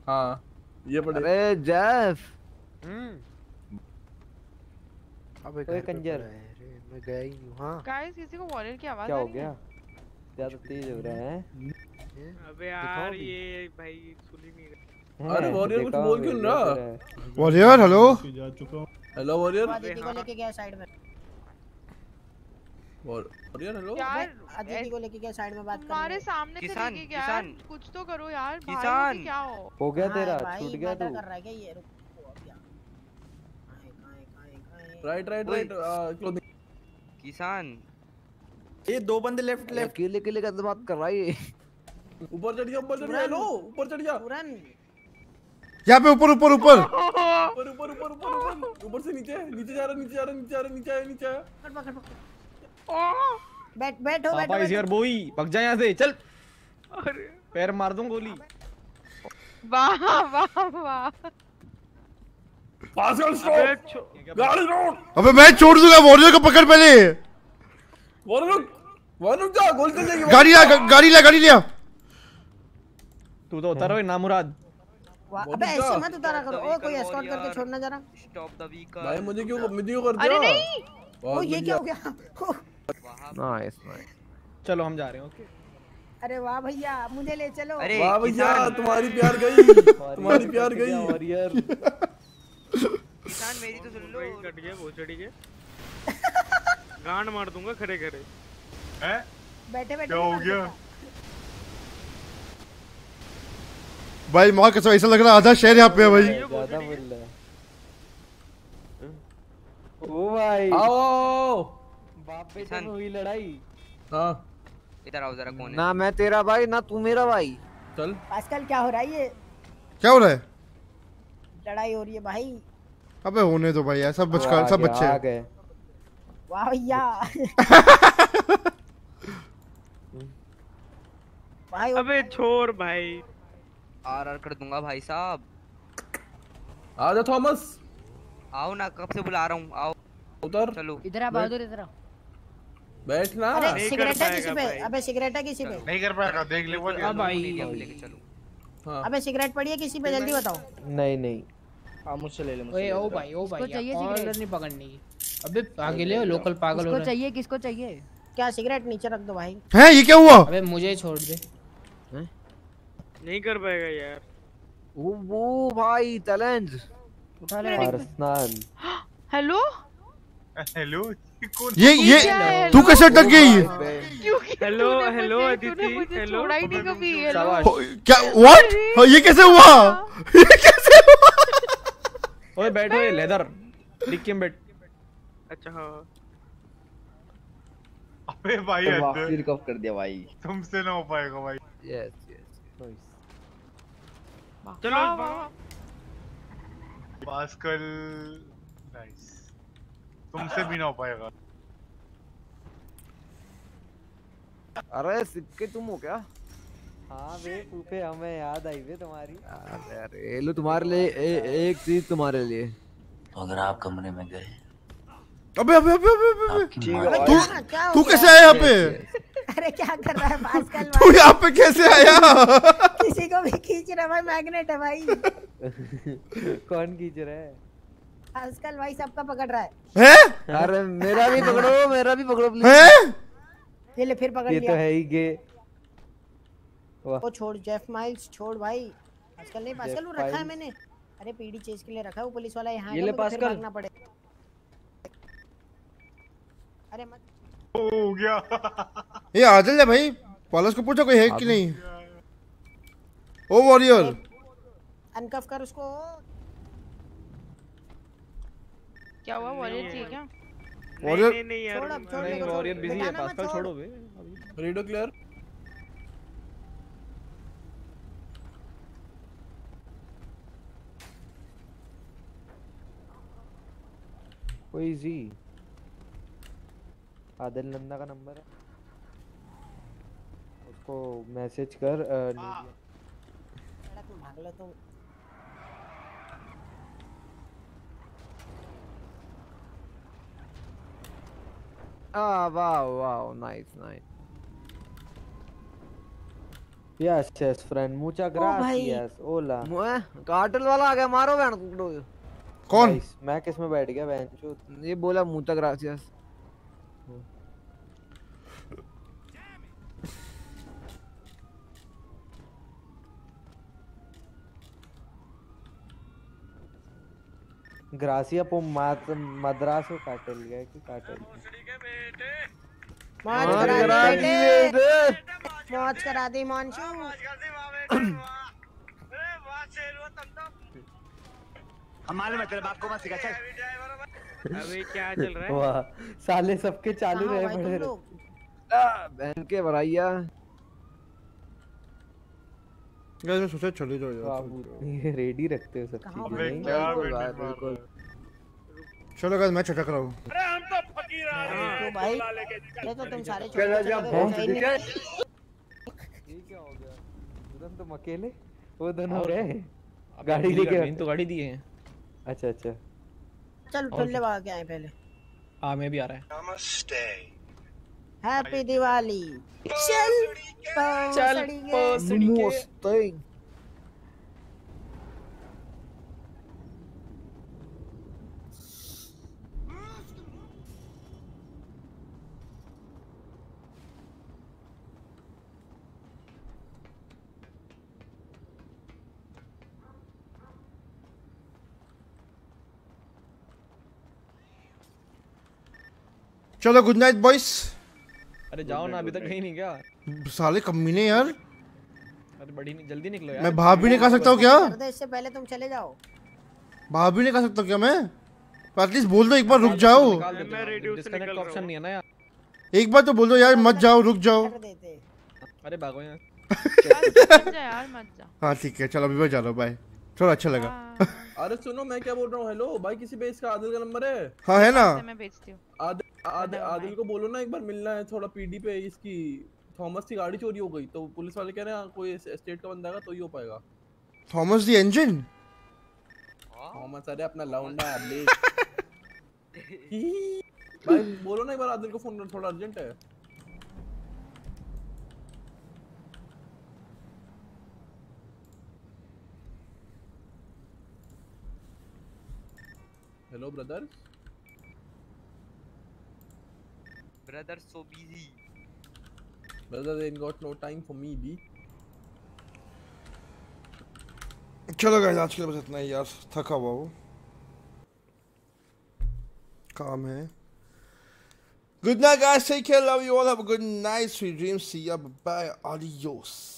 हाँ ये पड़े अरे जेफ अबे घर पे कंजर। मैं गया ही नहीं हूँ हाँ। गाइस किसी को वॉरियर की आवाज़ क्या हो गया है? ज़्यादा तेज हो रहा है। अबे यार ये भाई सुन ही नहीं रहे। अरे वॉरियर कुछ बोल क्यों रहा? वॉरियर हेलो जा चुका हूँ हेलो वॉरियर आदित्य को लेके गया साइड में। वॉरियर हेलो यार आदित्य को लेके गया साइड में बात कर सामने से लेके गया यार किसान। कुछ तो करो यार भाई किसान। क्या हो? हो गया तेरा छूट गया तू। कर रहा है क्या ये? रुको राइट राइट राइट किसान ये दो बंदे लेफ़्ट लेफ़्ट अकेले अकेले कैसे बात कर रहा है ये? ऊपर चढ़ गया ऊपर चढ़ गया हेलो ऊपर चढ़ गया। तुरंत यहाँ पे ऊपर ऊपर ऊपर। ऊपर ऊपर ऊपर ऊपर ऊपर। से नीचे नीचे जा रहा नीचे जा रहा नीचे जा रहा नीचे आया नीचे आया पकड़ पकड़ पकड़ बैठ बैठो पापा इज़ बैठो। योर बॉय भाग जा यहाँ से चल। अरे। पैर मार दूँ गोली। वाह वाह वाह। अबे मैं छोड़ दूँगा वॉरियर को पकड़ पहले। वॉरियर गाड़ी ला गाड़ी ला गाड़ी लिया तू तो उतर ना मुराद अबे ऐसे मत उतारा करो ओ कोई एस्कॉर्ट करके छोड़ना जरा स्टॉप द व्हीकल भाई मुझे क्यों मुझे क्यों कर दिया अरे नहीं ओ ये क्या हो गया नाइस नाइस चलो हम जा रहे हैं ओके अरे वाह भैया मुझे ले चलो अरे वाह भैया तुम्हारी प्यार गई तुम्हारी प्यार गई वॉरियर किसान मेरी तो सुन लो कट गया वो चढ़ी गया गांड मार दूँगा खड़े खड़े हैं? बैठे बैठे क्या हो गया? भाई माँ कसम ऐसा लग रहा है? आधा शहर यहाँ पे है भाई। ज़्यादा बोल रहा ओ भाई। आओ। बाप किसान। में हुई लड़ाई। हाँ। इधर आओ जरा कौन है ना मैं। तेरा भाई ना तू मेरा भाई। चल। आजकल क्या हो रहा है ये? क्या हो रहा है? लड़ाई हो रही है भाई। अबे होने दो भाई यार सब आ बचका सब बच्चे आ गए वाह भैया। [laughs] [laughs] भाई अबे छोड़ भाई। आर आर कर दूँगा भाई साहब। आजा थॉमस। आओ ना कब से बुला रहा हूँ? आओ। उतर। चलो। इधर आ बहादुर इधर आ बैठ ना। अरे सिगरेट है किसी पे अबे सिगरेट है किसी पे। नहीं कर पाएगा देख ले वो अब आई लेके चलो। हाँ। अबे सिगरेट पड़ी है किसी पे? जल्दी बताओ। नहीं नहीं। हाँ मुझसे ले ले मुझसे ओए ओ भाई ओ इसको भाई चाहिए सिगरेट? नहीं पकड़नी। अबे आगे ले लोकल पागल हो किसको रहा है किसको चाहिए किसको चाहिए? क्या सिगरेट नीचे रख दो भाई। हैं ये क्या हुआ? अबे मुझे छोड़ दे। नहीं कर पाएगा यार। वो वो भाई ले। पर्सनल हेलो हेलो ये ये तू कैसे अटक गई? हेलो हेलो अदिति हेलो छोड़ा ही नहीं कभी हेलो क्या व्हाट ये कैसे हुआ? [laughs] ये कैसे हुआ? ओए बैठो ये लेदर। डिक्की में बैठ। अच्छा हाँ। अबे भाई तो हद कर दिया भाई। तुमसे ना हो पाएगा भाई। यस यस चलो पास्कल नाइस तुमसे भी ना हो पाएगा। अरे सिक्के तुम हो क्या? हाँ बे फूफे हमें याद आई बे तुम्हारी। अरे अरे लो तुम्हारे लिए ए, एक चीज़ तुम्हारे लिए। अगर आप कमरे में गए अबे अबे अबे अबे अबे, तू हो तू कैसे आया यहाँ पे? अरे क्या कर रहा है पास्कल तू यहाँ पे कैसे आया? किसी को भी खींच रहा है भाई मैग्नेट है भाई। कौन खींच रहा है? पास्कल भाई सबका पकड़ रहा है। हैं? अरे मेरा भी पकड़ो मेरा भी पकड़ो प्लीज़ हैं? ये ले फिर पकड़ लिया। ये तो है ही गे। वो छोड़ जेफ माइल्स छोड़ भाई। पास्कल नहीं पास्कल वो रखा है मैंने। अरे पीडी चेज के लिए रखा है वो पुलिस वाला यहाँ ये ले फिर पास्कल। भागना अरे मत। हो गया। [laughs] ये आदिल है भाई पॉलस को पूछो कोई है कि नहीं? ओ वॉरियर। अनकफ कर उसको। क्या हुआ? वॉलेट चाहिए क्या वॉरियर नहीं नहीं यार। छोड़ अब छोड़ नहीं वॉरियर बिज़ी है पास्कल छोड़ो। बे रेडियो क्लियर कोई जी आदिल नंदा का नंबर है उसको मैसेज कर अ, नीचे- सड़क में भाग लो तुम Ah, wow, wow, nice, nice. Yes, yes, friend. Hola. Cartel वाला आ गया मारो बहन कुकड़ो कौन Nice. मैं किसमें बैठ गया बहन ये बोला मुता ग्रासियस ग्रासिया पो मात मद्रासो काटेल गया कि काटेल मौज मौज करा करा दी बेटे। मौज करा दी मानसू। हम मालूम है तेरे बाप को मत सिखा चल। अबे क्या चल रहा है? वाह साले सबके चालू रहे बड़े लोग? बहन के भराइया गाइस मैं सोचा चले जाओ यार ये रेडी रखते हो सब चीज़ें। क्या बिल्कुल। चलो गाइस मैं चटक रहा हूँ। तो भाई अरे तो तुम सारे चलो के जा, चले। गए। ये क्या हो गया? तुरंत तुम अकेले? वो दोनों और- गए? अबे गाड़ी लेके का तो गाड़ी दिए हैं। अच्छा अच्छा। चल भाग के आए पहले। हाँ मैं भी आ रहा है। हैप्पी दिवाली चल चल पसड़ी के चलो गुड नाइट बॉयस अरे जाओ ना अभी तक कहीं नहीं क्या साले कमीने यार। अरे बड़ी नहीं जल्दी निकलो यार। मैं बाहर भी नहीं खा सकता हूँ क्या? कर इससे पहले तुम चले जाओ। बाहर भी नहीं खा सकता क्या मैं? एटलीस्ट बोल दो एक बार रुक जाओ। ऑप्शन नहीं है ना यार। एक बार तो बोल दो यार मत जाओ रुक जाओ। अरे भागो यार। [laughs] मत जा यार मत जा। हाँ ठीक है चलो अभी मैं जा रहा हूँ बाय थोड़ा अच्छा लगा। हाँ, अरे सुनो मैं क्या बोल रहा हूँ? हेलो भाई किसी पे इसका आदिल का नंबर है? हाँ है ना? मैं भेजती हूँ। आदिल आदिल आदिल को बोलो ना एक बार मिलना है थोड़ा पीडी पे इसकी थॉमस की गाड़ी चोरी हो गई तो पुलिस वाले कह रहे हैं हाँ, कोई स्टेट का बंदा आएगा तो ही हो पाएगा। थॉमस द इंजन थॉमस अरे अपना लौंडा है [laughs] [laughs] भाई बोलो ना एक बार आदिल को फ़ोन कर थोड़ा अर्जेंट है। Hello brother brother so busy brother they ain't got no time for me b. चलो गाइस आज के लिए बस इतना ही यार। थका हुआ हूँ। काम है। Good night guys take care love you all have a good night sweet dreams see ya bye adios.